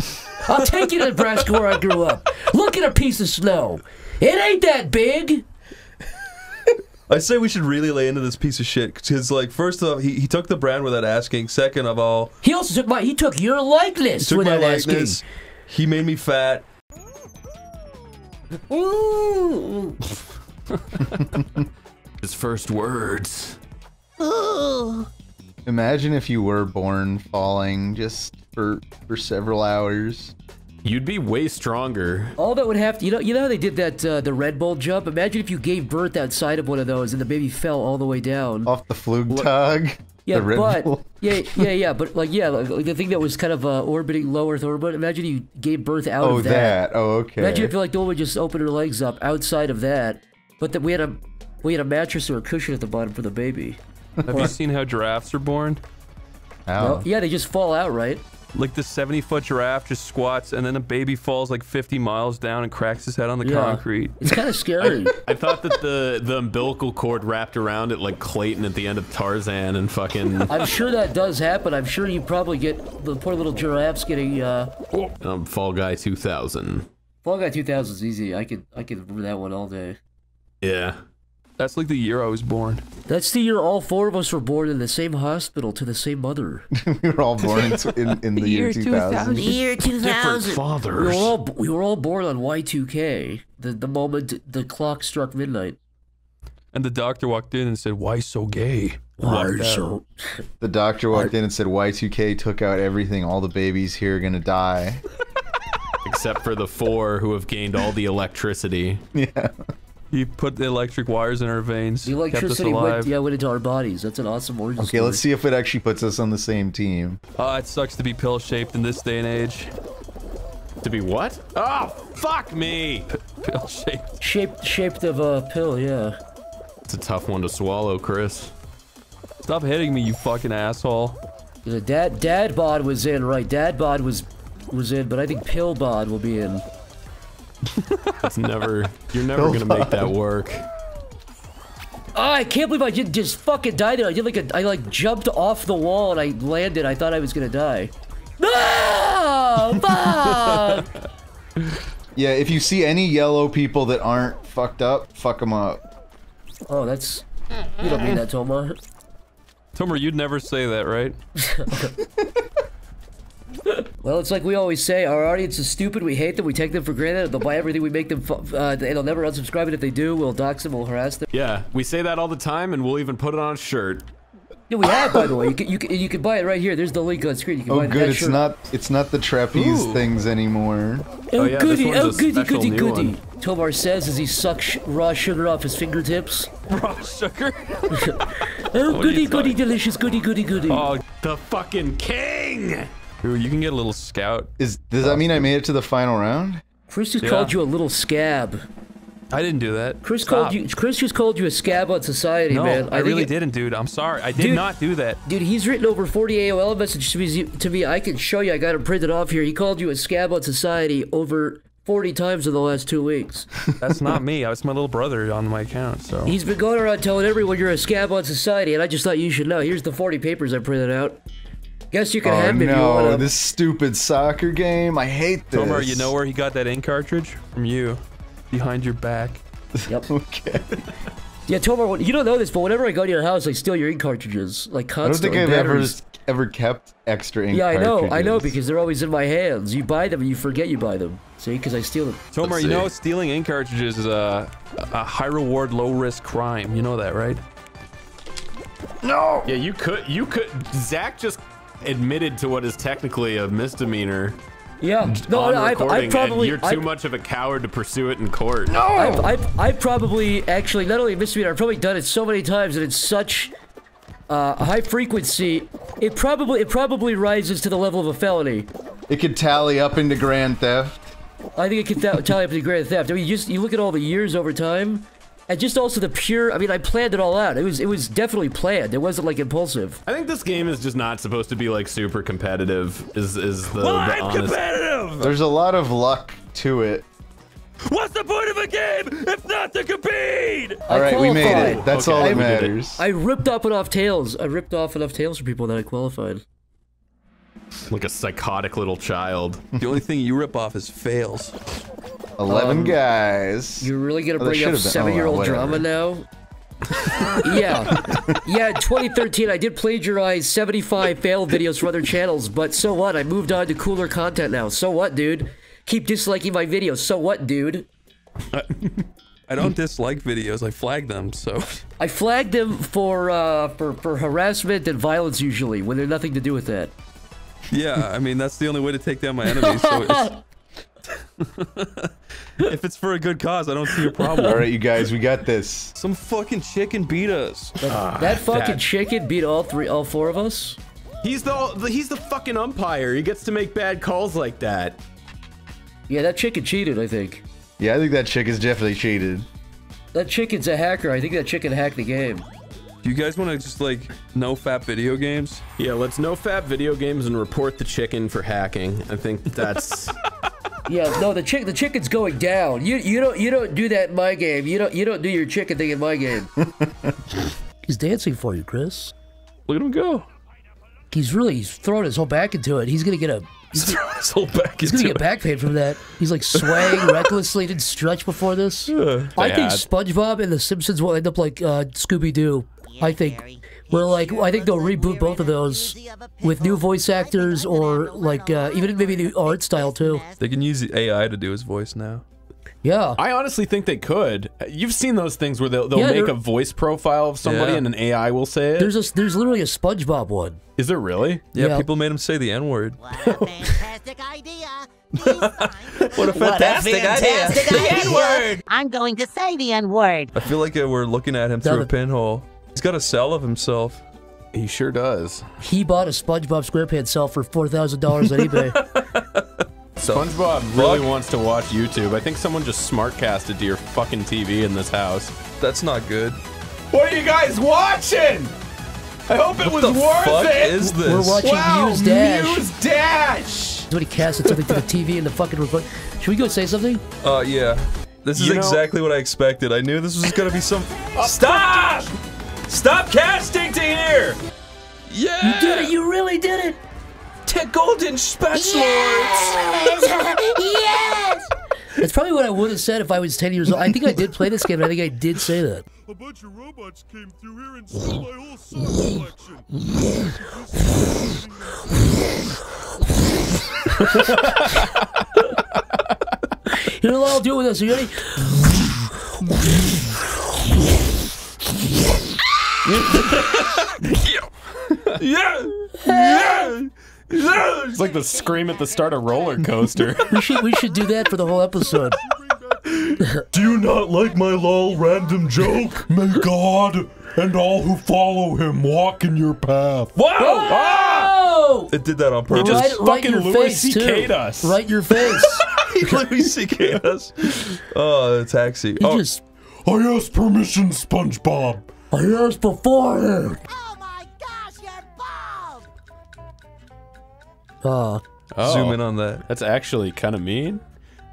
I'll take you to Nebraska where I grew up. Look at a piece of snow. It ain't that big. I say we should really lay into this piece of shit because, like, first off, he, he took the brand without asking. Second of all, He also took my. He took your likeness he took my without asking. likeness. He made me fat. His first words. Imagine if you were born falling just for for several hours. You'd be way stronger. All that would have to, you know, you know how they did that uh, the Red Bull jump. Imagine if you gave birth outside of one of those and the baby fell all the way down off the Flugtag. Yeah, the Red but Bull. yeah, yeah, yeah, but like yeah, like, like the thing that was kind of uh, orbiting low Earth orbit. Imagine you gave birth out Oh, of that. Oh, that. Oh, okay. Imagine if like the woman just opened her legs up outside of that, but that we had a we had a mattress or a cushion at the bottom for the baby. Have you seen how giraffes are born? Well, yeah, they just fall out, right? Like the 70 foot giraffe just squats and then a baby falls like 50 miles down and cracks his head on the Yeah. concrete. It's kind of scary. I thought that the the umbilical cord wrapped around it like Clayton at the end of Tarzan and fucking I'm sure that does happen. I'm sure you probably get the poor little giraffes getting uh um, Fall Guy 2000. Fall Guy 2000 is easy. I could I could remember that one all day. Yeah. That's like the year I was born. That's the year all four of us were born in the same hospital to the same mother. we were all born in, in, in the, year 2000. The year 2000. We fathers. were all we were all born on Y2K. The the moment the clock struck midnight. And the doctor walked in and said, Why so gay? Why so- The doctor walked in and said, Y2K took out everything. All the babies here are gonna die. Except for the four who have gained all the electricity. Yeah. He put the electric wires in our veins. The kept us electricity alive. went yeah went into our bodies. That's an awesome origin Okay, let's see if it actually puts us on the same team. Ah, it sucks to be pill shaped in this day and age. To be what? Oh, fuck me! Pill shaped. Shaped shaped of a pill, yeah. It's a tough one to swallow, Chris. Stop hitting me, you fucking asshole. The dad dad bod was in, right? Dad bod was was in, but I think pill bod will be in. It's never. You're never gonna make that work. Oh, I can't believe I did just fucking died there. I did like a I like jumped off the wall and I landed. I thought I was gonna die. No! Fuck! Yeah, if you see any yellow people that aren't fucked up, fuck them up. oh, that's you don't mean that, Tomar. Tomer, you'd never say that, right? Well, it's like we always say, our audience is stupid. We hate them. We take them for granted. They'll buy everything we make them. fu- Uh, they'll never unsubscribe, and if they do, we'll dox them. We'll harass them. Yeah, we say that all the time, and we'll even put it on a shirt. Yeah, we have, by the way. You can, you can, you can buy it right here. There's the link on screen. You can Oh, buy good. that It's shirt. not. It's not the trapeze Ooh. things anymore. Oh, goody, oh, goody, goody, goody. Tomar says as he sucks sh- raw sugar off his fingertips. Raw sugar? oh, What are goody, you goody, delicious, goody, goody, goody. Oh, the fucking king! Ooh, you can get a little scout. Is does that mean I made it to the final round? Chris just Yeah. called you a little scab. I didn't do that. Chris Stop. called you. Chris just called you a scab on society, No, man. I, think really it- didn't, dude. I'm sorry. I did Dude. not do that. Dude, he's written over 40 AOL messages to me, to me. I can show you. I got it printed off here. He called you a scab on society over 40 times in the last two weeks. That's not me. It's my little brother on my account. So He's been going around telling everyone you're a scab on society, and I just thought you should know. Here's the 40 papers I printed out. Guess you can oh have them if you no! want 'em. This stupid soccer game. I hate this. Tomar, you know where he got that ink cartridge? From you, behind your back. Yep. okay. Yeah, Tomar, you don't know this, but whenever I go to your house, I steal your ink cartridges, like I don't constantly. think I've ever. batteries. ever kept extra ink Yeah, I know, I know, because they're always in my hands. You buy them and you forget you buy them. See, because I steal them. Tomar, you know stealing ink cartridges is a, a high reward, low risk crime. You know that, right? No. Yeah, you could. You could. Zach just admitted to what is technically a misdemeanor. Yeah. No, on no, I've- I've probably- and you're too I've- much of a coward to pursue it in court. I've, I've, I've probably actually not only misdemeanor, I've probably done it so many times and it's such uh, a high frequency. It probably it probably rises to the level of a felony. It could tally up into grand theft. I think it could tally up to grand theft. I mean, you just you look at all the years over time, and just also the pure. I mean, I planned it all out. It was it was definitely planned. It wasn't like impulsive. I think this game is just not supposed to be like super competitive. Is is the, Well, the I'm honest? competitive! There's a lot of luck to it. What's the point of a game if not to compete? All right, we made it. qualified. That's all that matters. I ripped off enough tails. I ripped off enough tails for people that I qualified. Like a psychotic little child. The only thing you rip off is fails. Eleven Um, guys. You're really gonna Oh, bring should up have been- oh, seven-year-old well, drama now? yeah, yeah. 2013, I did plagiarize 75 failed videos from other channels, but so what? I moved on to cooler content now. So what, dude? Keep disliking my videos. So what, dude? I don't dislike videos. I flag them. So I flag them for uh, for for harassment and violence usually when they're nothing to do with that. yeah, I mean that's the only way to take down my enemies. So it's, if it's for a good cause, I don't see a problem. All right, you guys, we got this. Some fucking chicken beat us. Ah, that fucking chicken beat all three, all four of us. He's the, the he's the fucking umpire. He gets to make bad calls like that. Yeah, that chicken cheated. I think. Yeah, I think that chick is definitely cheated. That chicken's a hacker. I think that chicken hacked the game. Do you guys want to just like no fap video games? Yeah, let's no fap video games and report the chicken for hacking. I think that's. Yeah, no, the chick, the chicken's going down. You, you don't, you don't do that in my game. You don't, you don't do your chicken thing in my game. He's dancing for you, Chris. Look at him go. He's really, he's throwing his whole back into it. He's gonna get a, he's, throwing his whole back he's gonna get it. back pain from that. He's like swaying recklessly. Didn't stretch before this. I think bad. SpongeBob and The Simpsons will end up like uh, Scooby Doo. I think we're like, I think they'll reboot both of those with new voice actors or like uh, even maybe new art style too. They can use the AI to do his voice now. Yeah. I honestly think they could. You've seen those things where they'll, they'll Yeah, make a voice profile of somebody Yeah. and an AI will say it. There's a, there's literally a SpongeBob one. Is there really? Yeah, Yeah. people made him say the N word. What a fantastic idea. What a fantastic, Fantastic idea. idea. The N word. I'm going to say the N word. I feel like uh, we're looking at him No, through a pinhole. He's got a cell of himself. He sure does. He bought a SpongeBob SquarePants cell for four thousand dollars on eBay. SpongeBob really wants to watch YouTube. I think someone just smartcasted to your fucking TV in this house. That's not good. What are you guys watching? I hope it What was the worth fuck it. is this? We're watching wow, Muse Dash. Muse Dash. Somebody casted something to the TV in the fucking record. Should we go say something? Uh, yeah. This is You know- exactly what I expected. I knew this was gonna be some. Stop! Stop casting to here! Yeah! You did it! You really did it! Te golden special yes! That's probably what I would have said if I was ten years old. I think I did play this game. and I think I did say that. A bunch of robots came through here and stole my whole song collection. You know what I'll do with this? Are you ready? Yeah! Yeah! Yeah! It's like the scream at the start of roller coaster. We should we should do that for the whole episode. Do you not like my lol random joke? May God and all who follow him walk in your path. Oh! It did that on purpose. Right, right in your Louis face too. CK'd us. Right your face. Louis C.K. us. Oh, the taxi. You Oh, just I asked permission, SpongeBob. I asked beforehand. Oh my gosh, you're bald! Ah, Oh, zoom in on that. That's actually kind of mean.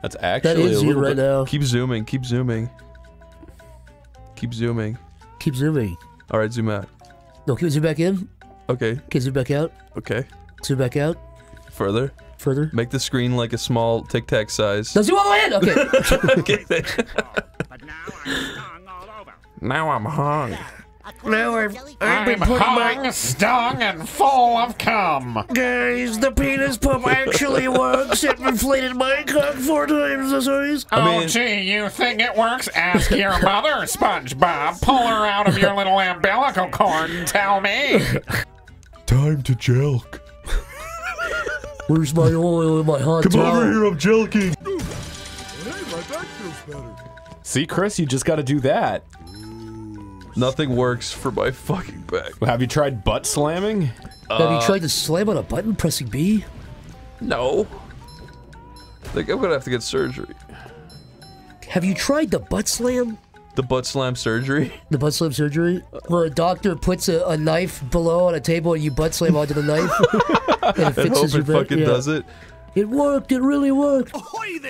That's actually is a you right bit. now. Keep zooming. Keep zooming. Keep zooming. Keep zooming. All right, zoom out. No, can we zoom back in? Okay. Can zoom back out? Okay. Zoom back out. Further. Further. Make the screen like a small Tic Tac size. No, zoom all the way in. Okay. okay. Now I'm hung. Now I've, I've been I'm putting hung, my... stung, and full of cum. Guys, the penis pump actually works. It inflated my cock four times the size. oh, gee, you think it works? Ask your mother, SpongeBob. Pull her out of your little umbilical cord and tell me. Time to jelk. Where's my oil in my hot Come towel? over here, I'm jelking. See, Chris, you just got to do that. Nothing works for my fucking back. Have you tried butt slamming? Have Uh, you tried to slam on a button pressing B? No. Like I'm gonna have to get surgery. Have you tried the butt slam? The butt slam surgery. The butt slam surgery? Where a doctor puts a, a knife below on a table and you butt slam onto the knife? and it I fixes hope your it back? fucking Yeah. does it. It worked, it really worked. Ahoy there!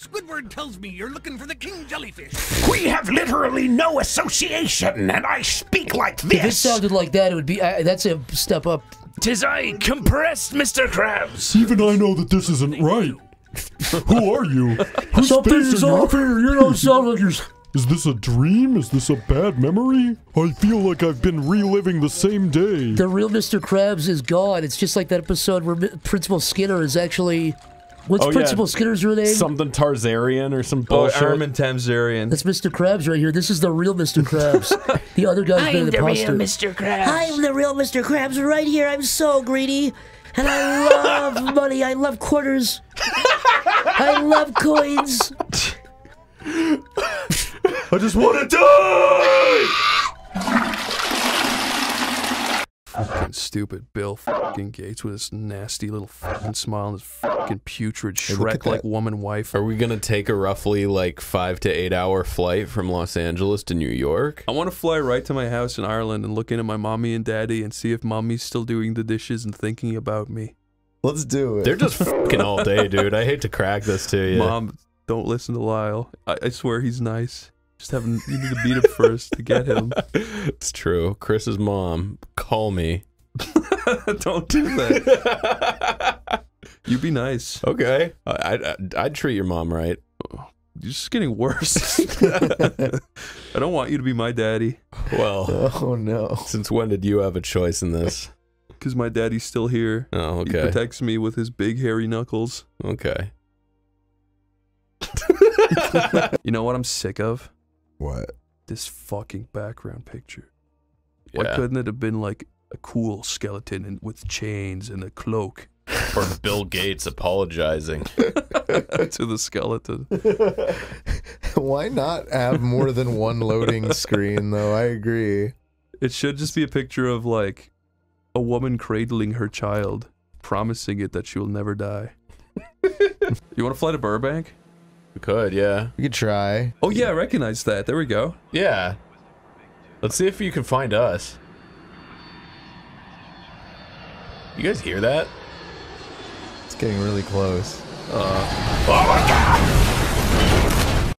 Squidward tells me you're looking for the king jellyfish. We have literally no association, and I speak like this. If it sounded like that, it would be. Uh, that's a step up. Tis I, compressed Mr. Krabs. Even I know that this isn't right. Who are you? Who's Something's face are you? off here. You don't sound like you're. Is this a dream? Is this a bad memory? I feel like I've been reliving the same day. The real Mr. Krabs is gone. It's just like that episode where Principal Skinner is actually. What's Oh, yeah. Principal Skinner's real name? Something Tarzarian or some Oh, bullshit. Armin Tamzarian. That's Mr. Krabs right here. This is the real Mr. Krabs. the other guy's been an imposter. Krabs. I'm the real Mr. Krabs right here. I'm so greedy. And I love money. I love quarters. I love coins. I just want to die! Fucking stupid Bill fucking Gates with his nasty little fucking smile and his fucking putrid Hey, Shrek like that. woman wife. Are we gonna take a roughly like five to eight hour flight from Los Angeles to New York? I want to fly right to my house in Ireland and look in at my mommy and daddy and see if mommy's still doing the dishes and thinking about me. Let's do it. They're just fucking all day, dude. I hate to crack this to you. Mom, don't listen to Lyle. I, I swear he's nice. Just have you need to beat him first to get him. It's true. Chris's mom, call me. don't do that. You'd be nice. Okay. I, I'd, I'd treat your mom right. You're just getting worse. I don't want you to be my daddy. Well, oh no. Since when did you have a choice in this? Because my daddy's still here. Oh, okay. He protects me with his big hairy knuckles. Okay. You know what I'm sick of? What? This fucking background picture. Why couldn't it have been like a cool skeleton and with chains and a cloak? Or Bill Gates apologizing. to the skeleton. Why not have more than one loading screen, though? I agree. It should just be a picture of like a woman cradling her child, promising it that she will never die. you want to fly to Burbank? We could, yeah. We could try. Oh yeah, I recognize that. There we go. Yeah. Let's see if you can find us. You guys hear that? It's getting really close. Oh my God!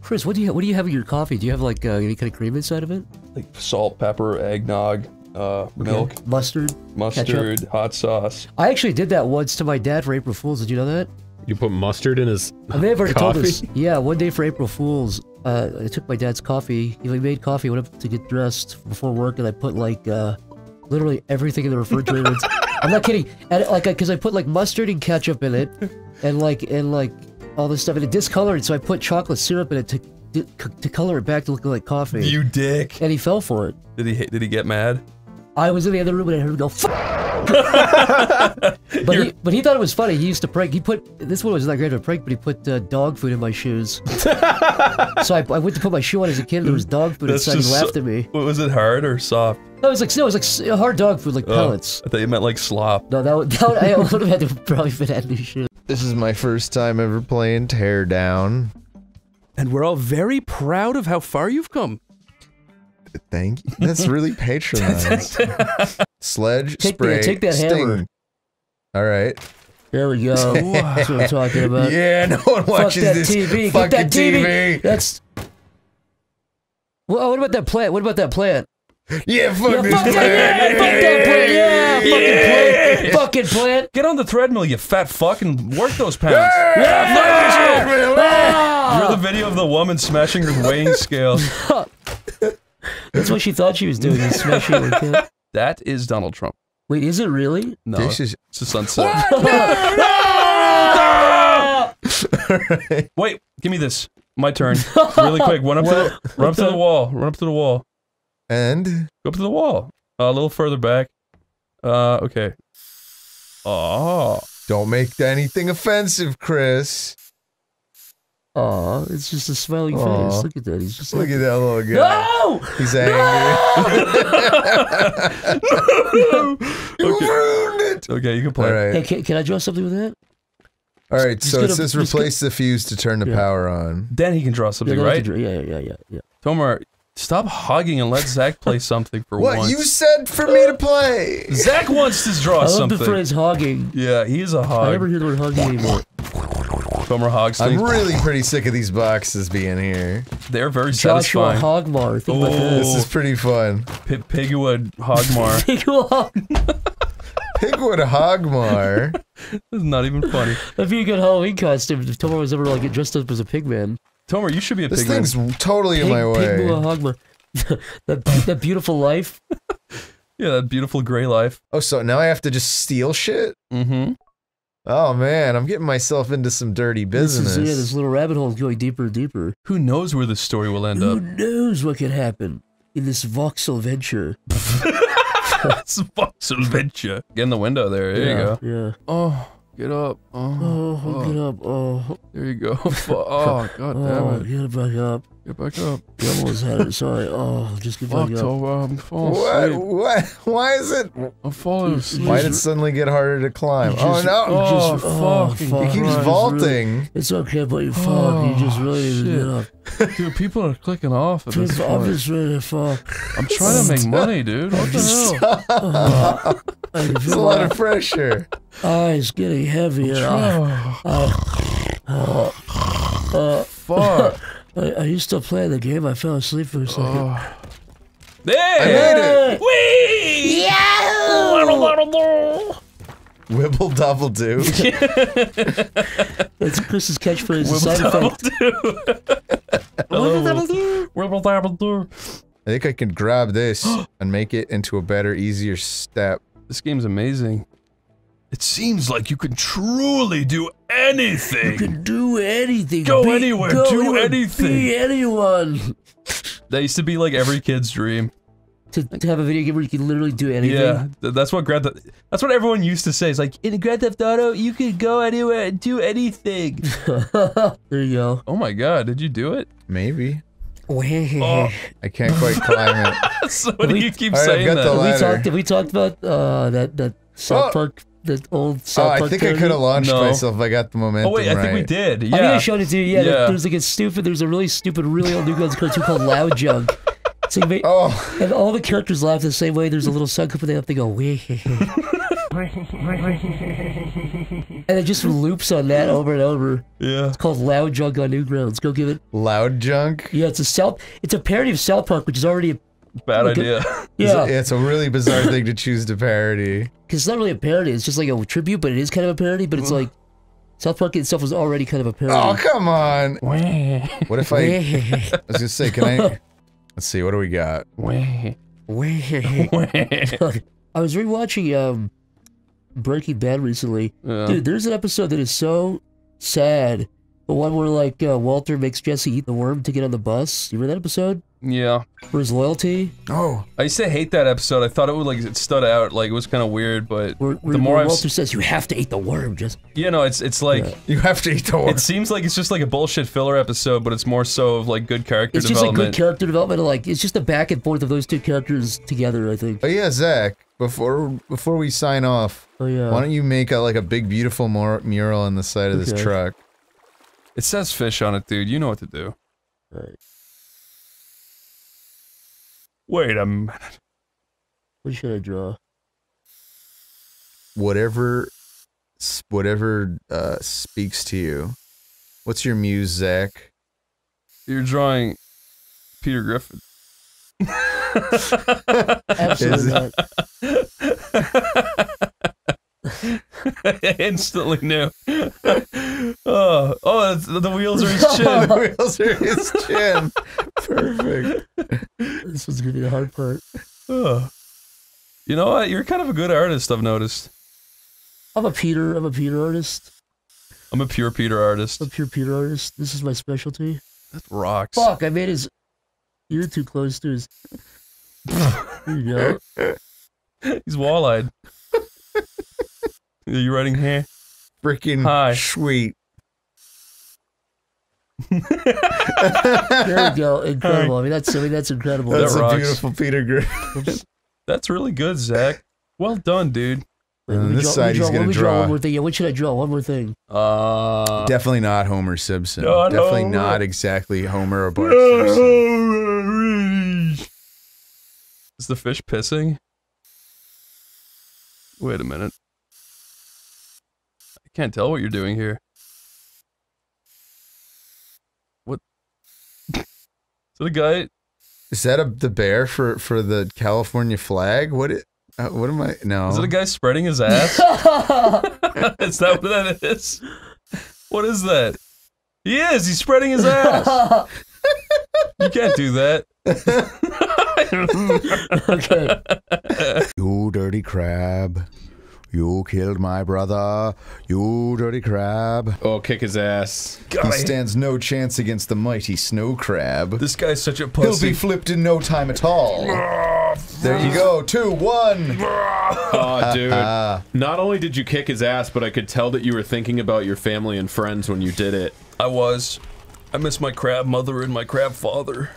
Chris, what do you what do you have in your coffee? Do you have like uh, any kind of cream inside of it? Like salt, pepper, eggnog, uh, milk, mustard, mustard, ketchup? hot sauce. I actually did that once to my dad for April Fools. Did you know that? You put mustard in his I may have already coffee? told this. Yeah, one day for April Fools, uh, I took my dad's coffee. He made coffee. Went up to get dressed before work, and I put like uh, literally everything in the refrigerator. I'm not kidding. And like, because I put like mustard and ketchup in it, and like and like all this stuff, and it discolored. So I put chocolate syrup in it to to, to color it back to look like coffee. You dick. And he fell for it. Did he? Did he get mad? I was in the other room and I heard him go. Fuck! but he, but he thought it was funny. He used to prank. He put this one was not great of a prank, but he put uh, dog food in my shoes. so I, I went to put my shoe on as a kid. and There was dog food That's inside. He just laughed so- at me. What, was it hard or soft? No, it was like no, it was like s- hard dog food, like Oh, pellets. I thought you meant like slop. No, that would, that would, I would have had to probably fit at new shoes. This is my first time ever playing Teardown. And we're all very proud of how far you've come. Thank you. That's really patronized. Sledge, Take the- spray, take that sting. hammer. All right. There we go. That's what I'm talking about. Yeah, no one watches Fuck that this TV. fucking Get that TV. TV. That's. Well, what about that plant? What about that plant? Yeah, fuck Yeah, this fuck that, plant. yeah, fuck that plant. Yeah, fucking plant. Fucking plant. Get on the treadmill, you fat fuck, and work those pounds. Yeah, fuck that shit. Ah! You're the video of the woman smashing her weighing scale. That's what she thought she was doing. Is smashing it like that. That is Donald Trump. Wait, is it really? No, This is- it's a sunset. Wait, give me this. My turn. Really quick. Run up to the run up to the wall. Run up to the wall. And Go up to the wall. Uh, a little further back. Uh, okay. Oh. don't make anything offensive, Chris. Aw, it's just a smiling Aw. face. Look at that. He's just Look like, at that little guy. No! He's angry. Okay, you can play. All right. Hey, can, can I draw something with that? All right. Just So get it a- says just replace the fuse to turn the Yeah. power on. Then he can draw something, Yeah, right? draw- yeah, yeah, yeah, yeah. Tomar, stop hogging and let Zach play something for What once. you said for me to play? Zach wants to draw I love something. the phrase hogging. Yeah, he's is a hog. I never hear the word hogging anymore. Tomar hogs I'm really pretty sick of these boxes being here. They're very Joshua satisfying. Hogmar. Think about Oh. that. This is pretty fun. P- Pigwood Hogmar. Pigwood Hogmar. this is not even funny. That'd be a good Halloween costume if Tomar was ever like get dressed up as a pigman. Tomar, you should be a This pigman. thing's totally in my way. Pigwood Hogmar. that that beautiful life. Yeah, that beautiful gray life. Oh, so now I have to just steal shit? Mm-hmm. Oh man, I'm getting myself into some dirty business. This business. is, yeah, this little rabbit hole is going deeper and deeper. Who knows where this story will end Who up? Who knows what could happen in this voxel venture? it's a voxel venture. Get in the window there. There yeah, you go. Yeah. Oh, get up. Oh, Oh, get oh. up. Oh, There you go. Oh, god oh, damn it. get back up. Get back up. You almost had it. Sorry. Oh, just get Fuck, back up. Tomar, I'm falling What? asleep. What? Why is it? I'm falling asleep. Why did it suddenly get harder to climb? Oh no! Oh, just- oh, fucking fuck, he keeps Christ, vaulting. really- It's okay, but you fuck. you just really need to get up. Dude, people are clicking off at this Dude, I'm just ready to fuck. I'm trying to make money, dude. What the hell? I can It's a lot my of pressure. eyes getting heavier. Uh, uh, uh, Fuck. I, I used to play the game. I fell asleep for a second. Oh. I Hey! made it. Yahoo! Wibble double do. That's Chris's catchphrase. Wibble side dabble effect. Hello. Oh. Wibble dabble do. I think I can grab this and make it into a better, easier step. This game's amazing. It seems like you can truly do anything. You can do anything. Go be- anywhere, go do anywhere, anything. Be anyone. That used to be like every kid's dream. To, to have a video game where you can literally do anything. Yeah, that's what Grand Theft. That's what everyone used to say. It's like in Grand Theft Auto, you could go anywhere and do anything. there you go. oh my god, did you do it? Maybe. Oh. I can't quite climb it. so what do you keep All right, I've saying that? we talked. We talked about uh, that that South Oh. Park, that old Oh, South I Park? think I parody? could have launched No. myself if I got the momentum Oh wait, I think we right. did. Oh, I think I showed it to you. Yeah, Yeah. there's like a stupid. There's a really stupid, really old Newgrounds cartoon called Loud Junk. So you make, Oh, and all the characters laugh the same way. There's a little sound clip where they have to go wee. and it just loops on that over and over. Yeah. It's called Loud Jug on Newgrounds. Go give it. loud junk. Yeah, it's a South. It's a parody of South Park, which is already a Bad at- idea. yeah. It's, it's a really bizarre thing to choose to parody. Because it's not really a parody. It's just like a tribute, but it is kind of a parody. But it's like South Park itself was already kind of a parody. Oh, come on. What if I. I was gonna say, can I. Let's see, what do we got? I was rewatching um Breaking Bad recently. Yeah. Dude, there's an episode that is so sad. The one where like uh, Walter makes Jesse eat the worm to get on the bus. You remember that episode? Yeah. For his loyalty. Oh. I used to hate that episode. I thought it would like it stood out. Like it was kind of weird, but Where, where, the more where I've Walter says you have to eat the worm, just You know, it's it's like You have to eat the worm. it seems like it's just like a bullshit filler episode, but it's more so of like good character it's just like development. good character development. and, Like it's just a back and forth of those two characters together. I think. Oh yeah, Zach. Before before we sign off, Oh yeah. why don't you make a, like a big beautiful mur- mural on the side of this truck? It says fish on it, dude. You know what to do. Right. Wait a minute. What should I draw? Whatever, whatever uh, speaks to you. What's your muse, Zach? You're drawing Peter Griffin. Absolutely not. Instantly knew. oh, oh, it's, the wheels are his chin. the wheels are his chin. Perfect. This was gonna be a hard part. Ugh. You know what? You're kind of a good artist, I've noticed. I'm a Peter. I'm a Peter artist. I'm a pure Peter artist. I'm a pure Peter artist. This is my specialty. That rocks. Fuck! I made his ear too close to his. There you go. He's wall-eyed. Are you writing here? Freaking Hi. sweet. There you go. Incredible. I mean, that's I mean, that's incredible. That's That a rocks. beautiful Peter Griffin. That's really good, Zach. Well done, dude. Wait, let on this draw- side, me he's gonna let me draw. one more thing. Yeah, what should I draw? One more thing. Uh, Definitely not Homer Simpson. Not Definitely Homer. not exactly Homer or Bart Simpson. Is the fish pissing? Wait a minute. I can't tell what you're doing here. What? Is that a guy? Is that a the bear for for the California flag? What it? Uh, what am I? No. Is it a guy spreading his ass? is that what that is? What is that? He is. He's spreading his ass. you can't do that. okay. You dirty crab. You killed my brother. You dirty crab. Oh, kick his ass. he stands no chance against the mighty snow crab. This guy's such a pussy. He'll pussy. be flipped in no time at all. there you go. Two, one. Oh, dude. Not only did you kick his ass, but I could tell that you were thinking about your family and friends when you did it. I was. I miss my crab mother and my crab father.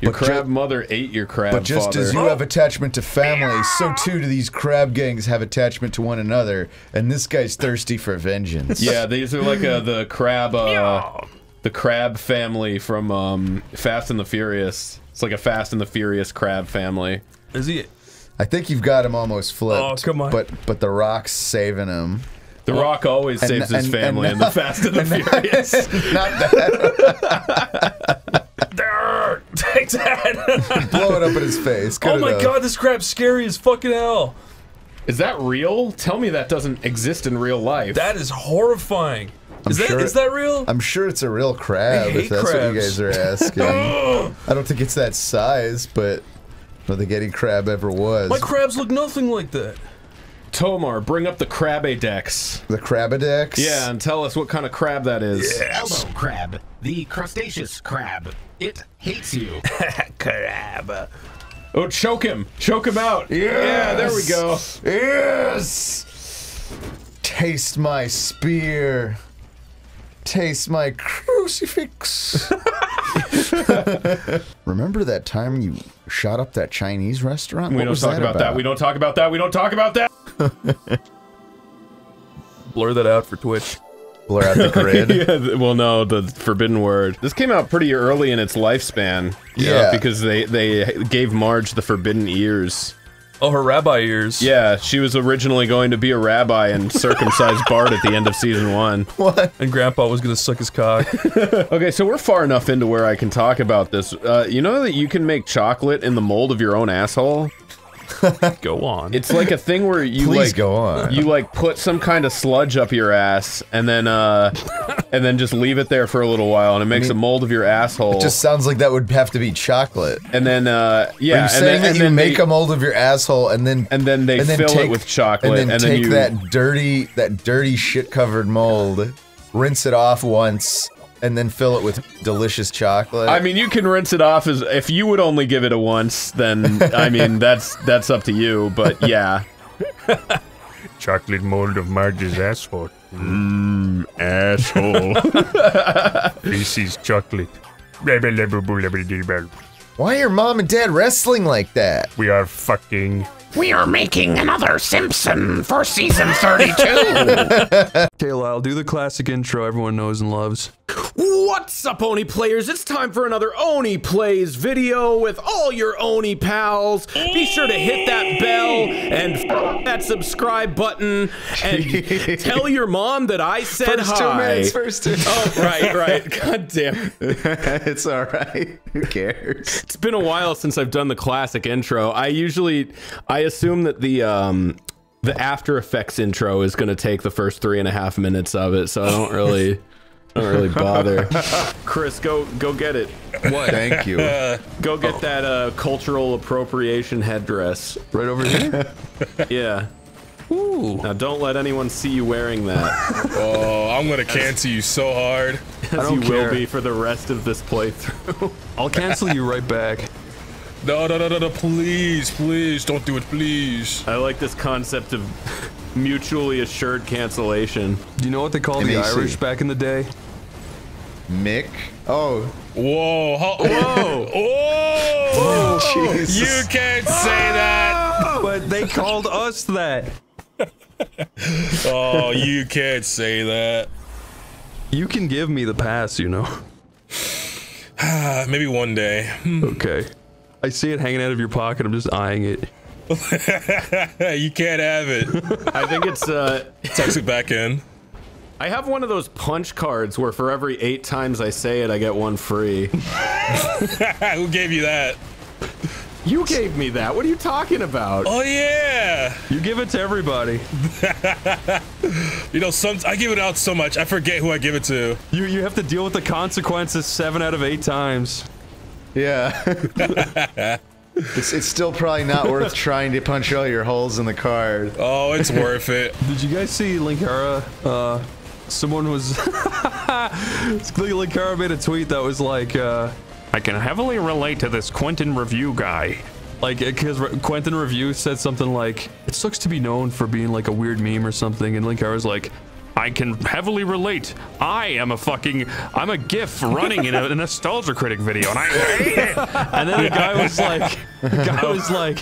Your But ju- crab mother ate your crab But just father. as you have attachment to family, so too do these crab gangs have attachment to one another. And this guy's thirsty for vengeance. Yeah, these are like uh, the crab, uh, the crab family from um, Fast and the Furious. It's like a Fast and the Furious crab family. Is he? I think you've got him almost flipped. Oh, come on. But but the Rock's saving him. The Rock always And- saves his and- family and in the Fast and the and- Furious. Not that. Take that! Blow it up in his face. Cut oh my up. god, this crab's scary as fucking hell. Is that real? Tell me that doesn't exist in real life. That is horrifying. I'm Is that sure is it- that real? I'm sure it's a real crab. If that's what you guys are asking. I don't think it's that size, but I don't think any crab ever was. My crabs look nothing like that. Tomar, bring up the Crabadex. the Crabadex. Yeah, and tell us what kind of crab that is. Elbow crab, the crustaceous crab. It hates you. Crab. Oh, choke him! Choke him out! Yes. Yeah, there we go. Yes. Taste my spear. Taste my crucifix. Remember that time you shot up that Chinese restaurant? We What don't was talk about, that. We don't talk about that. We don't talk about that. Blur that out for Twitch. Blur out the grid. yeah, well, no, the forbidden word. This came out pretty early in its lifespan. Yeah. because they they gave Marge the forbidden ears. Oh, her rabbi ears. Yeah, she was originally going to be a rabbi and circumcise Bart at the end of season one. What? And Grandpa was gonna suck his cock. Okay, so we're far enough into where I can talk about this. Uh, you know that you can make chocolate in the mold of your own asshole? go on. It's like a thing where you Please like go on. You like put some kind of sludge up your ass and then uh and then just leave it there for a little while and it makes mean, a mold of your asshole. It just sounds like that would have to be chocolate. and then uh yeah, Are you and saying then, that and you then make they, a mold of your asshole and then and then they and then fill take, it with chocolate and then and then take you that dirty that dirty shit covered mold, rinse it off once, and then fill it with delicious chocolate. I mean, you can rinse it off as if you would only give it a once. Then I mean, that's that's up to you. But yeah, Chocolate mold of Marge's asshole. Mmm, asshole. this is chocolate. Why are mom and dad wrestling like that? We are fucking. We are making another Simpson for season 32. Okay, Lyle, do the classic intro everyone knows and loves. What's up, Oney players? It's time for another Oney Plays video with all your Oney pals. Be sure to hit that bell and f- that subscribe button and tell your mom that I said First hi. two minutes, first two. Oh, right, right. God damn. It. It's all right. Who cares? it's been a while since I've done the classic intro. I usually I assume that the um the After Effects intro is going to take the first three and a half minutes of it, so I don't really I don't really bother. Chris, go go get it. What? Thank you. Go get that uh, cultural appropriation headdress. Right over here? yeah. Ooh. Now don't let anyone see you wearing that. Oh, I'm gonna cancel you so hard. As don't you care. will be for the rest of this playthrough. I'll cancel you right back. No, no, no, no, no, please, please, don't do it, please. I like this concept of mutually assured cancellation. Do you know what they called the Irish back in the day? Mick. Oh, Whoa, ho- Whoa! whoa! Jesus. You can't say that. But they called us that. Oh, you can't say that. You can give me the pass, you know. Maybe one day. Hmm. Okay. I see it hanging out of your pocket. I'm just eyeing it. you can't have it. I think it's uh Tucks it back in. I have one of those punch cards where for every eight times I say it, I get one free. Who gave you that? You gave me that. What are you talking about? Oh yeah. You give it to everybody. You know, some I give it out so much I forget who I give it to. You you have to deal with the consequences seven out of eight times. Yeah. it's, it's still probably not worth trying to punch all your holes in the card. Oh, it's worth it. Did you guys see Linkara? Uh, someone was Linkara made a tweet that was like, uh, "I can heavily relate to this Quinton review guy." Like, because Quinton review said something like, "It sucks to be known for being like a weird meme or something," and Linkara's like. I can heavily relate. I am a fucking, I'm a GIF running in a, a nostalgia critic video, and I hate it. And then the guy was like, the guy oh. was like,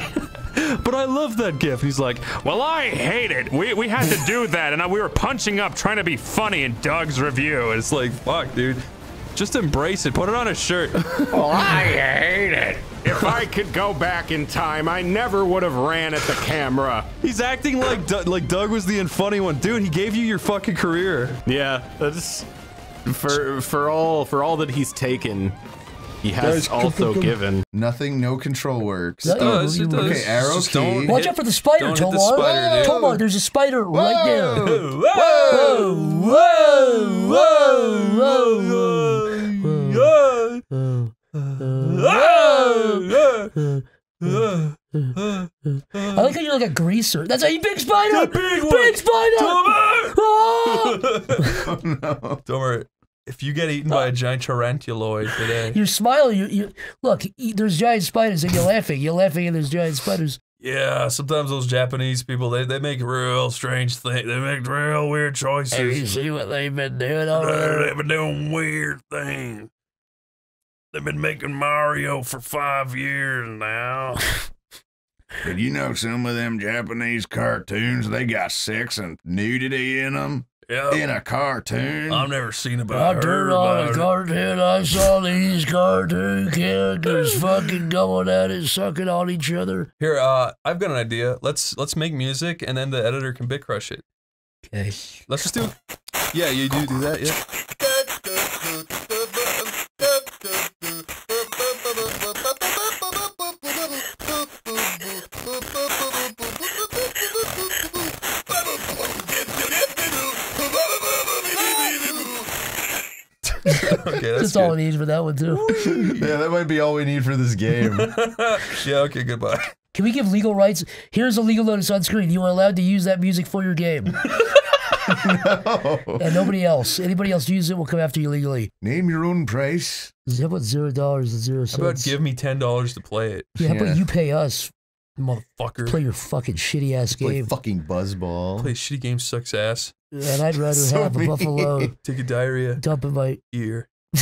but I love that GIF. He's like, well, I hate it. We, we had to do that, and I, we were punching up trying to be funny in Doug's review. And it's like, fuck, dude. Just embrace it. Put it on a shirt. Oh, I hate it. If I could go back in time, I never would have ran at the camera. He's acting like Doug, like Doug was the unfunny one, dude. He gave you your fucking career. Yeah, that's for for all for all that he's taken. He has Guys, also given. Nothing, no control works. It oh, does, it does. Okay, arrow Just key. don't Watch out for the spider, don't hit the Tomar. spider, dude. Tomar, there's a spider right there. Whoa! Whoa, whoa, whoa, whoa, whoa. I like how you're like a greaser. That's how a big spider. big one. Big spider. Ah! Don't worry. If you get eaten by a giant tarantuloid today, You're smiling. You, you look. There's giant spiders, and you're laughing. You're laughing, and there's giant spiders. yeah. Sometimes those Japanese people they, they make real strange things. They make real weird choices. Have you seen what they've been doing over there? They've been doing weird things. They've been making Mario for five years now. But you know, some of them Japanese cartoons, they got sex and nudity in them. Yeah. In a cartoon. I've never seen about I turned on a the it. cartoon. I saw these cartoon characters fucking going at it, sucking on each other. Here, uh, I've got an idea. Let's let's make music, and then the editor can bit crush it. Okay. Let's just do. Yeah, you do do that. Yeah. okay, that's That's all we need for that one too. yeah, that might be all we need for this game. yeah. Okay. Goodbye. Can we give legal rights? Here's a legal notice on screen. You are allowed to use that music for your game. no. And nobody else. Anybody else use it will come after you legally. Name your own price. How about zero cents? How about give me ten dollars to play it? yeah, how about you pay us? Motherfucker? Play your fucking shitty ass Play game. fucking buzzball. Play shitty game sucks ass. And I'd rather So have a buffalo Take a diarrhea. dump in my ear.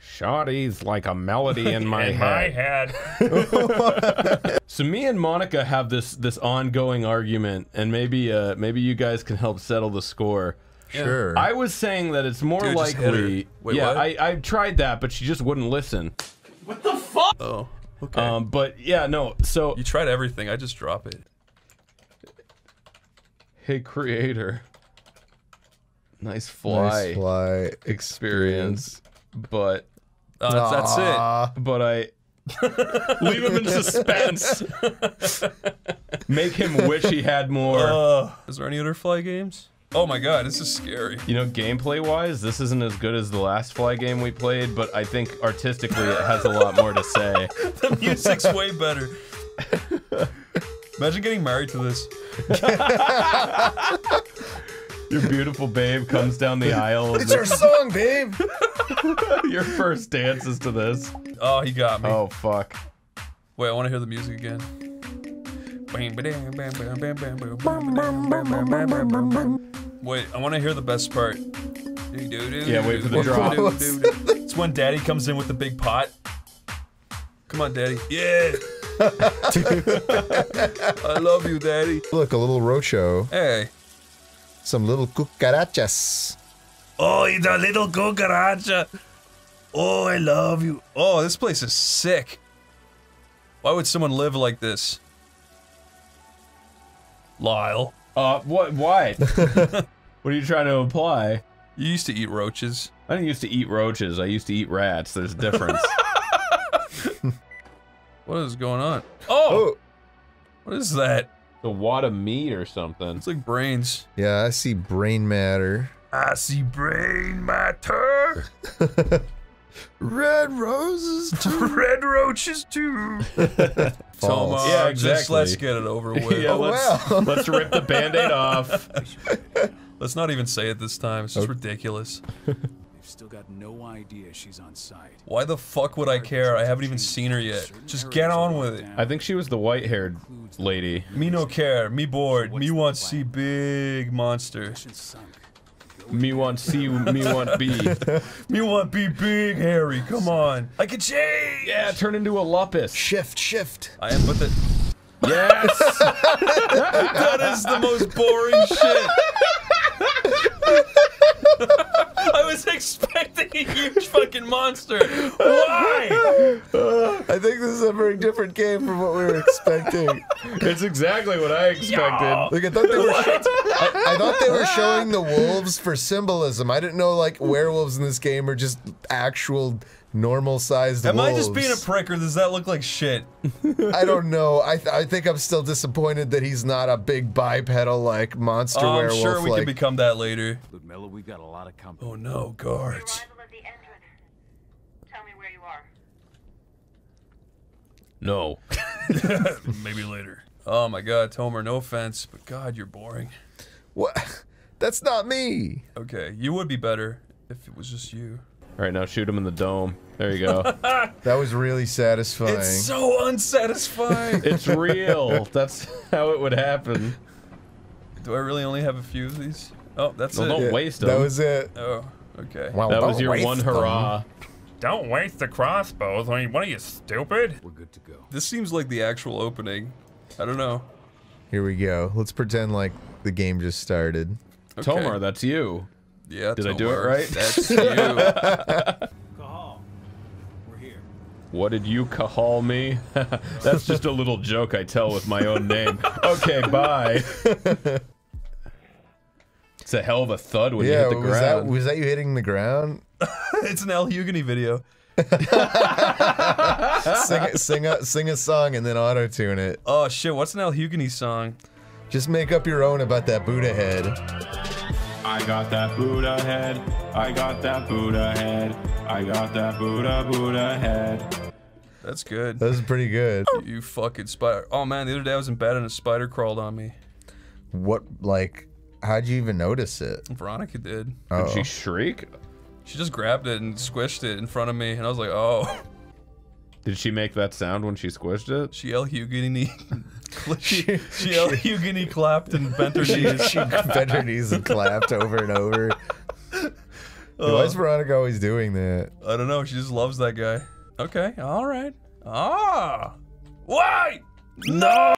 Shoddy's like a melody in my In head. my head. So me and Monica have this this ongoing argument, and maybe uh maybe you guys can help settle the score. Sure. I was saying that it's more Dude, just hit her. likely. Wait, yeah, what? I I tried that, but she just wouldn't listen. What the fuck? Oh. Okay. Um, but yeah, no. So you tried everything. I just drop it. hey, creator. Nice fly, Nice fly experience, but Uh, that's, it. but I Leave him in suspense. make him wish he had more. Uh, is there any other fly games? Oh my god, this is scary. You know, gameplay wise, this isn't as good as the last Fly game we played, but I think artistically it has a lot more to say. the music's way better. Imagine getting married to this. Your beautiful babe comes down the aisle. It's our song, babe. Your first dance is to this. Oh, he got me. Oh fuck. Wait, I want to hear the music again. Wait, I want to hear the best part. Yeah, wait for the drop. It's when Daddy comes in with the big pot. Come on, Daddy. Yeah. I love you, Daddy. Look, a little roadshow. Hey. Some little cucarachas. Oh, he's a little cucaracha. Oh, I love you. Oh, this place is sick. Why would someone live like this? Lyle. Uh, what? Why? what are you trying to imply? You used to eat roaches. I didn't used to eat roaches. I used to eat rats. There's a difference. What is going on? Oh! What is that? The wad of meat or something. It's like brains. Yeah, I see brain matter. I see brain matter. Red roses too. Red roaches too. Tomo, Yeah, just exactly. let's get it over with. Yeah, oh, let's- wow. let's rip the Band-Aid off. Let's not even say it this time. It's just ridiculous. They've still got no idea she's on site. Why the fuck would I care? I haven't even seen her yet. Just get on with it. I think she was the white-haired lady. Me no care. Me bored. Me want see big monster. Me want C, me want B. Me want be big hairy. Come on. I can change. Yeah, turn into a lupus. Shift, shift. I am, with it. Yes. that is the most boring shit. I was expecting a huge fucking monster. Why? I think this is a very different game from what we were expecting. it's exactly what I expected. Look, I thought they were. I, I thought they were showing the wolves for symbolism. I didn't know like werewolves in this game are just actual normal-sized Am wolves. I just being a prick or does that look like shit? I don't know. I th I think I'm still disappointed that he's not a big bipedal like monster Oh, I'm werewolf. sure we like, can become that later. Ludmilla, we've got a lot of company. Oh no, guards. No. Maybe later. Oh my god, Tomar, no offense, but god, you're boring. What? That's not me. Okay, you would be better if it was just you. All right, now shoot him in the dome. There you go. That was really satisfying. It's so unsatisfying. it's real. That's how it would happen. Do I really only have a few of these? Oh, that's Well, it. don't Yeah, waste that was it. Oh, okay. Wow, that was your waste one them. hurrah. Don't waste the crossbows. I mean, what are you, stupid? We're good to go. This seems like the actual opening. I don't know. Here we go. Let's pretend like the game just started. Okay. Tomar, that's you. Yeah, Did I do it right? That's you. Cahal, we're here. What did you call me? That's just a little joke I tell with my own name. Okay, bye. It's a hell of a thud when yeah, you hit the was that ground. was that you hitting the ground? it's an El Hugany video. sing, a, sing a sing a song and then auto tune it. Oh shit, what's an El Hugany song? Just make up your own about that Buddha head. I got that Buddha head. I got that Buddha head. I got that Buddha Buddha head. That's good. That's pretty good. You fucking spider. Oh man, the other day I was in bed and a spider crawled on me. What like? How'd you even notice it? Veronica did. Oh. Did Oh. she shriek? She just grabbed it and squished it in front of me, and I was like, oh. Did she make that sound when she squished it? She El Hugany. She, she Hugany clapped and bent her knees. she bent her knees and clapped over and over. Why is Veronica always doing that? I don't know. She just loves that guy. Okay. All right. Ah. Why? No.